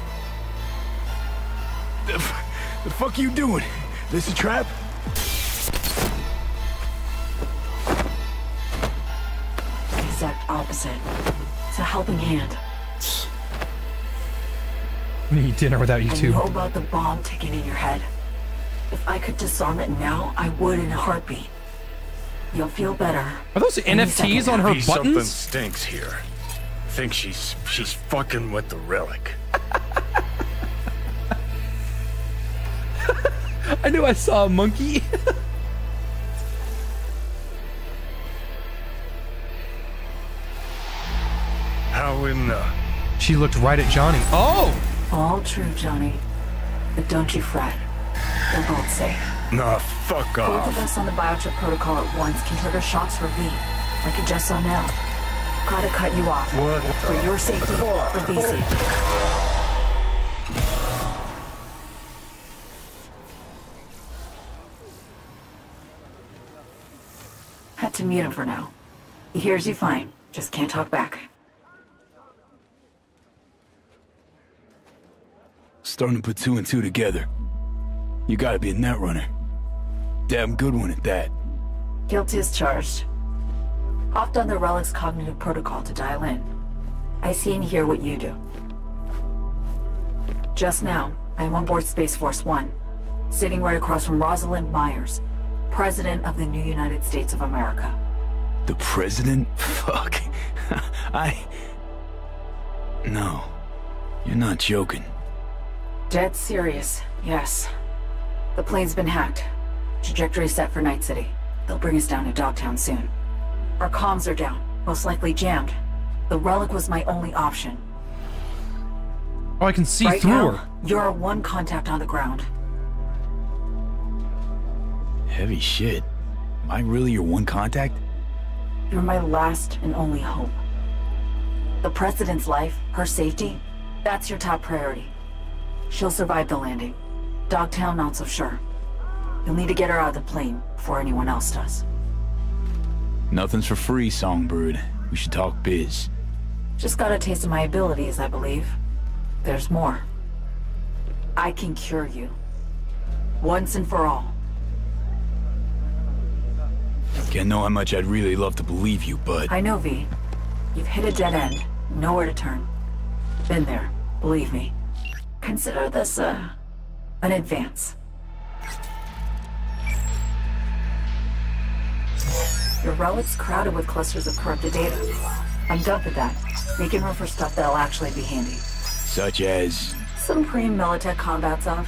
The, f- the fuck you doing? This a trap? Exact opposite. It's a helping hand. I'm gonna eat dinner without you I two. know about the bomb ticking in your head. If I could disarm it now, I would in a heartbeat. You'll feel better. Are those any NFTs on her Maybe Something stinks here. Think she's she's fucking with the relic. I knew I saw a monkey. How in the? she looked right at Johnny. Oh! All true, Johnny. But don't you fret. They're both safe. Nah, fuck off. Both of us on the biochip protocol at once can trigger shocks for V, like you just saw now. Gotta cut you off. What? For your safety, for V's safety. Had to mute him for now. He hears you fine, just can't talk back. starting to put two and two together. You gotta be a netrunner. Damn good one at that. Guilty as charged. Hopped on the Relic's cognitive protocol to dial in. I see and hear what you do. Just now, I am on board Space Force One, sitting right across from Rosalind Myers, President of the new United States of America. The president? Fuck. I... No. You're not joking. Dead serious, yes. The plane's been hacked. Trajectory set for Night City. They'll bring us down to Dogtown soon. Our comms are down, most likely jammed. The relic was my only option. Oh, I can see right through now, her. You're our one contact on the ground. Heavy shit. Am I really your one contact? You're my last and only hope. The President's life, her safety, that's your top priority. She'll survive the landing. Dogtown, not so sure. You'll need to get her out of the plane before anyone else does. Nothing's for free, Songbird. We should talk biz. Just got a taste of my abilities, I believe. There's more. I can cure you. Once and for all. Can't know how much I'd really love to believe you, but... I know, V. You've hit a dead end. Nowhere to turn. Been there. Believe me. Consider this, uh, an advance. Your relic's crowded with clusters of corrupted data. I'm done with that. Making room for stuff that'll actually be handy. Such as... Some pre-Militech combat stuff.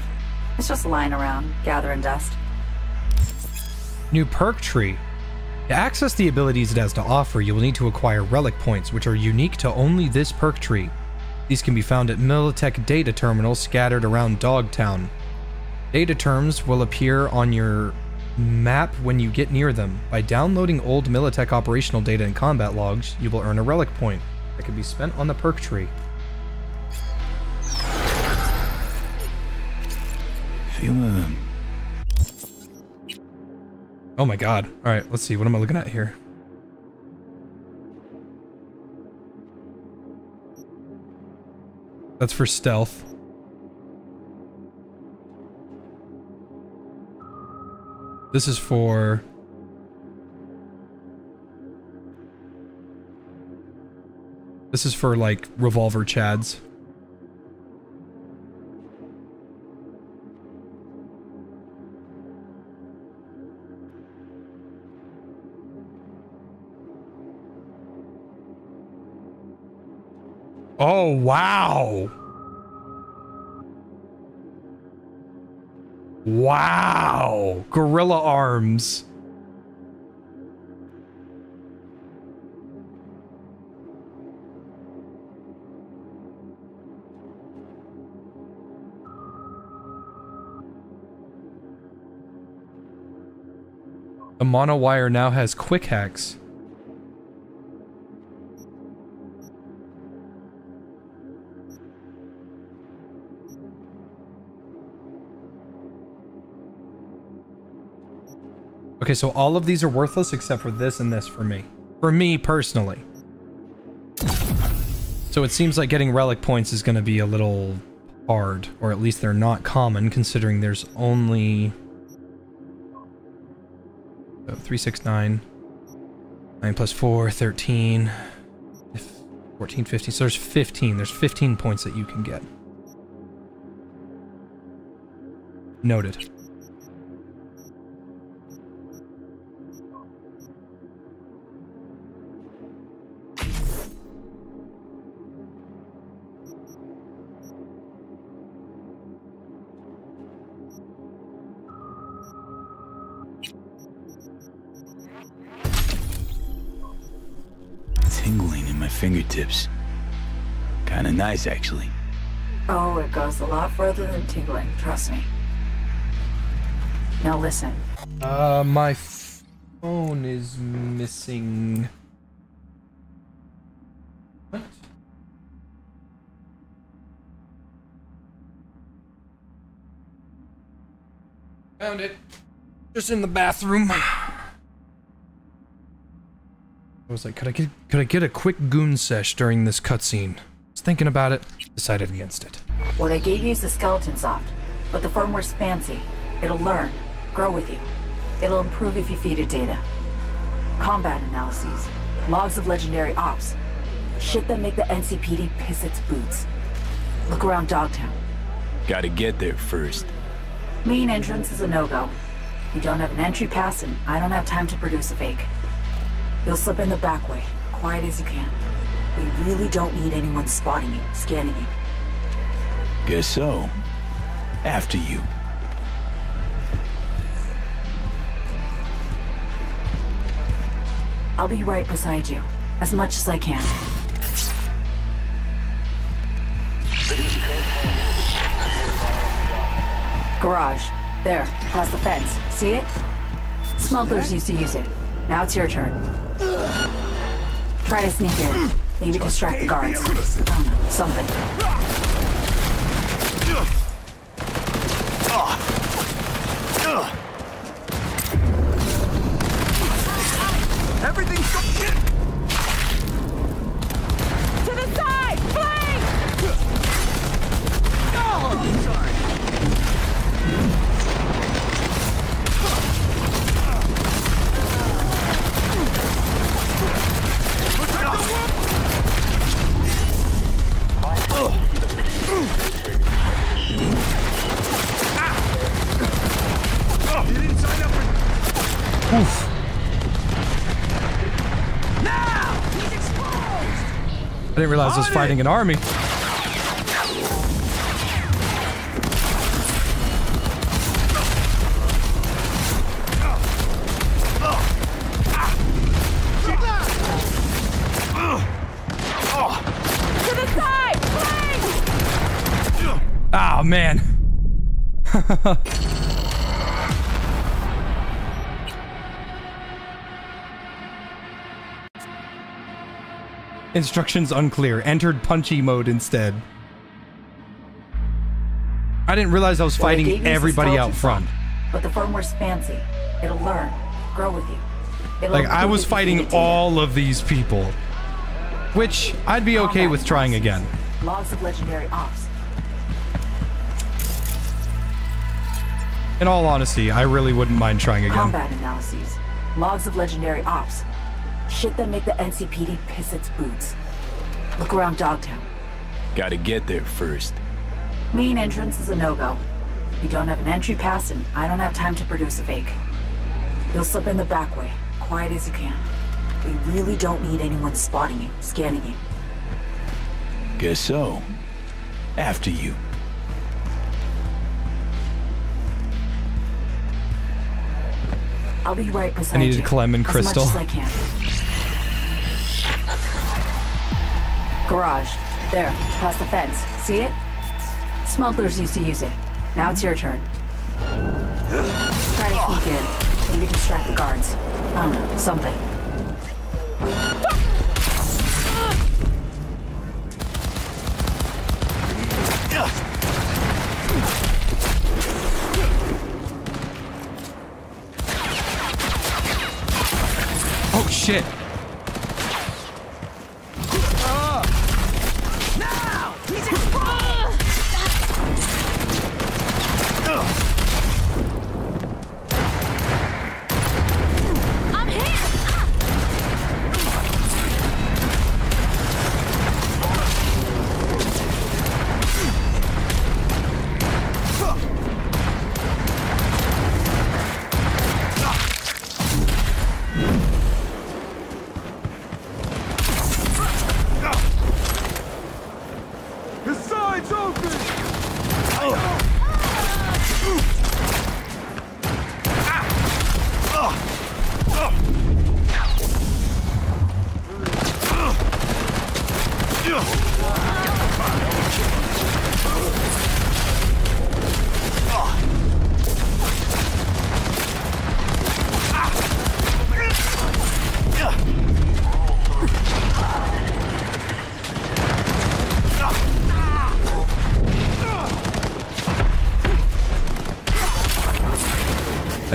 It's just lying around, gathering dust. New perk tree. To access the abilities it has to offer, you will need to acquire relic points, which are unique to only this perk tree. These can be found at Militech data terminals scattered around Dogtown. Data terms will appear on your map when you get near them. By downloading old Militech operational data and combat logs, you will earn a relic point that can be spent on the perk tree. Feel a... Oh my god. Alright, let's see. What am I looking at here? That's for stealth. This is for... This is for, like, revolver chads. Oh, wow. Wow. Gorilla arms. The monowire now has quick hacks. Okay, so all of these are worthless except for this and this for me. For me personally. So it seems like getting relic points is going to be a little hard, or at least they're not common considering there's only so 369 9 plus 4 13 14 15 so there's 15 there's 15 points that you can get. Noted nice, actually. Oh, it goes a lot further than tingling, trust me. Now listen. Uh, my phone is missing. What? Found it. Just in the bathroom. I was like, could I get could I get a quick goon sesh during this cutscene? Was thinking about it, decided against it. What I gave you is the skeleton soft, but the firmware's fancy. It'll learn, grow with you. It'll improve if you feed it data. Combat analyses, logs of legendary ops, shit that make the NCPD piss its boots. Look around Dogtown. Gotta get there first. Main entrance is a no-go. You don't have an entry pass, and I don't have time to produce a fake. You'll slip in the back way, quiet as you can. We really don't need anyone spotting you, scanning you. Guess so. After you. I'll be right beside you, as much as I can. Garage. There, past the fence. See it? Smugglers used to use it. Now it's your turn. Try to sneak in. Maybe distract the guards. Don't oh, something. Everything's realize I was fighting an army. Instructions unclear. Entered punchy mode instead. I didn't realize I was What I gave you fighting everybody out front. But the firmware's fancy. It'll learn, grow with you. It'll Like I was if you feed fighting all of these people. Which I'd be okay with trying again. Logs of legendary ops. In all honesty, I really wouldn't mind trying again. Combat analyses. Logs of legendary ops. Shit that make the NCPD piss its boots. Look around Dogtown. Gotta get there first. Main entrance is a no-go. You don't have an entry pass, and I don't have time to produce a fake. You'll slip in the back way, quiet as you can. We really don't need anyone spotting you, scanning you. Guess so. After you. I'll be right beside I needed you. Clem and as Crystal. much as I can. Garage. There, past the fence. See it? Smugglers used to use it. Now it's your turn. Try to sneak in. Maybe distract the guards. I don't know, something. Oh shit.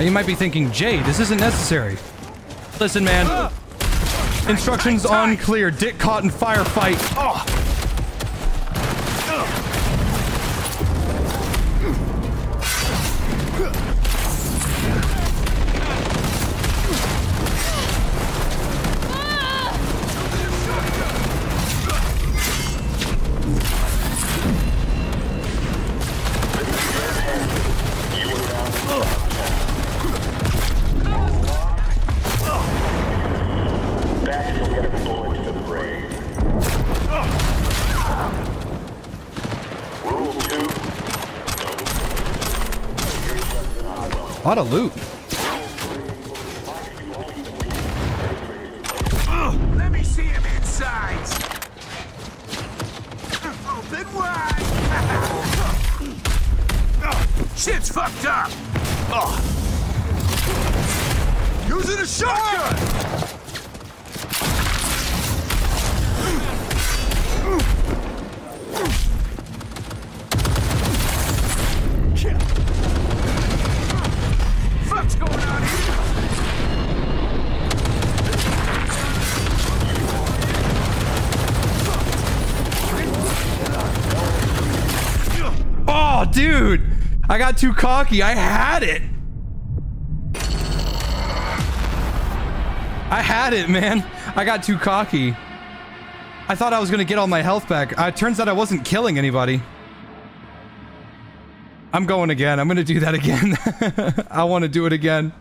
You might be thinking, Jay, this isn't necessary. Listen, man. Instructions unclear. Dick caught in firefight. Oh. Lot of loot. Got too cocky. I had it. I had it, man. I got too cocky. I thought I was going to get all my health back. Uh, it turns out I wasn't killing anybody. I'm going again. I'm going to do that again. I want to do it again.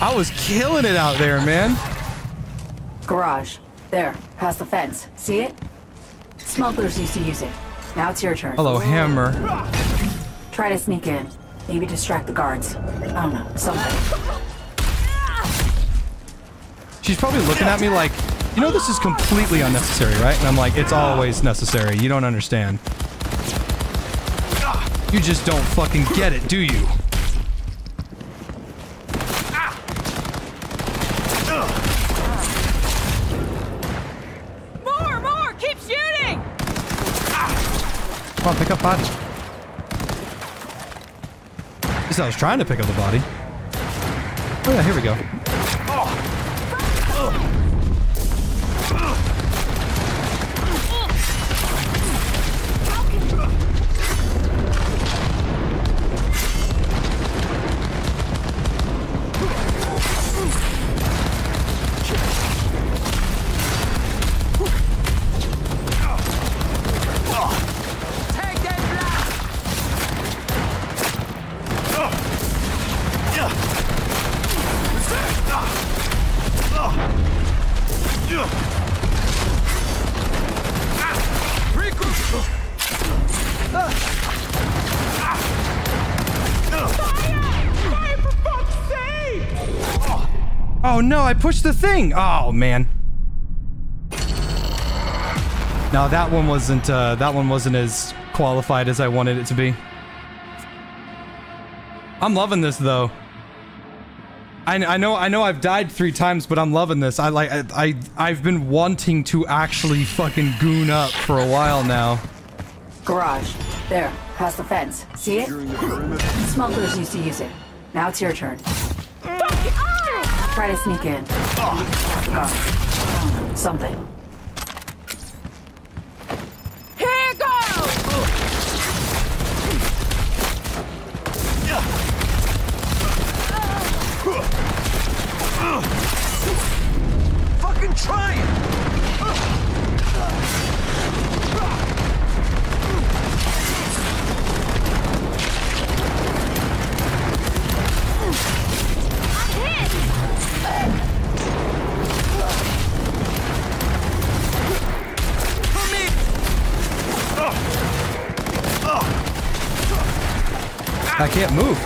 I was killing it out there, man. Garage. There, past the fence. See it? Smugglers used to use it. Now it's your turn. Hello, hammer. Try to sneak in. Maybe distract the guards. I don't know, something. She's probably looking at me like, you know, this is completely unnecessary, right? And I'm like, it's always necessary. You don't understand. You just don't fucking get it, do you? More, more! Keep shooting! Come on, pick up body. I was trying to pick up the body. Oh yeah, here we go. No, I pushed the thing. Oh man. Now that one wasn't. Uh, that one wasn't as qualified as I wanted it to be. I'm loving this though. I, I know I know I've died three times, but I'm loving this. I like I, I I've been wanting to actually fucking goon up for a while now. Garage. There, past the fence. See it? Smugglers used to use it. Now it's your turn. Try to sneak in. Oh, something. Here goes! Fucking try it! I can't move.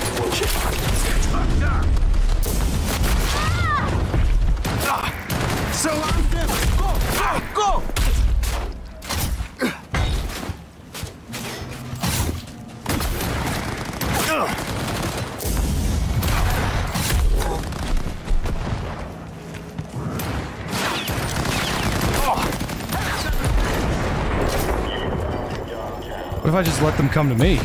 So I'm! Go! Go! What if I just let them come to me?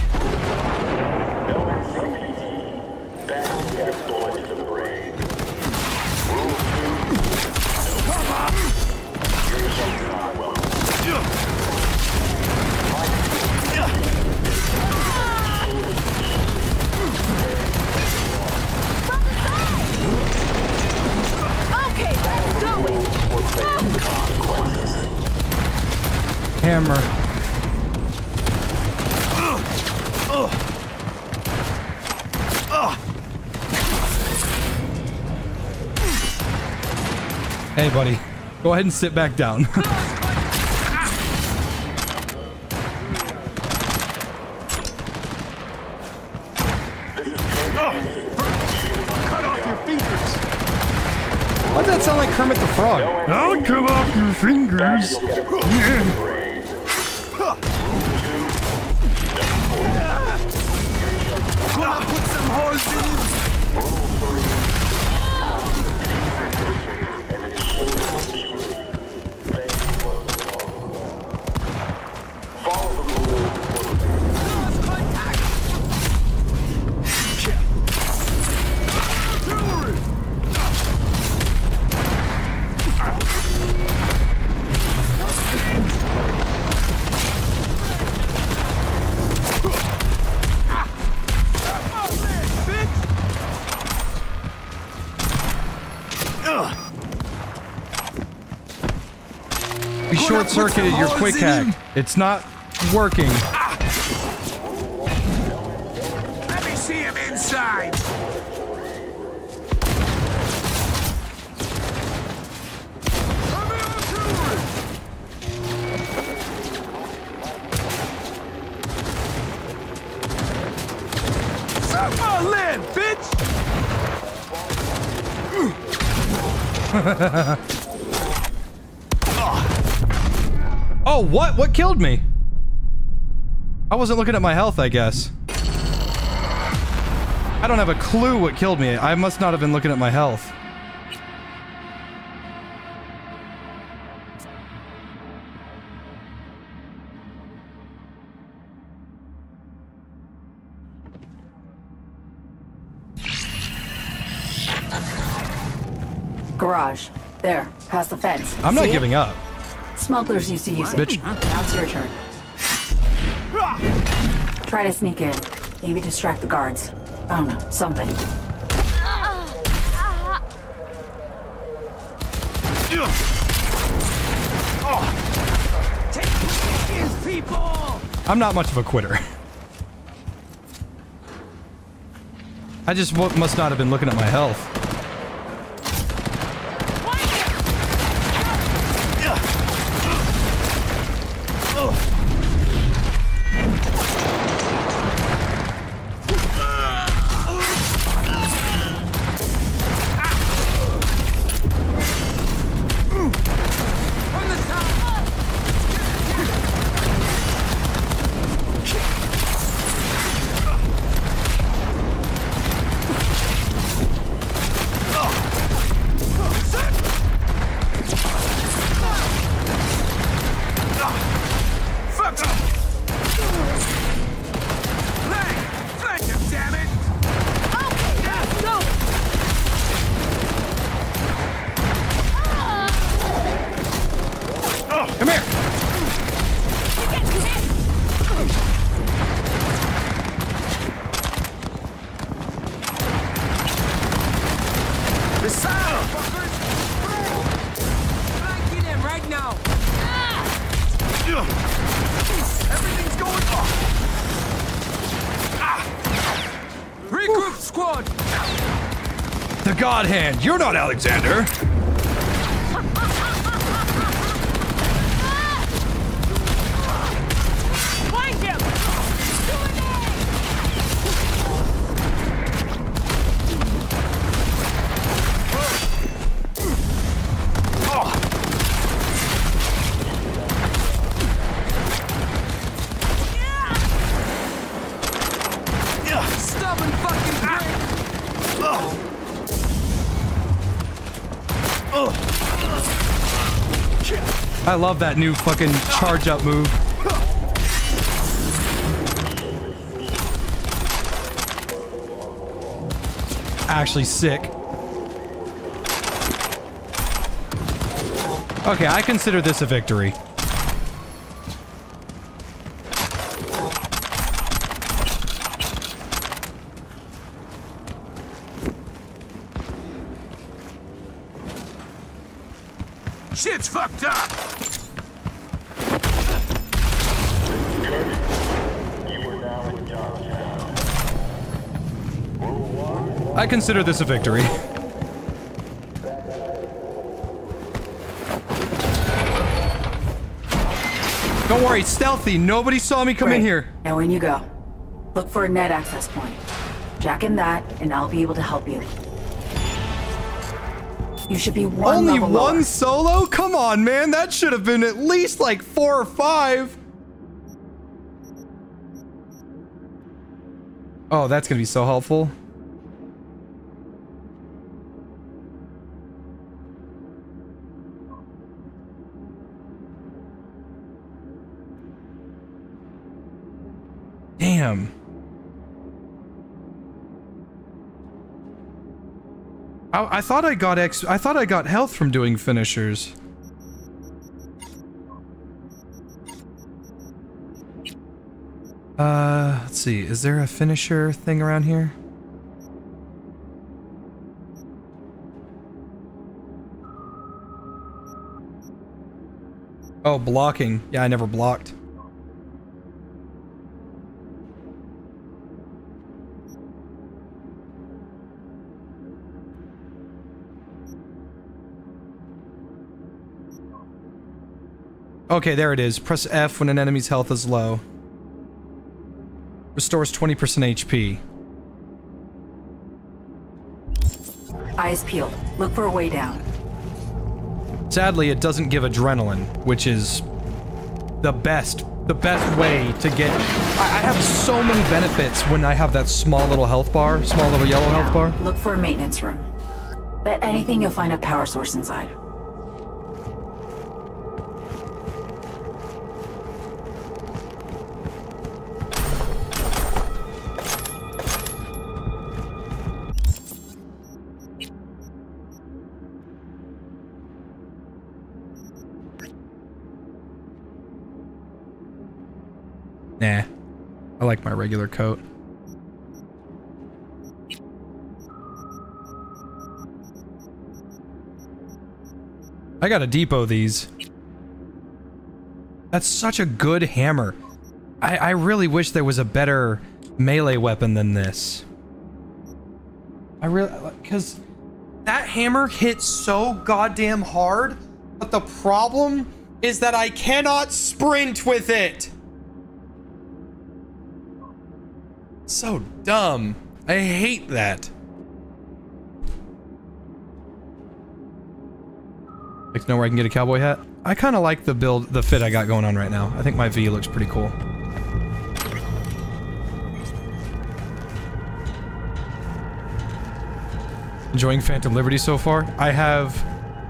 Go ahead and sit back down. Why does that sound like Kermit the Frog? I'll cut off your fingers. We short circuited your quick hack. It's not working. Let me see him inside. Land, bitch! killed me? I wasn't looking at my health, I guess. I don't have a clue what killed me. I must not have been looking at my health. Garage. There, past the fence. I'm not See it? giving up. Smugglers used to use it. Bitch. Now it's your turn. Try to sneak in. Maybe distract the guards. I don't know, something. I'm not much of a quitter. I just must not have been looking at my health. You're not Alexander. Love that new fucking charge up move. Actually sick. Okay, I consider this a victory. Consider this a victory. Don't worry, stealthy. Nobody saw me come in here. Now in you go. Look for a net access point. Jack in that, and I'll be able to help you. You should be one Only one lower. solo? Come on, man. That should have been at least like four or five. Oh, that's going to be so helpful. I, thought I got X. I thought I got health from doing finishers. Uh, let's see. Is there a finisher thing around here? Oh, blocking. Yeah, I never blocked. Okay, there it is. Press F when an enemy's health is low. Restores 20% HP. Eyes peeled. Look for a way down. Sadly, it doesn't give adrenaline, which is the best, the best way to get... I, I have so many benefits when I have that small little health bar, small little yellow health bar. Look for a maintenance room. Bet anything you'll find a power source inside. Like my regular coat. I gotta depot these. That's such a good hammer. I, I really wish there was a better melee weapon than this. I really, because that hammer hits so goddamn hard, but the problem is that I cannot sprint with it. So dumb. I hate that. Like to know where I can get a cowboy hat? I kind of like the build, the fit I got going on right now. I think my V looks pretty cool. Enjoying Phantom Liberty so far? I have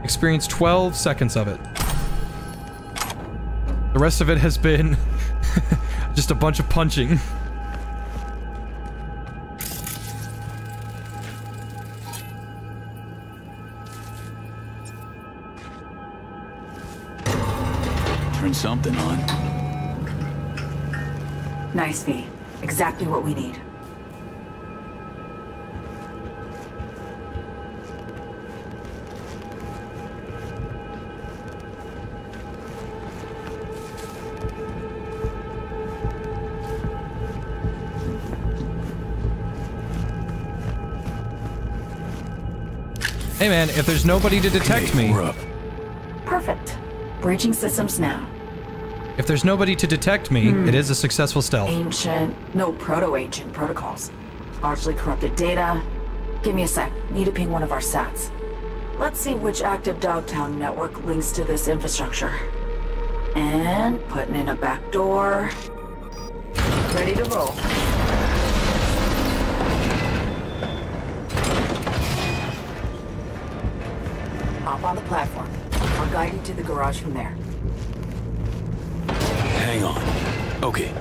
experienced 12 seconds of it. The rest of it has been just a bunch of punching. Something on. Nice, V. Exactly what we need. Hey man, if there's nobody to detect me, Perfect. Breaching systems now. If there's nobody to detect me, Hmm. it is a successful stealth. Ancient, no proto-ancient protocols. Largely corrupted data. Give me a sec. Need to ping one of our sats. Let's see which active Dogtown network links to this infrastructure. And putting in a back door. Ready to roll. Hop on the platform. I'll guide you to the garage from there. Hang on. Okay.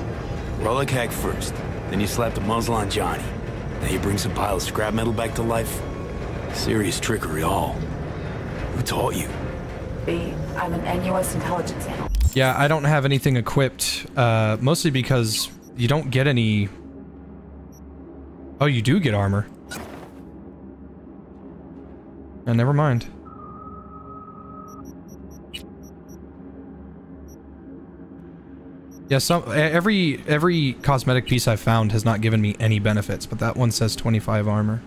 Relic hack first. Then you slap the muzzle on Johnny. Now you bring some pile of scrap metal back to life. Serious trickery all. Who taught you? V, I'm an NUS intelligence analyst. Yeah, I don't have anything equipped, uh, mostly because you don't get any... Oh, you do get armor. Uh, never mind. Yeah, some every every cosmetic piece I've found has not given me any benefits, but that one says 25 armor.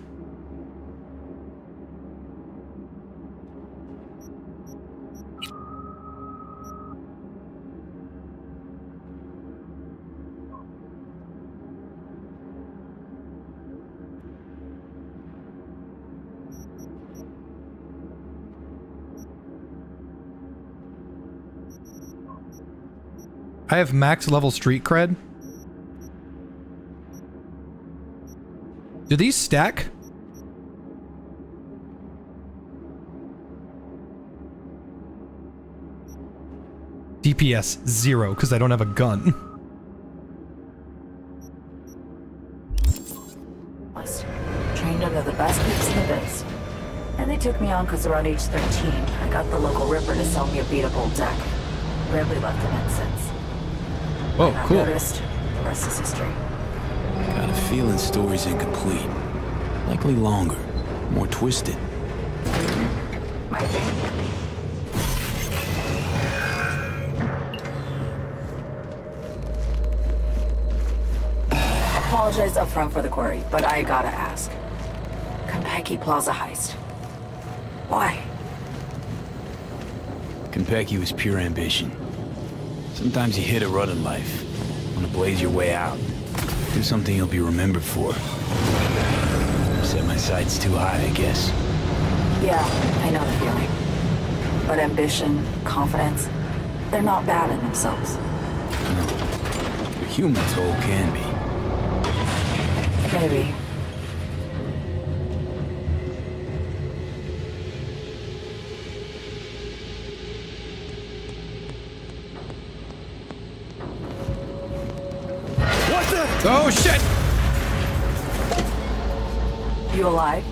I have max level street cred. Do these stack? DPS zero because I don't have a gun. Trained under the best cooks in the biz. And they took me on because around age 13, I got the local ripper to sell me a beatable deck. Rarely left in it Oh, since. Whoa, And I cool. the rest is history. Got a feeling story's incomplete. Likely longer, more twisted. Might be. Apologize upfront for the query, but I gotta ask. Konpeki Plaza heist. Why? Konpeki was pure ambition. Sometimes you hit a rut in life. Want to blaze your way out. Do something you'll be remembered for. Set my sights too high, I guess. Yeah, I know the feeling. But ambition, confidence, they're not bad in themselves. The human soul can be. Maybe. Oh shit! You alive?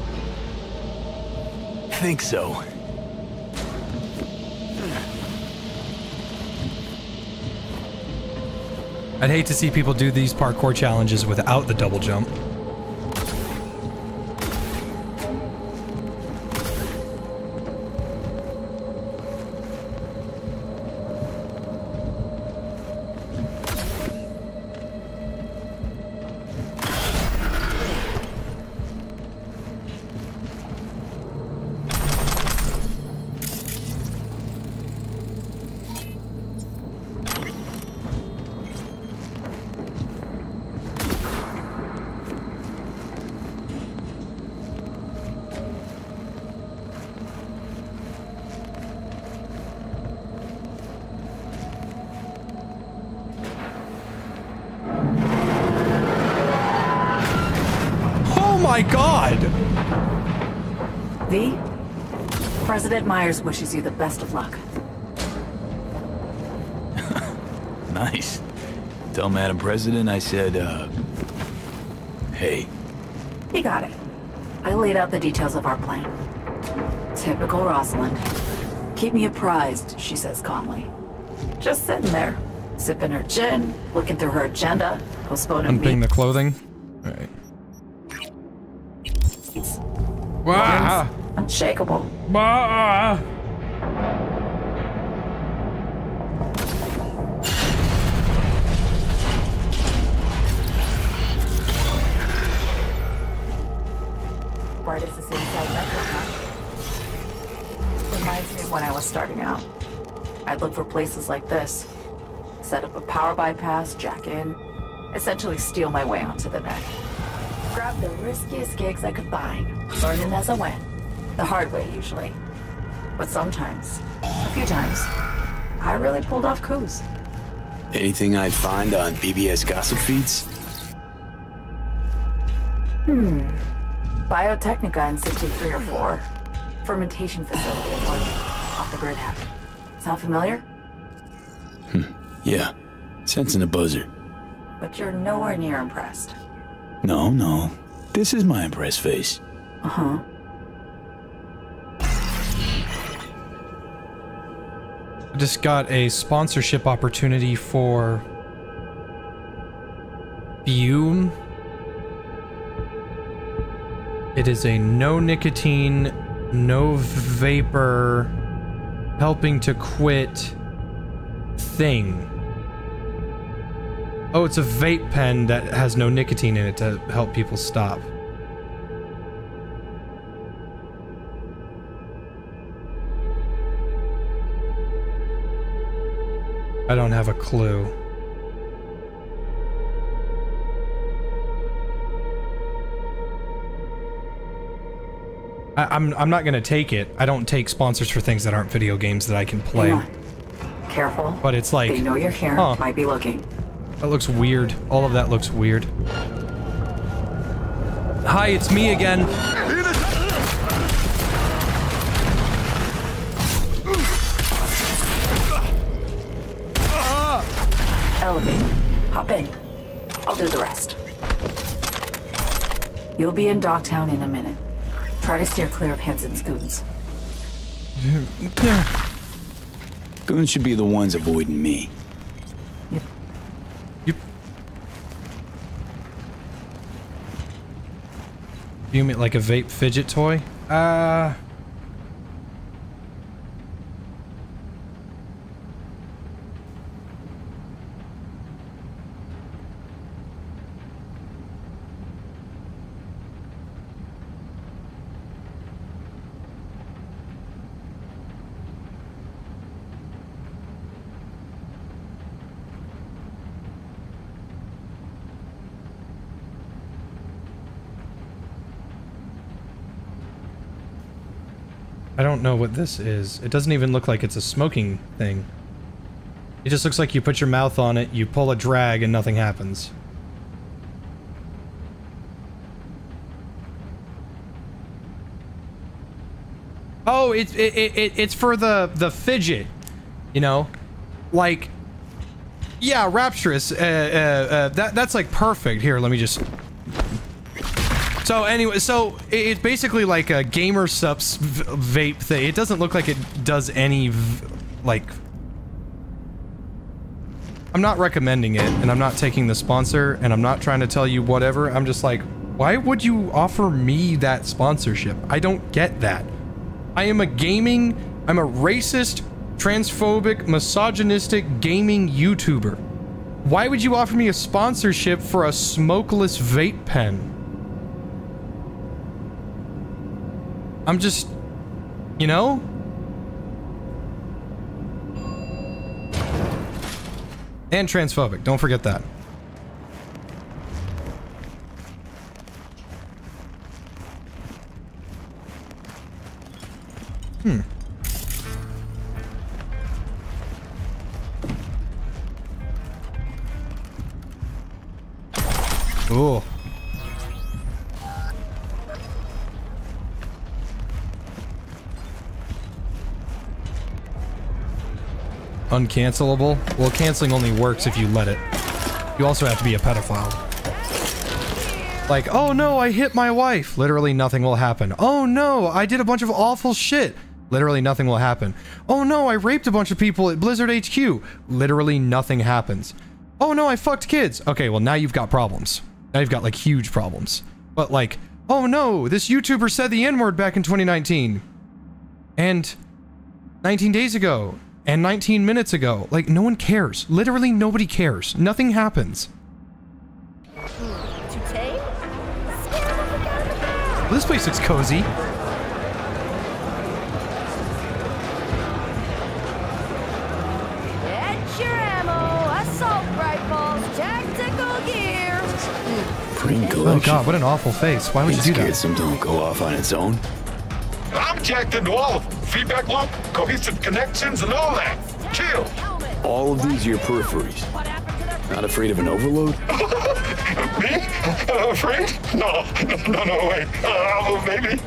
Think so. I'd hate to see people do these parkour challenges without the double jump. Myers wishes you the best of luck. Nice. Tell Madam President I said, uh... Hey. You got it. I laid out the details of our plan. Typical Rosalind. Keep me apprised, she says calmly. Just sitting there, sipping her gin, looking through her agenda, postponing Unping me. the clothing. Alright. Wow. Unshakable. Is inside? Reminds me of when I was starting out. I'd look for places like this. Set up a power bypass, jack in, essentially steal my way onto the net. Grab the riskiest gigs I could find, learning as I went. The hard way, usually. But sometimes, a few times, I really pulled off coups. Anything I'd find on BBS gossip feeds? Hmm. Biotechnica in 63 or 4. Fermentation facility one off the grid hack. Sound familiar? Hmm. Yeah. Sensing a buzzer. But you're nowhere near impressed. No, no. This is my impressed face. Uh-huh. Just got a sponsorship opportunity for Fume. It is a no nicotine, no vapor, helping to quit thing. Oh, it's a vape pen that has no nicotine in it to help people stop. I don't have a clue. I, I'm I'm not gonna take it. I don't take sponsors for things that aren't video games that I can play. Careful. But it's like, They know you're here. huh. Might be looking. That looks weird. All of that looks weird. Hi, it's me again. Hop in. I'll do the rest. You'll be in Dogtown in a minute. Try to steer clear of Hansen's goons. Yeah. Goons should be the ones avoiding me. Yep. You mean like a vape fidget toy? Uh. Don't know what this is. It doesn't even look like it's a smoking thing. It just looks like you put your mouth on it, you pull a drag, and nothing happens. Oh, it's it, it, it it's for the the fidget, you know, like yeah, rapturous. Uh, uh, uh, that that's like perfect. Here, let me just. So anyway, so it's basically like a Gamer Supps vape thing. It doesn't look like it does any like. I'm not recommending it, and I'm not taking the sponsor, and I'm not trying to tell you whatever. I'm just like, why would you offer me that sponsorship? I don't get that. I am a gaming, I'm a racist, transphobic, misogynistic gaming YouTuber. Why would you offer me a sponsorship for a smokeless vape pen? I'm just, you know? And transphobic, don't forget that. Hmm. Ooh. Uncancelable? Well, canceling only works if you let it. You also have to be a pedophile. Like, oh no, I hit my wife. Literally nothing will happen. Oh no, I did a bunch of awful shit. Literally nothing will happen. Oh no, I raped a bunch of people at Blizzard HQ. Literally nothing happens. Oh no, I fucked kids. Okay, well now you've got problems. Now you've got like huge problems. But like, oh no, this YouTuber said the N-word back in 2019. And 19 days ago. And 19 minutes ago. Like, no one cares. Literally nobody cares. Nothing happens. This place looks cozy. Get your ammo, assault rifles, tactical gear. Oh god, what an awful face. Why would you do scared that? something will go off on its own? I'm jacked into all of them. Feedback loop, cohesive connections, and all that. Chill. All of these are your peripheries. Not afraid of an overload? Me? Uh, afraid? No, no, no, wait. Uh, maybe.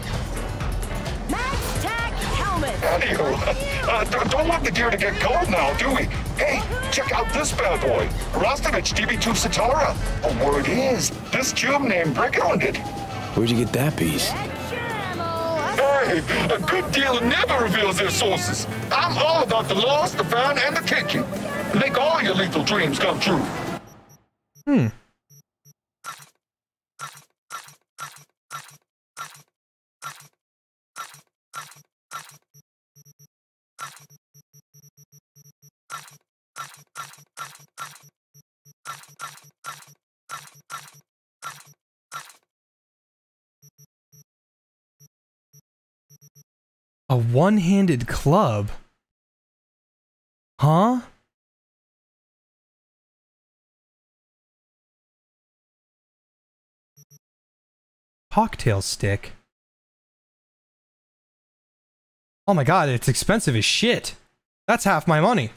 Anywho, uh, don't, don't want the gear to get cold now, do we? Hey, check out this bad boy. Rostovich DB2 Satara. The word is, this tube named Brick owned it. Where'd you get that piece? Hey, a good dealer never reveals their sources. I'm all about the lost, the found, and the kicking. Make all your lethal dreams come true. Hmm. A one-handed club? Huh? Cocktail stick? Oh my god, it's expensive as shit. That's half my money.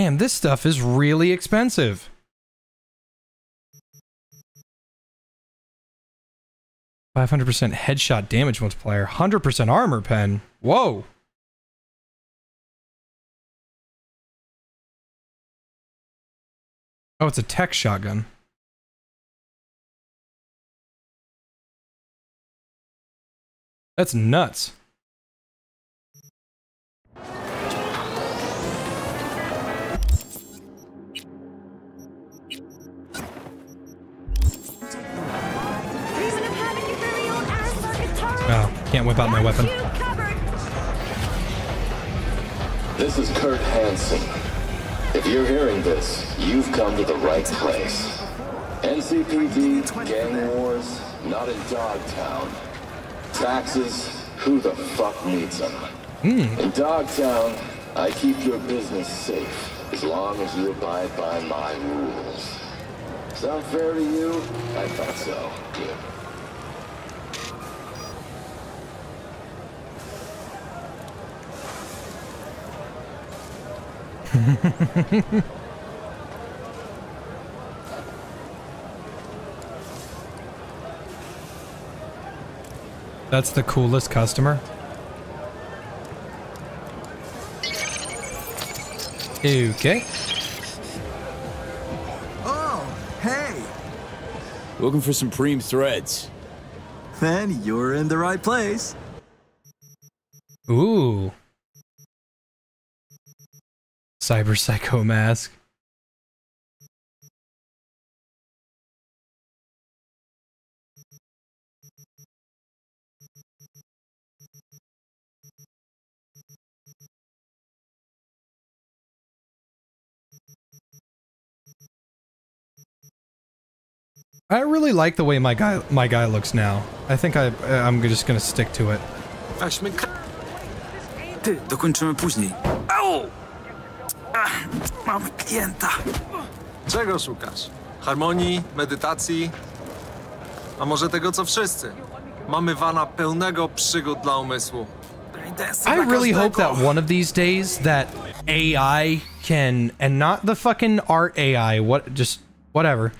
Damn, this stuff is really expensive. Five hundred percent headshot damage multiplier, hundred percent armor pen. Whoa. Oh, it's a tech shotgun. That's nuts. Can't whip out my weapon. This is Kurt Hansen. If you're hearing this, you've come to the right place. NCPD, gang wars, not in Dogtown. Taxes, who the fuck needs them? Hmm. In Dogtown, I keep your business safe as long as you abide by my rules. Sound fair to you? I thought so. Good. That's the coolest customer. Okay. Oh, hey! Looking for some Preem threads. Then you're in the right place. Ooh. Cyber Psycho mask. I really like the way my guy my guy looks now. I think I I'm just gonna stick to it. Weźmy k- Ty, dokończymy później. Au! Ach, mam klienta. Czego szukasz? Harmonii, medytacji? A może tego co wszyscy? Mamy wana pełnego przygód dla umysłu. I really hope that one of these days that AI can and not the fucking art AI, what just whatever.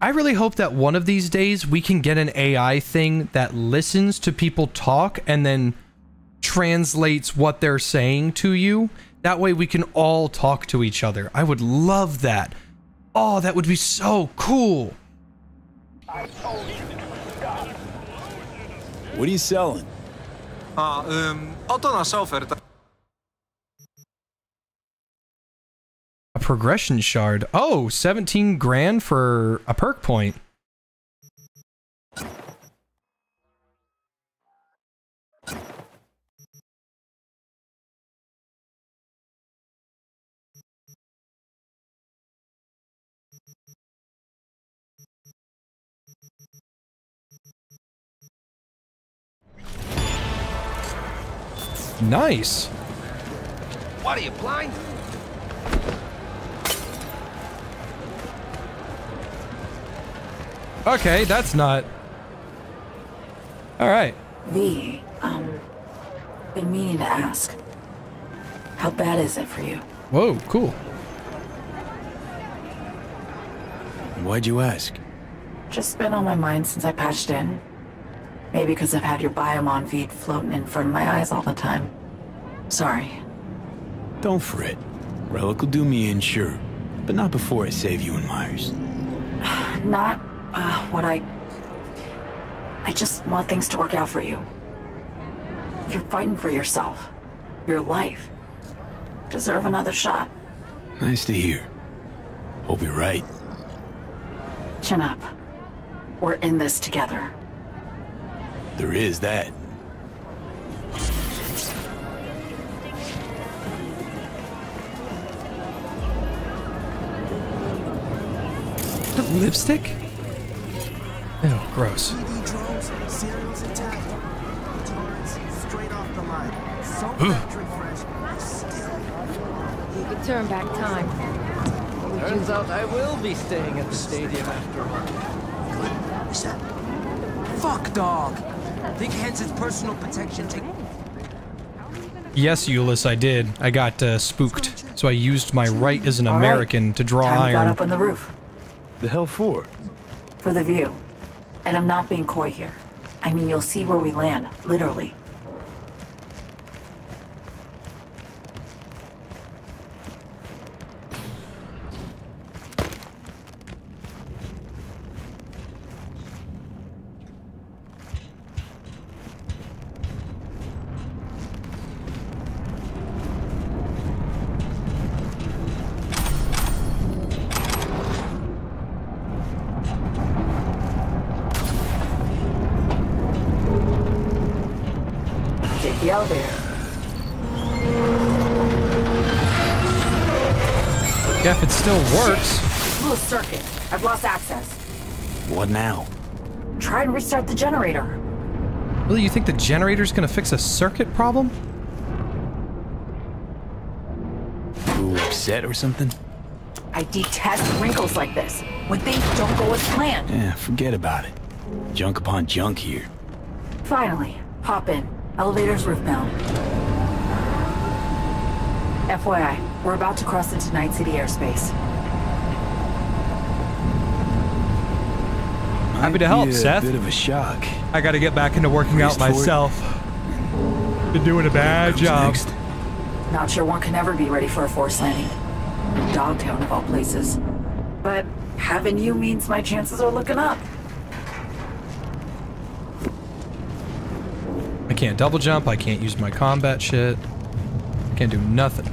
I really hope that one of these days we can get an AI thing that listens to people talk and then translates what they're saying to you. That way we can all talk to each other. I would love that. Oh, that would be so cool. What are you selling? A, ym, oto nasza oferta. A progression shard. Oh, 17 grand for a perk point. Nice. What are you, blind? Okay, that's not. All right. V, um, been meaning to ask. How bad is it for you? Whoa, cool. Why'd you ask? Just been on my mind since I patched in. Maybe because I've had your Biomon feed floating in front of my eyes all the time. Sorry. Don't fret. Relic will do me in, sure. But not before I save you and Myers. Not, uh, what I... I just want things to work out for you. You're fighting for yourself. Your life. Deserve another shot. Nice to hear. Hope you're right. Chin up. We're in this together. There is that. The lipstick? Oh, gross. Serials attack. Torrents straight off the line. So fresh. Still. You could turn back time. Turns out I will be staying at the stadium after all. Fuck, dog. Think Hansen's personal protection take. Yes, Euless, I did. I got uh, spooked. So I used my right as an All right. American to draw Time we got iron. up on the roof. The hell for? For the view. And I'm not being coy here. I mean, you'll see where we land, literally. Works. Blew a circuit. I've lost access. What now? Try and restart the generator. Really, you think the generator's gonna fix a circuit problem? You upset or something? I detest wrinkles like this. When things don't go as planned. Yeah, forget about it. Junk upon junk here. Finally, hop in. Elevator's roof roofbound. FYI, we're about to cross into Night City airspace. Happy to help, Be a Seth. Bit of a shock. I gotta get back into working out Braced for it. myself. Been doing a bad job. next. Not sure one can ever be ready for a forced landing. Dogtown of all places. But having you means my chances are looking up. I can't double jump, I can't use my combat shit. I can't do nothing.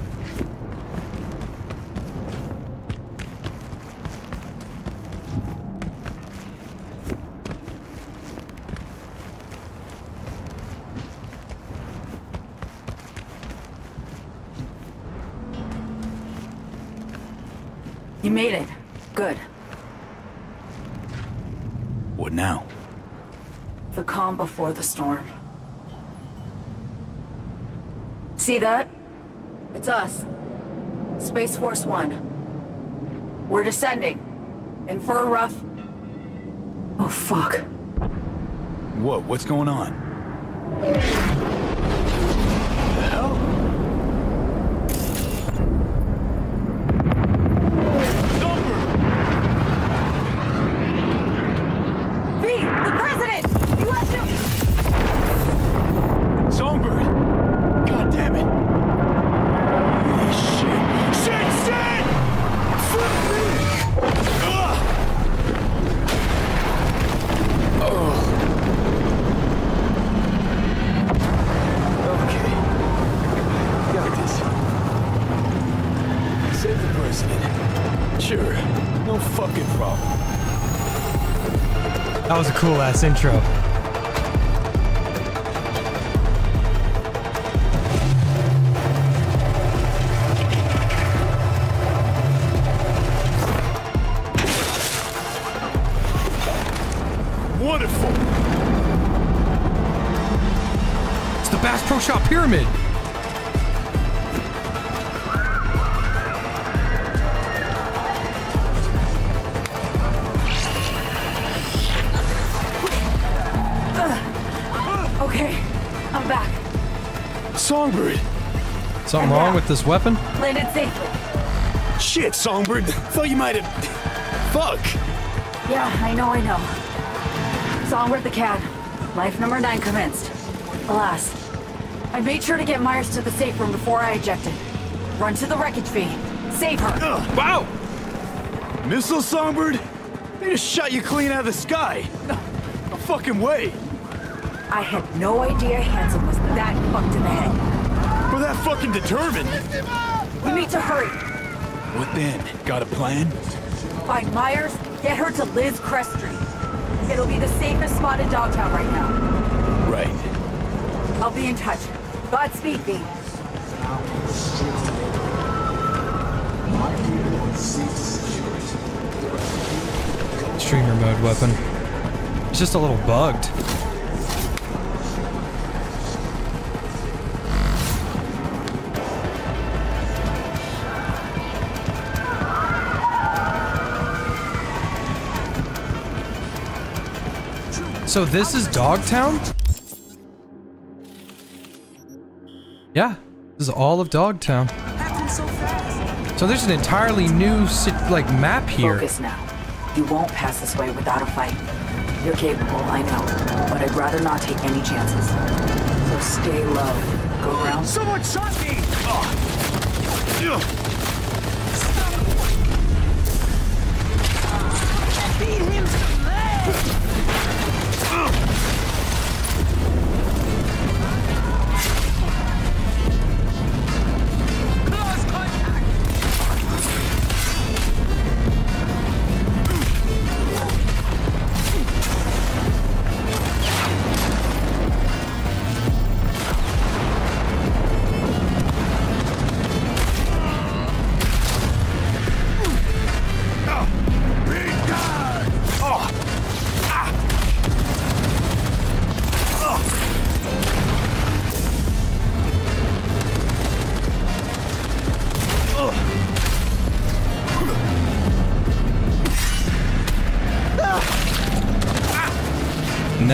The storm. See that? It's us. Space Force One. We're descending. In for a rough... Oh, fuck. What? What's going on? Cool ass intro. Something wrong with this weapon? Landed safely. Shit, Songbird! Thought you might have. Fuck! Yeah, I know, I know. Songbird the cat. Life number nine commenced. Alas, I made sure to get Myers to the safe room before I ejected. Run to the wreckage V. Save her. Wow! Missile Songbird? They just shot you clean out of the sky! No, no fucking way! I had no idea Hansen was that fucked in the head. We're that fucking determined! We need to hurry. What then? Got a plan? Find Myers, get her to Liz Crest Street. It'll be the safest spot in Dogtown right now. Right. I'll be in touch. Godspeed, me. Streamer mode weapon. It's just a little bugged. So this is Dogtown? Yeah, this is all of Dogtown. So there's an entirely new like map here. Focus now. You won't pass this way without a fight. You're capable, I know, but I'd rather not take any chances. So stay low. Go around. Someone shot me! Beat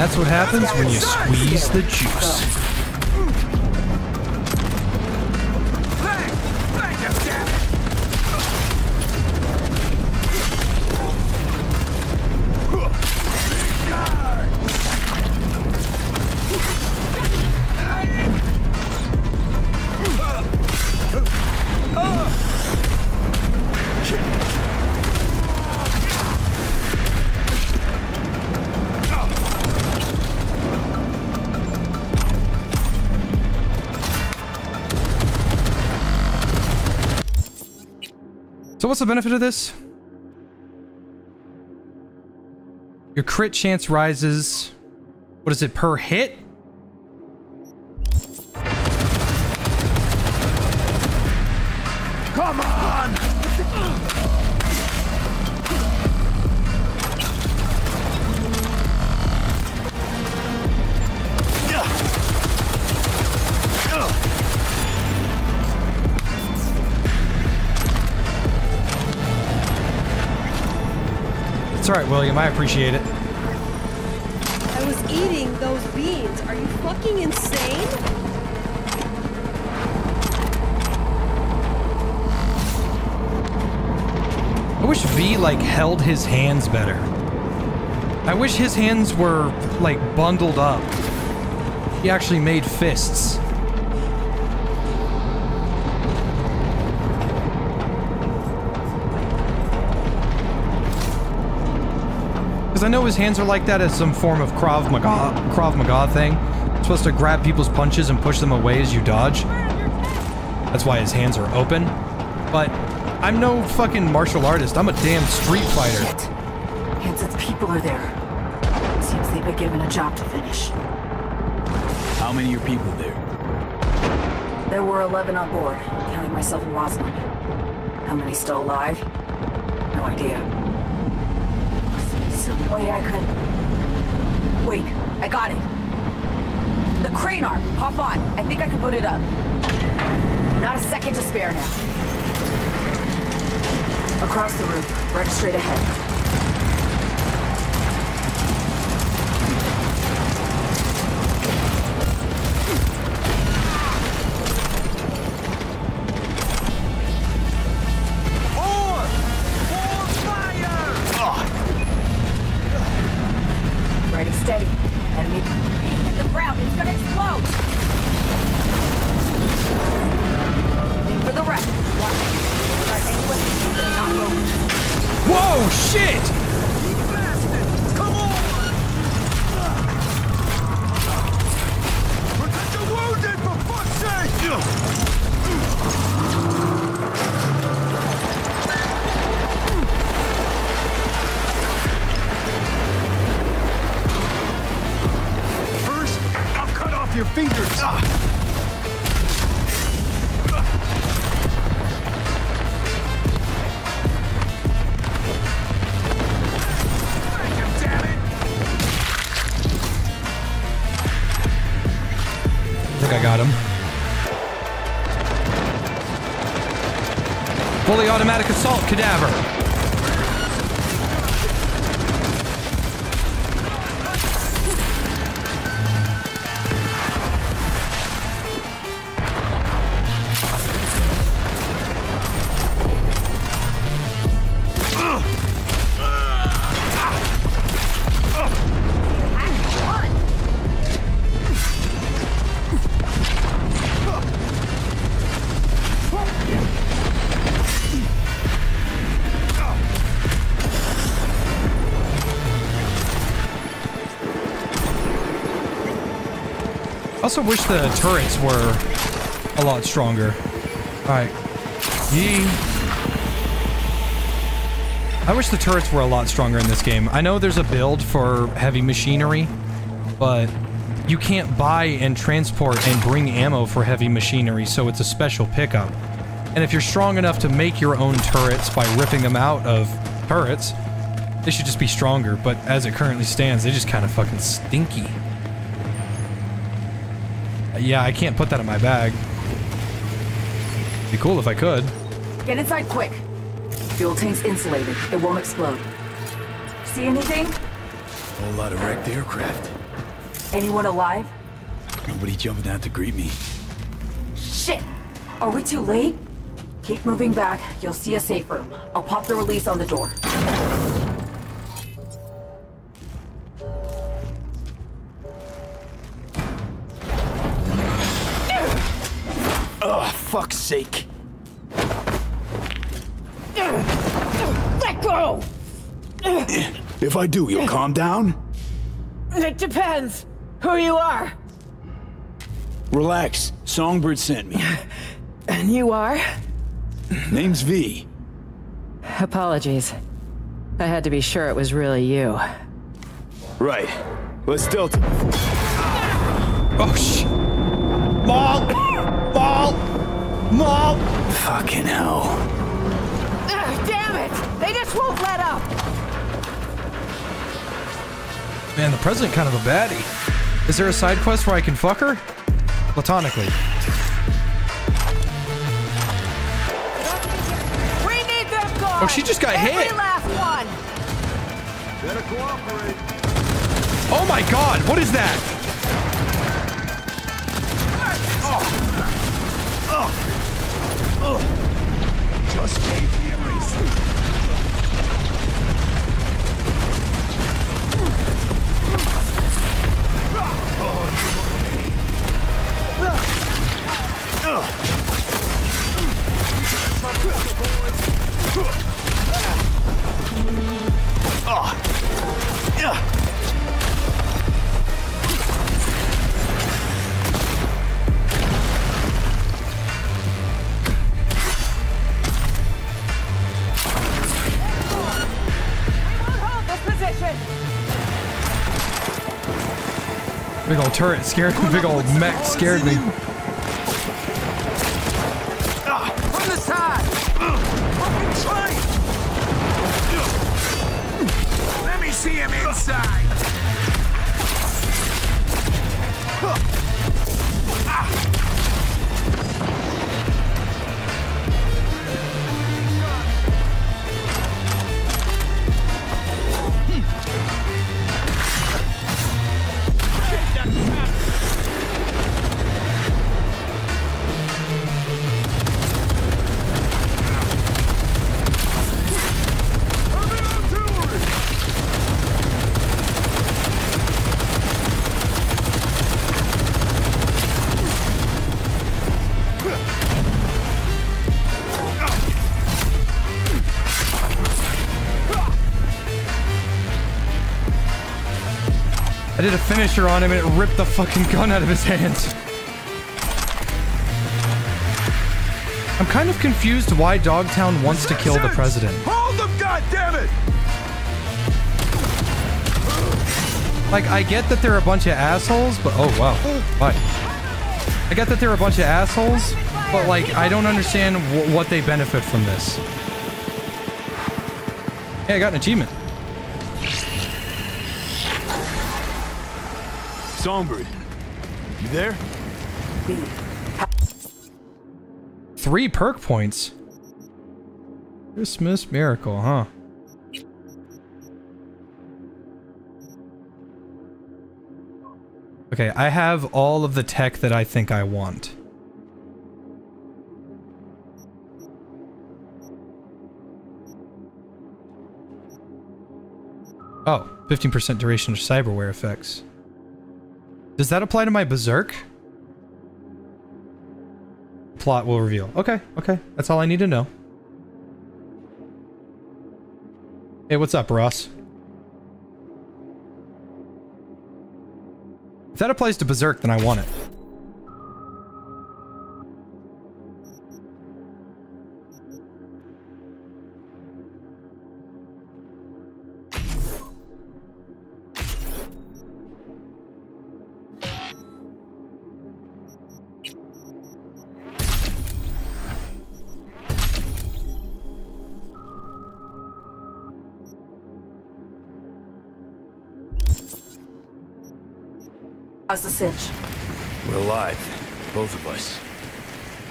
that's what happens when you squeeze the juice. What's the benefit of this? Your crit chance rises. What is it per hit? William. I appreciate it. I was eating those beans. Are you fucking insane? I wish V, like, held his hands better. I wish his hands were, like, bundled up. He actually made fists. Because I know his hands are like that as some form of Krav Maga, Krav Maga thing. You're supposed to grab people's punches and push them away as you dodge. That's why his hands are open. But I'm no fucking martial artist. I'm a damn street fighter. Hansen's people are there. Seems they've been given a job to finish. How many are people there? There were 11 on board, counting myself and Rosalind. How many still alive? No idea. Way I could... Wait, I got it. The crane arm, hop on. I think I can put it up. Not a second to spare now. Across the room, right straight ahead. Assault cadaver. Also wish the turrets were a lot stronger. Alright. Yee. I wish the turrets were a lot stronger in this game. I know there's a build for heavy machinery, but you can't buy and transport and bring ammo for heavy machinery, so it's a special pickup. And if you're strong enough to make your own turrets by ripping them out of turrets, they should just be stronger, but as it currently stands, they just kind of fucking stinky. Yeah, I can't put that in my bag. Be cool if I could. Get inside quick. Fuel tank's insulated. It won't explode. See anything? A whole lot of wrecked aircraft. Anyone alive? Nobody jumping out to greet me. Shit! Are we too late? Keep moving back. You'll see a safe room. I'll pop the release on the door. I do, you'll calm down? It depends who you are. Relax. Songbird sent me. And you are? Name's V. Apologies. I had to be sure it was really you. Right. Let's Delta. Oh, sh... Maul! Maul! Maul! Fucking hell. Man, the president kind of a baddie. Is there a side quest where I can fuck her? Platonically. We need them gone! Oh, she just got Every hit. last one! Better cooperate. Oh my god, what is that? Oh. Oh. Oh. Just gave me a reason. Big old turret scared me. Big old mech scared me. I did a finisher on him and it ripped the fucking gun out of his hands. I'm kind of confused why Dogtown wants to kill the president. Hold them, goddammit! Like, I get that they're a bunch of assholes, but oh wow. Bye. I get that they're a bunch of assholes, but like, I don't understand wh what they benefit from this. Hey, I got an achievement. Songbird. You there? Three perk points. Christmas miracle, huh? Okay, I have all of the tech that I think I want. Oh, 15% duration of cyberware effects. Does that apply to my berserk? Plot will reveal. Okay, okay. That's all I need to know. Hey, what's up, Ross? If that applies to Berserk, then I want it. How's the cinch? We're alive. Both of us.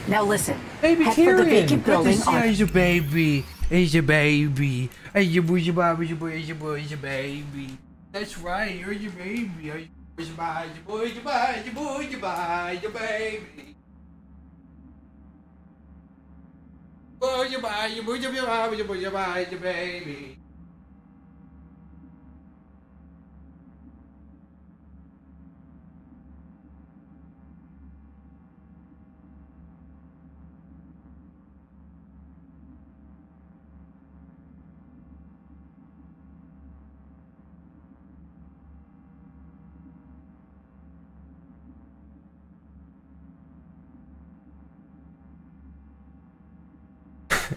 Now listen. Baby Head for the Tyrion, vacant good to see you, baby. It's your baby. Hey, your boy, your boy, your boy, your boy, your baby. That's right, you're your baby. You're your boy, your boy, your boy, your boy, your boy, your your baby. Boy, your boy, your boy, your boy, your boy, your boy, your baby.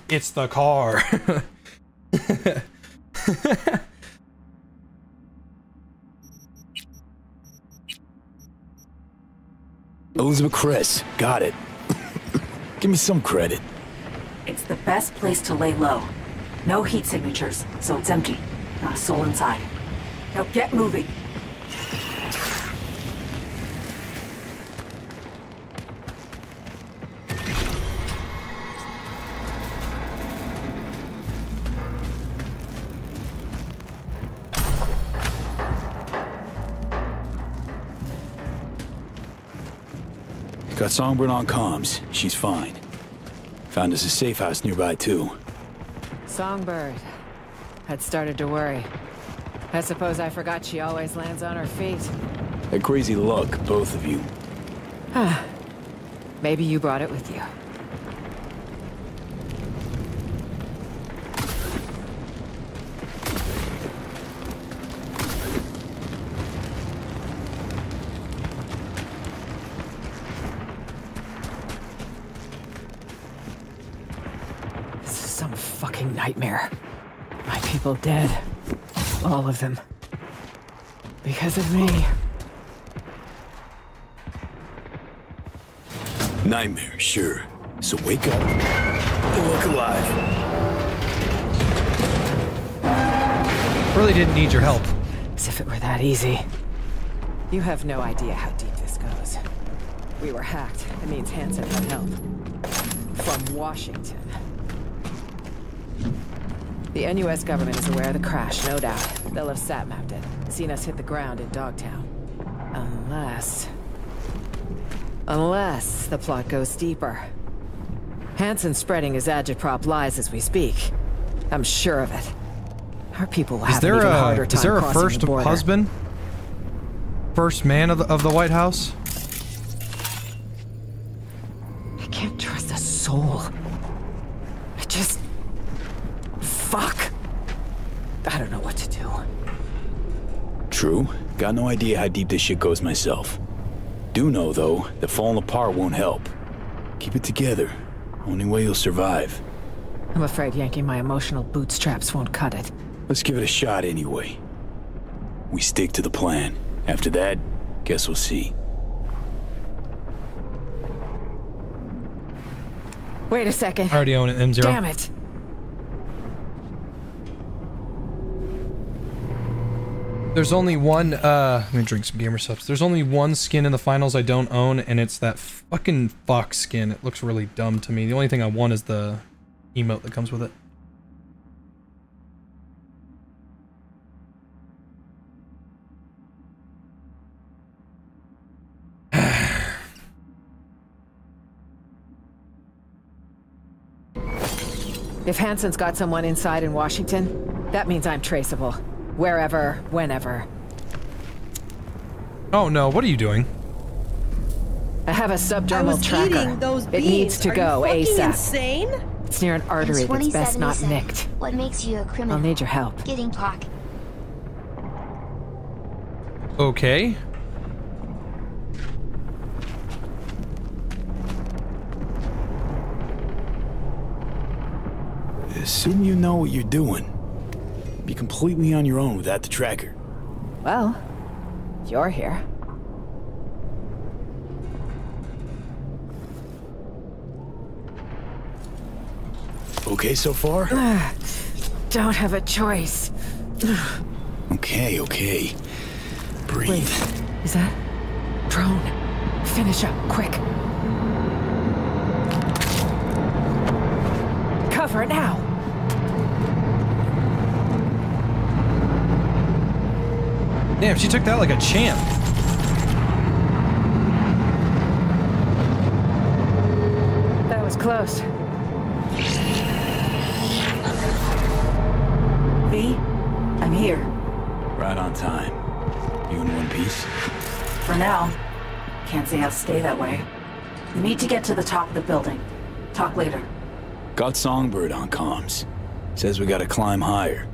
It's the car. Elizabeth Chris, got it. Give me some credit. It's the best place to lay low. No heat signatures, so it's empty. Not a soul inside. Now get moving. Songbird on comms. She's fine. Found us a safe house nearby, too. Songbird. Had started to worry. I suppose I forgot she always lands on her feet. A crazy luck, both of you. Maybe you brought it with you. Nightmare. My people dead. All of them. Because of me. Nightmare, sure. So wake up and look alive. Really didn't need your help. As if it were that easy. You have no idea how deep this goes. We were hacked. It means Hansen had help. From Washington. The NUS government is aware of the crash, no doubt. They'll have sat-mapped it, seen us hit the ground in Dogtown. Unless... Unless the plot goes deeper. Hansen's spreading his agitprop lies as we speak. I'm sure of it. Our people will Is have there an even a harder time is there a first the husband? First man of the of the White House? Idea how deep this shit goes myself. Do know, though, that falling apart won't help. Keep it together. Only way you'll survive. I'm afraid yanking my emotional bootstraps won't cut it. Let's give it a shot anyway. We stick to the plan. After that, guess we'll see. Wait a second. I already own it, M0. Damn it. There's only one, uh, let me drink some Gamer Supps. There's only one skin in the finals I don't own, and it's that fucking fox skin. It looks really dumb to me. The only thing I want is the emote that comes with it. If Hansen's got someone inside in Washington, that means I'm traceable wherever, whenever. Oh no, what are you doing? I have a subdermal tracker. It needs to are go ASAP. Insane? It's near an artery that's best not nicked. What makes you a criminal? I'll need your help. Getting plaque. Okay. Soon you know what you're doing. Be completely on your own without the tracker. Well, you're here. Okay so far? Don't have a choice. Okay, okay. Breathe. Is that drone? Finish up, quick. Cover it now. Damn, she took that like a champ. That was close. V, I'm here. Right on time. You in one piece? For now. Can't say I'll stay that way. We need to get to the top of the building. Talk later. Got Songbird on comms. Says we gotta climb higher.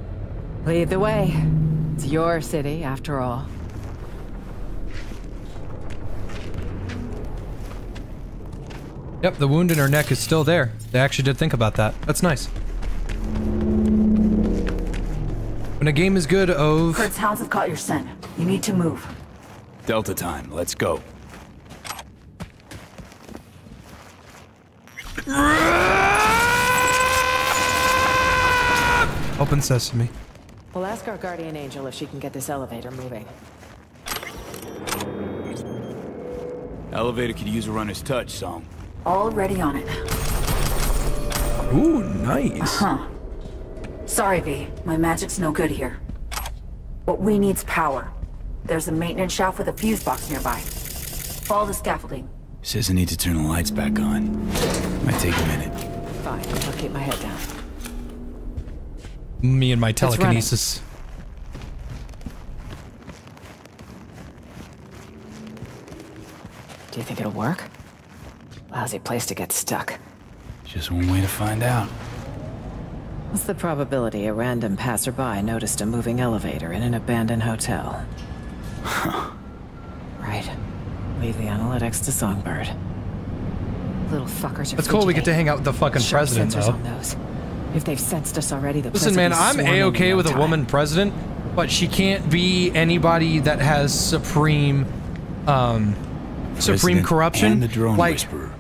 Lead the way. It's your city, after all. Yep, the wound in her neck is still there. They actually did think about that. That's nice. When a game is good, Ove. Kurt's hounds have caught your scent. You need to move. Delta time, let's go. Open sesame. We'll ask our guardian angel if she can get this elevator moving. Elevator could use a runner's touch, Song. Already on it. Ooh, nice. Huh. Sorry, V. My magic's no good here. What we need's power. There's a maintenance shaft with a fuse box nearby. Follow the scaffolding. Says I need to turn the lights back on. Might take a minute. Fine, I'll keep my head down. Me and my telekinesis. Do you think it'll work? Lousy place to get stuck. Just one way to find out. What's the probability a random passerby noticed a moving elevator in an abandoned hotel? right. Leave the analytics to Songbird. Little fuckers are That's cool. We get to hang out with the fucking Sharp president, though. on those. If they've sensed us already, the Listen, man, I'm a-okay with no a woman president, but she can't be anybody that has supreme, um, supreme corruption. and the drone like, whisperer.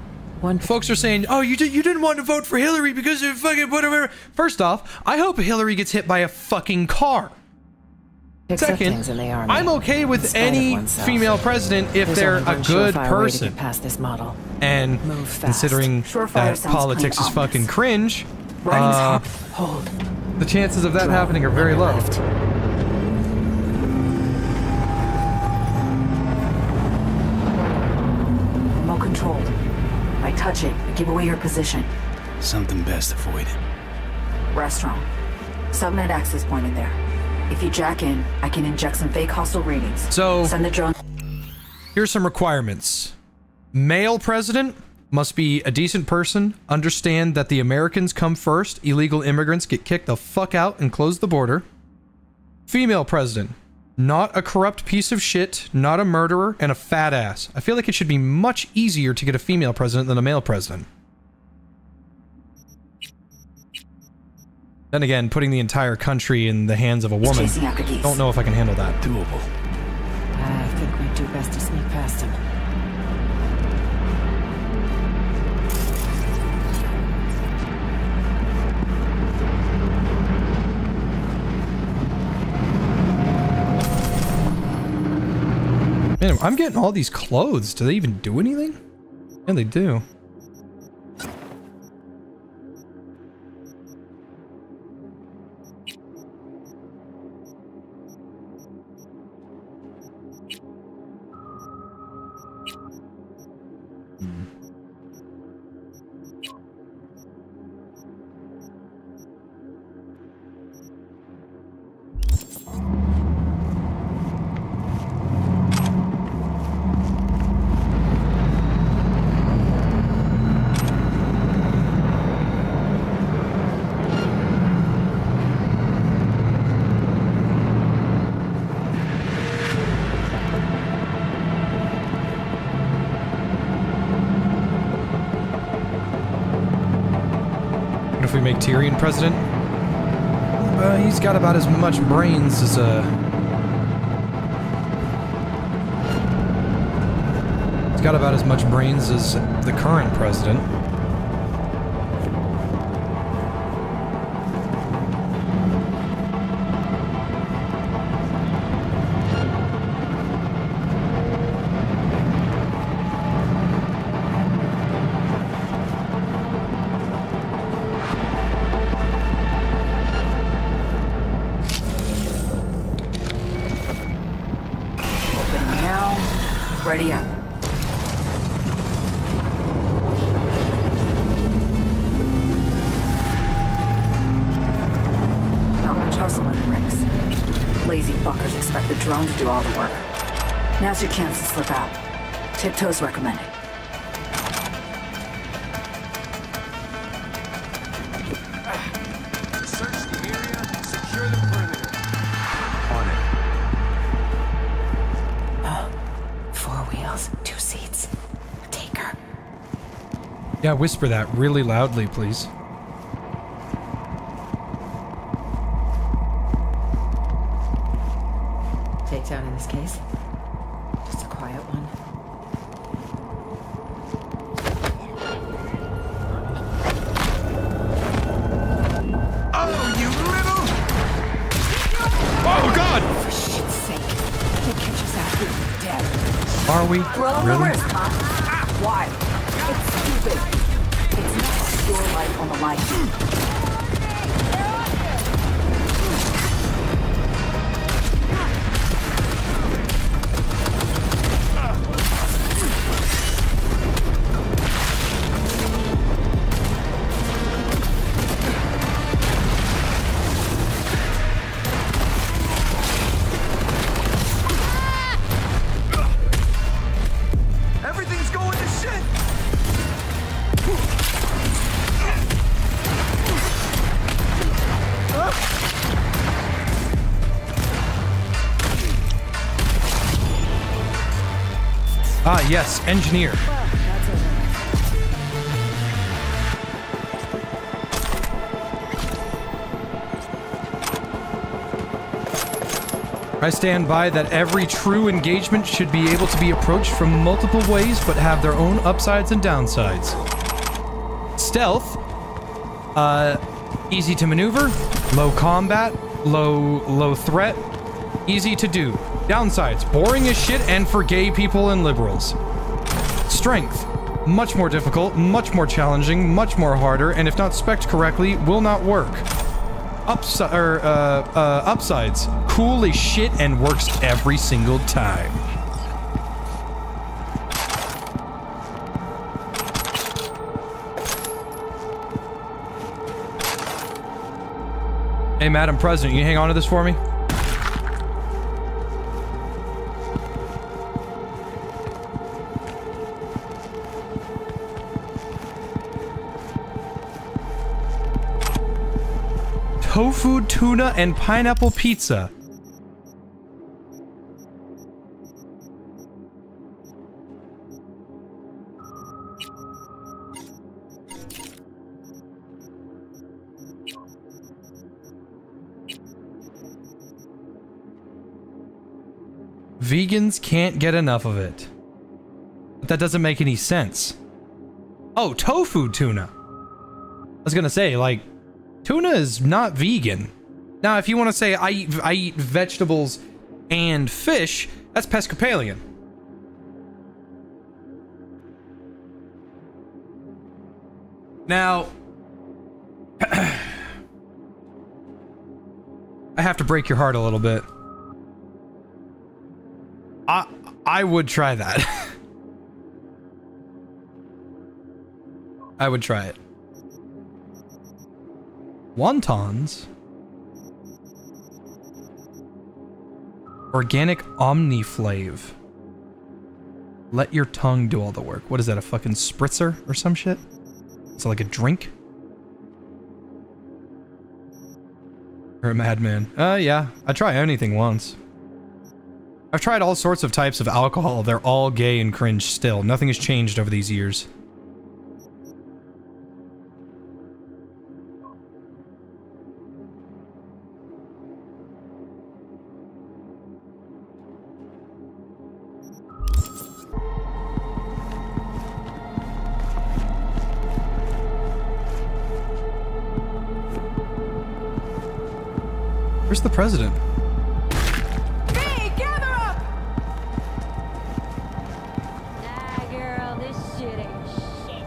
folks are saying, "Oh, you did, you didn't want to vote for Hillary because of fucking whatever." First off, I hope Hillary gets hit by a fucking car. Except Second, things in the army. I'm okay with any oneself. female president if There's they're a good surefire way to person. past this model. And considering Surefire that politics is pretty fucking cringe, Writing's uh. Hold. the chances of that happening are very low. Remote controlled. I touch it, I give away your position. Something best avoided. Restaurant. Subnet access point in there. If you jack in, I can inject some fake hostile readings. So- Send the drone. Here's some requirements. Male president must be a decent person, understand that the Americans come first, illegal immigrants get kicked the fuck out and close the border. Female president, not a corrupt piece of shit, not a murderer, and a fat ass. I feel like it should be much easier to get a female president than a male president. Then again, putting the entire country in the hands of a woman, don't know if I can handle that. Doable. I think we'd do best to sneak past him. Man, I'm getting all these clothes. Do they even do anything? Yeah, they do. President? Uh, he's got about as much brains as a. He's got about as much brains as the current president. Now's your chance to slip out. Tiptoes recommended. Search the area, secure the perimeter. Oh, four wheels, two seats. Take her. Yeah, whisper that really loudly, please. Yes, engineer. I stand by that every true engagement should be able to be approached from multiple ways but have their own upsides and downsides. Stealth, uh, easy to maneuver, low combat, low low threat, easy to do. Downsides, boring as shit and for gay people and liberals. Strength, much more difficult, much more challenging, much more harder, and if not spec'd correctly, will not work. Upsi or, uh, uh, upsides, cool as shit and works every single time. Hey, Madam President, you hang on to this for me? Tofu, tuna, and pineapple pizza. Vegans can't get enough of it. But that doesn't make any sense. Oh, tofu tuna. I was gonna say, like, tuna is not vegan. Now, if you want to say I eat, I eat vegetables and fish, that's pescatarian. Now, I have to break your heart a little bit. I I would try that. I would try it. Wontons. Organic Omniflave. Let your tongue do all the work. What is that, a fucking spritzer or some shit? Is it like a drink? Or a madman? Uh, yeah. I try anything once. I've tried all sorts of types of alcohol. They're all gay and cringe still. Nothing has changed over these years. President? Hey, gather up! Ah, girl, this shit ain't shit.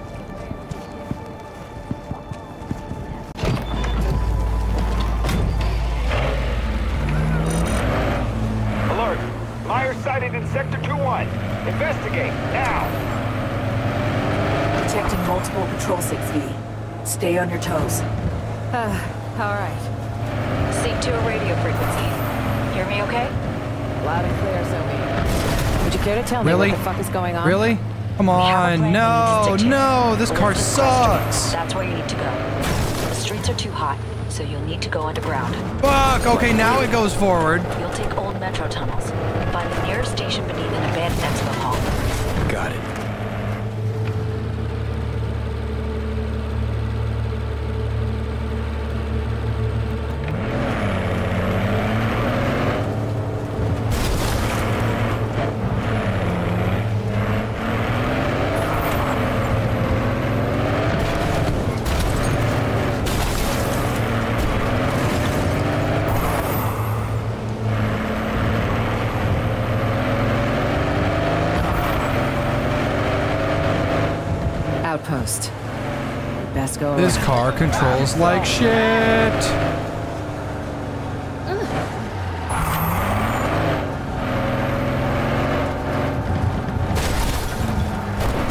Alert! Myers sighted in Sector 2-1. Investigate, now! Detecting multiple Patrol 6V. Stay on your toes. Uh, all right. Sync to a radio frequency. Hear me okay? Loud and clear, Zoe. Would you care to tell Really? me what the fuck is going on? Really? Come on, no, no, this car sucks. That's where you need to go. The streets are too hot, so you'll need to go underground. Fuck, okay, now it goes forward. You'll take old metro tunnels. Find the nearest station beneath an abandoned expo hall. Got it. Outpost. Best go This car controls like shit.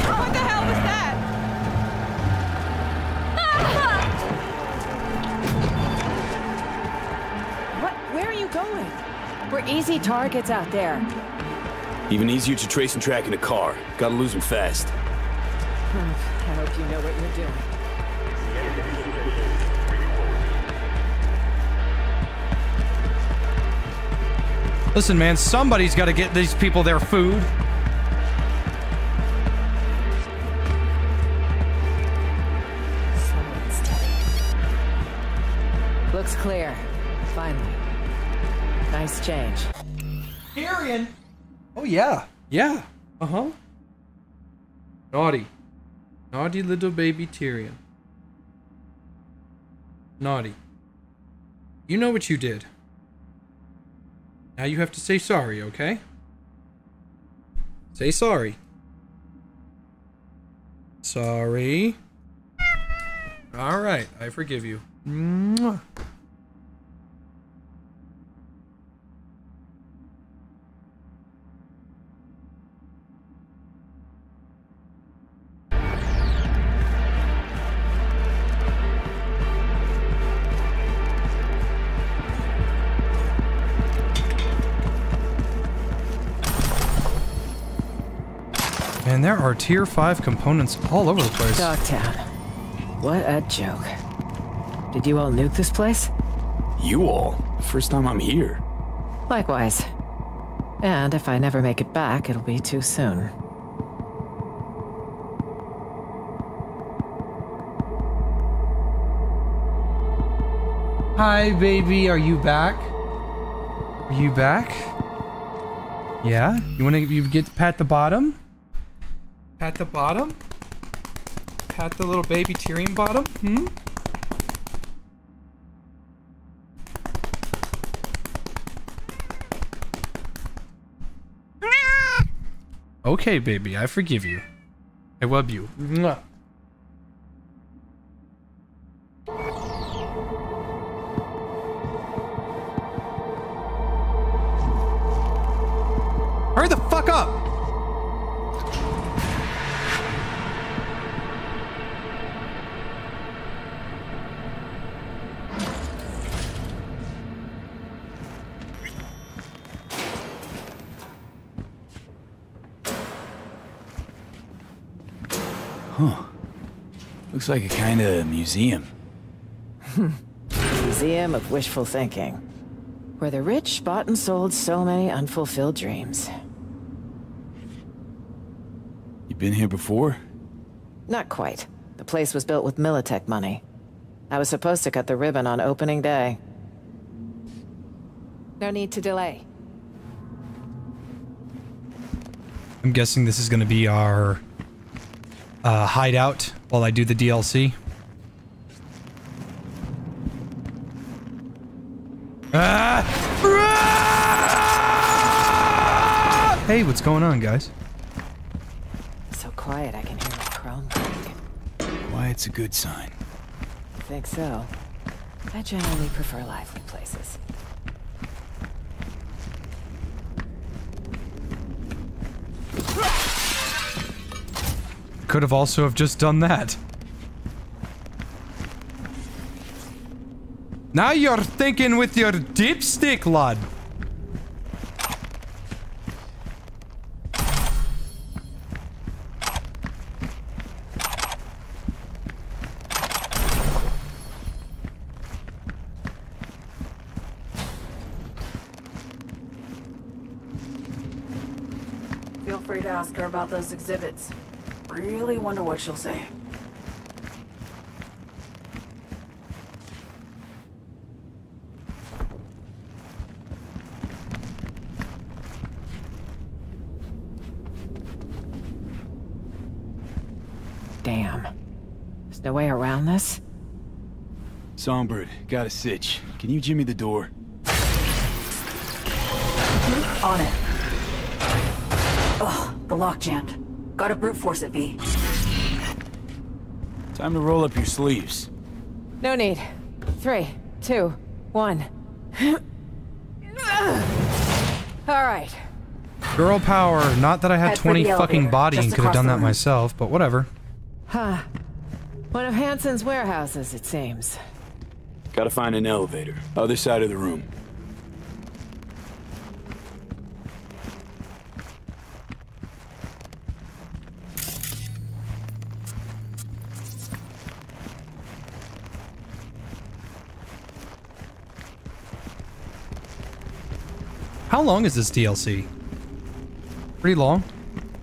What the hell was that? What? Where are you going? We're easy targets out there. Even easier to trace and track in a car. Gotta lose them fast. I hope you know what you're doing. Listen, man, somebody's got to get these people their food. Looks clear. Finally. Nice change. Tyrion. Oh yeah, yeah. Uh huh. Naughty, naughty little baby Tyrion. Naughty. You know what you did. Now you have to say sorry, okay? Say sorry. Sorry. All right, I forgive you. Mwah. Man, there are tier 5 components all over the place. Dogtown. What a joke. Did you all nuke this place? You all? First time I'm here. Likewise. And if I never make it back, it'll be too soon. Hi, baby. Are you back? Are you back? Yeah? You want to you get pat the bottom? Pat the bottom? Pat the little baby Tyrion bottom? Hmm? Okay, baby. I forgive you. I love you. Mwah. Hurry the fuck up! Looks like a kind of museum. Museum of Wishful Thinking. Where the rich bought and sold so many unfulfilled dreams. You been here before? Not quite. The place was built with Militech money. I was supposed to cut the ribbon on opening day. No need to delay. I'm guessing this is going to be our uh, hideout while I do the DLC. Ah! Hey, what's going on, guys? So quiet I can hear my chrome break. Why, it's a good sign. I Think so. I generally prefer lively places. Could have also have just done that. Now you're thinking with your dipstick, lad. Feel free to ask her about those exhibits. Really wonder what she'll say. Damn. There's no way around this? Songbird, got a sitch. Can you jimmy the door? On it. Ugh, the lock jammed. Gotta brute force it, V. Time to roll up your sleeves. No need. Three, two, one. All right. Girl power. Not that I had Head 20 fucking body and could have done that room. myself, but whatever. Huh. One of Hansen's warehouses, it seems. Gotta find an elevator. Other side of the room. How long is this DLC? Pretty long.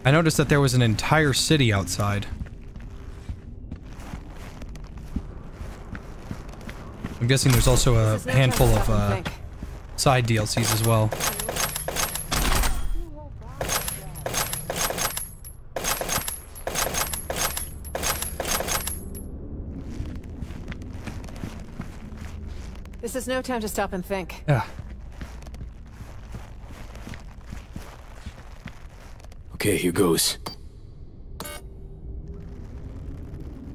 I noticed that there was an entire city outside. I'm guessing there's also a This is no handful of uh, side DLCs as well. This is no time to stop and think. Yeah. Okay, here goes.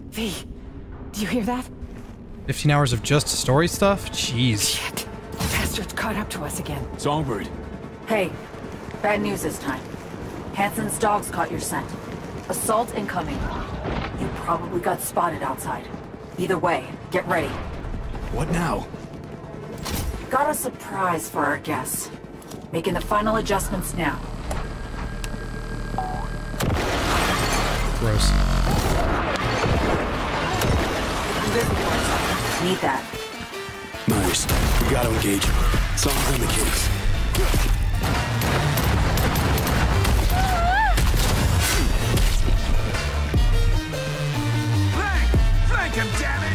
V, do you hear that? 15 hours of just story stuff? Jeez. The Bastards caught up to us again. Songbird. Hey, bad news this time. Hansen's dogs caught your scent. Assault incoming. You probably got spotted outside. Either way, get ready. What now? Got a surprise for our guests. Making the final adjustments now. Gross. Need that. Myers, we gotta engage him. Something's in the case. Flank! Flank him, damn it!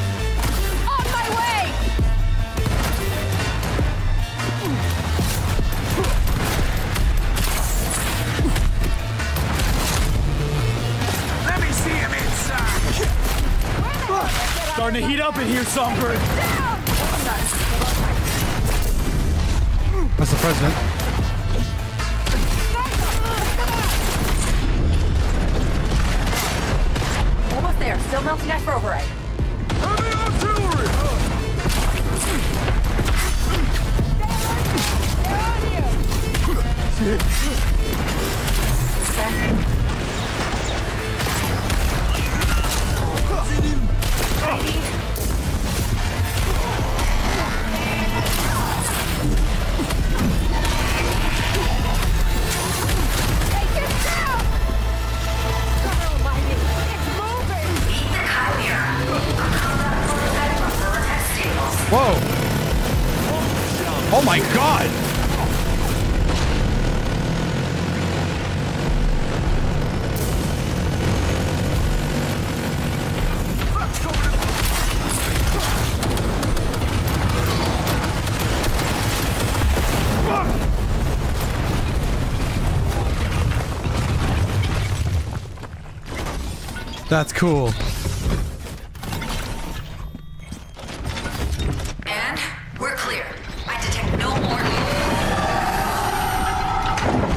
Starting to heat up in here, Songbird. That's the president. Almost there. Still melting ice for override. Whoa! That's cool. And we're clear. I detect no more.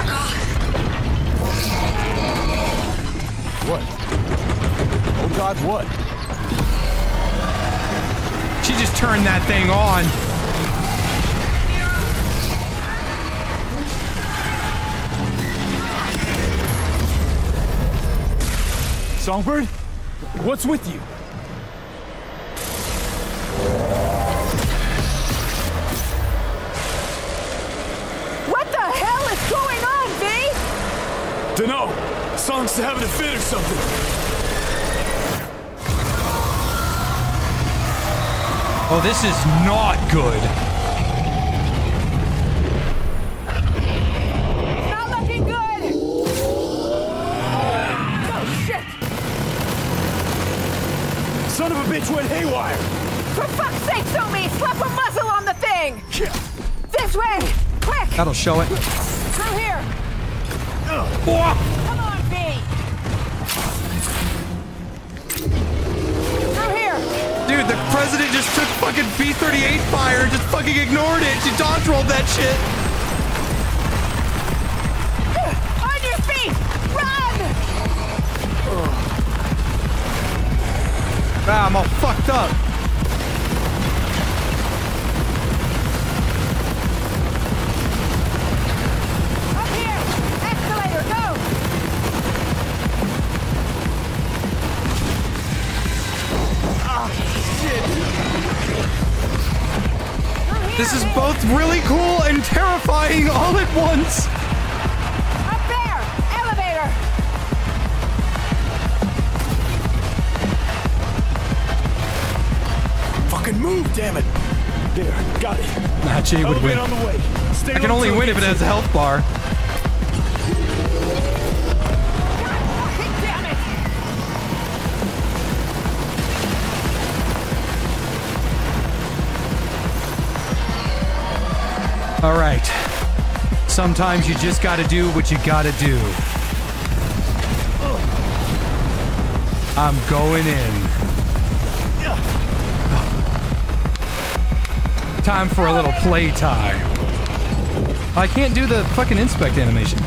God. What? Oh God, what? She just turned that thing on. Songbird? What's with you? What the hell is going on, V? Dunno. Song's having a fit or something. Oh, this is not good. Haywire! For fuck's sake, So Mi! Slap a muzzle on the thing! This way! Quick! That'll show it. Through here! Whoa. Come on, V! Through here! Dude, the president just took fucking B-38 fire and just fucking ignored it. She dodge rolled that shit. Up. Up here! Escalator, go! Ah, shit! This is both really cool and terrifying all at once. Jay would win. Elevator on the way. Stay I can only win if it has a health bar. All right. Sometimes you just gotta do what you gotta do. I'm going in. Time for a little playtime. I can't do the fucking inspect animation.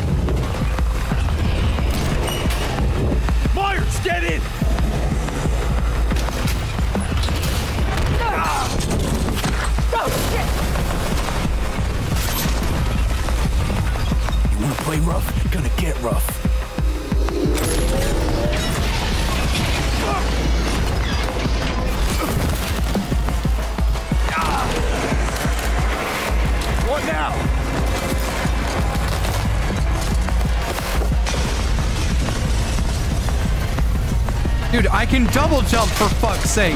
Dude, I can double jump for fuck's sake.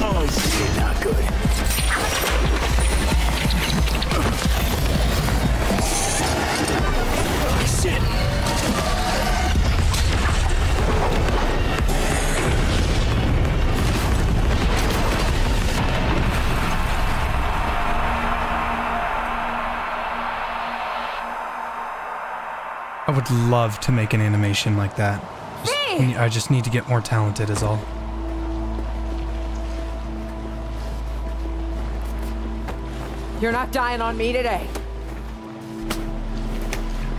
Oh shit, not good. Shit. Would love to make an animation like that. Just- I just need to get more talented is all. You're not dying on me today.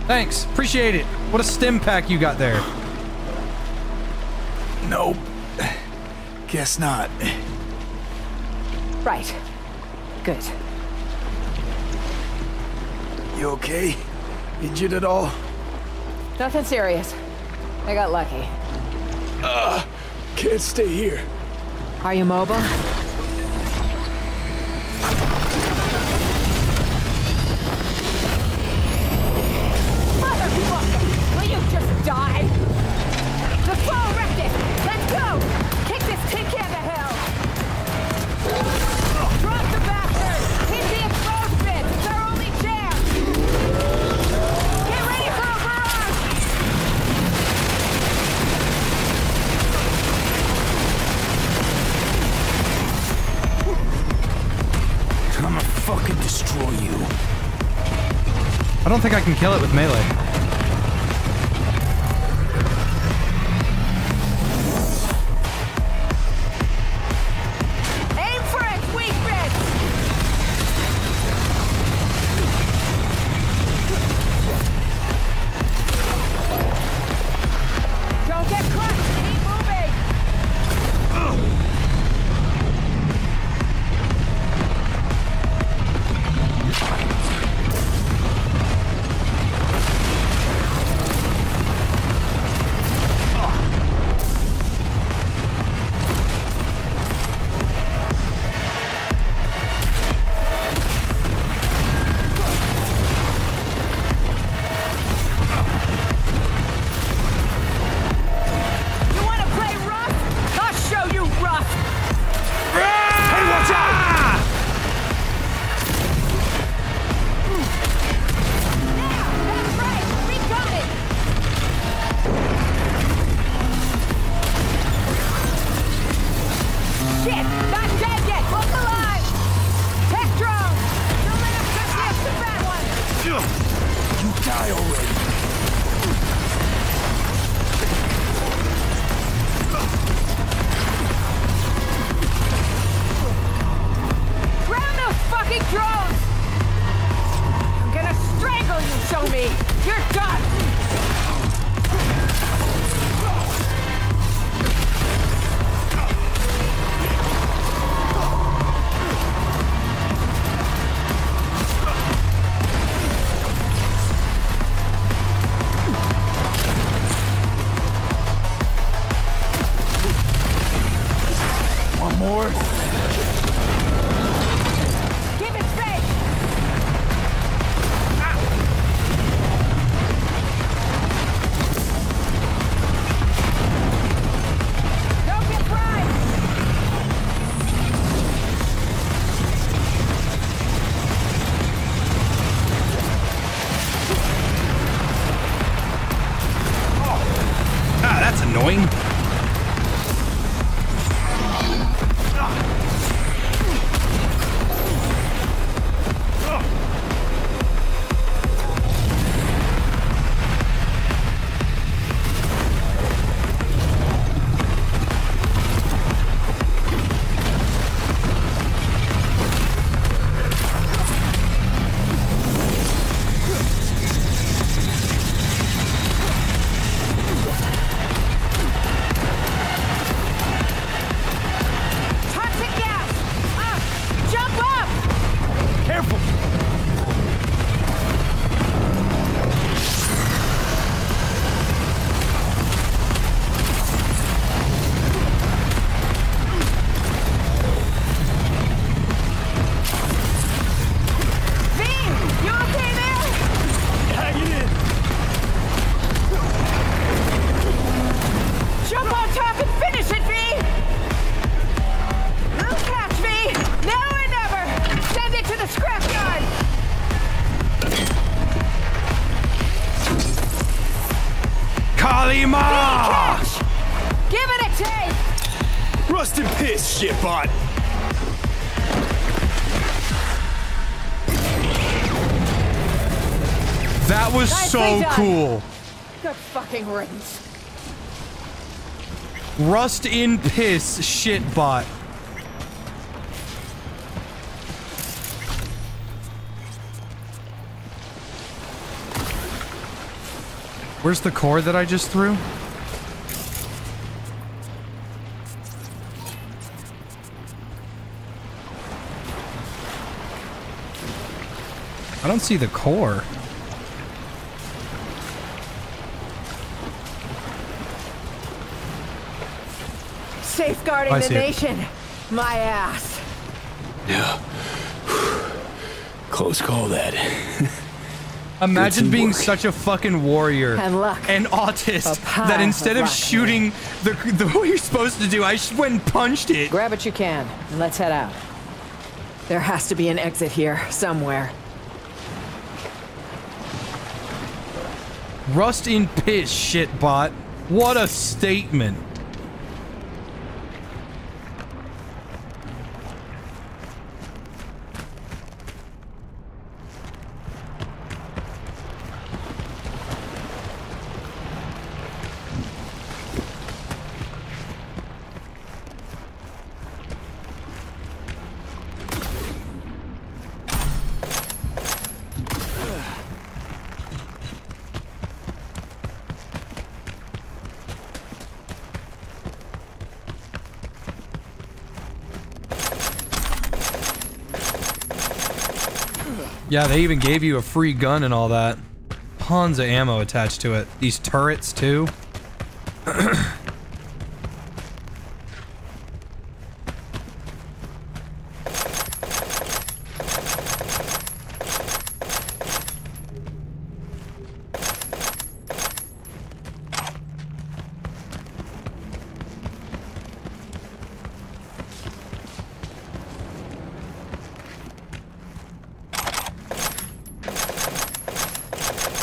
Thanks, appreciate it. What a stim pack you got there. Nope. Guess not. Right. Good. You okay? Injured at all? Nothing serious. I got lucky. Uh, can't stay here. Are you mobile? Think I can kill it with melee. So cool. Good fucking riddance. Rust in piss shit bot. Where's the core that I just threw? I don't see the core. Safeguarding I the see it. nation. My ass. Yeah. Close call that. Imagine being teamwork. such a fucking warrior And luck. and autist that instead of of shooting the the what you're supposed to do, I just went and punched it. Grab what you can, and let's head out. There has to be an exit here, somewhere. Rust in piss, shit bot. What a statement. Yeah, they even gave you a free gun and all that. Tons of ammo attached to it. These turrets, too.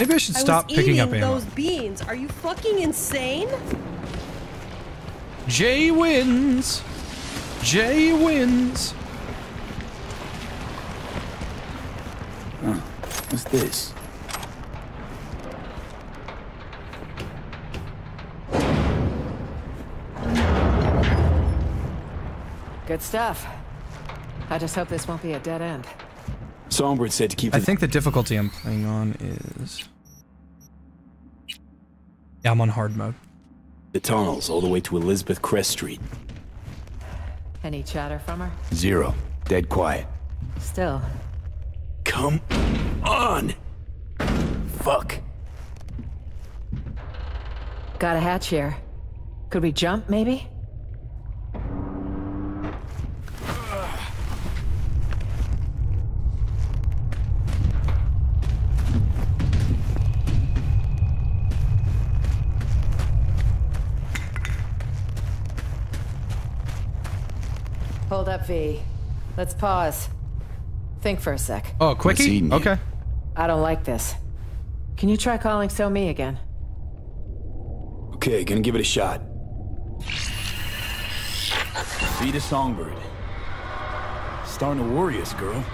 Maybe I should I stop picking eating up ammo. those beans. Are you fucking insane? Jay wins. Jay wins. Huh. What's this? Good stuff. I just hope this won't be a dead end. Songbird said to keep I think the difficulty I'm playing on is Yeah, I'm on hard mode. The tunnels all the way to Elizabeth Crest Street. Any chatter from her? Zero. Dead quiet. Still. Come on! Fuck. Got a hatch here. Could we jump, maybe? Hold up, V. Let's pause. Think for a sec. Oh, quickie? Okay. I don't like this. Can you try calling So Mi again? Okay, gonna give it a shot. Feed a songbird. Starting to worry us, girl.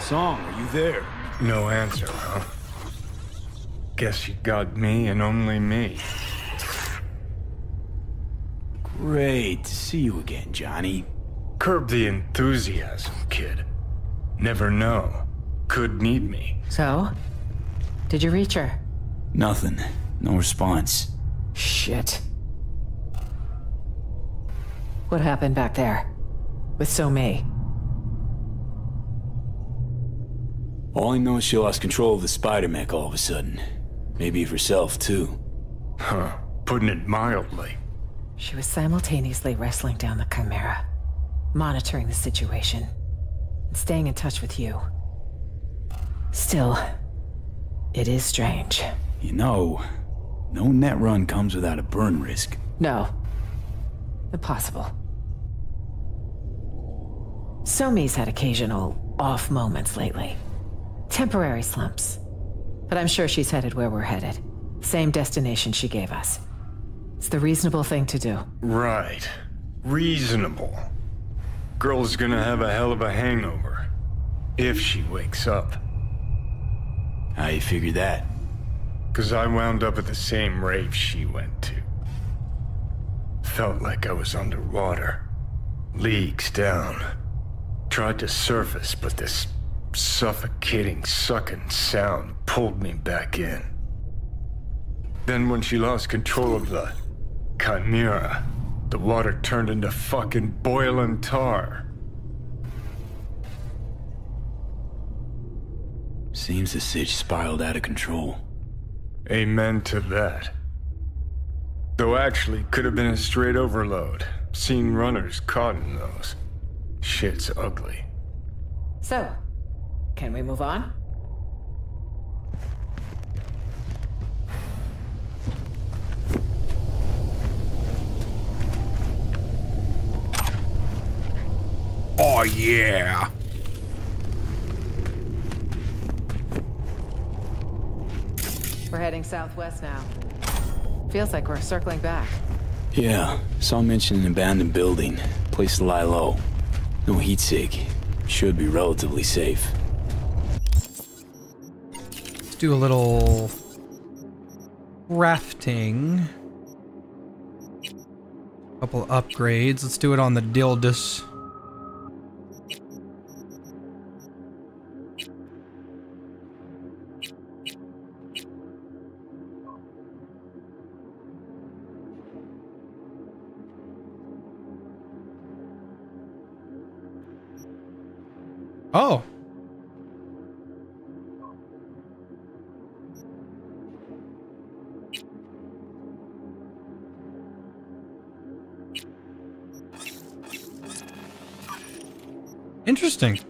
Song, are you there? No answer, huh? Guess you got me and only me. Great to see you again, Johnny. Curb the enthusiasm, kid. Never know. Could need me. So? Did you reach her? Nothing. No response. Shit. What happened back there? With So Mi? All I know is she lost control of the spider mech all of a sudden. Maybe of herself, too. Huh. Putting it mildly. She was simultaneously wrestling down the Chimera, monitoring the situation, and staying in touch with you. Still, it is strange. You know, no net run comes without a burn risk. No. Impossible. So Mi's had occasional off moments lately. Temporary slumps. But I'm sure she's headed where we're headed. Same destination she gave us. It's the reasonable thing to do. Right. Reasonable. Girl's gonna have a hell of a hangover. If she wakes up. How you figure that? Cause I wound up at the same rave she went to. Felt like I was underwater. Leagues down. Tried to surface, but this suffocating, sucking sound pulled me back in. Then when she lost control of the Chimera, the water turned into fucking boiling tar. Seems the sitch spiraled out of control. Amen to that. Though actually, could have been a straight overload. Seen runners caught in those. Shit's ugly. So, can we move on? Oh yeah! We're heading southwest now. Feels like we're circling back. Yeah, saw mention an abandoned building. Place to lie low. No heat sig. Should be relatively safe. Let's do a little crafting. Couple upgrades. Let's do it on the Dildus. Oh. Interesting.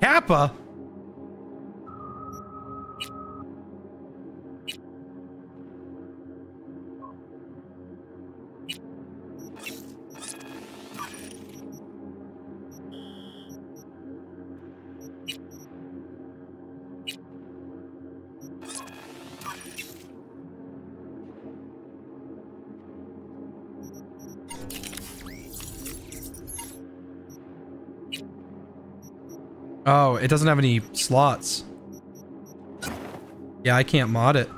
Kappa. It doesn't have any slots. Yeah, I can't mod it.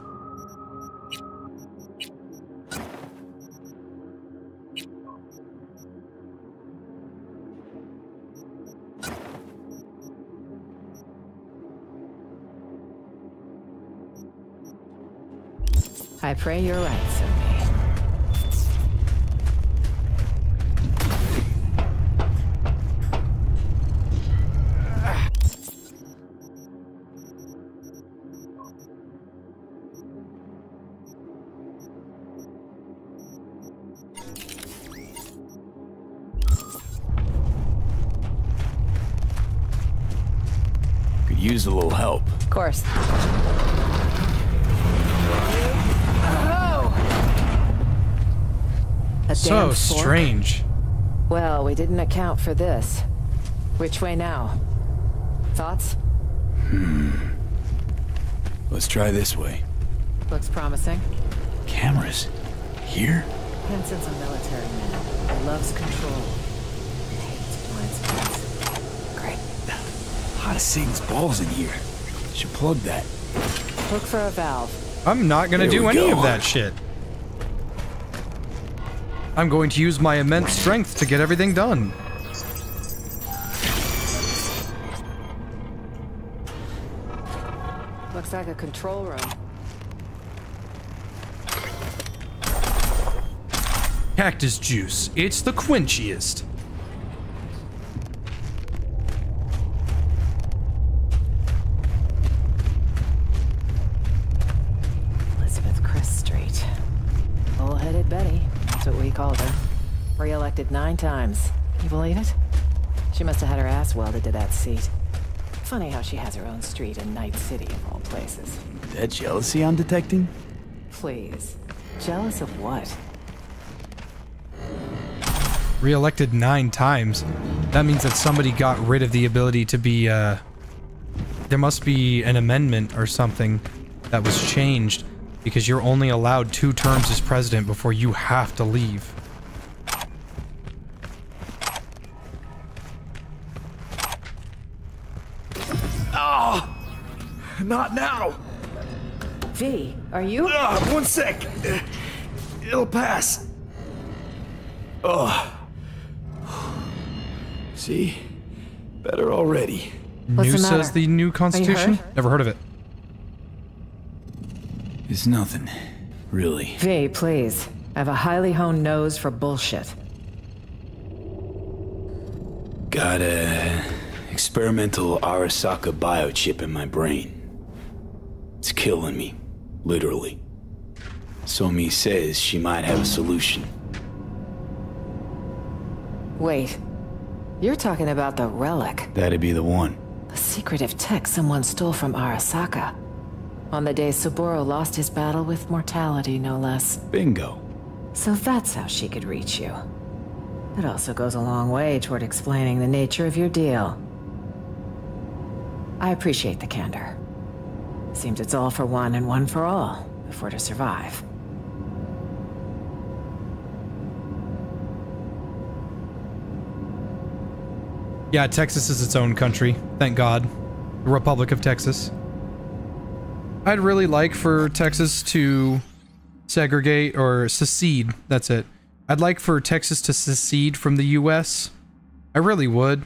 I pray you're right, strange. Well, we didn't account for this. Which way now? Thoughts? Hmm. Let's try this way. Looks promising. Cameras. Here? Hansen's a military man. He loves control. And hates blind spots. Great. Hot as Satan's balls in here. Should plug that. Look for a valve. I'm not gonna There do any go. of that shit. I'm going to use my immense strength to get everything done. Looks like a control room. Cactus juice. It's the quenchiest. Elizabeth Kress Street. Bull-headed Betty. That's what we called her. Re-elected nine times. Can you believe it? She must have had her ass welded to that seat. Funny how she has her own street in Night City of all places. That jealousy I'm detecting? Please. Jealous of what? Re-elected nine times. That means that somebody got rid of the ability to be, uh... There must be an amendment or something that was changed because you're only allowed two terms as president before you have to leave. Are you? Ah, one sec! It'll pass. Oh. See? Better already. new says the new constitution? hurt? Never heard of it. It's nothing. Really. V, please. I have a highly honed nose for bullshit. Got a experimental Arasaka biochip in my brain. It's killing me, literally. So Mi says she might have a solution. Wait. You're talking about the relic. That'd be the one. The secretive tech someone stole from Arasaka. On the day Saburo lost his battle with mortality, no less. Bingo. So that's how she could reach you. It also goes a long way toward explaining the nature of your deal. I appreciate the candor. Seems it's all for one and one for all, if we're to survive. Yeah, Texas is its own country. Thank God. The Republic of Texas. I'd really like for Texas to segregate or secede. That's it. I'd like for Texas to secede from the U.S. I really would.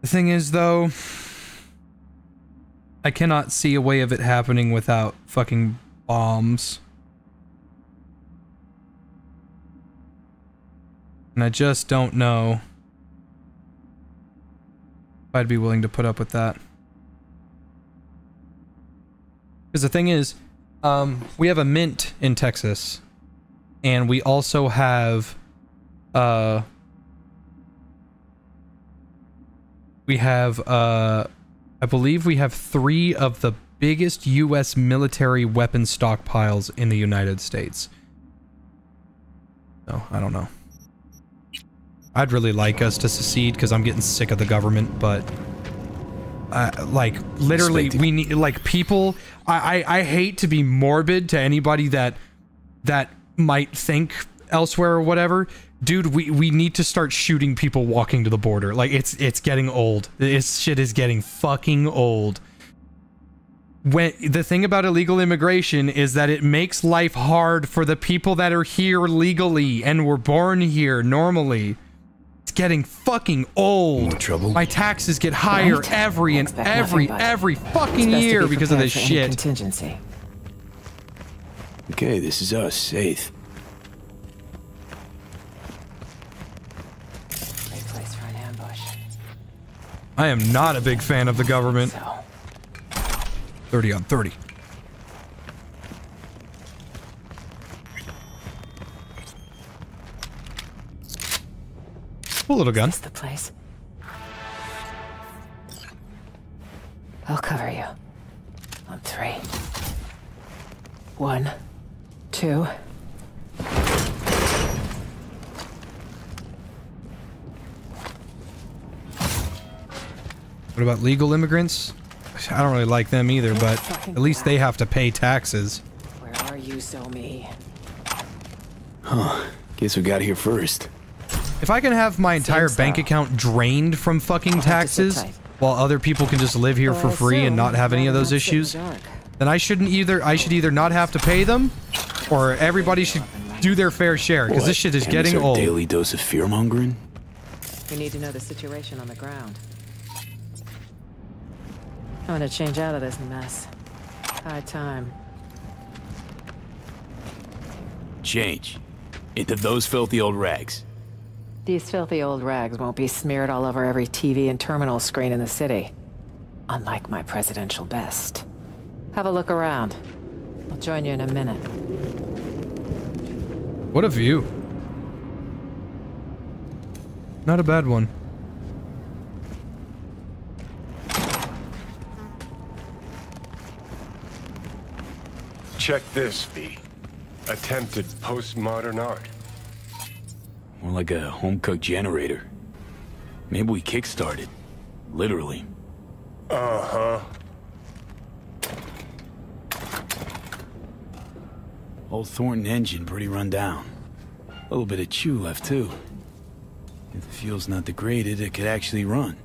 The thing is, though, I cannot see a way of it happening without fucking bombs. And I just don't know if I'd be willing to put up with that. Because the thing is, um, we have a mint in Texas, and we also have, uh, we have, uh, I believe we have three of the biggest U.S. military weapon stockpiles in the United States. So, I don't know. I'd really like us to secede because I'm getting sick of the government, but uh, like literally we need like people I, I I hate to be morbid to anybody that that might think elsewhere or whatever dude we we need to start shooting people walking to the border like it's it's getting old this shit is getting fucking old when the thing about illegal immigration is that it makes life hard for the people that are here legally and were born here normally it's getting fucking old. trouble. My taxes get higher Right? every and every nothing every fucking year be because of this shit. Contingency. Okay, this is us, Eighth. Great place for an ambush. I am not a big fan of the government. 30 on 30. Cool little gun. This the place? I'll cover you. On three. One, two. What about legal immigrants? I don't really like them either, but at least they have to pay taxes. Where are you, So Mi? Huh. Guess we got here first. If I can have my entire bank account drained from fucking taxes, while other people can just live here for free and not have any of those issues, then I shouldn't either. I should either not have to pay them, or everybody should do their fair share because this shit is And getting it's our old. daily dose of fear-mongering? We need to know the situation on the ground. I want to change out of this mess. High time. Change. Into those filthy old rags. These filthy old rags won't be smeared all over every TV and terminal screen in the city. Unlike my presidential best. Have a look around. I'll join you in a minute. What a view. Not a bad one. Check this, V. Attempted postmodern art. More like a home-cooked generator. Maybe we kick-started. Literally. Uh-huh. Old Thornton engine pretty run down. A little bit of chew left, too. If the fuel's not degraded, it could actually run.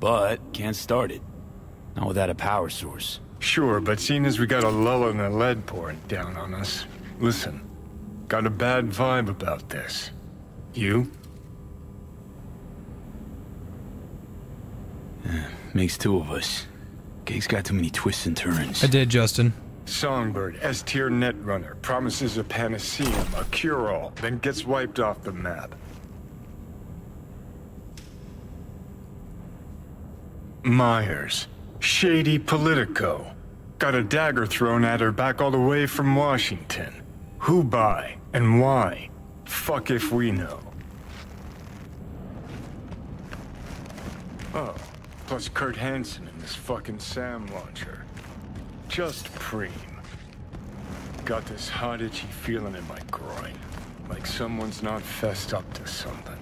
But, can't start it. Not without a power source. Sure, but seeing as we got a lull in the lead pouring down on us, listen, got a bad vibe about this. You? Makes two of us. Gig's got too many twists and turns. I did, Justin. Songbird, S-tier netrunner, promises a panacea, a cure-all, then gets wiped off the map. Myers, shady Politico. Got a dagger thrown at her back all the way from Washington. Who by and why? Fuck if we know. Oh, plus Kurt Hansen and this fucking SAM launcher. Just preem. Got this hot itchy feeling in my groin. Like someone's not fessed up to something.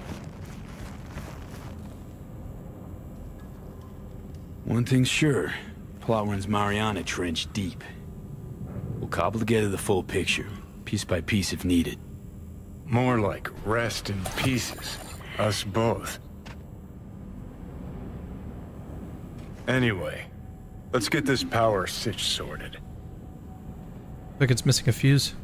One thing's sure. Plot runs Mariana Trench deep. We'll cobble together the full picture, piece by piece if needed. More like rest in pieces. Us both. Anyway, let's get this power sitch sorted. Like it's missing a fuse.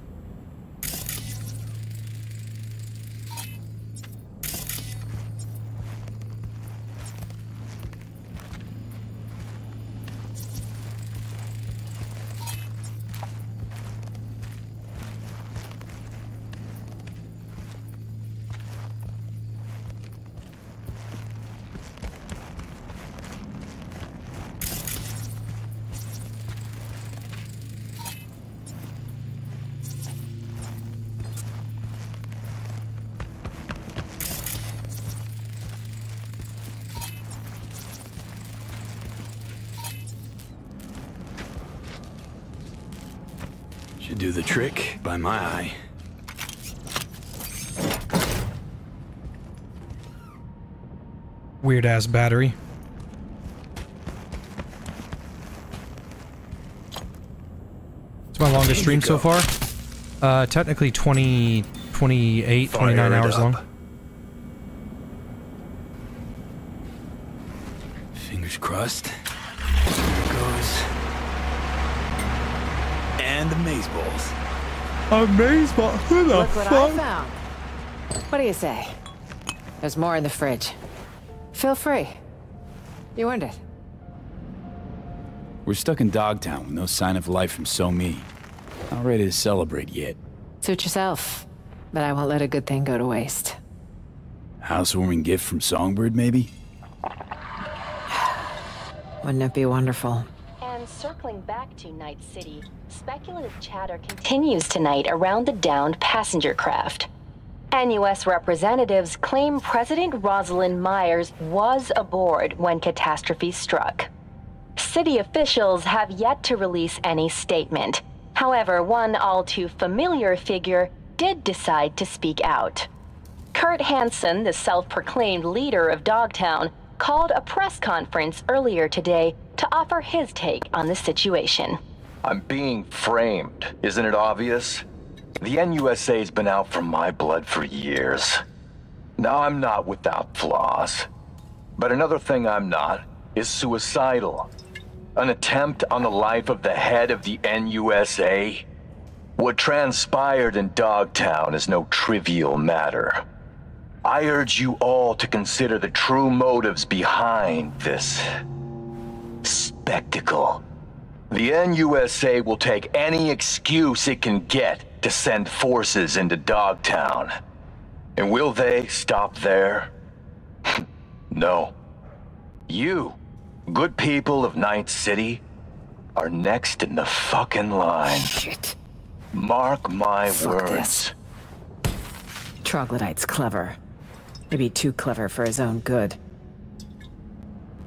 Should do the trick, by my eye. Weird ass battery. It's my longest stream so far. Uh, technically 20, 28, 29 Fire it hours up. long. Fingers crossed. There goes. And the maze balls. Amazeball. Who the Look what I found. What do you say? There's more in the fridge. Feel free. You earned it. We're stuck in Dogtown with no sign of life from So Mi. Not ready to celebrate yet. Suit yourself. But I won't let a good thing go to waste. Housewarming gift from Songbird, maybe? Wouldn't it be wonderful? Circling back to Night City, speculative chatter continues tonight around the downed passenger craft. NUSA representatives claim President Rosalind Myers was aboard when catastrophe struck. City officials have yet to release any statement. However, one all too familiar figure did decide to speak out. Kurt Hansen, the self proclaimed leader of Dogtown, called a press conference earlier today to offer his take on the situation. I'm being framed. Isn't it obvious? The NUSA's been out for my blood for years. Now, I'm not without flaws. But another thing I'm not is suicidal. An attempt on the life of the head of the NUSA? What transpired in Dogtown is no trivial matter. I urge you all to consider the true motives behind this spectacle. The NUSA will take any excuse it can get to send forces into Dogtown. And will they stop there? no. You, good people of Night City, are next in the fucking line. Shit. Mark my Fuck words. this. Troglodyte's clever. Maybe too clever for his own good.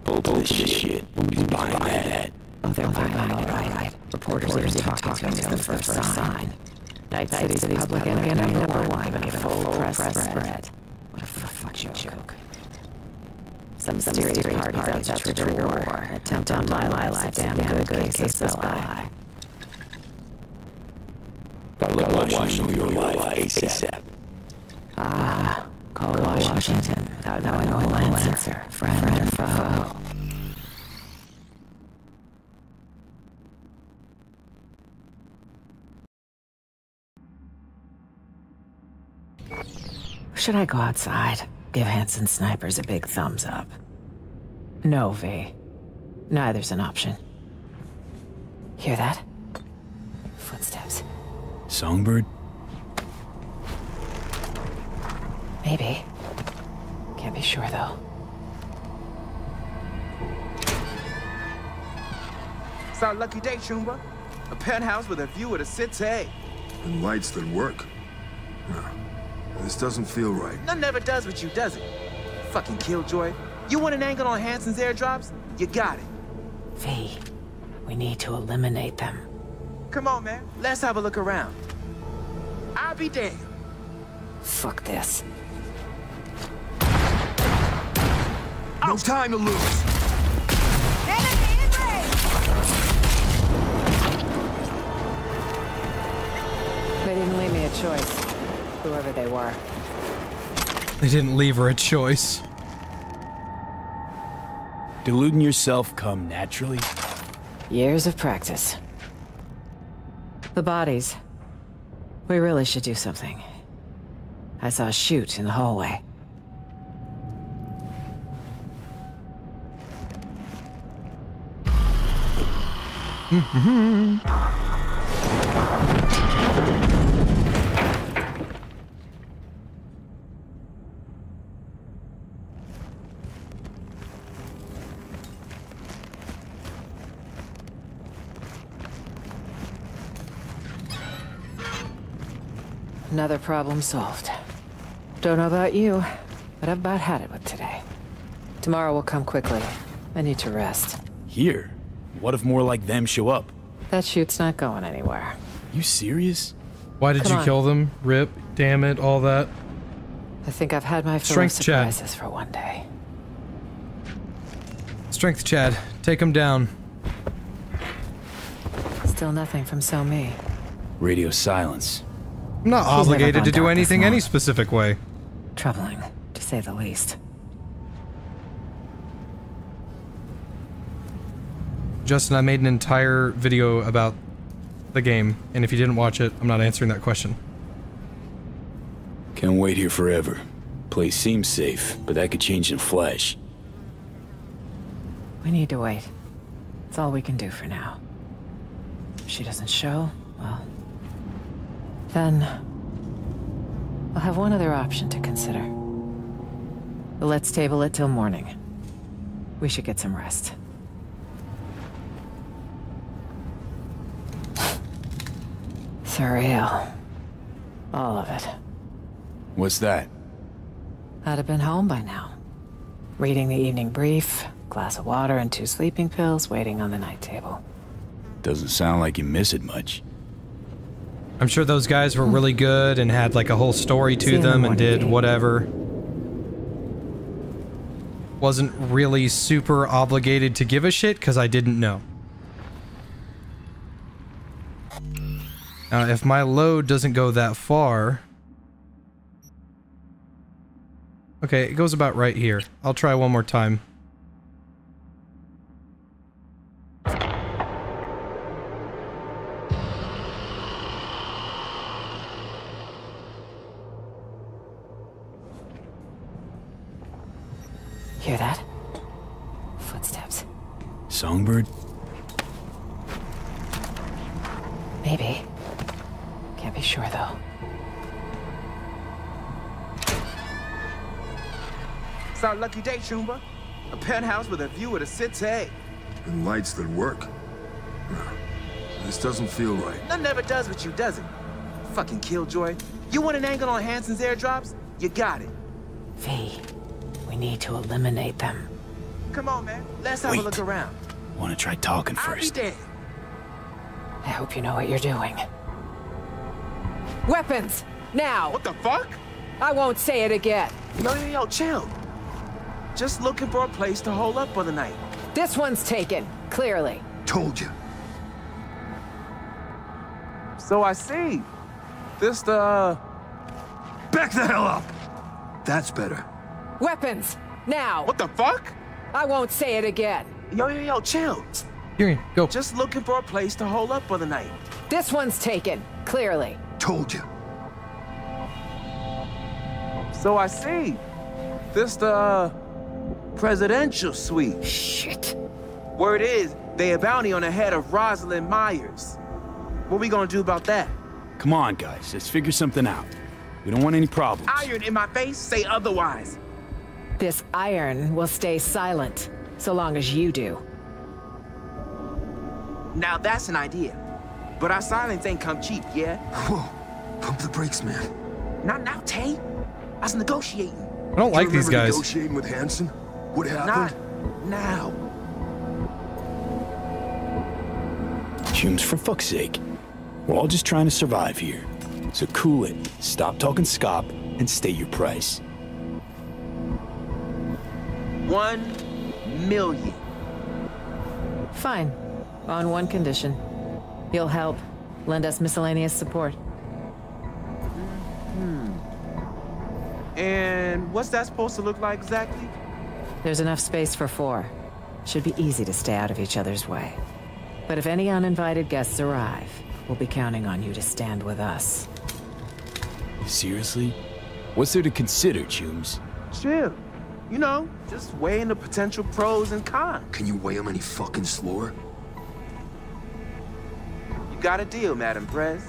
Bullshit. Nobody's buying that. Oh, they're buying it, all right. Reporters are talking to the first sign. Night City's public enemy number one, giving it a full press spread. What a fucking joke. Some mysterious parties out to trigger war. Attempt on my life, damn good case of spy. Gotta let Washington know your life ASAP. Ah, call Washington without knowing will answer. Friend or foe. Should I go outside? Give Hansen snipers a big thumbs up. No, V. Neither's an option. Hear that? Footsteps. Songbird? Maybe. Can't be sure, though. It's our lucky day, Choomba. A penthouse with a view of the city. And lights that work. No, this doesn't feel right. None never does with you, does it? Fucking killjoy. You want an angle on Hansen's airdrops? You got it. V, we need to eliminate them. Come on, man. Let's have a look around. I'll be damned. Fuck this. No time to lose. They didn't leave me a choice. Whoever they were. They didn't leave her a choice. Deluding yourself come naturally? Years of practice. The bodies. We really should do something. I saw a chute in the hallway. Another problem solved. Don't know about you, but I've about had it with today. Tomorrow will come quickly. I need to rest. Here? What if more like them show up? That chute's not going anywhere. You serious? Why did Come you on. kill them? Rip, damn it, all that. I think I've had my fill of Strength, Chad. surprises for one day. Strength, Chad. Take him down. Still nothing from So Mi. Radio silence. I'm not He's obligated to do anything any specific way. Troubling, to say the least. Justin, I made an entire video about the game, and if you didn't watch it, I'm not answering that question. Can't wait here forever. Place seems safe, but that could change in a flash. We need to wait. It's all we can do for now. If she doesn't show, well, Then I'll have one other option to consider. But let's table it till morning. We should get some rest. Surreal. All of it. What's that? I'd have been home by now. Reading the evening brief, glass of water and two sleeping pills waiting on the night table. Doesn't sound like you miss it much. I'm sure those guys were really good and had like a whole story to you in the them and did whatever. Wasn't really super obligated to give a shit because I didn't know. Now, if my load doesn't go that far... Okay, it goes about right here. I'll try one more time. Hear that? Footsteps. Songbird? Maybe. Can't be sure though. It's our lucky day, Choomba. A penthouse with a view of the city. And lights that work. This doesn't feel right. That never does with you, does it? Fucking killjoy. You want an angle on Hansen's airdrops? You got it. V, we need to eliminate them. Come on, man. Let's have a look around. Want to try talking I'll be first? I hope you know what you're doing. Weapons! Now! What the fuck? I won't say it again. Yo, yo, yo, chill. Just looking for a place to hold up for the night. This one's taken, clearly. Told you. So I see. This the... Uh... Back the hell up! That's better. Weapons! Now! What the fuck? I won't say it again. Yo, yo, yo, chill. Here, go. Just looking for a place to hold up for the night. This one's taken, clearly. Told you. So I see. This the... Uh... Presidential suite. Shit. Word is, they a bounty on the head of Rosalind Myers. What we gonna do about that? Come on, guys. Let's figure something out. We don't want any problems. Iron in my face, say otherwise. This iron will stay silent, so long as you do. Now that's an idea. But our silence ain't come cheap, yeah? Whoa. Pump the brakes, man. Not now, Tay. I was negotiating. I don't like You these guys. negotiating with Hansen? What happened? Not happened? now. Humes, for fuck's sake. We're all just trying to survive here. So cool it, stop talking scop, and state your price. One million. Fine. On one condition. You'll help. Lend us miscellaneous support. Hmm. And what's that supposed to look like exactly? There's enough space for four. Should be easy to stay out of each other's way. But if any uninvited guests arrive, we'll be counting on you to stand with us. Seriously? What's there to consider, Humes? Chill. You know, just weighing the potential pros and cons. Can you weigh them any fucking slower? You got a deal, Madam Prez.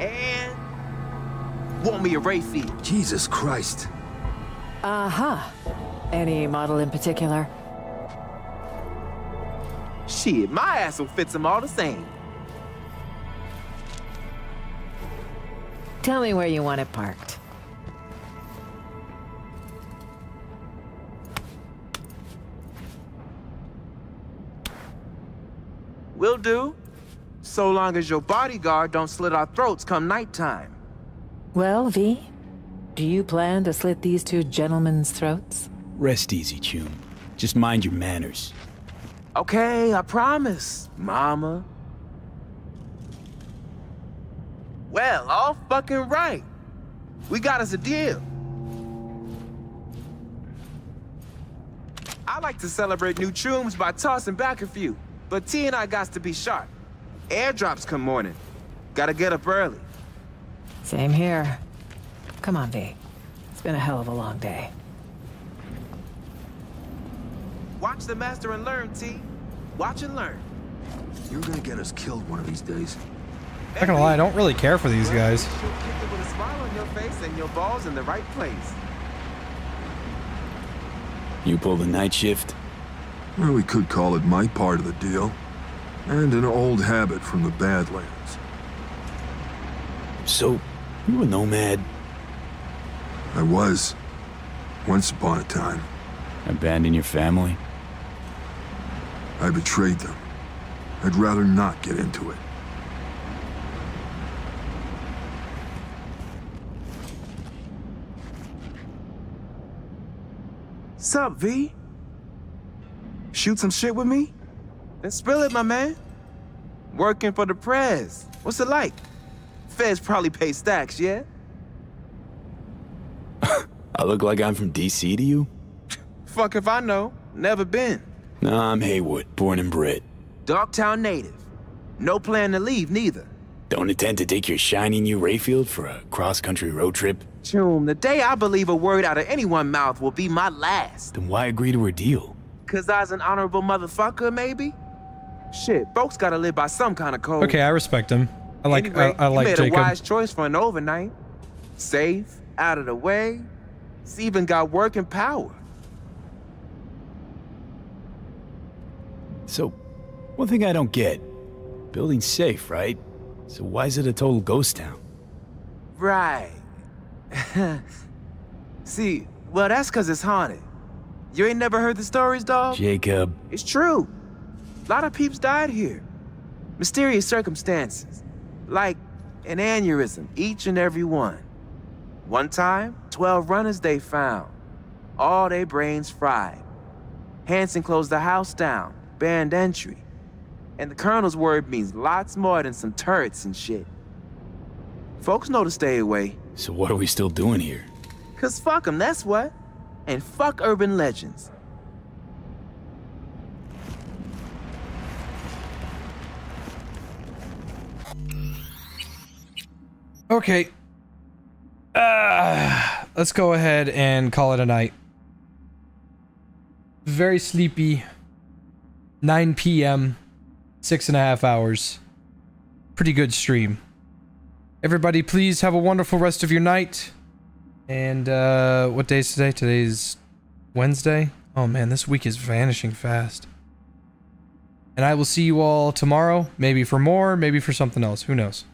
And want me a Ray fee. Jesus Christ. Uh-huh. Any model in particular? Shit, my ass will fit them all the same. Tell me where you want it parked. Will do. So long as your bodyguard don't slit our throats come nighttime. Well, V, do you plan to slit these two gentlemen's throats? Rest easy, Choom. Just mind your manners. Okay, I promise, mama. Well, all fucking right. We got us a deal. I like to celebrate new tunes by tossing back a few, but T and I got to be sharp. Airdrops come morning. Gotta get up early. Same here. Come on, V. It's been a hell of a long day. Watch the master and learn, T. Watch and learn. You're gonna get us killed one of these days. Not gonna lie, I don't really care for these guys. With a smile on your face and your balls in the right place. You pull the night shift? Well, we could call it my part of the deal. And an old habit from the Badlands. So, you a nomad? I was. Once upon a time. Abandon your family? I betrayed them. I'd rather not get into it. Sup, V? Shoot some shit with me? Then spill it, my man. Working for the press. What's it like? Feds probably pay stacks, yeah? I look like I'm from DC to you? Fuck if I know. Never been. Nah, I'm Heywood, born and bred. Dogtown native. No plan to leave, neither. Don't intend to take your shiny new Rayfield for a cross-country road trip? Choom, the day I believe a word out of anyone's mouth will be my last. Then why agree to a deal? Cause I's an honorable motherfucker, maybe? Shit, folks gotta live by some kind of code. Okay, I respect him. I like Anyway, I, I you like made Jacob. a wise choice for an overnight. Safe, out of the way. It's even got working power. So, one thing I don't get. Building's safe, right? So why is it a total ghost town? Right. See, well, that's cause it's haunted. You ain't never heard the stories, dog? Jacob. It's true. A lot of peeps died here. Mysterious circumstances. Like an aneurysm, each and every one. One time, 12 runners they found. All their brains fried. Hansen closed the house down, banned entry. And the colonel's word means lots more than some turrets and shit. Folks know to stay away. So what are we still doing here? Cause fuck 'em, that's what. And fuck urban legends. Okay. Uh, let's go ahead and call it a night. Very sleepy. 9 p.m. Six and a half hours. Pretty good stream. Everybody, please have a wonderful rest of your night. And, uh, what day is today? Today's Wednesday? Oh man, this week is vanishing fast. And I will see you all tomorrow. Maybe for more, maybe for something else. Who knows?